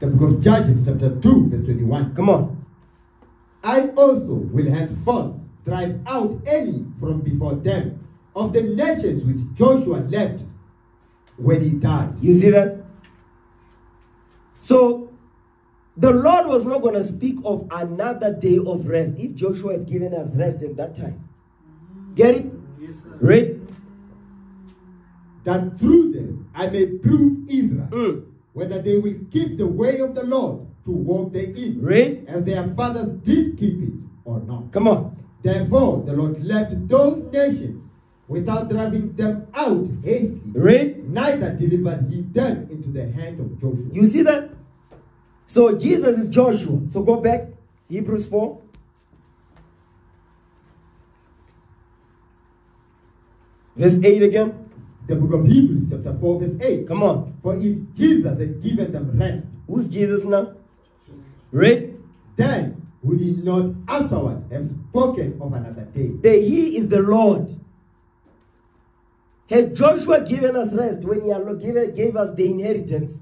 The book of Judges, chapter 2, verse 21. Come on. I also will henceforth drive out any from before them of the nations which Joshua left when he died. You see that? So, the Lord was not going to speak of another day of rest if Joshua had given us rest at that time. Get it? Yes, sir. Right? That through them I may prove Israel Mm. whether they will keep the way of the Lord to walk therein, Right? as their fathers did keep it or not. Come on. Therefore, the Lord left those nations without driving them out hastily, Right? neither delivered he them into the hand of Joshua. You see that? So, Jesus is Joshua. So, go back. Hebrews 4. Verse 8 again. the book of Hebrews, chapter 4, verse 8. Come on. For if Jesus had given them rest, Who's Jesus now? Read. then would he not afterward have spoken of another day? The He is the Lord. Had Joshua given us rest when he gave us the inheritance,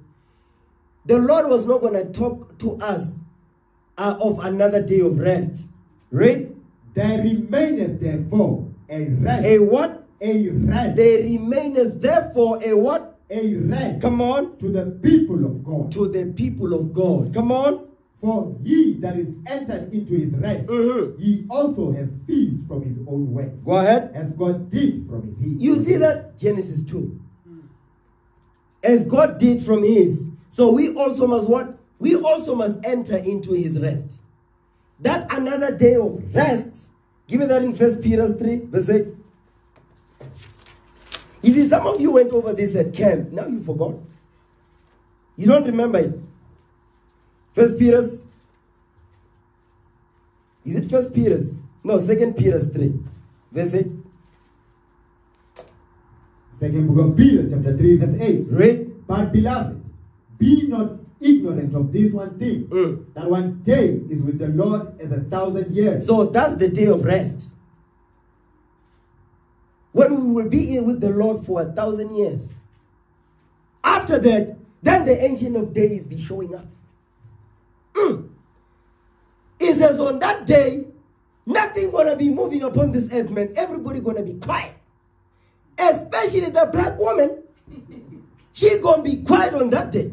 the Lord was not going to talk to us uh, of another day of rest. Right? There remaineth therefore a rest. A what? A rest. There remaineth therefore a what? a rest Come on. to the people of God. To the people of God. Come on. For he that is entered into his rest, Mhm. he also has ceased from his own works, Go ahead. as God did from his. heat. You see that? Genesis 2. As God did from his. So we also must what? We also must enter into his rest. That another day of rest. Give me that in First Peter 3, verse 8. You see, some of you went over this at camp. Now you forgot. You don't remember it. First Peter's. Is it First Peter's? No, Second Peter's 3. Verse 8. Second book of Peter, chapter 3, verse 8. Read. But beloved, be not ignorant of this one thing, Mm. that one day is with the Lord as a thousand years. So that's the day of rest. When we will be in with the Lord for a thousand years. After that, then the ancient of days be showing up. Mm. It says on that day, nothing gonna be moving upon this earth, man. Everybody gonna be quiet. Especially the black woman. She gonna be quiet on that day.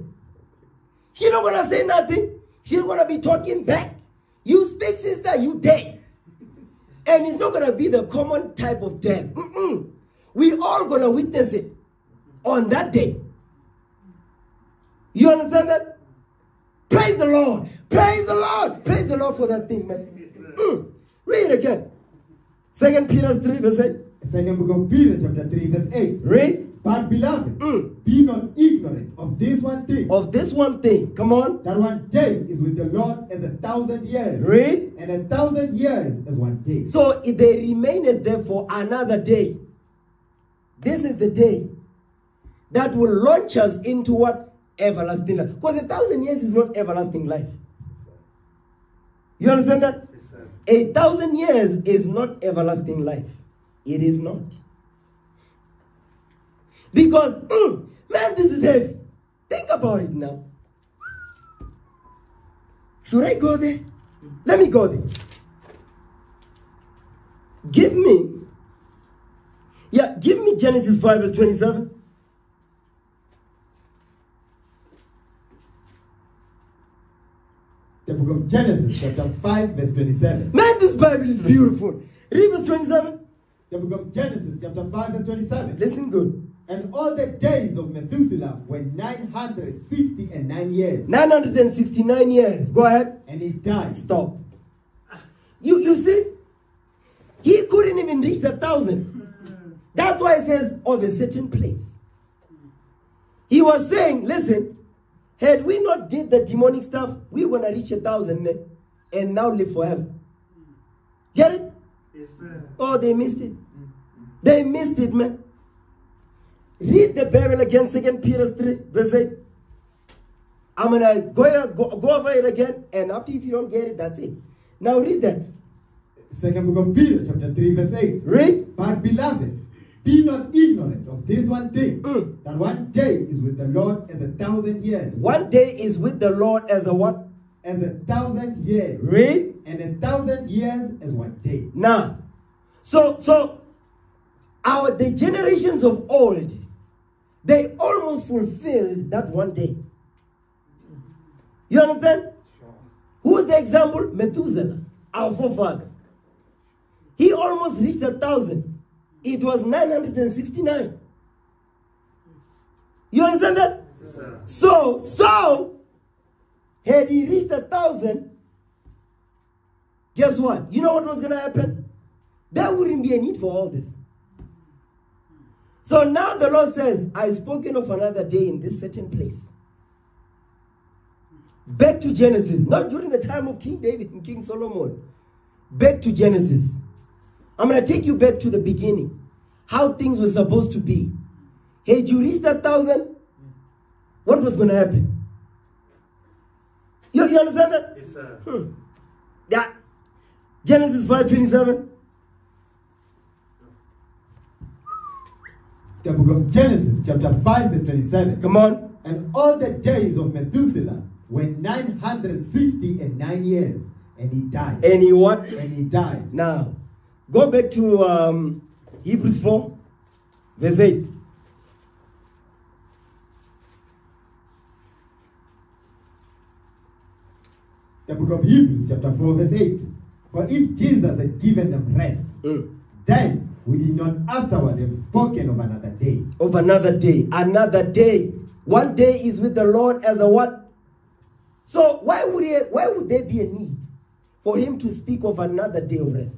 She not gonna say nothing. She's gonna be talking back. You speak, sister, you dead. And it's not gonna be the common type of death. Mm-mm. We all gonna witness it on that day. You understand that? Praise the Lord. Praise the Lord. Praise the Lord for that thing, man. Mm. Read again. Second Peter 3, verse 8. Second book of Peter, chapter 3, verse 8. Read. But beloved, Mm. be not ignorant of this one thing, Of this one thing. Come on. that one day is with the Lord as a thousand years, Read. and a thousand years as one day. So if they remained there for another day, this is the day that will launch us into what? Everlasting life. Because a thousand years is not everlasting life. You understand that? Yes, sir. A thousand years is not everlasting life. It is not. Because, mm, man, this is heavy. Think about it now. Should I go there? Let me go there. Give me, yeah, give me Genesis 5 verse 27. The book of Genesis, chapter 5, verse 27. Man, this Bible is beautiful. Read verse 27. The book of Genesis, chapter 5, verse 27. Listen good. And all the days of Methuselah were 950 and nine years, 969 years. Go ahead. and he died. Stop. You you see, he couldn't even reach the thousand. That's why it says of a certain place. He was saying, listen, had we not did the demonic stuff, we were gonna reach a thousand eh, and now live forever. Get it? Yes, sir. Oh, they missed it. They missed it, man. Read the Bible again, Second Peter 3, verse 8. I'm gonna go, go, go over it again, and after if you don't get it, that's it. Now read that. Second book of Peter, chapter 3, verse 8. Read. But beloved, Be not ignorant of this one thing, Mm. that one day is with the Lord as a thousand years, One day is with the Lord as a what? as a thousand years, Read. and a thousand years as one day. Now, so so our the generations of old, they almost fulfilled that one day. You understand? Who was the example? Methuselah, our forefather. He almost reached a thousand. It was 969. You understand that? Yes, So, so, had he reached a thousand, guess what? You know what was going to happen? There wouldn't be a need for all this. So now the Lord says, I've spoken of another day in this certain place. Back to Genesis, not during the time of King David and King Solomon. Back to Genesis. I'm going to take you back to the beginning. How things were supposed to be. Had you reached that thousand, what was going to happen? You, you understand that? Yes, sir. Hmm. Yeah. Genesis 5.27. The Genesis, chapter 5, verse 27. Come on. And all the days of Methuselah were 960 and nine years, and he died. Any what? And he died. Now, go back to um, Hebrews 4, verse 8. The book of Hebrews, chapter 4, verse 8. For if Jesus had given them rest, Mm. then would he not afterward have spoken of another day? Of another day. Another day. One day is with the Lord as a what? So why would he, why would there be a need for him to speak of another day of rest?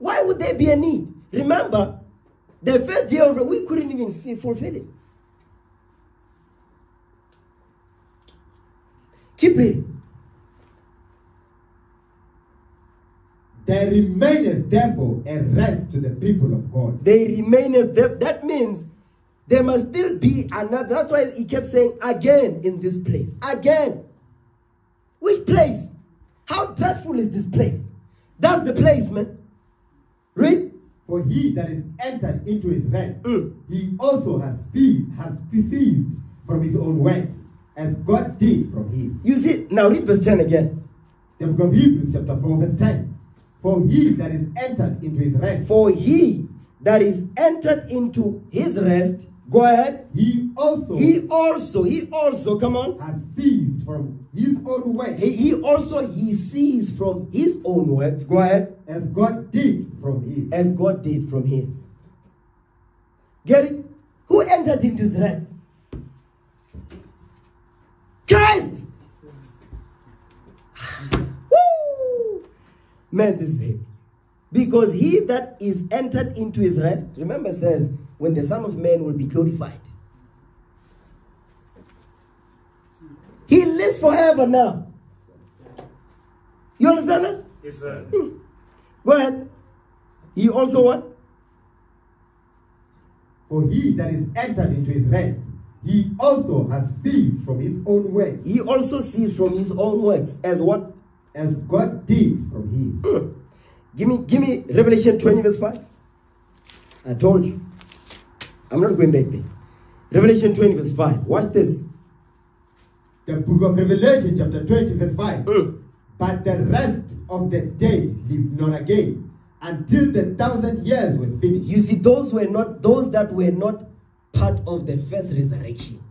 Why would there be a need? Remember, the first day of we couldn't even fulfill it. Keep reading. There remaineth therefore a rest to the people of God. they remained there. That means there must still be another. That's why he kept saying again in this place. Again. Which place? How dreadful is this place? That's the place, man. Read. For he that is entered into his rest, Mm. he also has ceased, has ceased from his own works, as God did from his. You see, now read verse 10 again. The book of Hebrews, chapter 4, verse 10. For he that is entered into his rest, For he that is entered into his rest, go ahead. he also He also, he also, come on. has ceased from his own works, He, he also, he sees from his own works, go ahead. as God did from his. as God did from his. Get it? Who entered into his rest? Christ! Woo! Man, this is heavy. Because he that is entered into his rest, remember, says, when the Son of Man will be glorified. He lives forever now. You understand that? Yes, sir. Hmm. Go ahead. He also what? For he that is entered into his rest, he also has ceased from his own works, He also sees from his own works as what? as God did from his. Hmm. Give me, give me Revelation 20, verse 5. I told you. I'm not going back there. Revelation 20, verse 5. Watch this. The book of Revelation, chapter 20, verse 5. Mm. But the rest of the dead lived not again until the thousand years were finished. You see, those were not those that were not part of the first resurrection.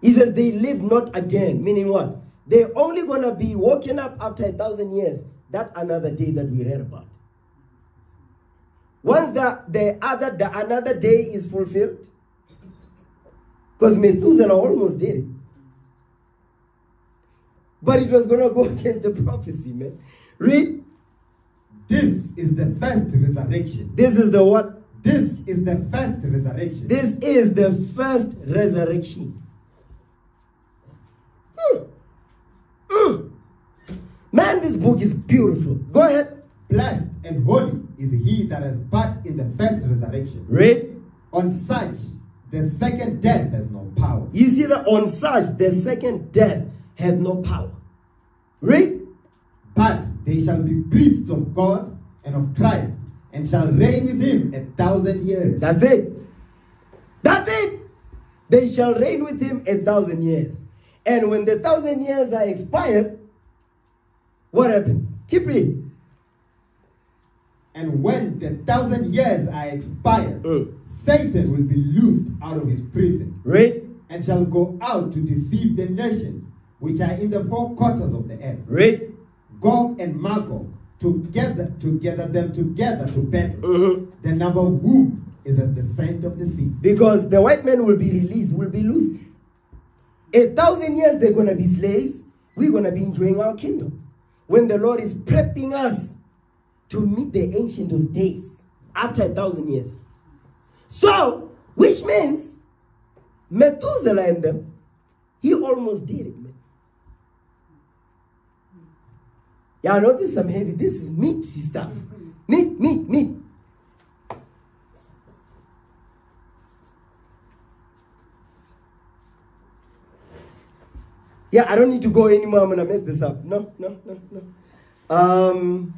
He says they live not again, meaning what? They're only gonna be woken up after a thousand years. That another day that we read about. Once the, the other the another day is fulfilled, because Methuselah almost did it. But it was gonna go against the prophecy, man. Read. This is the first resurrection. This is the what? This is the first resurrection. This is the first resurrection. Hmm. Hmm. Man, this book is beautiful. Go ahead. Blessed and holy is he that has part in the first resurrection. Read. On such, the second death has no power. You see that on such the second death had no power. Read. But they shall be priests of God and of Christ, and shall reign with him a thousand years. That's it. That's it. They shall reign with him a thousand years. And when the thousand years are expired, what happens? Keep reading. And when the thousand years are expired, Mm. Satan will be loosed out of his prison and shall go out to deceive the nations which are in the four quarters of the earth, read. Gog and Magog, to gather, to gather them together to battle, Mhm. the number of whom is as the sand of the sea. Because the white men will be released, will be loosed. A thousand years they're going to be slaves. We're going to be enjoying our kingdom. When the Lord is prepping us to meet the ancient of days after a thousand years. So, which means Methuselah and them, he almost did it, man. Yeah, I know this is some heavy. This is meaty stuff. Meat, meat, meat. Yeah, I don't need to go anymore. I'm gonna mess this up. No, no, no, no. Um,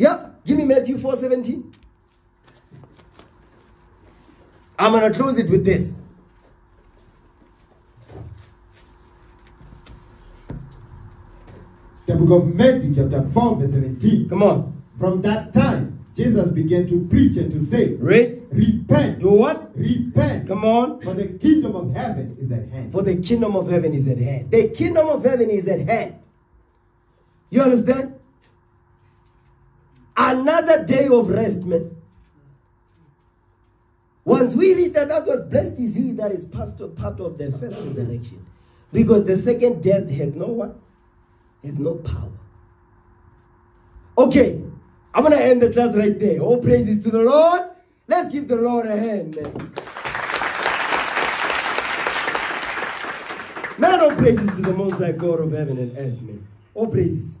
yeah, give me Matthew 4:17. I'm gonna close it with this. The book of Matthew, chapter 4, verse 17. Come on, From that time, Jesus began to preach and to say, read. Repent, Do what? repent, Come on. for the kingdom of heaven is at hand. For the kingdom of heaven is at hand. The kingdom of heaven is at hand. You understand? Another day of rest, man. Once we reach that, that was blessed is he that is part of, part of the first resurrection. Because the second death had no what? Had no power. Okay, I'm gonna end the class right there. All praises to the Lord. Let's give the Lord a hand, man. Man, all praises to the Most High God of heaven and earth, man. All praises.